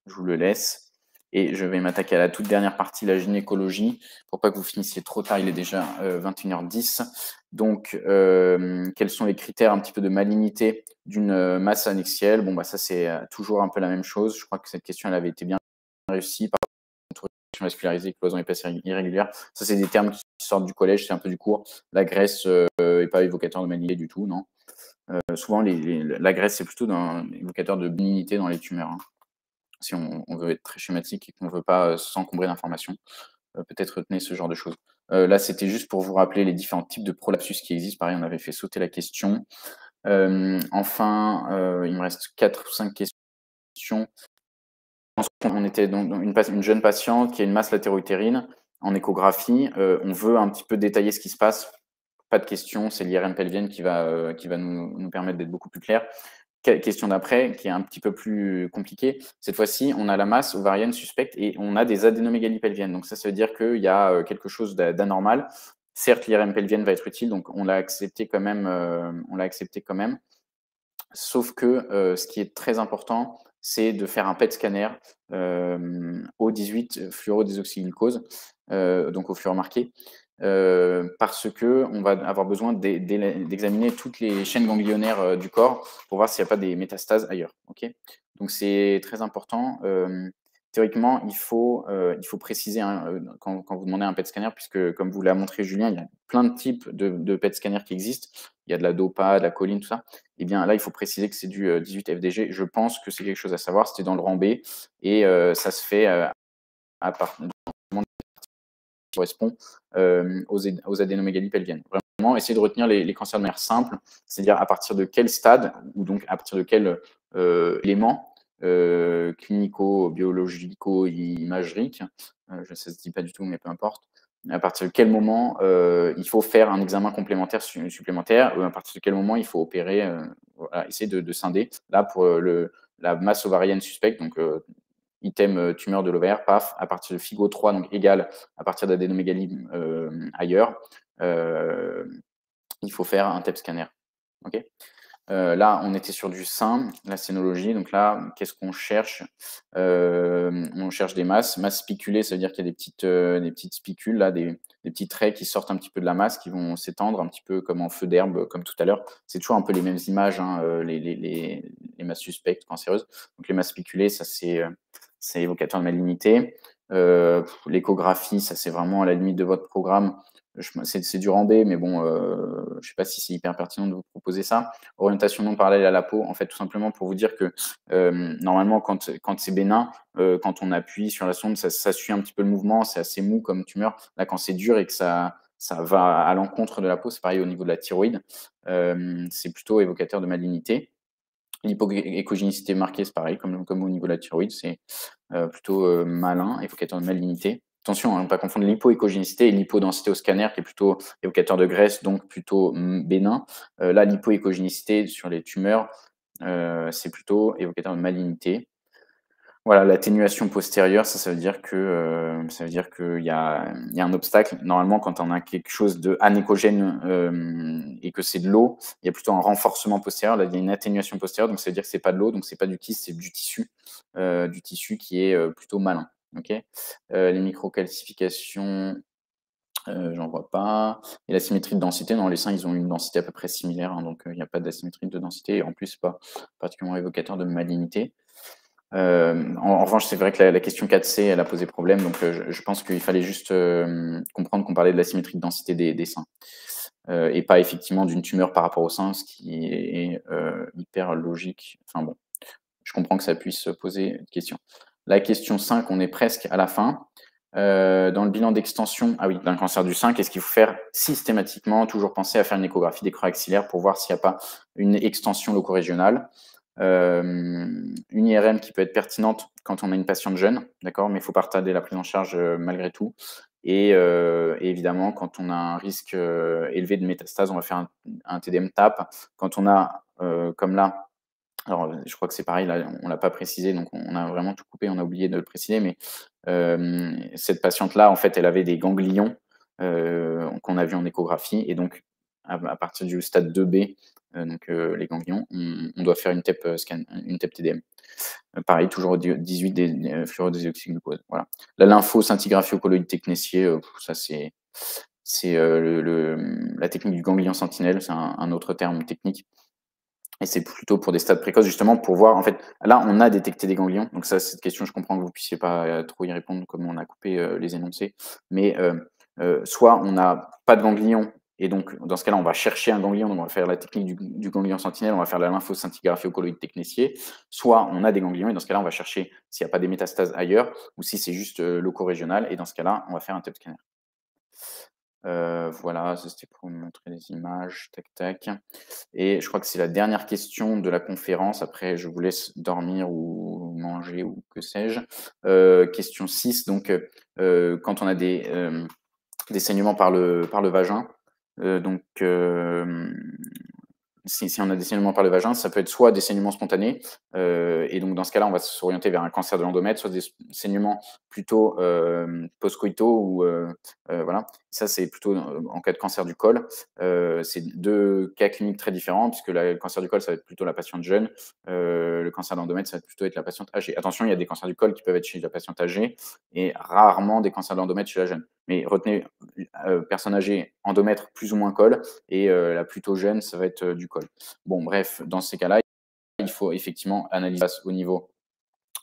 Je vous le laisse. Et je vais m'attaquer à la toute dernière partie, la gynécologie, pour pas que vous finissiez trop tard, il est déjà 21h10. Donc, euh, quels sont les critères un petit peu de malignité d'une euh, masse annexielle Bon, bah, ça, c'est euh, toujours un peu la même chose. Je crois que cette question, elle avait été bien réussie par vascularisée, cloison épaisse irrégulière. Ça, c'est des termes qui sortent du collège, c'est un peu du cours. La graisse n'est pas évocateur de malignité du tout, non. souvent, la graisse, c'est plutôt un évocateur de bénignité dans les tumeurs. Hein. Si on, veut être très schématique et qu'on ne veut pas s'encombrer d'informations, peut-être retenez ce genre de choses. Euh, là, c'était juste pour vous rappeler les différents types de prolapsus qui existent. Pareil, on avait fait sauter la question. Euh, enfin, euh, il me reste 4 ou 5 questions. On était une, une, jeune patiente qui a une masse latéro-utérine en échographie. on veut un petit peu détailler ce qui se passe. Pas de question, c'est l'IRM pelvienne qui va, va nous, permettre d'être beaucoup plus clair. Question d'après, qui est un petit peu plus compliquée. Cette fois-ci, on a la masse ovarienne suspecte et on a des adénomégalies pelviennes. Donc ça, ça veut dire qu'il y a euh, quelque chose d'anormal. Certes, l'IRM pelvienne va être utile, donc on l'a accepté quand même. Euh, on l'a accepté quand même. Sauf que euh, ce qui est très important, c'est de faire un PET scanner au 18 fluorodésoxyglucose, donc au fluor marqué, euh, parce que on va avoir besoin d'examiner toutes les chaînes ganglionnaires euh, du corps pour voir s'il n'y a pas des métastases ailleurs. Donc c'est très important. Euh, théoriquement, il faut, préciser quand, vous demandez un PET scanner, puisque comme vous l'a montré Julien, il y a plein de types de, de PET scanner qui existent. Il y a de la DOPA, de la choline, tout ça. Eh bien, là, il faut préciser que c'est du 18 FDG. Je pense que c'est quelque chose à savoir. C'était dans le rang B et ça se fait à partir qui correspond aux, aux adénomégalies pelviennes. Vraiment, essayer de retenir les, cancers de mère simples, c'est-à-dire à partir de quel stade ou donc à partir de quel élément euh, clinico-biologico-imagerique, euh, je ne sais pas du tout, mais peu importe, à partir de quel moment euh, il faut faire un examen complémentaire supplémentaire, à partir de quel moment il faut opérer, euh, essayer de, scinder. Là, pour le, la masse ovarienne suspecte, donc item tumeur de l'ovaire, paf, à partir de FIGO 3, donc égal à partir d'adénomégalie ailleurs, il faut faire un TEP scanner. ok? Euh, là, on était sur du sein, la scénologie. Donc là, qu'est-ce qu'on cherche? Euh, On cherche des masses. Masses spiculées, ça veut dire qu'il y a des petites, euh, des petites spicules, là, des, des, petits traits qui sortent un petit peu de la masse, qui vont s'étendre un petit peu comme en feu d'herbe, comme tout à l'heure. C'est toujours un peu les mêmes images, hein, les, masses suspectes, cancéreuses. Donc les masses spiculées, ça c'est évocateur de malignité. L'échographie, ça c'est vraiment à la limite de votre programme c'est du rambé, mais bon, euh, je ne sais pas si c'est hyper pertinent de vous proposer ça. Orientation non parallèle à la peau, en fait, tout simplement pour vous dire que euh, normalement, quand, c'est bénin, euh, quand on appuie sur la sonde, ça, suit un petit peu le mouvement, c'est assez mou comme tumeur. Là, quand c'est dur et que ça, va à l'encontre de la peau, c'est pareil au niveau de la thyroïde, c'est plutôt évocateur de malignité. L'hypoécogénicité marquée, c'est pareil, comme au niveau de la thyroïde, c'est plutôt malin, évocateur de malignité. Attention, hein, ne pas confondre l'hypoécogénicité et l'hypodensité au scanner, qui est plutôt évocateur de graisse, donc plutôt mm, bénin. Euh, là, l'hypoécogénicité sur les tumeurs, euh, c'est plutôt évocateur de malignité. Voilà, l'atténuation postérieure, ça, ça veut dire que euh, ça veut dire qu'il y a, un obstacle. Normalement, quand on a quelque chose de anécogène et que c'est de l'eau, il y a plutôt un renforcement postérieur. Là, il y a une atténuation postérieure, donc ça veut dire que c'est pas de l'eau, donc c'est pas du tissu, c'est du tissu, du tissu qui est plutôt malin. Ok? Euh, les microcalcifications, euh, j'en vois pas. Et la symétrie de densité, non, les seins, ils ont une densité à peu près similaire, hein, donc il n'y a pas d'asymétrie de densité, et en plus, pas particulièrement évocateur de malignité. en, revanche, c'est vrai que la, question 4C, elle a posé problème, donc je, pense qu'il fallait juste comprendre qu'on parlait de la symétrie de densité des, seins, et pas effectivement d'une tumeur par rapport au sein, ce qui est hyper logique. Enfin bon, je comprends que ça puisse poser une question. La question 5, on est presque à la fin. Euh, dans le bilan d'extension ah oui, d'un cancer du sein, qu'est-ce qu'il faut faire systématiquement? Toujours penser à faire une échographie des creux axillaires pour voir s'il n'y a pas une extension locorégionale. Euh, une IRM qui peut être pertinente quand on a une patiente jeune, d'accord, mais il faut pas retarder la prise en charge euh, malgré tout. Et, évidemment, quand on a un risque élevé de métastase, on va faire un, un TDM TAP. Quand on a, comme là, alors, je crois que c'est pareil, on ne l'a pas précisé, donc on a vraiment tout coupé, on a oublié de le préciser, mais euh, cette patiente-là, en fait, elle avait des ganglions euh, qu'on a vus en échographie, et donc, à, partir du stade 2B, euh, donc les ganglions, on, doit faire une TEP, scan, une TEP TDM. pareil, toujours 18 des fluorodésoxyglucose. Voilà. La lymphoscintigraphie au colloïde technécier, ça c'est la technique du ganglion sentinelle, c'est un, autre terme technique. Et c'est plutôt pour des stades précoces, justement, pour voir, en fait, là, on a détecté des ganglions. Donc ça, cette question, je comprends que vous ne puissiez pas euh, trop y répondre, comme on a coupé euh, les énoncés. Mais euh, soit on n'a pas de ganglions, et donc, dans ce cas-là, on va chercher un ganglion, donc on va faire la technique du, ganglion sentinelle, on va faire la lymphoscintigraphie au colloïde technécier. Soit on a des ganglions, et dans ce cas-là, on va chercher s'il n'y a pas des métastases ailleurs, ou si c'est juste loco-régional, et dans ce cas-là, on va faire un TEP scanner. Euh, voilà, c'était pour vous montrer les images, tac tac. Et je crois que c'est la dernière question de la conférence. Après, je vous laisse dormir ou manger ou que sais-je. Euh, question 6. Donc, euh, quand on a des, des saignements par le, par le vagin, donc si, on a des saignements par le vagin, ça peut être soit des saignements spontanés, et donc dans ce cas-là, on va s'orienter vers un cancer de l'endomètre, soit des saignements plutôt postcoïtaux, ou voilà. Ça, c'est plutôt en cas de cancer du col. c'est deux cas cliniques très différents, puisque le cancer du col, ça va être plutôt la patiente jeune, le cancer de l'endomètre, ça va plutôt être la patiente âgée. Attention, il y a des cancers du col qui peuvent être chez la patiente âgée, et rarement des cancers de l'endomètre chez la jeune. Mais retenez, personne âgée, endomètre plus ou moins col, et la plutôt jeune, ça va être du col. Bon, bref, dans ces cas-là, il faut effectivement analyser au niveau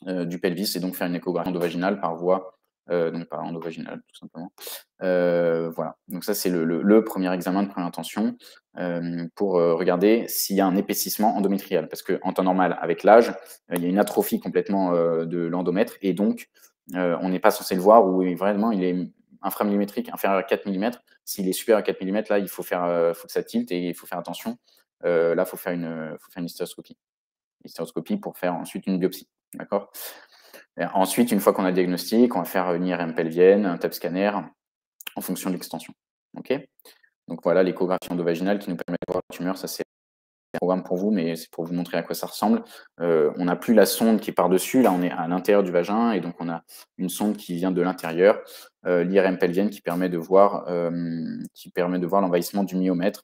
du pelvis et donc faire une échographie endovaginale par voie, donc par endovaginale tout simplement. voilà, donc ça c'est le, premier examen de première intention pour regarder s'il y a un épaississement endométrial, parce qu'en temps normal, avec l'âge, il y a une atrophie complètement de l'endomètre et donc on n'est pas censé le voir ou vraiment il est inframillimétrique inférieur à 4 mm. S'il est supérieur à 4 mm, là, il faut, faire, que ça tilte et il faut faire attention. là, il faut faire une, faut une hystéroscopie. Hystéroscopie pour faire ensuite une biopsie. D'accord? Ensuite, une fois qu'on a le diagnostic, on va faire une IRM pelvienne, un TAP scanner en fonction de l'extension. Donc voilà l'échographie endovaginale qui nous permet de voir la tumeur. Ça, c'est un programme pour vous, mais c'est pour vous montrer à quoi ça ressemble. Euh, on n'a plus la sonde qui est par-dessus. Là, on est à l'intérieur du vagin et donc on a une sonde qui vient de l'intérieur. Euh, L'IRM pelvienne qui permet de voir, euh, voir l'envahissement du myomètre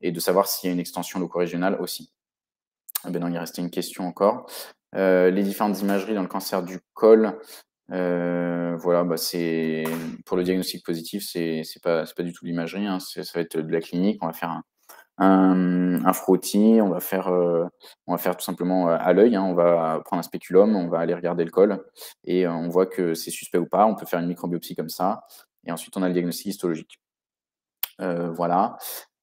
et de savoir s'il y a une extension loco-régionale aussi. Non, il restait une question encore. Euh, les différentes imageries dans le cancer du col, euh, voilà, bah c'est pour le diagnostic positif, c'est pas pas du tout l'imagerie, hein, ça va être de la clinique. On va faire un, frottis, on va faire euh, on va faire tout simplement à l'œil. Hein, on va prendre un spéculum, on va aller regarder le col et on voit que c'est suspect ou pas. On peut faire une microbiopsie comme ça et ensuite on a le diagnostic histologique. voilà.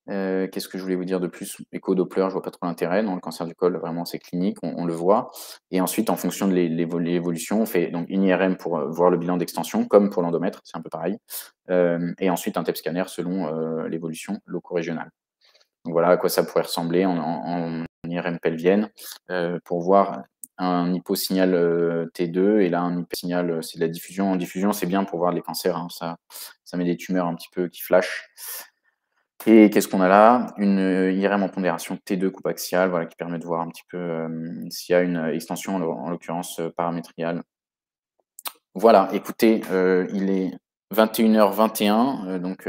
Euh, qu'est-ce que je voulais vous dire de plus? Écho Doppler, je vois pas trop l'intérêt. Dans le cancer du col, vraiment, c'est clinique, on, le voit. Et ensuite, en fonction de l'évolution, on fait donc une IRM pour euh, voir le bilan d'extension, comme pour l'endomètre, c'est un peu pareil. Euh, et ensuite, un TEP scanner selon l'évolution loco-régionale. Donc voilà à quoi ça pourrait ressembler en, IRM pelvienne pour voir un hyposignal T2 et là un hyposignal, c'est de la diffusion. En diffusion, c'est bien pour voir les cancers, hein. ça, ça met des tumeurs un petit peu qui flashent. Et qu'est-ce qu'on a là? Une euh, IRM en pondération T2 coupe axiale, voilà, qui permet de voir un petit peu euh, s'il y a une extension, en l'occurrence euh, paramétriale. Voilà, écoutez, il est 21h21, donc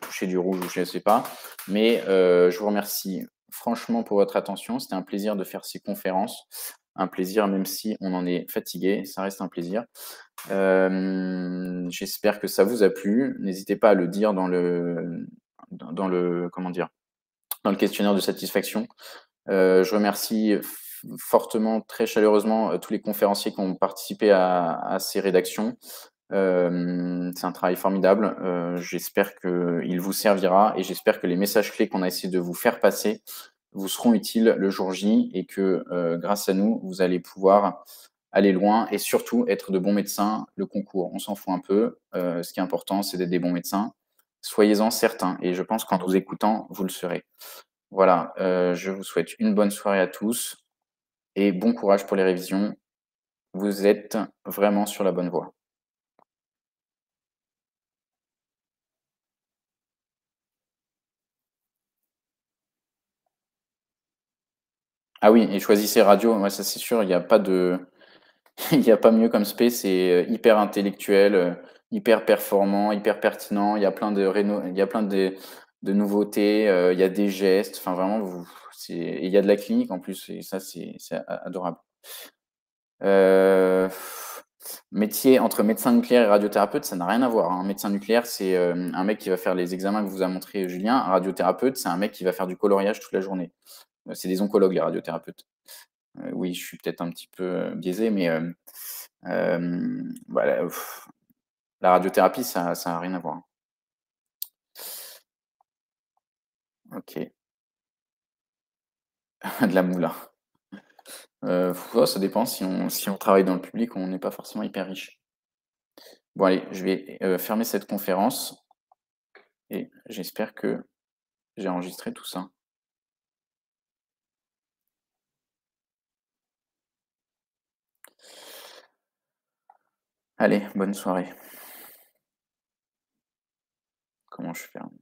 toucher du rouge ou je ne sais pas. Mais je vous remercie franchement pour votre attention. C'était un plaisir de faire ces conférences. Un plaisir, même si on en est fatigué, ça reste un plaisir. J'espère que ça vous a plu. N'hésitez pas à le dire dans le, dans le comment dire dans le questionnaire de satisfaction. Euh, je remercie fortement, très chaleureusement euh, tous les conférenciers qui ont participé à, ces rédactions. Euh, c'est un travail formidable. j'espère qu'il vous servira et j'espère que les messages clés qu'on a essayé de vous faire passer vous seront utiles le jour J et que grâce à nous, vous allez pouvoir aller loin et surtout être de bons médecins. Le concours, on s'en fout un peu. ce qui est important, c'est d'être des bons médecins Soyez-en certains et je pense qu'en vous écoutant, vous le serez. Voilà, euh, je vous souhaite une bonne soirée à tous et bon courage pour les révisions. Vous êtes vraiment sur la bonne voie. Ah oui, et choisissez radio, moi ça c'est sûr, il n'y a pas de. il n'y a pas mieux comme spé, c'est euh, hyper intellectuel. Hyper performant, hyper pertinent. Il y a plein de il y a plein de, nouveautés, euh, il y a des gestes. Enfin, vraiment, vous, il y a de la clinique en plus, et ça, c'est adorable. Euh, métier entre médecin nucléaire et radiothérapeute, ça n'a rien à voir. Un hein. médecin nucléaire, c'est euh, un mec qui va faire les examens que vous a montré Julien. Un radiothérapeute, c'est un mec qui va faire du coloriage toute la journée. c'est des oncologues, les radiothérapeutes. oui, je suis peut-être un petit peu biaisé, mais voilà. La radiothérapie, ça n'a rien à voir. Ok. De la moula. Euh, ça dépend si on, si on travaille dans le public, on n'est pas forcément hyper riche. Bon allez, je vais euh, fermer cette conférence et j'espère que j'ai enregistré tout ça. Allez, bonne soirée. Comment je ferme